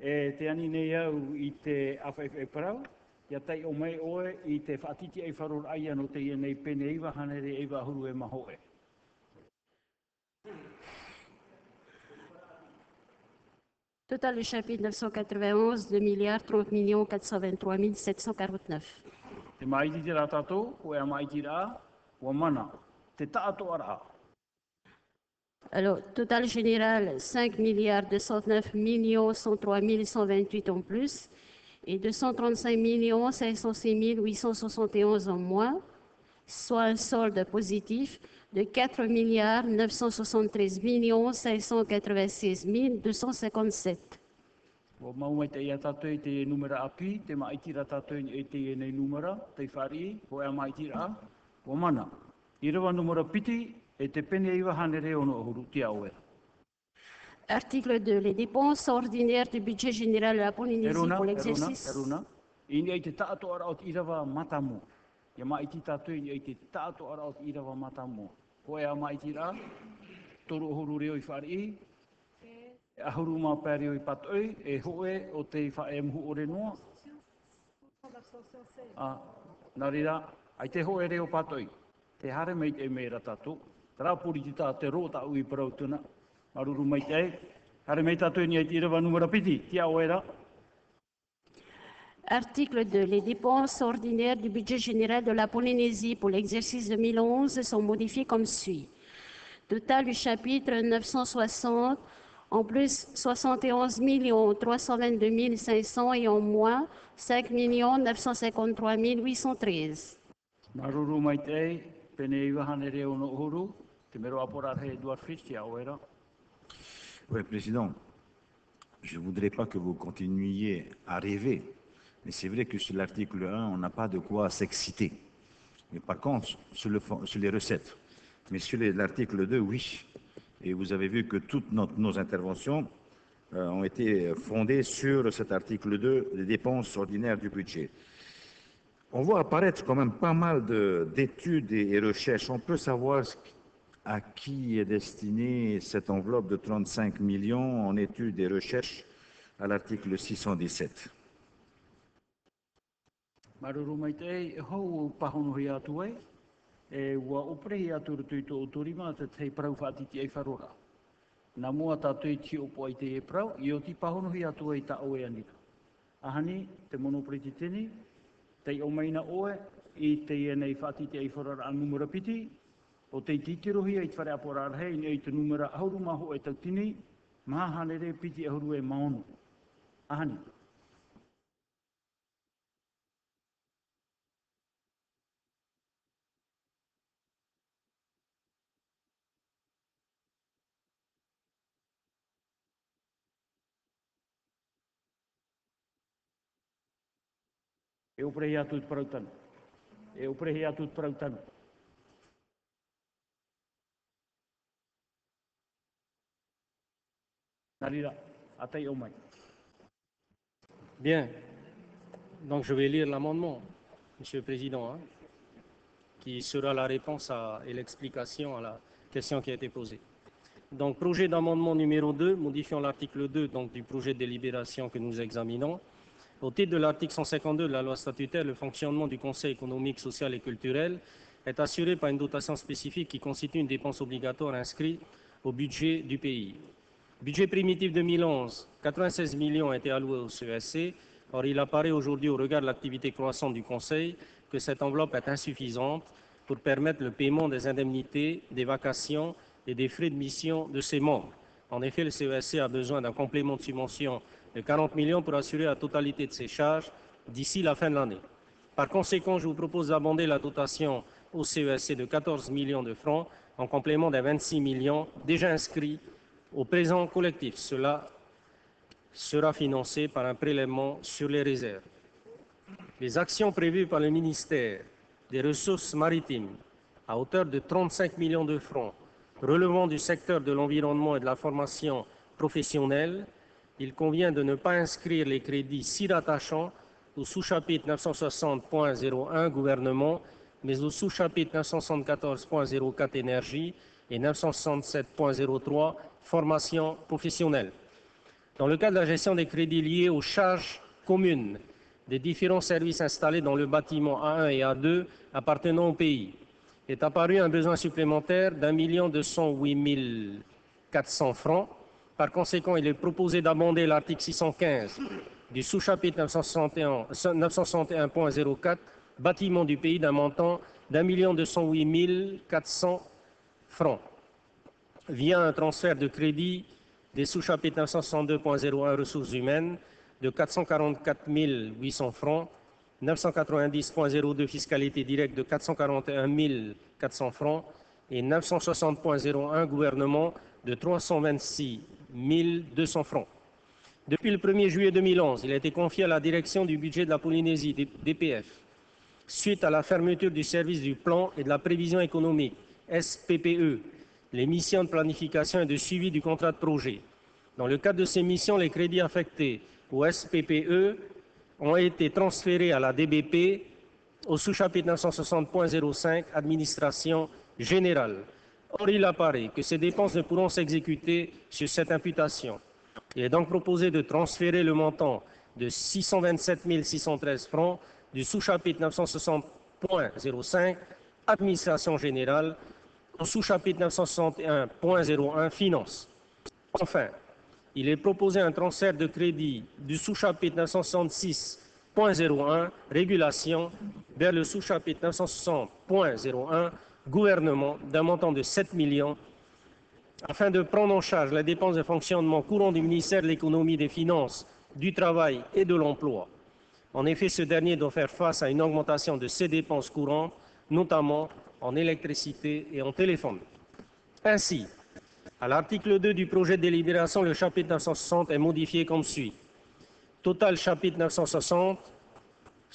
e te ani nei au i te awhaiwhai parau. Ia tai o mai oe i te whaatiti e wharora ai ano te ia nei pene iwa hanere e iwa huru e maho e. Total du chapitre 991, 2 milliards 30 millions 423 749. Te maiti te rā tātou, o e maiti rā, o mana. Te tātou ara. Alors, total général, 5 milliards 209 millions 103 128 en plus et 235 millions 506 871 en moins, soit un solde positif de 4 milliards 973 millions 596 257. O mau mai te ia tātou i te numera api, te maiti rā tātou i te e nei numera, te whari, o e maiti rā, o mana. I e te pene iwa hanere ono huru te aue. Article 2. Les dépenses ordinaires du budget général de la Polynésie Eruna, pour eruna, l'exercice. eruna. I ni ai te tātou ara o te irawa matamu. Ia maiti tātou i ni ai te tātou ara o te irawa matamu. Ko e a maiti rā, toru huru reo i whari i, e ahuru mā pēri o i patoi, e hoe o te wha e mhu ore noa. Ah, nā rira, ai te hoe reo patoi. Te hare mei te mei ratato. Te rāpuri te tā te. Maruru mai. Article 2. Les dépenses ordinaires du budget général de la Polynésie pour l'exercice 2011 sont modifiées comme suit. Total du chapitre 960, en plus 71 322 500 et en moins 5 953 813. Maruru mai te e. Pene i wahane reo no uhuru. Oui, Président, je ne voudrais pas que vous continuiez à rêver, mais c'est vrai que sur l'article 1, on n'a pas de quoi s'exciter. Mais par contre, sur, les recettes, mais sur l'article 2, oui. Et vous avez vu que toutes nos interventions euh, ont été fondées sur cet article 2, les dépenses ordinaires du budget. On voit apparaître quand même pas mal de- d'études et, et recherches. On peut savoir à qui est destinée cette enveloppe de 35 millions en études et recherches à l'article 617 Maruru mai te e, e hou pahono hi atu ai, e ua oprehi atu rutu tō utorima te tei prau whaatiti ai wharora. Nā mua tātou i ti opo ai te e prau, i o ti pahono hi atu ai ta oe anira. Ahani, te mono preti tini, te o maina oe, i te e nei whaatiti ai wharora a numera piti, o te titirohi ai whare aporara hei, nei te numera ahuru maho e tau tini, maha hane re piti ahuru e maono. Ahani. E uprehi atu te parautanu. E uprehi atu te Bien. Donc je vais lire l'amendement, Monsieur le Président, hein, qui sera la réponse et l'explication à la question qui a été posée. Donc projet d'amendement numéro 2, modifiant l'article 2 donc, du projet de délibération que nous examinons. Au titre de l'article 152 de la loi statutaire, le fonctionnement du Conseil économique, social et culturel est assuré par une dotation spécifique qui constitue une dépense obligatoire inscrite au budget du pays. Budget primitif 2011, 96 millions ont été alloués au CESC. Or, il apparaît aujourd'hui, au regard de l'activité croissante du Conseil, que cette enveloppe est insuffisante pour permettre le paiement des indemnités, des vacations et des frais de mission de ses membres. En effet, le CESC a besoin d'un complément de subvention de 40 millions pour assurer la totalité de ses charges d'ici la fin de l'année. Par conséquent, je vous propose d'abonder la dotation au CESC de 14 millions de francs en complément des 26 millions déjà inscrits au présent collectif. Cela sera financé par un prélèvement sur les réserves. Les actions prévues par le ministère des Ressources maritimes à hauteur de 35 millions de francs relevant du secteur de l'environnement et de la formation professionnelle, il convient de ne pas inscrire les crédits s'y rattachant au sous-chapitre 960.01 gouvernement, mais au sous-chapitre 974.04 énergie et 967.03 formation professionnelle. Dans le cadre de la gestion des crédits liés aux charges communes des différents services installés dans le bâtiment A1 et A2 appartenant au pays, est apparu un besoin supplémentaire d'un million deux cent huit mille quatre cents francs. Par conséquent, il est proposé d'amender l'article 615 du sous-chapitre 961 961.04 bâtiment du pays d'un montant d'un million deux cent huit mille quatre cents francs via un transfert de crédit des sous-chapitres 962.01 ressources humaines de 444 800 francs, 990.02 fiscalité directe de 441 400 francs et 960.01 gouvernement de 326 200 francs. Depuis le 1er juillet 2011, il a été confié à la direction du budget de la Polynésie, DPF, suite à la fermeture du service du plan et de la prévision économique, SPPE, les missions de planification et de suivi du contrat de projet. Dans le cadre de ces missions, les crédits affectés au SPPE ont été transférés à la DBP au sous-chapitre 960.05 Administration générale. Or, il apparaît que ces dépenses ne pourront s'exécuter sur cette imputation. Il est donc proposé de transférer le montant de 627 613 francs du sous-chapitre 960.05 Administration générale sous-chapitre 961.01 Finances. Enfin, il est proposé un transfert de crédit du sous-chapitre 966.01 Régulation vers le sous-chapitre 960.01 Gouvernement d'un montant de 7 millions afin de prendre en charge la dépense de fonctionnement courant du ministère de l'économie, des finances, du travail et de l'emploi. En effet, ce dernier doit faire face à une augmentation de ses dépenses courantes, notamment en électricité et en téléphone. Ainsi, à l'article 2 du projet de délibération, le chapitre 960 est modifié comme suit. Total chapitre 960,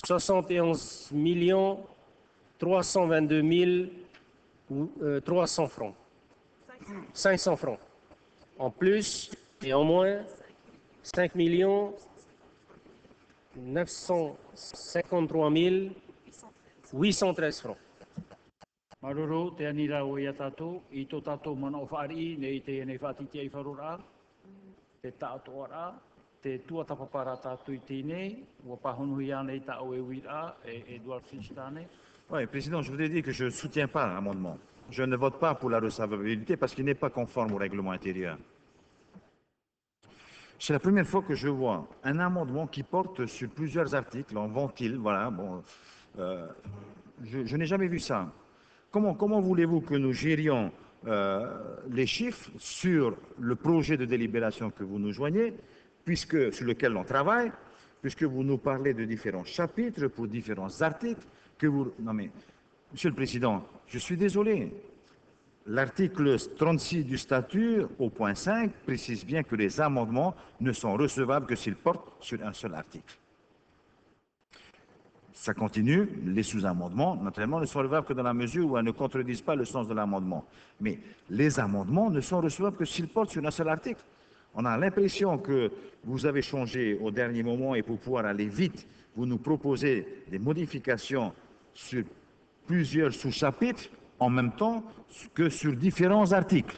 71 322 300 francs. 500 francs. En plus et en moins, 5 953 813 francs. E e. Oui, Président, je voudrais dire que je ne soutiens pas l'amendement. Je ne vote pas pour la recevabilité parce qu'il n'est pas conforme au règlement intérieur. C'est la première fois que je vois un amendement qui porte sur plusieurs articles en ventile. Voilà, bon, euh, je n'ai jamais vu ça. Comment, voulez-vous que nous gérions euh, les chiffres sur le projet de délibération que vous nous joignez, puisque, sur lequel on travaille, puisque vous nous parlez de différents chapitres pour différents articles. Non mais, Monsieur le Président, je suis désolé. L'article 36 du statut, au point 5, précise bien que les amendements ne sont recevables que s'ils portent sur un seul article. Ça continue, les sous-amendements, naturellement, ne sont recevables que dans la mesure où elles ne contredisent pas le sens de l'amendement. Mais les amendements ne sont recevables que s'ils portent sur un seul article. On a l'impression que vous avez changé au dernier moment et pour pouvoir aller vite, vous nous proposez des modifications sur plusieurs sous-chapitres en même temps que sur différents articles.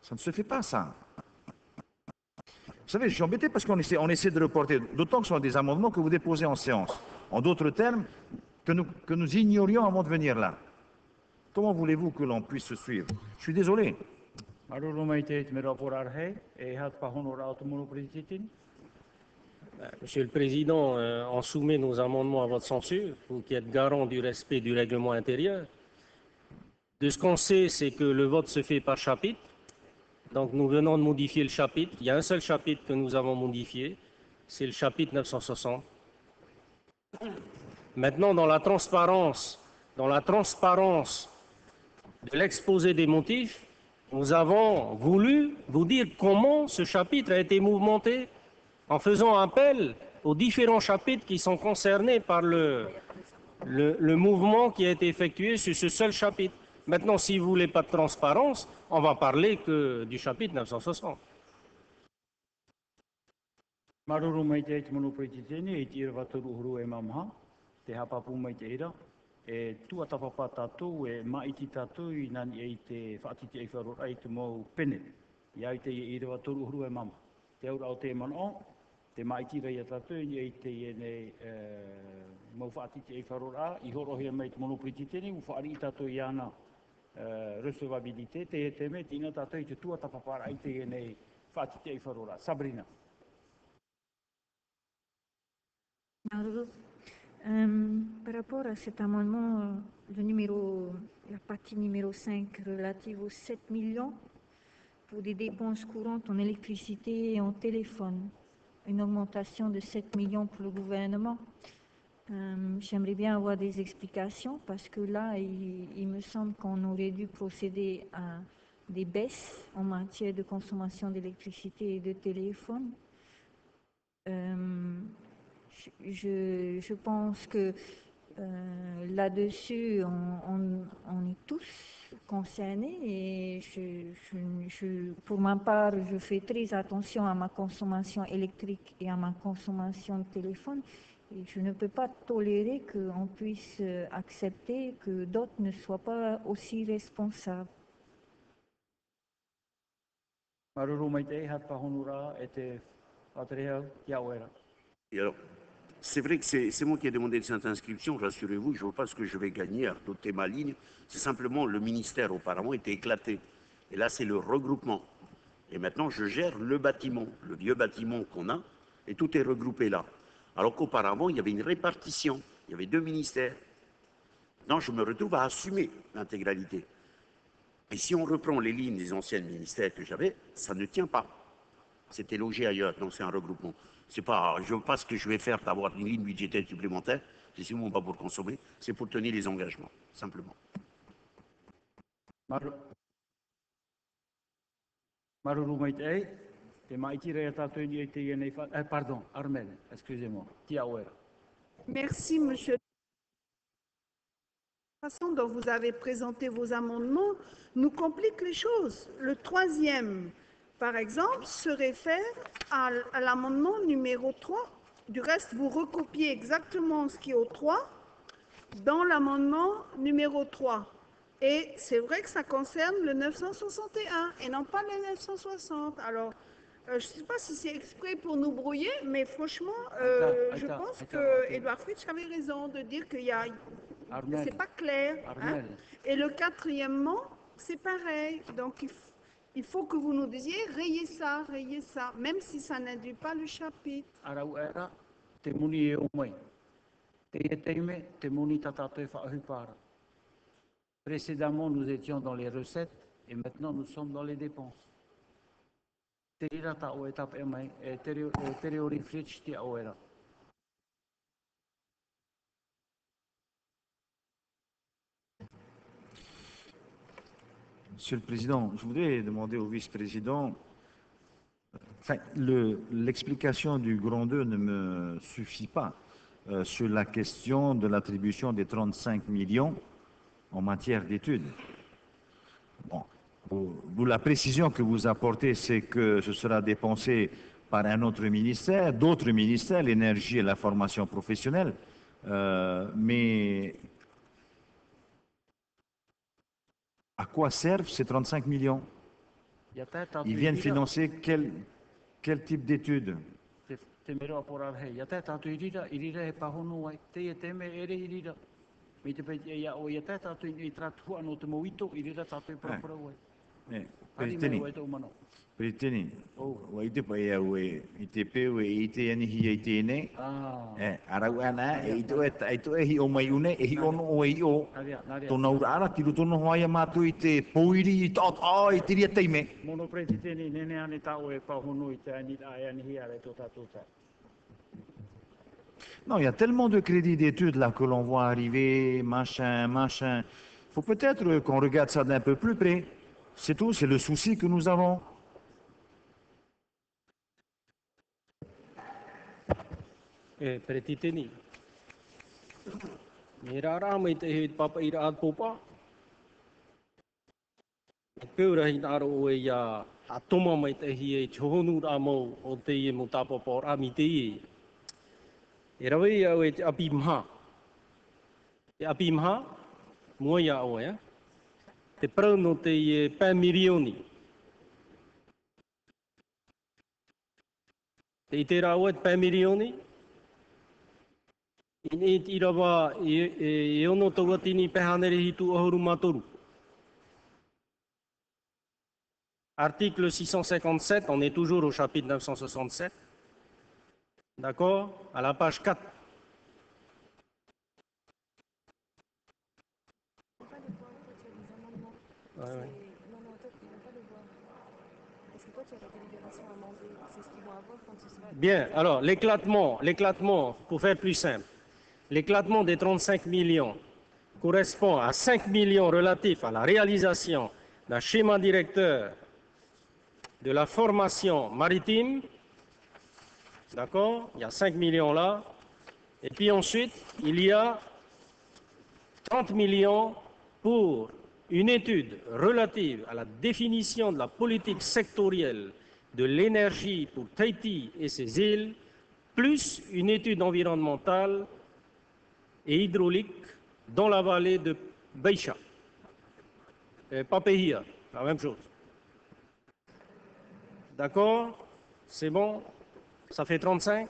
Ça ne se fait pas, ça. Vous savez, je suis embêté parce qu'on essaie, on essaie de reporter, d'autant que ce sont des amendements que vous déposez en séance. En d'autres termes, que nous, que nous ignorions avant de venir là. Comment voulez-vous que l'on puisse se suivre? Je suis désolé. Monsieur le Président, euh, on soumet nos amendements à votre censure, vous qui êtes garant du respect du règlement intérieur. De ce qu'on sait, c'est que le vote se fait par chapitre. Donc nous venons de modifier le chapitre. Il y a un seul chapitre que nous avons modifié, c'est le chapitre 960. Maintenant, dans la transparence, dans la transparence de l'exposé des motifs, nous avons voulu vous dire comment ce chapitre a été mouvementé en faisant appel aux différents chapitres qui sont concernés par le, mouvement qui a été effectué sur ce seul chapitre. Maintenant, si vous voulez pas de transparence, on va parler que du chapitre 960. Maruru mai te te mono tēne, e tira vaturu uhuru e mamaha, te hapapu mai te ira, e tuatapapa tātou, e maiti tātou, i nani e te whaatiti e wharor ai te mou pene. Ia i te i ira vaturu uhuru e mama. Te aura o te mano, te maiti rei a tātou, i e te i ne e, whaatiti e wharor a, i horohia mai te mono priti tēne, u whaari i tātou i ana uh, te e teme, tina tātou i te tuatapapa ai te i ne whaatiti e wharor a. Sabrina. Euh, par rapport à cet amendement, euh, le numéro, la partie numéro 5 relative aux 7 millions pour des dépenses courantes en électricité et en téléphone, une augmentation de 7 millions pour le gouvernement. Euh, J'aimerais bien avoir des explications parce que là, il, me semble qu'on aurait dû procéder à des baisses en matière de consommation d'électricité et de téléphone. Je, je pense que euh, là-dessus, on, on- on est tous concernés et je, je- je- pour ma part, je fais très attention à ma consommation électrique et à ma consommation de téléphone. Et je ne peux pas tolérer qu'on puisse euh, accepter que d'autres ne soient pas aussi responsables. Et alors, c'est vrai que c'est moi qui ai demandé cette inscription, rassurez-vous, je ne vois pas ce que je vais gagner à doter ma ligne. C'est simplement le ministère auparavant était éclaté. Et là, c'est le regroupement. Et maintenant, je gère le bâtiment, le vieux bâtiment qu'on a, et tout est regroupé là. Alors qu'auparavant, il y avait une répartition, il y avait deux ministères. Non, je me retrouve à assumer l'intégralité. Et si on reprend les lignes des anciens ministères que j'avais, ça ne tient pas. C'était logé ailleurs, donc c'est un regroupement. C'est pas, je pas ce que je vais faire d'avoir une ligne budgétaire supplémentaire, c'est sûrement pas pour consommer, c'est pour tenir les engagements, simplement. Maru- te maiti e nei wha... Eh, pardon, Armel, excusez-moi. Merci, monsieur. La façon dont vous avez présenté vos amendements nous complique les choses. Le troisième, par exemple, se réfère à, l'amendement numéro 3. Du reste, vous recopiez exactement ce qui est au 3 dans l'amendement numéro 3. Et c'est vrai que ça concerne le 961 et non pas le 960. Alors, euh, je ne sais pas si c'est exprès pour nous brouiller, mais franchement, euh, Attends, je attends, pense attends, que. Edouard Fritsch avait raison de dire qu'il y a, c'est pas clair. hein. Et le quatrièmement, c'est pareil. Donc, il, f- il faut que vous nous disiez, rayez ça, rayez ça, même si ça n'induit pas le chapitre. E e. Précédemment, nous étions dans les recettes et maintenant nous sommes dans les dépenses rifrich te o era. Monsieur le Président, je voudrais demander au vice-président, l'explication du grand 2 ne me suffit pas euh, sur la question de l'attribution des 35 millions en matière d'études. La précision que vous apportez, c'est que ce sera dépensé par un autre ministère, d'autres ministères, l'énergie et la formation professionnelle, Euh, mais à quoi servent ces 35 millions Ils viennent financer quel, quel type d'études te mero apora hei. Ia tā tātou i rira, i rira he pahono ai. Te te me ere i rira. Me te pei ia o ia tā tātou i tratu anō te mowito, i rira tātou i parapara ai. Hari Peritini, mea o tau mano. Peritini, wa e, e hi e ne, Ah. eh, arau ana, e e, e e hi o mai une, e hi ono o e i o, ura ara, tiru tono poiri i i teime. Mono nene ane o e ani ai ani hi tā. Non, il y a tellement de crédits d'études là que l'on voit arriver, machin, machin. Il faut peut-être qu'on regarde ça d'un peu plus près. C'est tout, c'est le souci que nous avons. E, peretiteni. Me rā rā mai te hei papa i rā pōpā. E pēura hi nāro o e ia a toma mai te hi e chohonu rā mau o te ie mo tāpapa rā mi te ie. E rawe i au e te api mha. Te api mha, mua ia o e. Te prau no te ie pē mirioni. Te i te rā o e te pē mirioni. I e, e. Article 657, on est toujours au chapitre 967. D'accord? À la page 4. Ouais, ouais. Bien, alors l'éclatement, l'éclatement, pour faire plus simple, l'éclatement des 35 millions correspond à 5 millions relatifs à la réalisation d'un schéma directeur de la formation maritime. D'accord? Il y a 5 millions là. Et puis ensuite, il y a 30 millions pour une étude relative à la définition de la politique sectorielle de l'énergie pour Tahiti et ses îles, plus une étude environnementale et hydraulique dans la vallée de Beisha. Et Papehia, la même chose. D'accord? C'est bon? Ça fait 35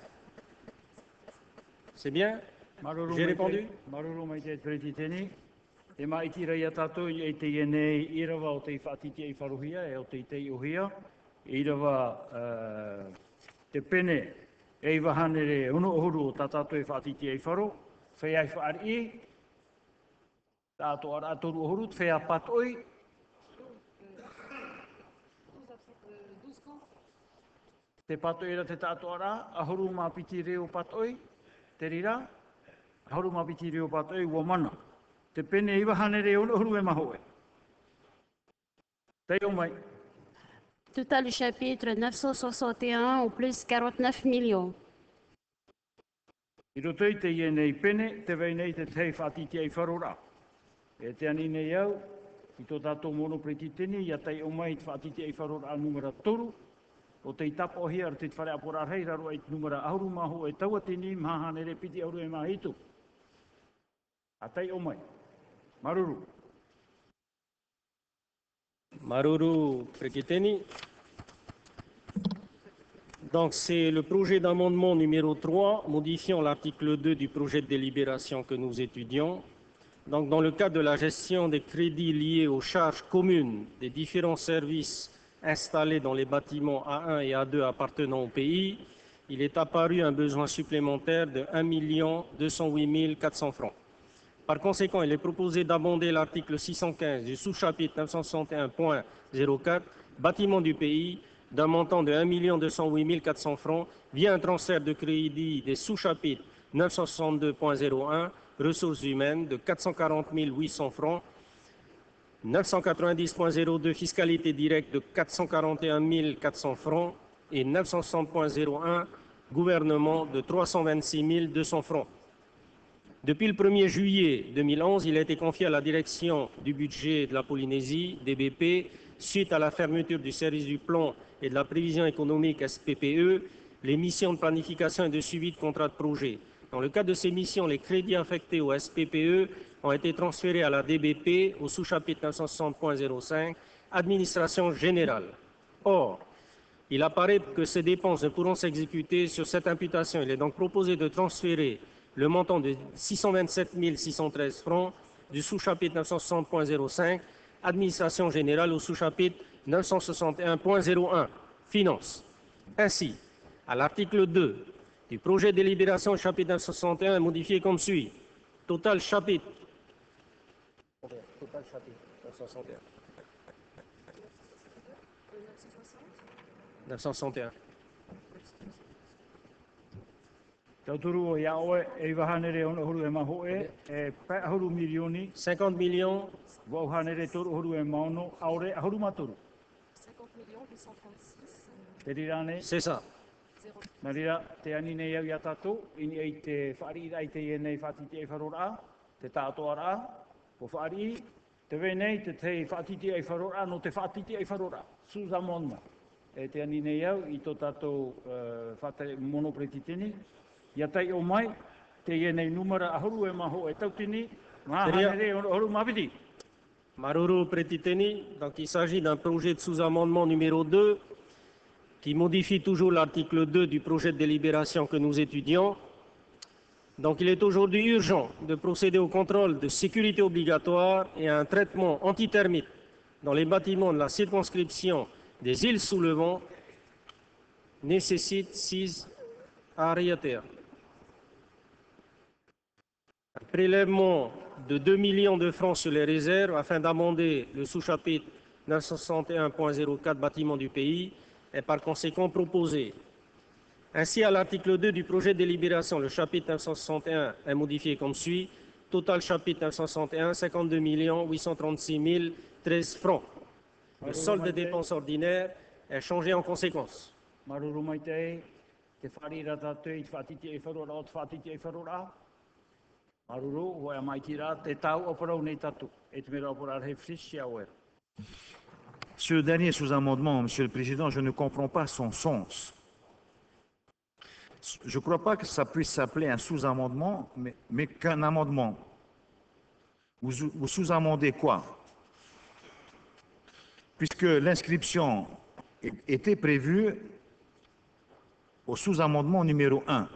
C'est bien? J'ai répondu? Maruru mai te preti tēnei. E mai tira ia tātou i te ienei i rawa o te i whaatiti i wharuhia e o te i te i uhia. i rawa uh, te pene e i wahanere ono ohuru o tatato e whaatiti e wharo, mai. Total du chapitre 961 au plus 49 millions. I roto i te ie nei pene, te vei nei te tei whātiti ai wharora. E te ani nei au, i tō tātou mono preti tini, ia tei o mai te whātiti ai wharora numera toru, o te tapo hi ar te whare apora rei raro ai numera auru maho e taua tini, mahane re piti auru e mahitu. A tei o mai. Maruru. Maruru Preketeni. Donc c'est le projet d'amendement numéro 3 modifiant l'article 2 du projet de délibération que nous étudions. Donc dans le cadre de la gestion des crédits liés aux charges communes des différents services installés dans les bâtiments A1 et A2 appartenant au pays, il est apparu un besoin supplémentaire de 1 208 400 francs. Par conséquent, il est proposé d'abonder l'article 615 du sous-chapitre 961.04 Bâtiments du pays d'un montant de 1 208 400 francs via un transfert de crédit des sous-chapitres 962.01 Ressources humaines de 440 800 francs 990.02 Fiscalité directe de 441 400 francs et 960.01 Gouvernement de 326 200 francs. Depuis le 1er juillet 2011, il a été confié à la direction du budget de la Polynésie, DBP, suite à la fermeture du service du plan et de la prévision économique SPPE, les missions de planification et de suivi de contrats de projet. Dans le cadre de ces missions, les crédits affectés au SPPE ont été transférés à la DBP au sous-chapitre 960.05 Administration générale. Or, il apparaît que ces dépenses ne pourront s'exécuter sur cette imputation. Il est donc proposé de transférer le montant de 627 613 francs du sous-chapitre 960.05 Administration générale au sous-chapitre 961.01 Finances. Ainsi, à l'article 2 du projet de délibération chapitre 961 est modifié comme suit. Total chapitre. Total chapitre 961. 961. Tau turu o ia oe, e wahanere ono huru e maho e, e pe ahuru milioni. 50 millions. Toru huru maturu. 50 millions 836. Te rirane. C'est ça. Nā rira, te ani nei au ia tātou, ini ei te whaari rai te ie nei whaatiti ei wharora, te tātou ara, o whaari, te wei nei te te whaatiti ei wharora, no te whaatiti ei wharora, Suza Monma. E te ani nei au, i tō tātou uh, whate monopreti tini, ia tai o mai, te ie nei numera ahuru e maho e tautini, ria- hanere horu mawiti. Maruru Pretiteni, donc il s'agit d'un projet de sous-amendement numéro 2 qui modifie toujours l'article 2 du projet de délibération que nous étudions. Donc il est aujourd'hui urgent de procéder au contrôle de sécurité obligatoire et à un traitement antithermique dans les bâtiments de la circonscription des îles sous le vent nécessite six arrières. Un prélèvement de 2 millions de francs sur les réserves afin d'amender le sous-chapitre 961.04 bâtiments du pays est par conséquent proposé. Ainsi, à l'article 2 du projet de délibération, le chapitre 961 est modifié comme suit. Total chapitre 961, 52 836 013 francs. Le solde des dépenses ordinaires est changé en conséquence. Te e. Ce dernier sous-amendement, Monsieur le Président, je ne comprends pas son sens. Je ne crois pas que ça puisse s'appeler un sous-amendement, mais, qu'un amendement. Vous, vous sous-amendez quoi? Puisque l'inscription était prévue au sous-amendement numéro 1.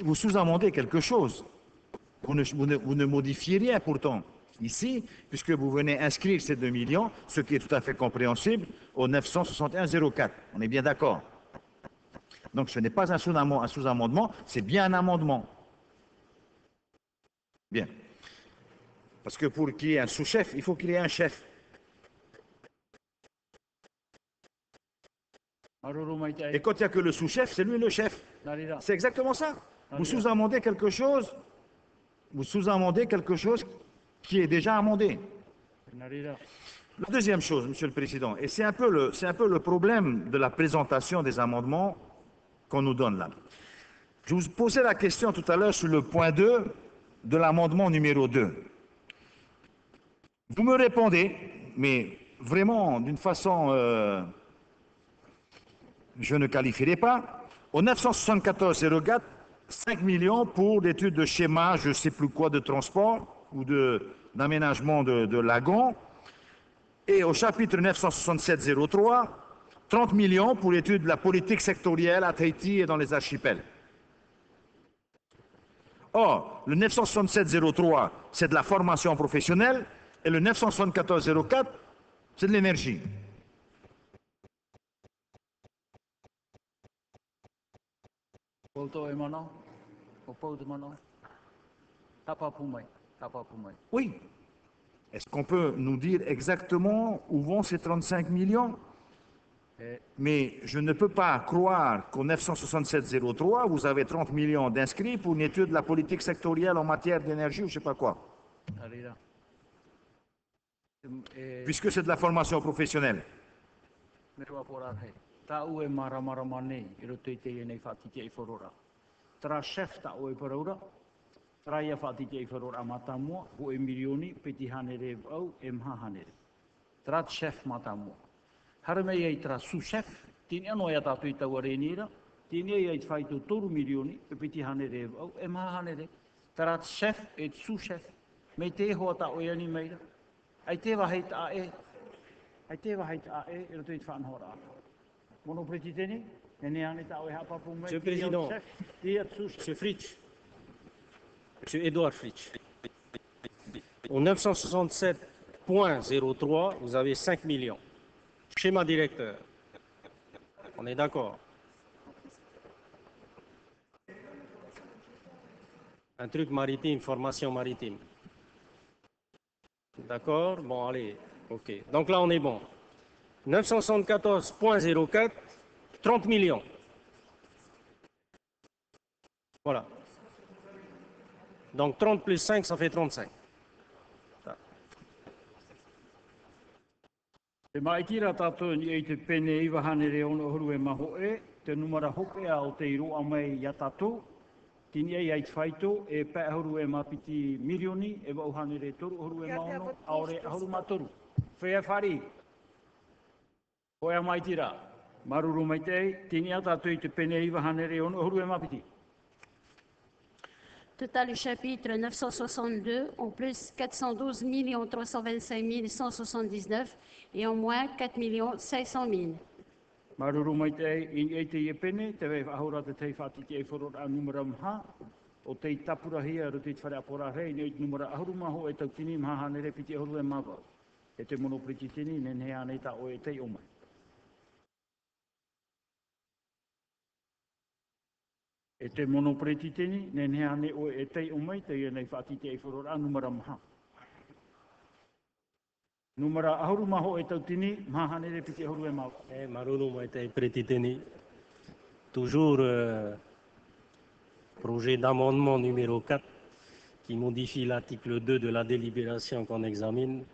Vous sous-amendez quelque chose. Vous ne, vous ne- vous ne modifiez rien pourtant. ici, puisque vous venez inscrire ces 2 millions, ce qui est tout à fait compréhensible, au 961-04. On est bien d'accord Donc ce n'est pas un sous-amendement, un sous-amendement, c'est bien un amendement. Bien. Parce que pour qu'il y ait un sous-chef, il faut qu'il y ait un chef. Et quand il n'y a que le sous-chef, c'est lui le chef. C'est exactement ça. Vous sous-amendez quelque chose, vous sous-amendez quelque chose qui est déjà amendé. La deuxième chose, Monsieur le Président, et c'est un, peu le, c'est un peu le problème de la présentation des amendements qu'on nous donne là. Je vous posais la question tout à l'heure sur le point 2 de l'amendement numéro 2. Vous me répondez, mais vraiment d'une façon, euh, je ne qualifierai pas, au 974-04, 5 millions pour l'étude de schéma, je ne sais plus quoi, de transport ou d'aménagement de, de lagons. Et au chapitre 967-03, 30 millions pour l'étude de la politique sectorielle à Tahiti et dans les archipels. Or, le 967-03, c'est de la formation professionnelle, et le 974-04, c'est de l'énergie. Oui. Est-ce qu'on peut nous dire exactement où vont ces 35 millions? Mais je ne peux pas croire qu'au 967-03, vous avez 30 millions d'inscrits pour une étude de la politique sectorielle en matière d'énergie ou je ne sais pas quoi. Puisque c'est de la formation professionnelle. ta ue mara mara mane i te te nei fa i forora tra chef ta ue forora tra ia fa i forora mata mo ho e milioni pe hanere au e mha hanere. Tara tra chef matamua. mo har me tra su chef tini anō ia ta i ta ore ni ra ia fa tu tur milioni pe ti au e mha hanere. Tara tra chef e su chef me te hoa tā ue ani meira. ai te wa hei e ai te wa hei ta e ro te fa an Monsieur le Président, Monsieur Fritsch, Monsieur Edouard Fritsch, au 967.03, vous avez 5 millions. Schéma directeur. On est d'accord Un truc maritime, formation maritime. D'accord? Bon, allez, ok. Donc là, on est bon. 974.04, 30 millions. Voilà. Donc 30 plus 5, ça fait 35. Te mai tira tātou ni ei te pene i wahane re ono huru e maho e, te numara hope a o te iro a mai i a tātou, tini ei ai whaito e pē huru e mapiti milioni e wa uhane re toru huru e maono, aore huru ma toru. Whea whari, Koea mai tira, maruru mai te, tini ata tui te pene iwa hanere ono huru e mapiti. Total chapitre 962, en plus 412 325 179 et en moins 4 500 000. Maruru mai te, in e te pene, te wei ahora te tei whati te e whoror a numera mha, o te tapura hia ro te whare apora rei, ne numera ahuru maho e tau tini mha hanere piti ahuru e mawa. E te mono priti tini, ne ne ane ta o e te omai. E te mono preti tini, ne ne ane o e tei o mai, tei nei whati te e whorora numara maha. Numara ahuru maho e ne re piti ahuru e mau. Marunu mai te preti tini. Toujours euh, projet d'amendement numéro 4 qui modifie l'article 2 de la délibération qu'on examine.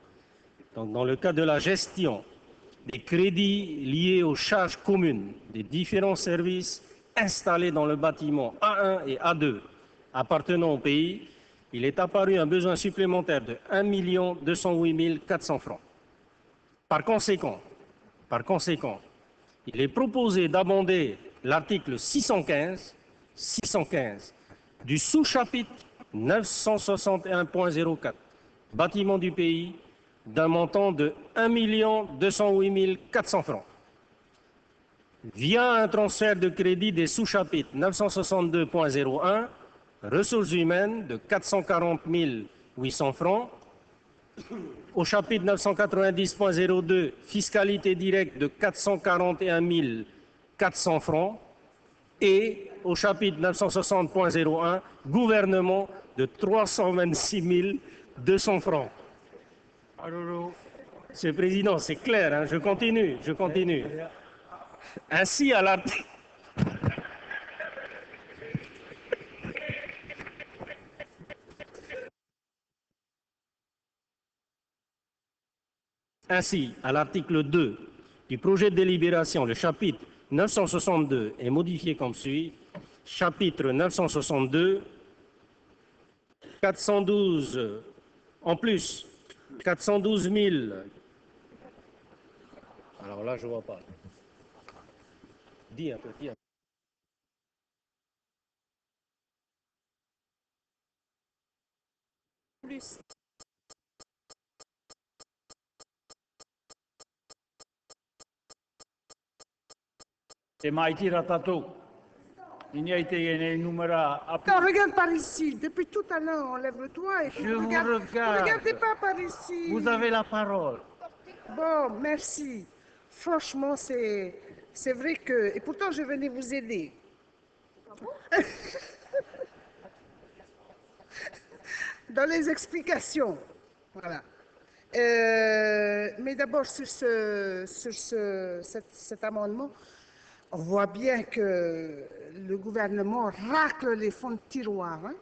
Donc, dans le cas de la gestion des crédits liés aux charges communes des différents services installés dans le bâtiment A1 et A2 appartenant au pays, il est apparu un besoin supplémentaire de 1 208 400 francs. Par conséquent, par conséquent, il est proposé d'abonder l'article 615, 615 du sous-chapitre 961.04, bâtiment du pays, d'un montant de 1 208 400 francs via un transfert de crédit des sous-chapitres 962.01, ressources humaines de 440 800 francs, au chapitre 990.02, fiscalité directe de 441 400 francs, et au chapitre 960.01, gouvernement de 326 200 francs. Monsieur le Président, c'est clair, hein, je continue, je continue. Ainsi, à l'article... Ainsi, à l'article 2 du projet de délibération, le chapitre 962 est modifié comme suit. Chapitre 962, 412 en plus, 412 000. Alors là, je ne vois pas. Dis un peu, dis un peu. Plus. Te mai tira tatou. Il y a été un numéro à Non, regarde par ici. Depuis tout à l'heure, on lève le toit et Je vous regarde. regarde. Regardez pas par ici. Vous avez la parole. Bon, merci. Franchement, c'est c'est vrai que... Et pourtant, je venais vous aider. Dans les explications. Voilà. Euh, mais d'abord, sur, ce, sur ce- cet, amendement, on voit bien que le gouvernement racle les fonds de tiroir hein,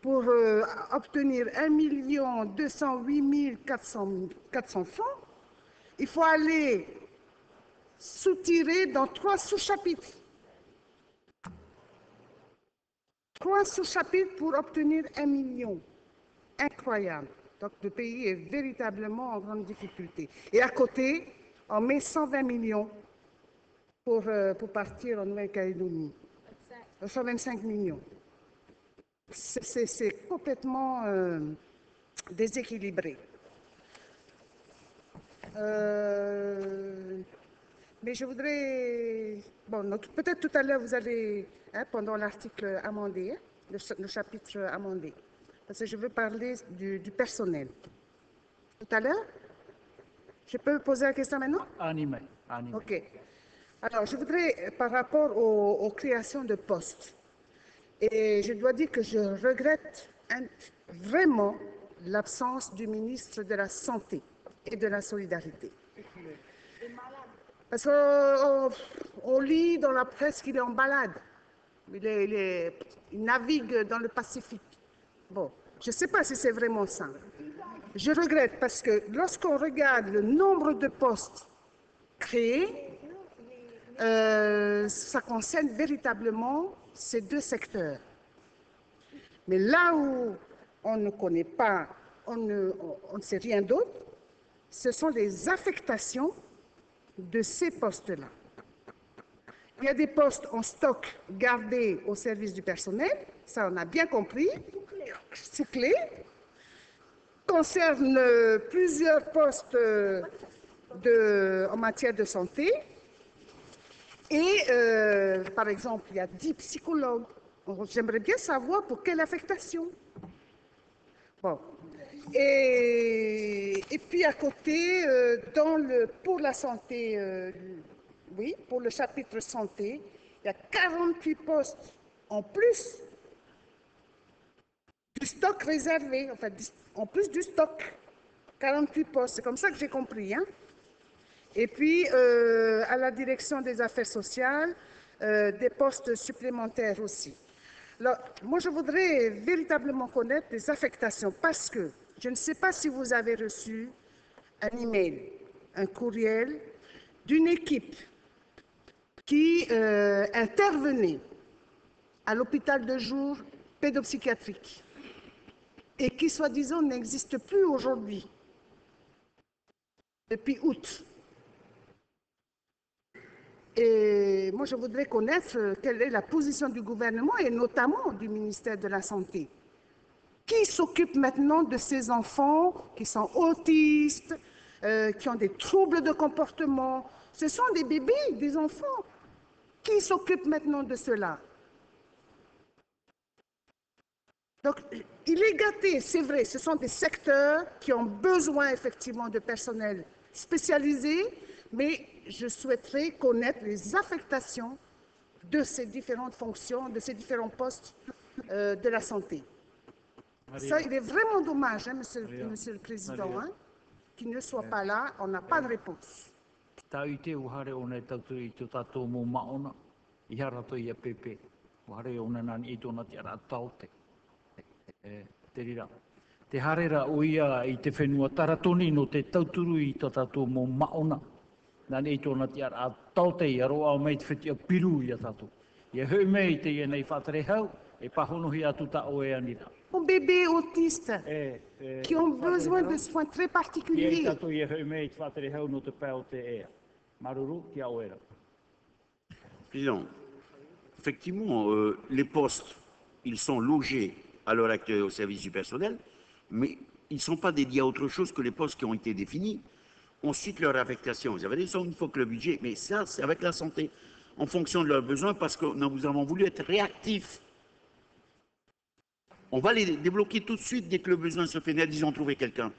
pour euh, obtenir 1 208 400, 400 francs. Il faut aller soutirer dans trois sous-chapitres. Trois sous-chapitres pour obtenir un million. Incroyable. Donc le pays est véritablement en grande difficulté. Et à côté, on met 120 millions pour, euh, pour partir en Nouvelle-Calédonie. 125 millions. C'est complètement euh, déséquilibré. Euh, mais je voudrais... Bon, peut-être tout à l'heure, vous allez, hein, pendant l'article amendé, hein, le, cha- le chapitre amendé, parce que je veux parler du, du personnel. Tout à l'heure Je peux poser la question maintenant? Animé. animé. OK. Alors, je voudrais, euh, par rapport aux, aux créations de postes, et je dois dire que je regrette un- vraiment l'absence du ministre de la Santé et de la Solidarité. Parce qu'on on lit dans la presse qu'il est en balade. Il, navigue dans le Pacifique. Bon, je ne sais pas si c'est vraiment ça. Je regrette parce que lorsqu'on regarde le nombre de postes créés, euh, ça concerne véritablement ces deux secteurs. Mais là où on ne connaît pas, on ne, on- on ne sait rien d'autre, ce sont les affectations de ces postes-là. Il y a des postes en stock gardés au service du personnel, ça on a bien compris, c'est clé. Concerne plusieurs postes euh, en matière de santé. Et euh, par exemple, il y a 10 psychologues. J'aimerais bien savoir pour quelle affectation. Bon. Et, et puis à côté, euh, pour la santé, euh, oui, pour le chapitre santé, il y a 48 postes en plus du stock réservé, enfin, en plus du stock. 48 postes, c'est comme ça que j'ai compris. Hein? Et puis, euh, à la direction des affaires sociales, des postes supplémentaires aussi. Alors, moi, je voudrais véritablement connaître les affectations parce que je ne sais pas si vous avez reçu un email, un courriel d'une équipe qui euh, intervenait à l'hôpital de jour pédopsychiatrique et qui, soi-disant, n'existe plus aujourd'hui, depuis août. Et moi, je voudrais connaître euh, quelle est la position du gouvernement et notamment du ministère de la Santé. Qui s'occupe maintenant de ces enfants qui sont autistes, euh, qui ont des troubles de comportement Ce sont des bébés, des enfants. Qui s'occupe maintenant de cela? Donc, il est gâté, c'est vrai, ce sont des secteurs qui ont besoin effectivement de personnel spécialisé, mais je souhaiterais connaître les affectations de ces différentes fonctions, de ces différents postes euh, de la santé. Ça, il est vraiment dommage, hein, monsieur, Maria. monsieur le Président, hein, qu'il ne soit pas là. On n'a pas de réponse. Taite hare tautu te maona, i. O te te hare ra ia i te whenua taratoni no te tauturu i te mō maona, nani i tōna te ara taute i aroa o mei te piru i a tato. I a mei te nei hau, e pahonohi atu ta o anira. Aux bébés autistes E, qui ont besoin de soins très particuliers. Président, effectivement, euh, les postes, ils sont logés à l'heure actuelle au service du personnel, mais ils ne sont pas dédiés à autre chose que les postes qui ont été définis. Ensuite, leur affectation. Vous avez dit ça une fois que le budget, mais ça, c'est avec la santé, en fonction de leurs besoins, parce que nous avons voulu être réactifs. On va les débloquer tout de suite dès que le besoin se fait. Ils ont trouvé quelqu'un.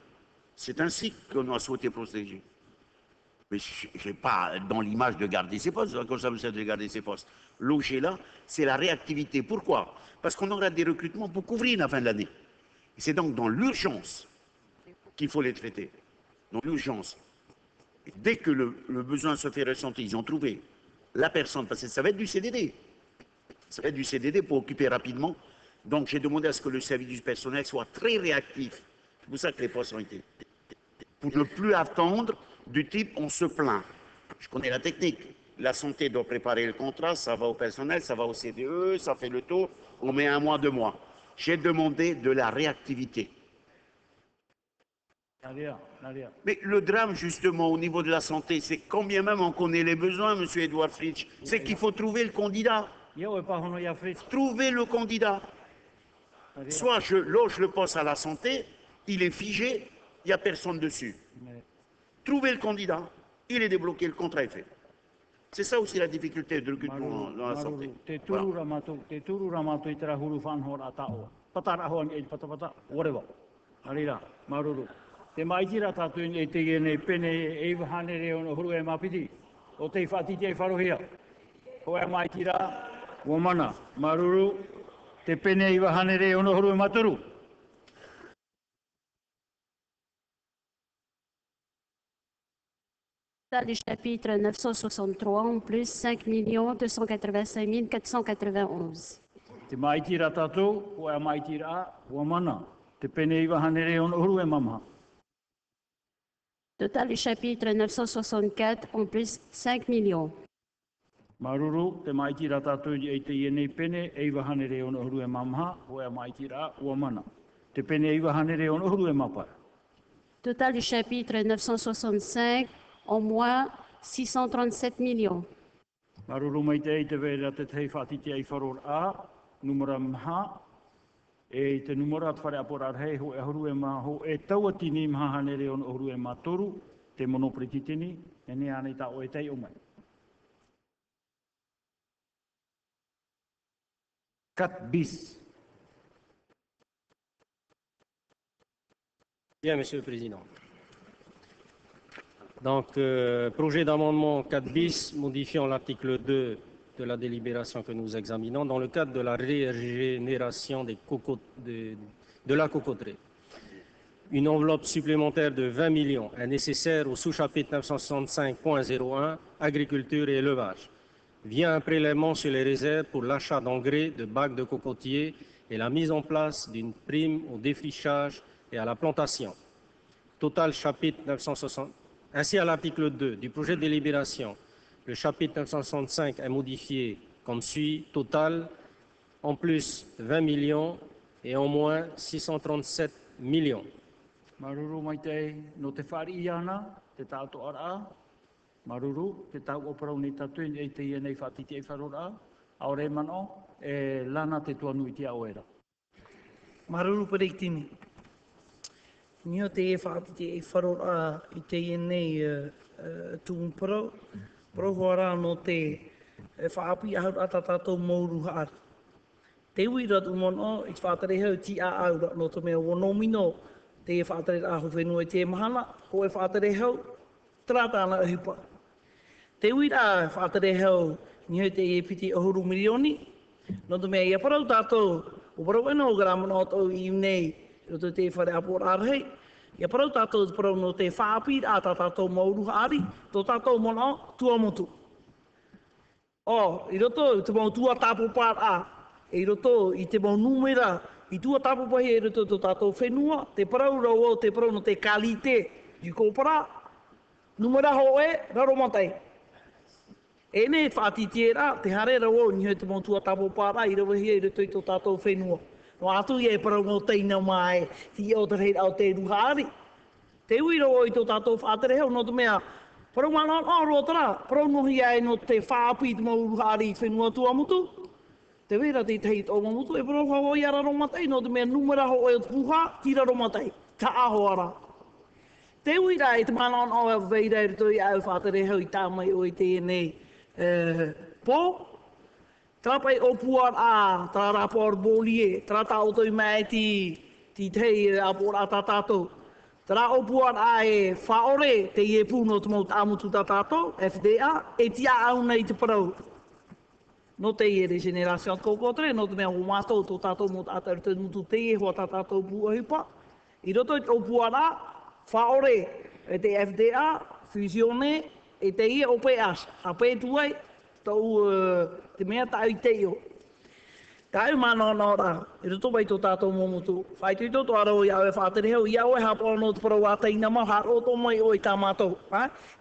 C'est ainsi qu'on a souhaité protéger. Mais je n'ai pas dans l'image de garder ses postes, comme ça vous savez de garder ses postes. Loger là, c'est la réactivité. Pourquoi? Parce qu'on aura des recrutements pour couvrir la fin de l'année. C'est donc dans l'urgence qu'il faut les traiter. Dans l'urgence. Dès que le, le besoin se fait ressentir, ils ont trouvé la personne, parce que ça va être du CDD. Ça va être du CDD pour occuper rapidement. Donc j'ai demandé à ce que le service du personnel soit très réactif. C'est pour ça que les postes ont été pour ne plus attendre du type on se plaint. Je connais la technique. La santé doit préparer le contrat, ça va au personnel, ça va au CDE, ça fait le tour, on met un mois, deux mois. J'ai demandé de la réactivité. Mais le drame, justement, au niveau de la santé, c'est combien même on connaît les besoins, M. Edouard Fritsch, c'est qu'il faut trouver le candidat. Trouver le candidat. Soit je loge le poste à la santé, il est figé, il n'y a personne dessus. Trouver le candidat, il est débloqué, le contrat est fait. C'est ça aussi la difficulté de recrutement dans la santé. Te e maitira e te pene e huru e mapiti. O te wharohia. E maitira, maruru. Te pene e iwa hane reo no huru e maturu. Total du chapitre 963, en plus 5 285 491. Te maitira tātou, ho e maitira, ua mana. Te pene mamaha. Total du chapitre 964, en plus 5 millions. Maruru, te maitira tātou i te ienei pene, e iwa hane reo no huru e mamaha, ho e maitira, ua mana. Te pene e iwa hane reo no huru e mapa. Total du chapitre 965, en moins 637 millions. Maruru mai te i te vera te tei whatiti ai wharor a, numera mha, e te numera at whare apora hei ho e huru e ma ho e taua tini mha hane reo no huru e toru, te monopri titini, e ne ane ta o e tei o mai. Kat bis. Bien, Monsieur le Président. Donc, euh, projet d'amendement 4 bis modifiant l'article 2 de la délibération que nous examinons dans le cadre de la régénération de la cocoterie. Une enveloppe supplémentaire de 20 millions est nécessaire au sous-chapitre 965.01 Agriculture et élevage, via un prélèvement sur les réserves pour l'achat d'engrais, de bacs de cocotiers et la mise en place d'une prime au défrichage et à la plantation. Total chapitre 960. Ainsi, à l'article 2 du projet de délibération, le chapitre 965 est modifié comme suit. Total, en plus 20 millions et en moins 637 millions. Maruru maruru, te tau oparau ni tatu e te ia nei whatiti e wharora, ore mano, e lana te tuanu i te aoera. Maruru Pareitini. Nio te e whaati e wharora i te e nei uh, uh, tūmparo. Prohoara no te e whaapi ahau ata tātou mauru haar. Te ui ratu mono, i te whātare hau ti a aura no te mea wonomino, te e whātare ahu whenua i te mahana, ho e whātare hau, trātāna uhipa. Te ui rā whātere hau, ni hau te e piti ohuru milioni, no tu mea ia a parau tātou, o parau ena o gramana o tau i nei, tu te whare apor rārhei. Ia parau tātou te parau no te whāpi rā tā tātou mauruha ari, tō tātou mona tua motu. O, i roto, te mau tua tāpō pār a, i roto, i te mau numera, i tua tāpō pahi e roto tō tātou whenua, te parau rau o te parau no te kalite, i kōpara, numera ho e, raro matai. E ne whāti tierā, te hare rau au ni hoi te tapo tua i pār a, i rawahi e i tō tātou whenua. No atu i e parau ngō teina mai, ti o te rei au te ruhari. Te ui rau i tō tātou whātere heo, no te mea, parau ngā nā ngā roa tara, parau nohi ai no te whāpi te mau ruhari i whenua tua mutu. Te wera te tei tō mutu, e parau ngā oi ara romatai, no te mea numera ho e puha, tira romatai, ka aho ara. Te ui rai, te mana o e veira i rito i au whātere heo i tāmai o i tēnei. Uh, po, Trapai o puar a, tra rapor bolie, tra ta o toi mai ti, ti tei a por a tatato. Tra o puar a e whaore te ie puno te mau amutu tatato, FDA, e tia au nei te parau. No te ie regeneration koko tre, no te mea o mātou tō tātou mo tātou te mutu te ie hoa tātou pua hipa. I roto o puar a, whaore e te FDA, fusione, e te ia o pe as, a pe tuai, tau te mea tau i te io. Ka e mana nā nā rā, e rito mai tō tātou mōmutu, whai tui tō tō arau i awe whātere heo, i awe hapa anō te parau a i nama, hā rō tō mai o i tā mātou.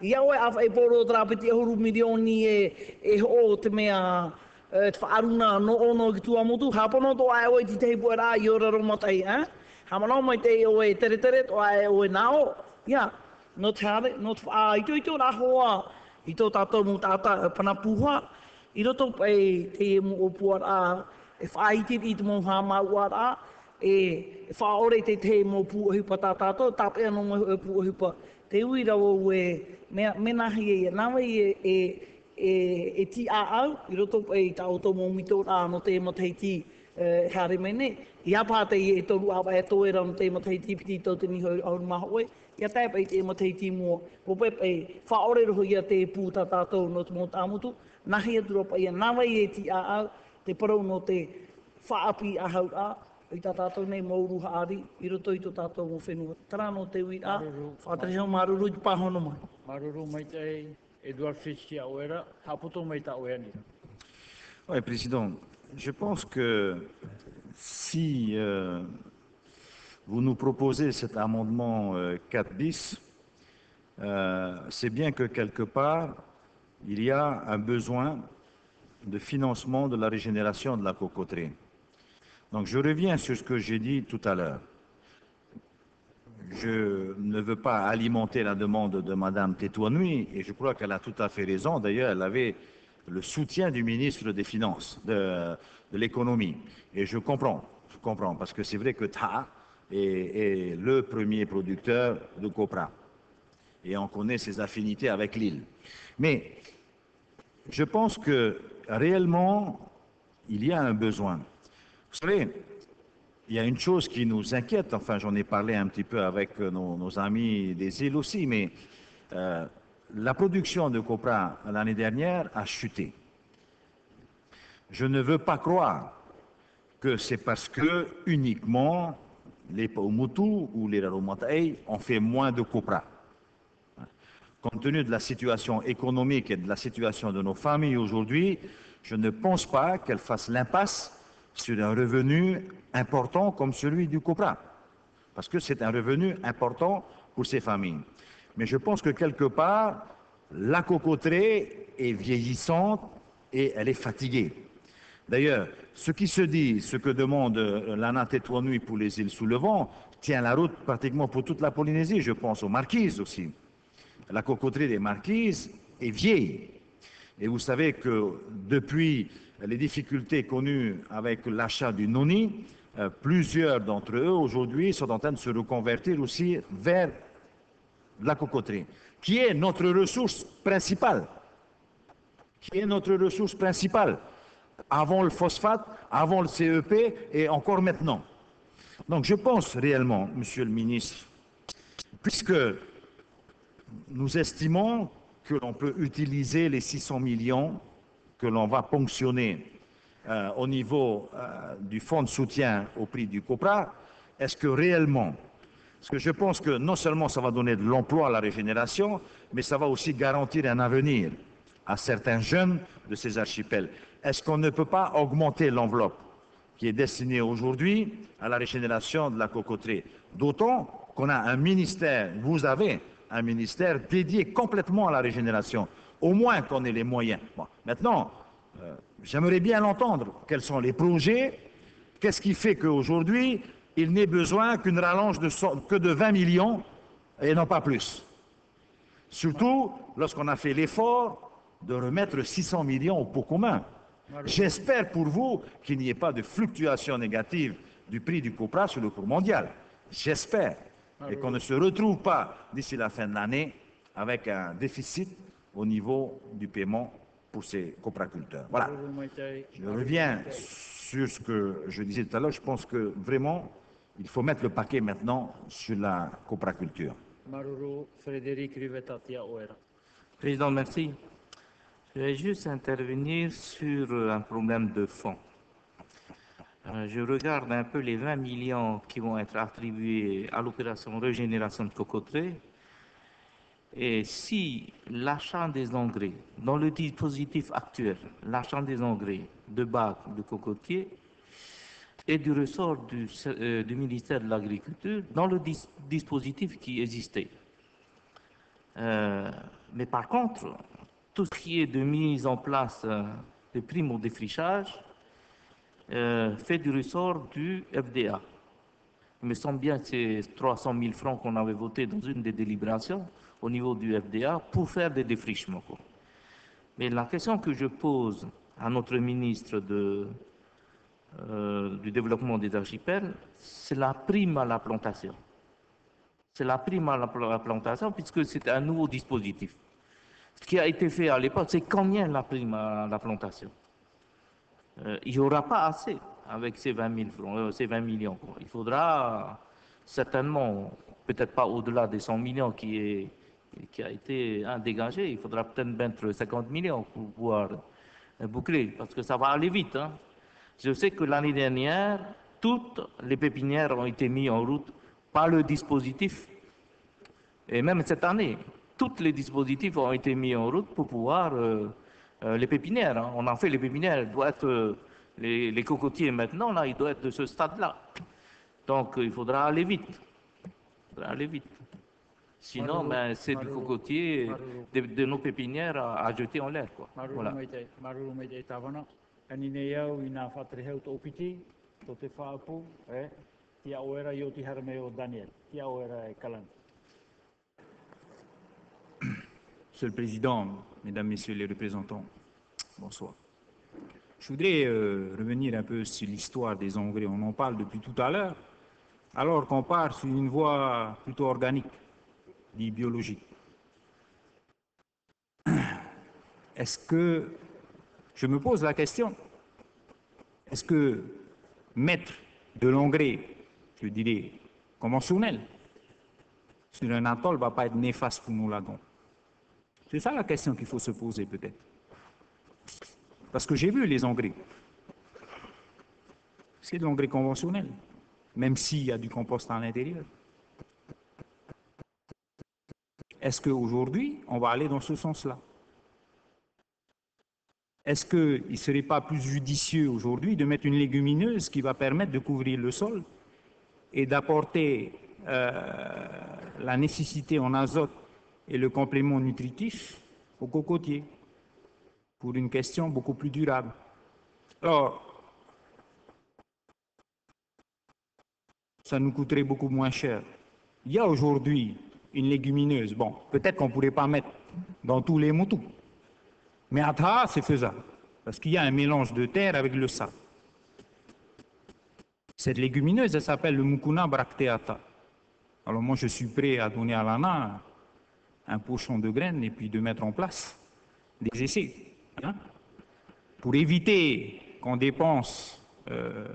I awe awe e pōrō tā rāpiti e huru milioni e, e ho te mea te whaaruna no ono ki tua mutu, hapa anō tō ae oi ti tei puera i ora rō matai. Hamanau mai te e oe tere tere, tō ae oe nao, ia no te hale, no te whaa, i tō i tō rahoa, i tō tātou mō tātā pana puhua, i tō e te e mō opua rā, e whaa i tīt i tō mō hā māua rā, e whaa ore te te mō pū ahipa tā tātou, tā no anō mō pū ahipa, te ui rau au e, mena hi e, nāwe i e, e, e, e ti a au, i tō tō e tā o tō mō mito rā, no te e te ti, Uh, hare mene, i apa te i e toru awa e toera no te ima te ti ti to te niho au maha oe, ia tai pai te mo te ti mua, po pai pai whaore roho ia te pū tā tātou no te mo tāmutu, nahi atu ropa ia nawa i e ti a au, te parau no te whaapi a hau a, i tā tātou nei mauru haari, i roto i tō tātou mo whenua. Tara no te ui a, heo maruru i pahono mai. Maruru mai te Edouard Fischia Oera, haputo mai ta oea nira. Oui, Président, je pense que si euh, vous nous proposez cet amendement euh, 4 bis, euh, c'est bien que quelque part, il y a un besoin de financement de la régénération de la cocoterie. Donc je reviens sur ce que j'ai dit tout à l'heure. Je ne veux pas alimenter la demande de Madame Tétouanoui, et je crois qu'elle a tout à fait raison. D'ailleurs, elle avait le soutien du ministre des Finances, de, de l'économie. Et je comprends, je comprends, parce que c'est vrai que Ta est, le premier producteur de copra. Et on connaît ses affinités avec l'île. Mais je pense que réellement, il y a un besoin. Vous savez, il y a une chose qui nous inquiète, enfin j'en ai parlé un petit peu avec nos, nos amis des îles aussi, mais euh, la production de copra l'année dernière a chuté. Je ne veux pas croire que c'est parce que uniquement les Paumotu ou les Raromatai ont fait moins de copra. Compte tenu de la situation économique et de la situation de nos familles aujourd'hui, je ne pense pas qu'elles fassent l'impasse sur un revenu important comme celui du copra, parce que c'est un revenu important pour ces familles. Mais je pense que quelque part, la cocoterie est vieillissante et elle est fatiguée. D'ailleurs, ce qui se dit, ce que demande l'ANA Tétouanoui pour les îles sous le vent, tient la route pratiquement pour toute la Polynésie, je pense aux marquises aussi. La cocoterie des marquises est vieille. Et vous savez que depuis les difficultés connues avec l'achat du noni, euh, plusieurs d'entre eux aujourd'hui sont en train de se reconvertir aussi vers la cocoterie, qui est notre ressource principale. Qui est notre ressource principale. Avant le phosphate, avant le CEP et encore maintenant. Donc je pense réellement, Monsieur le ministre, puisque nous estimons que l'on peut utiliser les 600 millions que l'on va ponctionner euh, au niveau euh, du fonds de soutien au prix du COPRA, est-ce que réellement, parce que je pense que non seulement ça va donner de l'emploi à la régénération, mais ça va aussi garantir un avenir à certains jeunes de ces archipels. Est-ce qu'on ne peut pas augmenter l'enveloppe qui est destinée aujourd'hui à la régénération de la cocoterie? D'autant qu'on a un ministère, vous avez un ministère dédié complètement à la régénération, au moins qu'on ait les moyens. Maintenant, euh, j'aimerais bien l'entendre. Quels sont les projets? Qu'est-ce qui fait qu'aujourd'hui, il n'est besoin qu'une rallonge que de 20 millions et non pas plus? Surtout lorsqu'on a fait l'effort de remettre 600 millions au pot commun. J'espère pour vous qu'il n'y ait pas de fluctuation négative du prix du copra sur le cours mondial. J'espère. Et qu'on ne se retrouve pas d'ici la fin de l'année avec un déficit au niveau du paiement pour ces copraculteurs. Voilà. Je reviens sur ce que je disais tout à l'heure. Je pense que vraiment, il faut mettre le paquet maintenant sur la copraculture. Président, merci. Je vais juste intervenir sur un problème de fond. Euh, je regarde un peu les 20 millions qui vont être attribués à l'opération régénération de cocoterie. Et si l'achat des engrais, dans le dispositif actuel, l'achat des engrais de bacs de cocotier est du ressort du, euh, ministère de l'Agriculture dans le dispositif qui existait. Euh, mais par contre, tout ce qui est de mise en place euh, de primes au défrichage euh, fait du ressort du FDA. Il me semble bien que c'est 300 000 francs qu'on avait voté dans une des délibérations au niveau du FDA pour faire des défrichements. Mais la question que je pose à notre ministre de, euh, du développement des archipels, c'est la prime à la plantation. C'est la prime à la plantation puisque c'est un nouveau dispositif. Ce qui a été fait à l'époque, c'est combien la prime à la plantation? Euh, Il n'y aura pas assez avec ces 20, francs, 20 euh, millions. Il faudra certainement, peut-être pas au-delà des 100 millions qui, est, qui a été hein, dégagé, il faudra peut-être mettre 50 millions pour pouvoir boucler, parce que ça va aller vite. Hein. Je sais que l'année dernière, toutes les pépinières ont été mises en route par le dispositif, et même cette année, tous les dispositifs ont été mis en route pour pouvoir euh, euh, les pépinières. Hein. On a fait les pépinières, être euh, les, cocotiers maintenant, là, ils doivent être de ce stade-là. Donc il faudra aller vite. Il faudra aller vite. Sinon, ben, c'est du cocotier de, nos pépinières à, jeter en l'air. Voilà. Monsieur le Président, Mesdames, Messieurs les représentants, bonsoir. Je voudrais euh, revenir un peu sur l'histoire des engrais. On en parle depuis tout à l'heure, alors qu'on part sur une voie plutôt organique, dit biologique. Est-ce que, je me pose la question, est-ce que mettre de l'engrais, je dirais, conventionnel, sur un atoll ne va pas être néfaste pour nous là-dedans? C'est ça la question qu'il faut se poser peut-être. Parce que j'ai vu les engrais. C'est de l'engrais conventionnel, même s'il y a du compost à l'intérieur. Est-ce qu'aujourd'hui, on va aller dans ce sens-là? Est-ce qu'il ne serait pas plus judicieux aujourd'hui de mettre une légumineuse qui va permettre de couvrir le sol et d'apporter euh, la nécessité en azote et le complément nutritif au cocotier pour une question beaucoup plus durable. Alors, ça nous coûterait beaucoup moins cher. Il y a aujourd'hui une légumineuse, bon, peut-être qu'on ne pourrait pas mettre dans tous les moutons, mais à Taha, c'est faisable, parce qu'il y a un mélange de terre avec le sable. Cette légumineuse, elle s'appelle le Mukuna bracteata. Alors moi, je suis prêt à donner à l'ANA un pochon de graines et puis de mettre en place des essais. Hein. pour éviter qu'on dépense euh,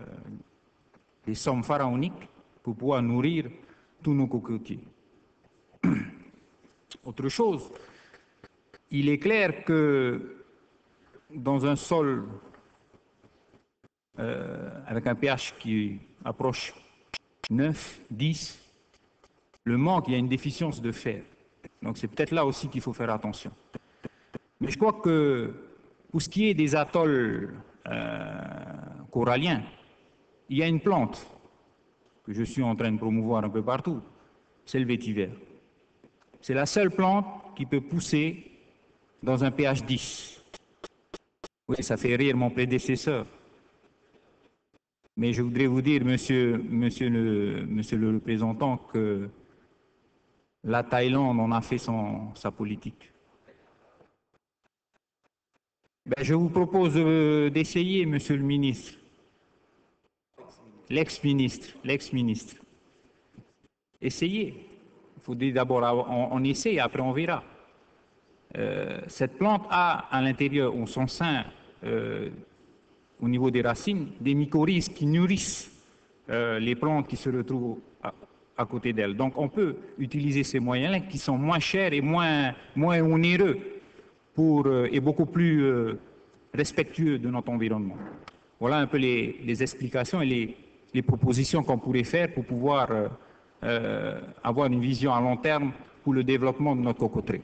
des sommes pharaoniques pour pouvoir nourrir tous nos cocotiers. Autre chose, il est clair que dans un sol euh, avec un pH qui approche 9, 10, le manque, il y a une déficience de fer. Donc c'est peut-être là aussi qu'il faut faire attention. Mais je crois que pour ce qui est des atolls euh, coralliens, il y a une plante que je suis en train de promouvoir un peu partout, c'est le vétiver. C'est la seule plante qui peut pousser dans un pH 10. Oui, ça fait rire mon prédécesseur. Mais je voudrais vous dire, monsieur, monsieur, le, monsieur le représentant, que la Thaïlande en a fait son, sa politique. Ben, je vous propose euh, d'essayer, monsieur le ministre. L'ex-ministre, l'ex-ministre. Essayez. Il faut d'abord, on, on après on verra. Euh, cette plante a à l'intérieur, ou son sein, euh, au niveau des racines, des mycorhizes qui nourrissent les plantes qui se retrouvent à, côté d'elle. Donc on peut utiliser ces moyens-là qui sont moins chers et moins, moins onéreux pour, euh, et beaucoup plus euh, respectueux de notre environnement. Voilà un peu les, les explications et les, les propositions qu'on pourrait faire pour pouvoir euh, euh, avoir une vision à long terme pour le développement de notre cocoterie.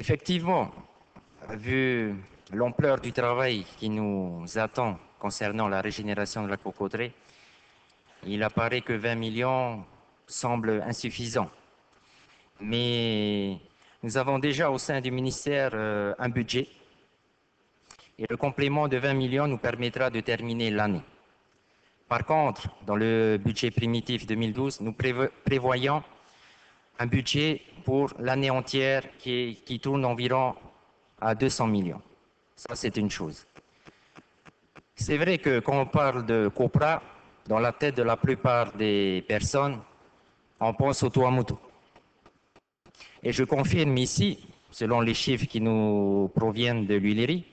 Effectivement, vu l'ampleur du travail qui nous attend concernant la régénération de la cocoterie, il apparaît que 20 millions semble insuffisant. Mais nous avons déjà au sein du ministère euh, un budget et le complément de 20 millions nous permettra de terminer l'année. Par contre, dans le budget primitif 2012, nous prévo- prévoyons un budget pour l'année entière qui, tourne environ à 200 millions. Ça, c'est une chose. C'est vrai que quand on parle de COPRA, dans la tête de la plupart des personnes, on pense au Tuamotu. Et je confirme ici, selon les chiffres qui nous proviennent de l'huilerie,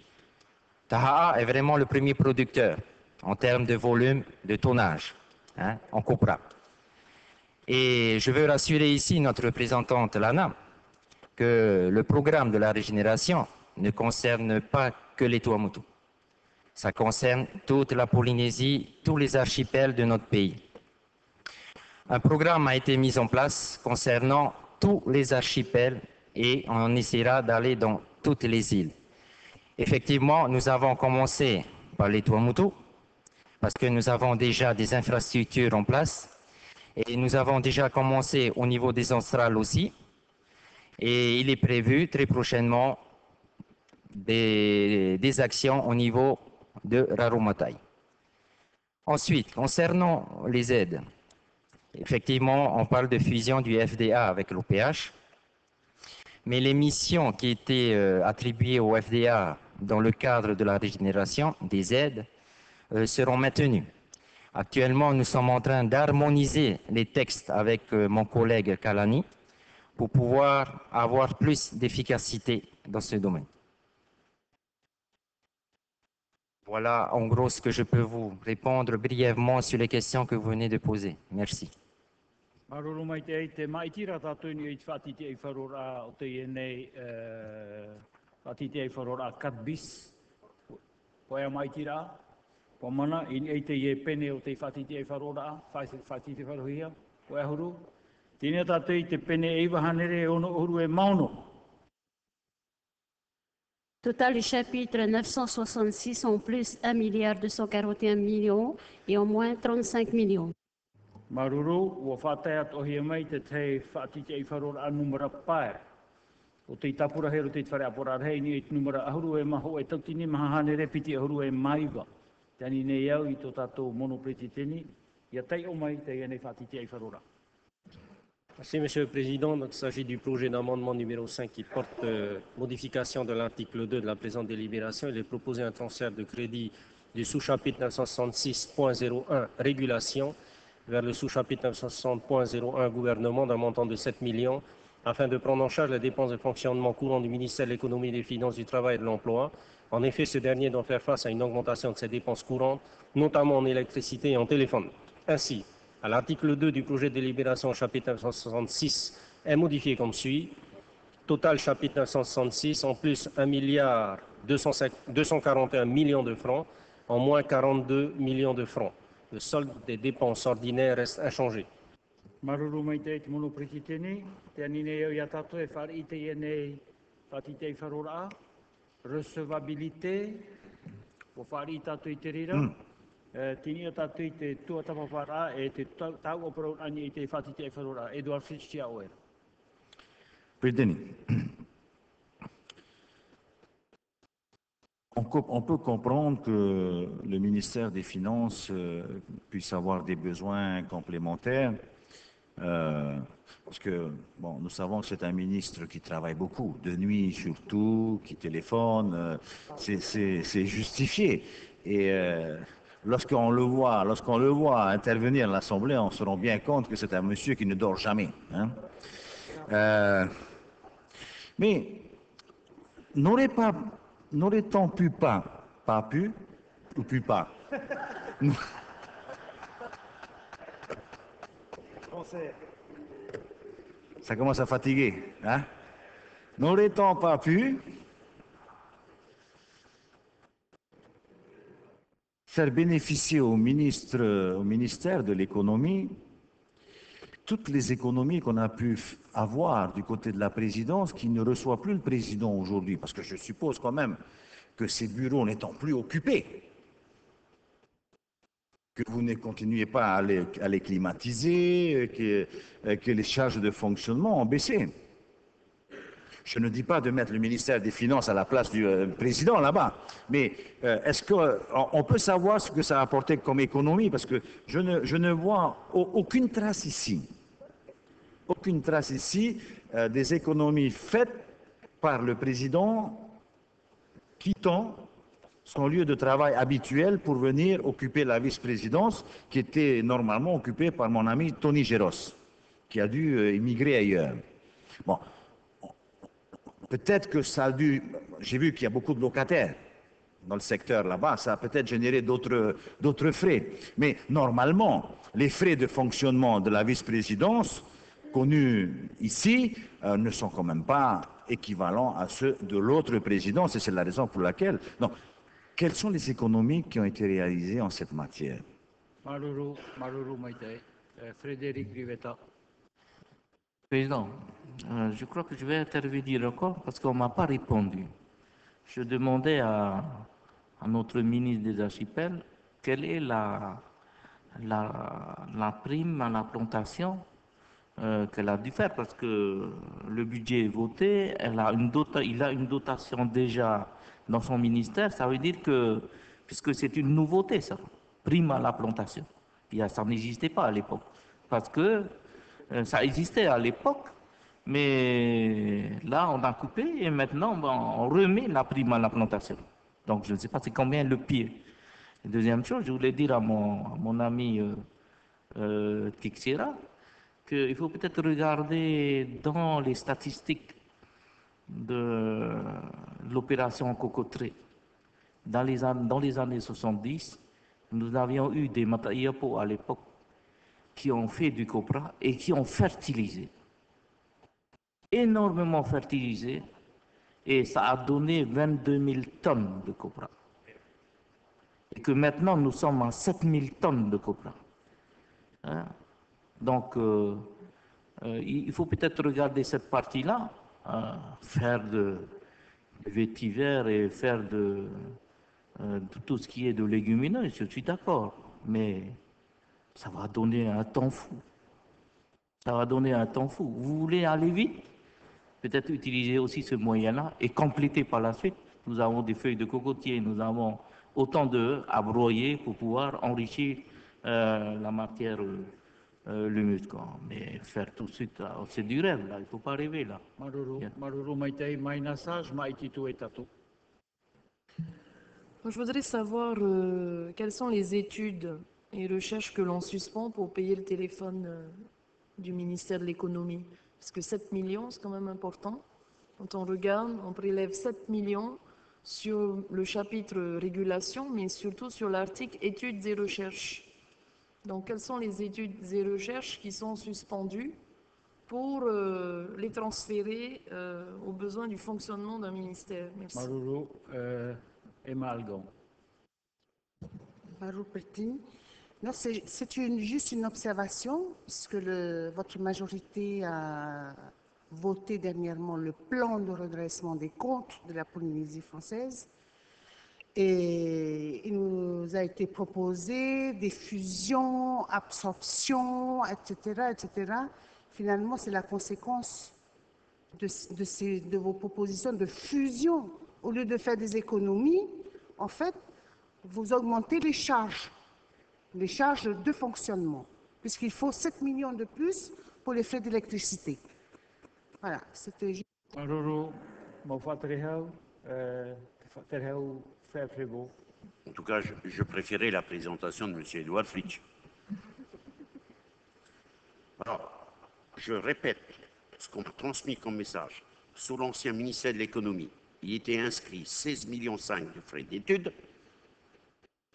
Tahaa est vraiment le premier producteur en termes de volume, de tonnage, hein, en Copra. Et je veux rassurer ici notre représentante Lana que le programme de la régénération ne concerne pas que les Tuamotu. Ça concerne toute la Polynésie, tous les archipels de notre pays. Un programme a été mis en place concernant tous les archipels et on essaiera d'aller dans toutes les îles. Effectivement, nous avons commencé par les Tuamotu parce que nous avons déjà des infrastructures en place et nous avons déjà commencé au niveau des Australes aussi. Et il est prévu très prochainement des, actions au niveau de Rarumatai. Ensuite, concernant les aides, effectivement, on parle de fusion du FDA avec l'OPH, mais les missions qui étaient euh, attribuées au FDA dans le cadre de la régénération des aides euh, seront maintenues. Actuellement, nous sommes en train d'harmoniser les textes avec euh, mon collègue Kalani pour pouvoir avoir plus d'efficacité dans ce domaine. Voilà en gros ce que je peux vous répondre brièvement sur les questions que vous venez de poser. Merci. Pa mana, in ei te ie pene o te whatiti e wharora, whatiti e wharohia, o ahuru. Tēnea tātou i te pene e iwahanere e ono ohuru e mauno. Total du chapitre 966 en plus 1 milliard 241 millions et au moins 35 millions. Maruru, wa whātai at ohi mai te te whātiti ei wharora a numara pae. O te tapura heru te whare apora rei ni e numara ahuru e maho e tautini maha hanere piti ahuru e maiwa. Merci, Monsieur le Président. Il s'agit du projet d'amendement numéro 5 qui porte euh, modification de l'article 2 de la présente délibération. Il est proposé un transfert de crédit du sous-chapitre 966.01 Régulation vers le sous-chapitre 960.01 Gouvernement d'un montant de 7 millions afin de prendre en charge les dépenses de fonctionnement courant du ministère de l'économie, des finances, du travail et de l'emploi. En effet, ce dernier doit faire face à une augmentation de ses dépenses courantes, notamment en électricité et en téléphone. Ainsi, à l'article 2 du projet de délibération chapitre 966 est modifié comme suit. Total chapitre 966, en plus 1 milliard 241 millions de francs, en moins 42 millions de francs. Le solde des dépenses ordinaires reste inchangé. Recevabilité, o whare i tātou i te rira, Mm. Eh, tātou i te e tau o parau ani i on peut comprendre que le ministère des Finances euh, puisse avoir des besoins complémentaires, euh, parce que bon, nous savons que c'est un ministre qui travaille beaucoup, de nuit surtout, qui téléphone, euh, c'est- justifié. Et euh, lorsqu'on le voit, lorsqu'on le voit intervenir à l'Assemblée, on se rend bien compte que c'est un monsieur qui ne dort jamais. hein. Euh, mais n'aurait pas, n'aurait-on pu pas, pas pu, ou pu pas? Ça commence à fatiguer, hein? N'aurait-on pas pu faire bénéficier au ministre, au ministère de l'économie toutes les économies qu'on a pu avoir du côté de la présidence qui ne reçoit plus le président aujourd'hui, parce que je suppose quand même que ces bureaux n'étant plus occupés, que vous ne continuez pas à les, climatiser, euh, que, euh, que les charges de fonctionnement ont baissé. Je ne dis pas de mettre le ministère des Finances à la place du euh, président là-bas, mais est-ce qu'on on peut savoir ce que ça a apporté comme économie? Parce que je ne, je ne vois au- aucune trace ici, aucune trace ici des économies faites par le président quittant son lieu de travail habituel pour venir occuper la vice-présidence qui était normalement occupée par mon ami Tony Géros, qui a dû euh, immigrer ailleurs. Bon, Peut-être que ça a dû. J'ai vu qu'il y a beaucoup de locataires dans le secteur là-bas, ça a peut-être généré d'autres frais. Mais normalement, les frais de fonctionnement de la vice-présidence connus ici euh, ne sont quand même pas équivalents à ceux de l'autre présidence, et c'est la raison pour laquelle. Quelles sont les économies qui ont été réalisées en cette matière? Maruru, maruru eh, Frédéric Rivetta. Président, euh, je crois que je vais intervenir encore parce qu'on ne m'a pas répondu. Je demandais à, à notre ministre des Archipels quelle est la, la, la prime à la plantation euh, qu'elle a dû faire parce que le budget est voté, elle a une dota- il a une dotation déjà dans son ministère, ça veut dire que, puisque c'est une nouveauté ça, prime à la plantation, a- ça n'existait pas à l'époque, parce que euh, ça existait à l'époque, mais là on a coupé et maintenant on remet la prime à la plantation. Donc je ne sais pas c'est combien le pied. Deuxième chose, je voulais dire à mon, mon ami euh, euh, qu'il faut peut-être regarder dans les statistiques de l'opération cocoterie. Dans les, an- dans les années 70, nous avions eu des matériaux à l'époque qui ont fait du copra et qui ont fertilisé. Énormément fertilisé. Et ça a donné 22 000 tonnes de copra. Et que maintenant, nous sommes à 7 000 tonnes de copra. Hein? Donc, euh, euh, il faut peut-être regarder cette partie-là, euh, faire de, vétiver et faire de, euh, de tout ce qui est de légumineux, je suis d'accord, mais ça va donner un temps fou. Ça va donner un temps fou. Vous voulez aller vite? Peut-être utiliser aussi ce moyen-là et compléter par la suite. Nous avons des feuilles de cocotier, nous avons autant d'œufs à broyer pour pouvoir enrichir euh, la matière euh, euh. Mais faire tout de suite, là, c'est du rêve, là. il ne faut pas rêver là. Je voudrais savoir euh, quelles sont les études et recherches que l'on suspend pour payer le téléphone euh, du ministère de l'économie? Parce que 7 millions, c'est quand même important. Quand on regarde, on prélève 7 millions sur le chapitre régulation, mais surtout sur l'article études et recherches. Donc, quelles sont les études et recherches qui sont suspendues pour euh, les transférer euh, aux besoins du fonctionnement d'un ministère? Merci. Maruru euh, et Malgon. Marou Pertini. Non, c'est c'est une, juste une observation, puisque le- votre majorité a voté dernièrement le plan de redressement des comptes de la Polynésie française. Et il nous a été proposé des fusions, absorptions, etc., etc. Finalement, c'est la conséquence de, vos propositions de fusion. Au lieu de faire des économies, en fait, vous augmentez les charges, les charges de fonctionnement, puisqu'il faut 7 millions de plus pour les frais d'électricité. Voilà, c'était juste. En tout cas, je, préférais la présentation de M. Edouard Fritsch. Alors, je répète ce qu'on m'a transmis comme message. Sous l'ancien ministère de l'économie, il était inscrit 16,5 millions de frais d'études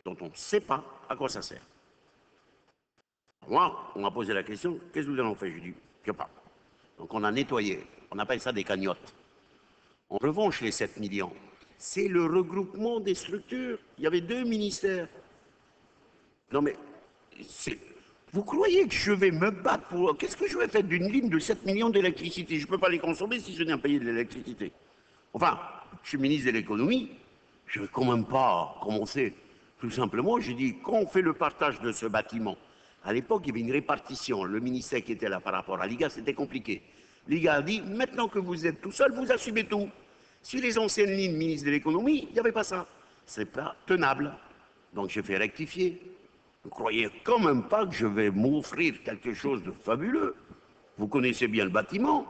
dont on ne sait pas à quoi ça sert. Moi, on m'a posé la question, qu'est-ce que en avez fait? Je dis, je sais pas. Donc on a nettoyé, on appelle ça des cagnottes. En revanche, les 7 millions, c'est le regroupement des structures. Il y avait deux ministères. Non mais, vous croyez que je vais me battre pour... Qu'est-ce que je vais faire d'une ligne de 7 millions d'électricité? Je ne peux pas les consommer si je viens payer de l'électricité. Enfin, je suis ministre de l'économie, je ne vais quand même pas commencer. Tout simplement, j'ai dit, quand on fait le partage de ce bâtiment, à l'époque, il y avait une répartition. Le ministère qui était là par rapport à l'IGA, c'était compliqué. L'IGA a dit, maintenant que vous êtes tout seul, vous assumez tout. Si les anciennes lignes ministres de l'économie, il n'y avait pas ça. C'est pas tenable. Donc j'ai fait rectifier. Vous croyez quand même pas que je vais m'offrir quelque chose de fabuleux? Vous connaissez bien le bâtiment,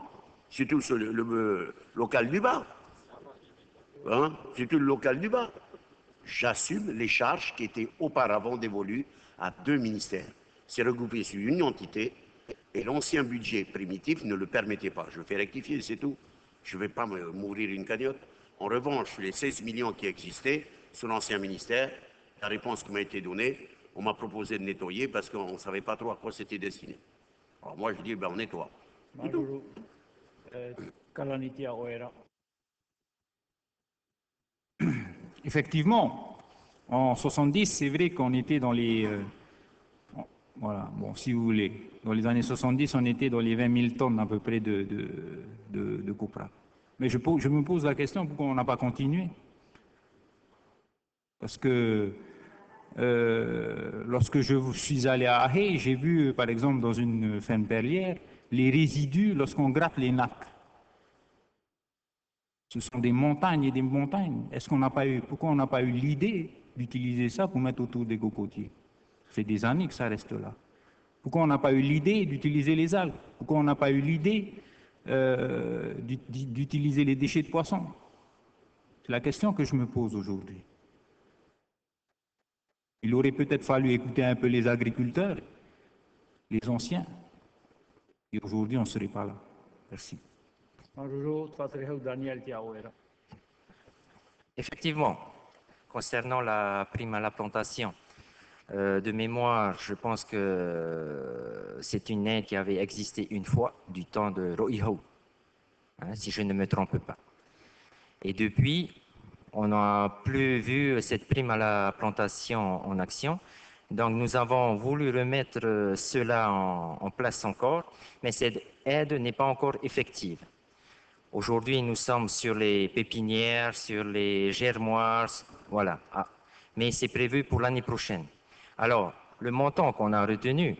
sur le, le, euh, local du bas. Hein? Surtout le local du bas. J'assume les charges qui étaient auparavant dévolues à deux ministères. C'est regroupé sur une entité et l'ancien budget primitif ne le permettait pas. Je fais rectifier, c'est tout. Je ne vais pas me mourir une cagnotte. En revanche, les 16 millions qui existaient sur l'ancien ministère, la réponse qui m'a été donnée, on m'a proposé de nettoyer parce qu'on ne savait pas trop à quoi c'était destiné. Alors moi, je dis, ben, on nettoie. Euh. Effectivement, en 70, c'est vrai qu'on était dans les... euh, voilà, bon, si vous voulez. Dans les années 70, on était dans les 20 000 tonnes à peu près de, de, de, copra. Mais je, je me pose la question, pourquoi on n'a pas continué? Parce que euh, lorsque je suis allé à Haye, j'ai vu, par exemple, dans une ferme perlière, les résidus lorsqu'on gratte les nattes. Ce sont des montagnes et des montagnes. Est-ce qu'on n'a pas eu, pourquoi on n'a pas eu l'idée d'utiliser ça pour mettre autour des cocotiers? Fait des années que ça reste là. Pourquoi on n'a pas eu l'idée d'utiliser les algues? Pourquoi on n'a pas eu l'idée euh, d'ut- d'utiliser les déchets de poissons? C'est la question que je me pose aujourd'hui. Il aurait peut-être fallu écouter un peu les agriculteurs, les anciens. Et aujourd'hui, on ne serait pas là. Merci. Effectivement, concernant la prime à la plantation, euh, de mémoire, je pense que euh, c'est une aide qui avait existé une fois du temps de Roiho, hein, si je ne me trompe pas. Et depuis, on n'a plus vu cette prime à la plantation en action. Donc nous avons voulu remettre euh, cela en, en place encore, mais cette aide n'est pas encore effective. Aujourd'hui, nous sommes sur les pépinières, sur les germoires, voilà. Ah, Mais c'est prévu pour l'année prochaine. Alors, le montant qu'on a retenu,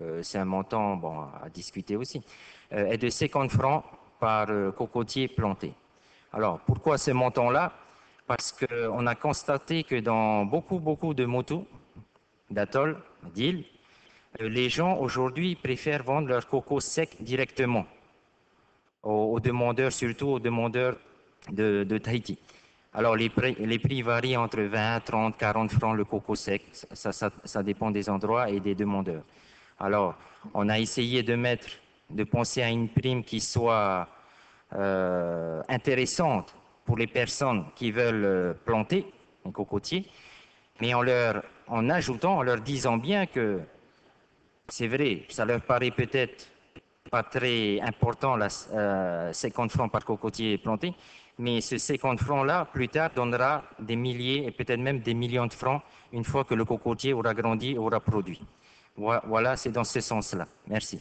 euh, c'est un montant à discuter aussi, euh, est de 50 francs par euh, cocotier planté. Alors, pourquoi ce montant-là? Parce qu'on a constaté que dans beaucoup, beaucoup de motos, d'atolls, d'îles, les gens aujourd'hui préfèrent vendre leurs cocos secs directement aux, demandeurs, surtout aux demandeurs de, de Tahiti. Alors les prix, varient entre 20, 30, 40 francs le coco sec. Ça dépend des endroits et des demandeurs. Alors, on a essayé de mettre, de penser à une prime qui soit euh, intéressante pour les personnes qui veulent euh, planter un cocotier, mais en, leur, en ajoutant, en leur disant bien que c'est vrai, ça leur paraît peut-être pas très important, la, euh, 50 francs par cocotier planté, mais ce 50 francs-là, plus tard, donnera des milliers et peut-être même des millions de francs une fois que le cocotier aura grandi, aura produit. Voilà, c'est dans ce sens-là. Merci.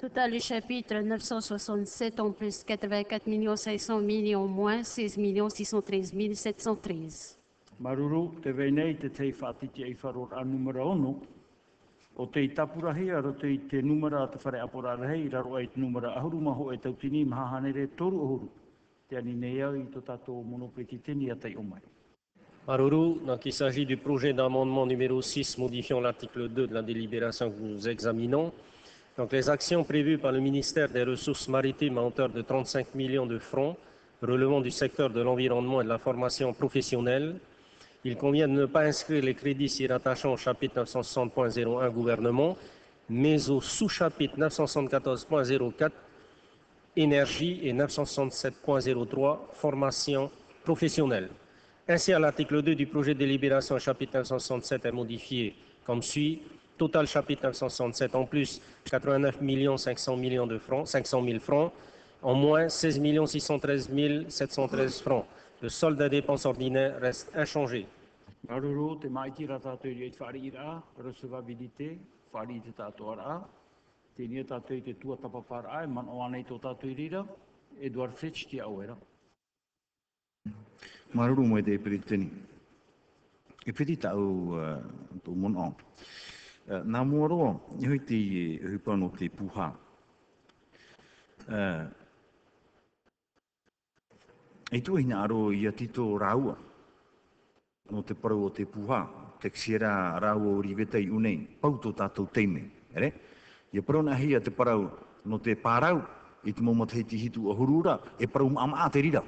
Total du chapitre 967 en plus 84 500 millions moins 16 613 713. Maruru, te te te whaatiti e wharo rā numera ono, o te tapurahi aro te te numera te whare apora rahi, raro ai te numera ahuru maho e tau tini mahahanere toru ahuru. Te ani nei au i to tato monopeti tini a tei omai. Maruru, donc il s'agit du projet d'amendement numéro 6 modifiant l'article 2 de la délibération que nous examinons. Donc les actions prévues par le ministère des Ressources maritimes à hauteur de 35 millions de francs relevant du secteur de l'environnement et de la formation professionnelle. Il convient de ne pas inscrire les crédits s'y rattachant au chapitre 960.01 gouvernement, mais au sous-chapitre 974.04 énergie et 967.03 formation professionnelle. Ainsi, à l'article 2 du projet de délibération, chapitre 967 est modifié comme suit total chapitre 967 en plus 89 500 millions de francs, 500 000 francs, en moins 16 613 713 francs. Le solde des dépenses ordinaires reste inchangé. nā mua roa, i hui te e, hupano te puha. Uh, e tu hina aro i a tito rāua, no te parau o te puha, te kisera rāua ori i unei, pauto tātou teime, ere? I a hia nahi a te parau no te pārau, i te momata hei hitu a hurura, e parau maama a te rira.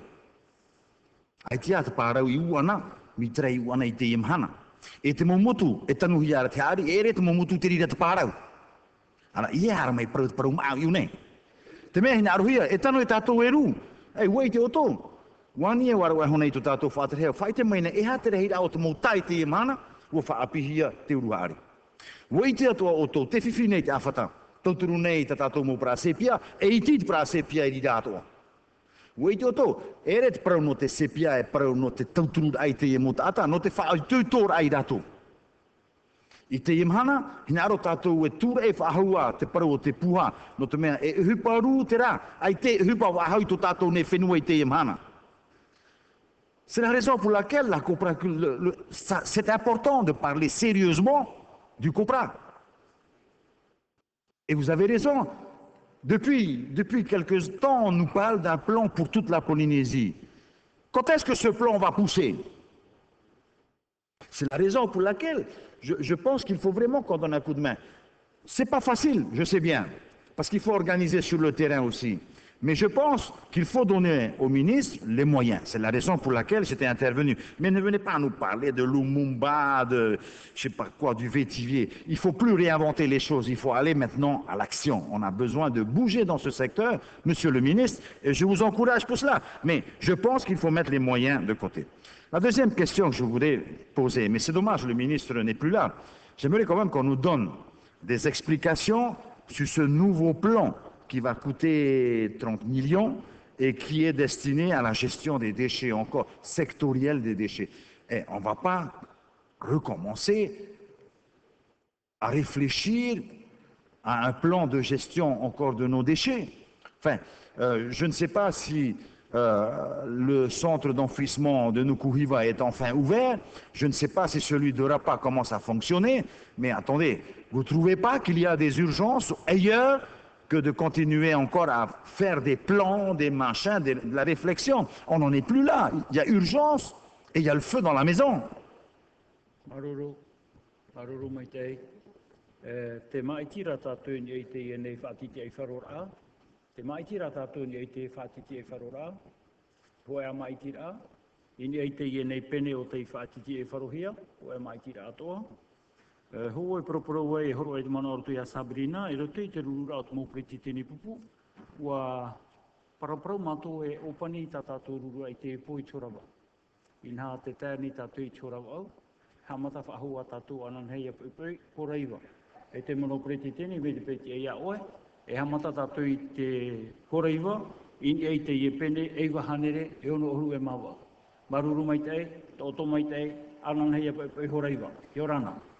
Ai te a te pārau i uana, mi trei uana i te imhana. E te momotu, e tanu hi ara te ari, e re te momotu te rira te pārau. Ana, i e hara mai parau te parau ma iu nei. Te mea hina aruhia, e tanu e tātou e ru. Ei, wei te oto. Wani e wara wai honei tu tātou whāterhea. Whai te maina, e ha te rehi rao te moutai te e mana, ua whaapihia te uruhari. Wei te atua oto, te whiwhi nei te awhata. Tauturu nei te tātou mou prasepia, e i te prasepia i rira atoa. Oto, e re te parau no te sepia, e parau no te tauturu ai te e mou ata, no te whaai tūtor ai rātoa. I te imhana, hina aro tātou e e te puha, no te mea, e huparu te rā, ai te hupa wahau to tātou ne whenua i te imhana. C'est la raison pour laquelle la COPRA, c'est important de parler sérieusement du COPRA. Et vous avez raison. Depuis, depuis quelques temps, on nous parle d'un plan pour toute la Polynésie. Quand est-ce que ce plan va pousser? C'est la raison pour laquelle je, je pense qu'il faut vraiment qu'on donne un coup de main. C'est pas facile, je sais bien, parce qu'il faut organiser sur le terrain aussi. Mais je pense qu'il faut donner au ministre les moyens. C'est la raison pour laquelle j'étais intervenu. Mais ne venez pas nous parler de Lumumba, de je sais pas quoi, du vétivier. Il faut plus réinventer les choses. Il faut aller maintenant à l'action. On a besoin de bouger dans ce secteur, monsieur le ministre, et je vous encourage pour cela. Mais je pense qu'il faut mettre les moyens de côté. La deuxième question que je voudrais poser, mais c'est dommage, le ministre n'est plus là. J'aimerais quand même qu'on nous donne des explications sur ce nouveau plan qui va coûter 30 millions et qui est destiné à la gestion des déchets, encore sectorielle des déchets. Et on ne va pas recommencer à réfléchir à un plan de gestion encore de nos déchets. Enfin, euh, je ne sais pas si euh, le centre d'enfouissement de Nukuhiva est enfin ouvert. Je ne sais pas si celui de Rapa commence à fonctionner. Mais attendez, vous ne trouvez pas qu'il y a des urgences ailleurs que de continuer encore à faire des plans, des machins, de la réflexion. On n'en est plus là. Il y a urgence Et il y a le feu dans la maison. Ho e proporo e horo e te mana orotu ia Sabrina, e roto i te rurura o te mōpreti tēne pupu, ua paraparau mato e opani i tā tātou rurura i te poi tōrawa. I nā te tēni tātou i tōrawa au, ha mata a tātou anan hei a pui ko reiwa. E te mōpreti tēne, me te peti e ia oe, e ha mata tātou i te ko reiwa, i e te iepene, e e iwa hanere, e ono oru e mawa. Maruru mai te, tōto mai te, anan hei a pui ho reiwa. Kia rana.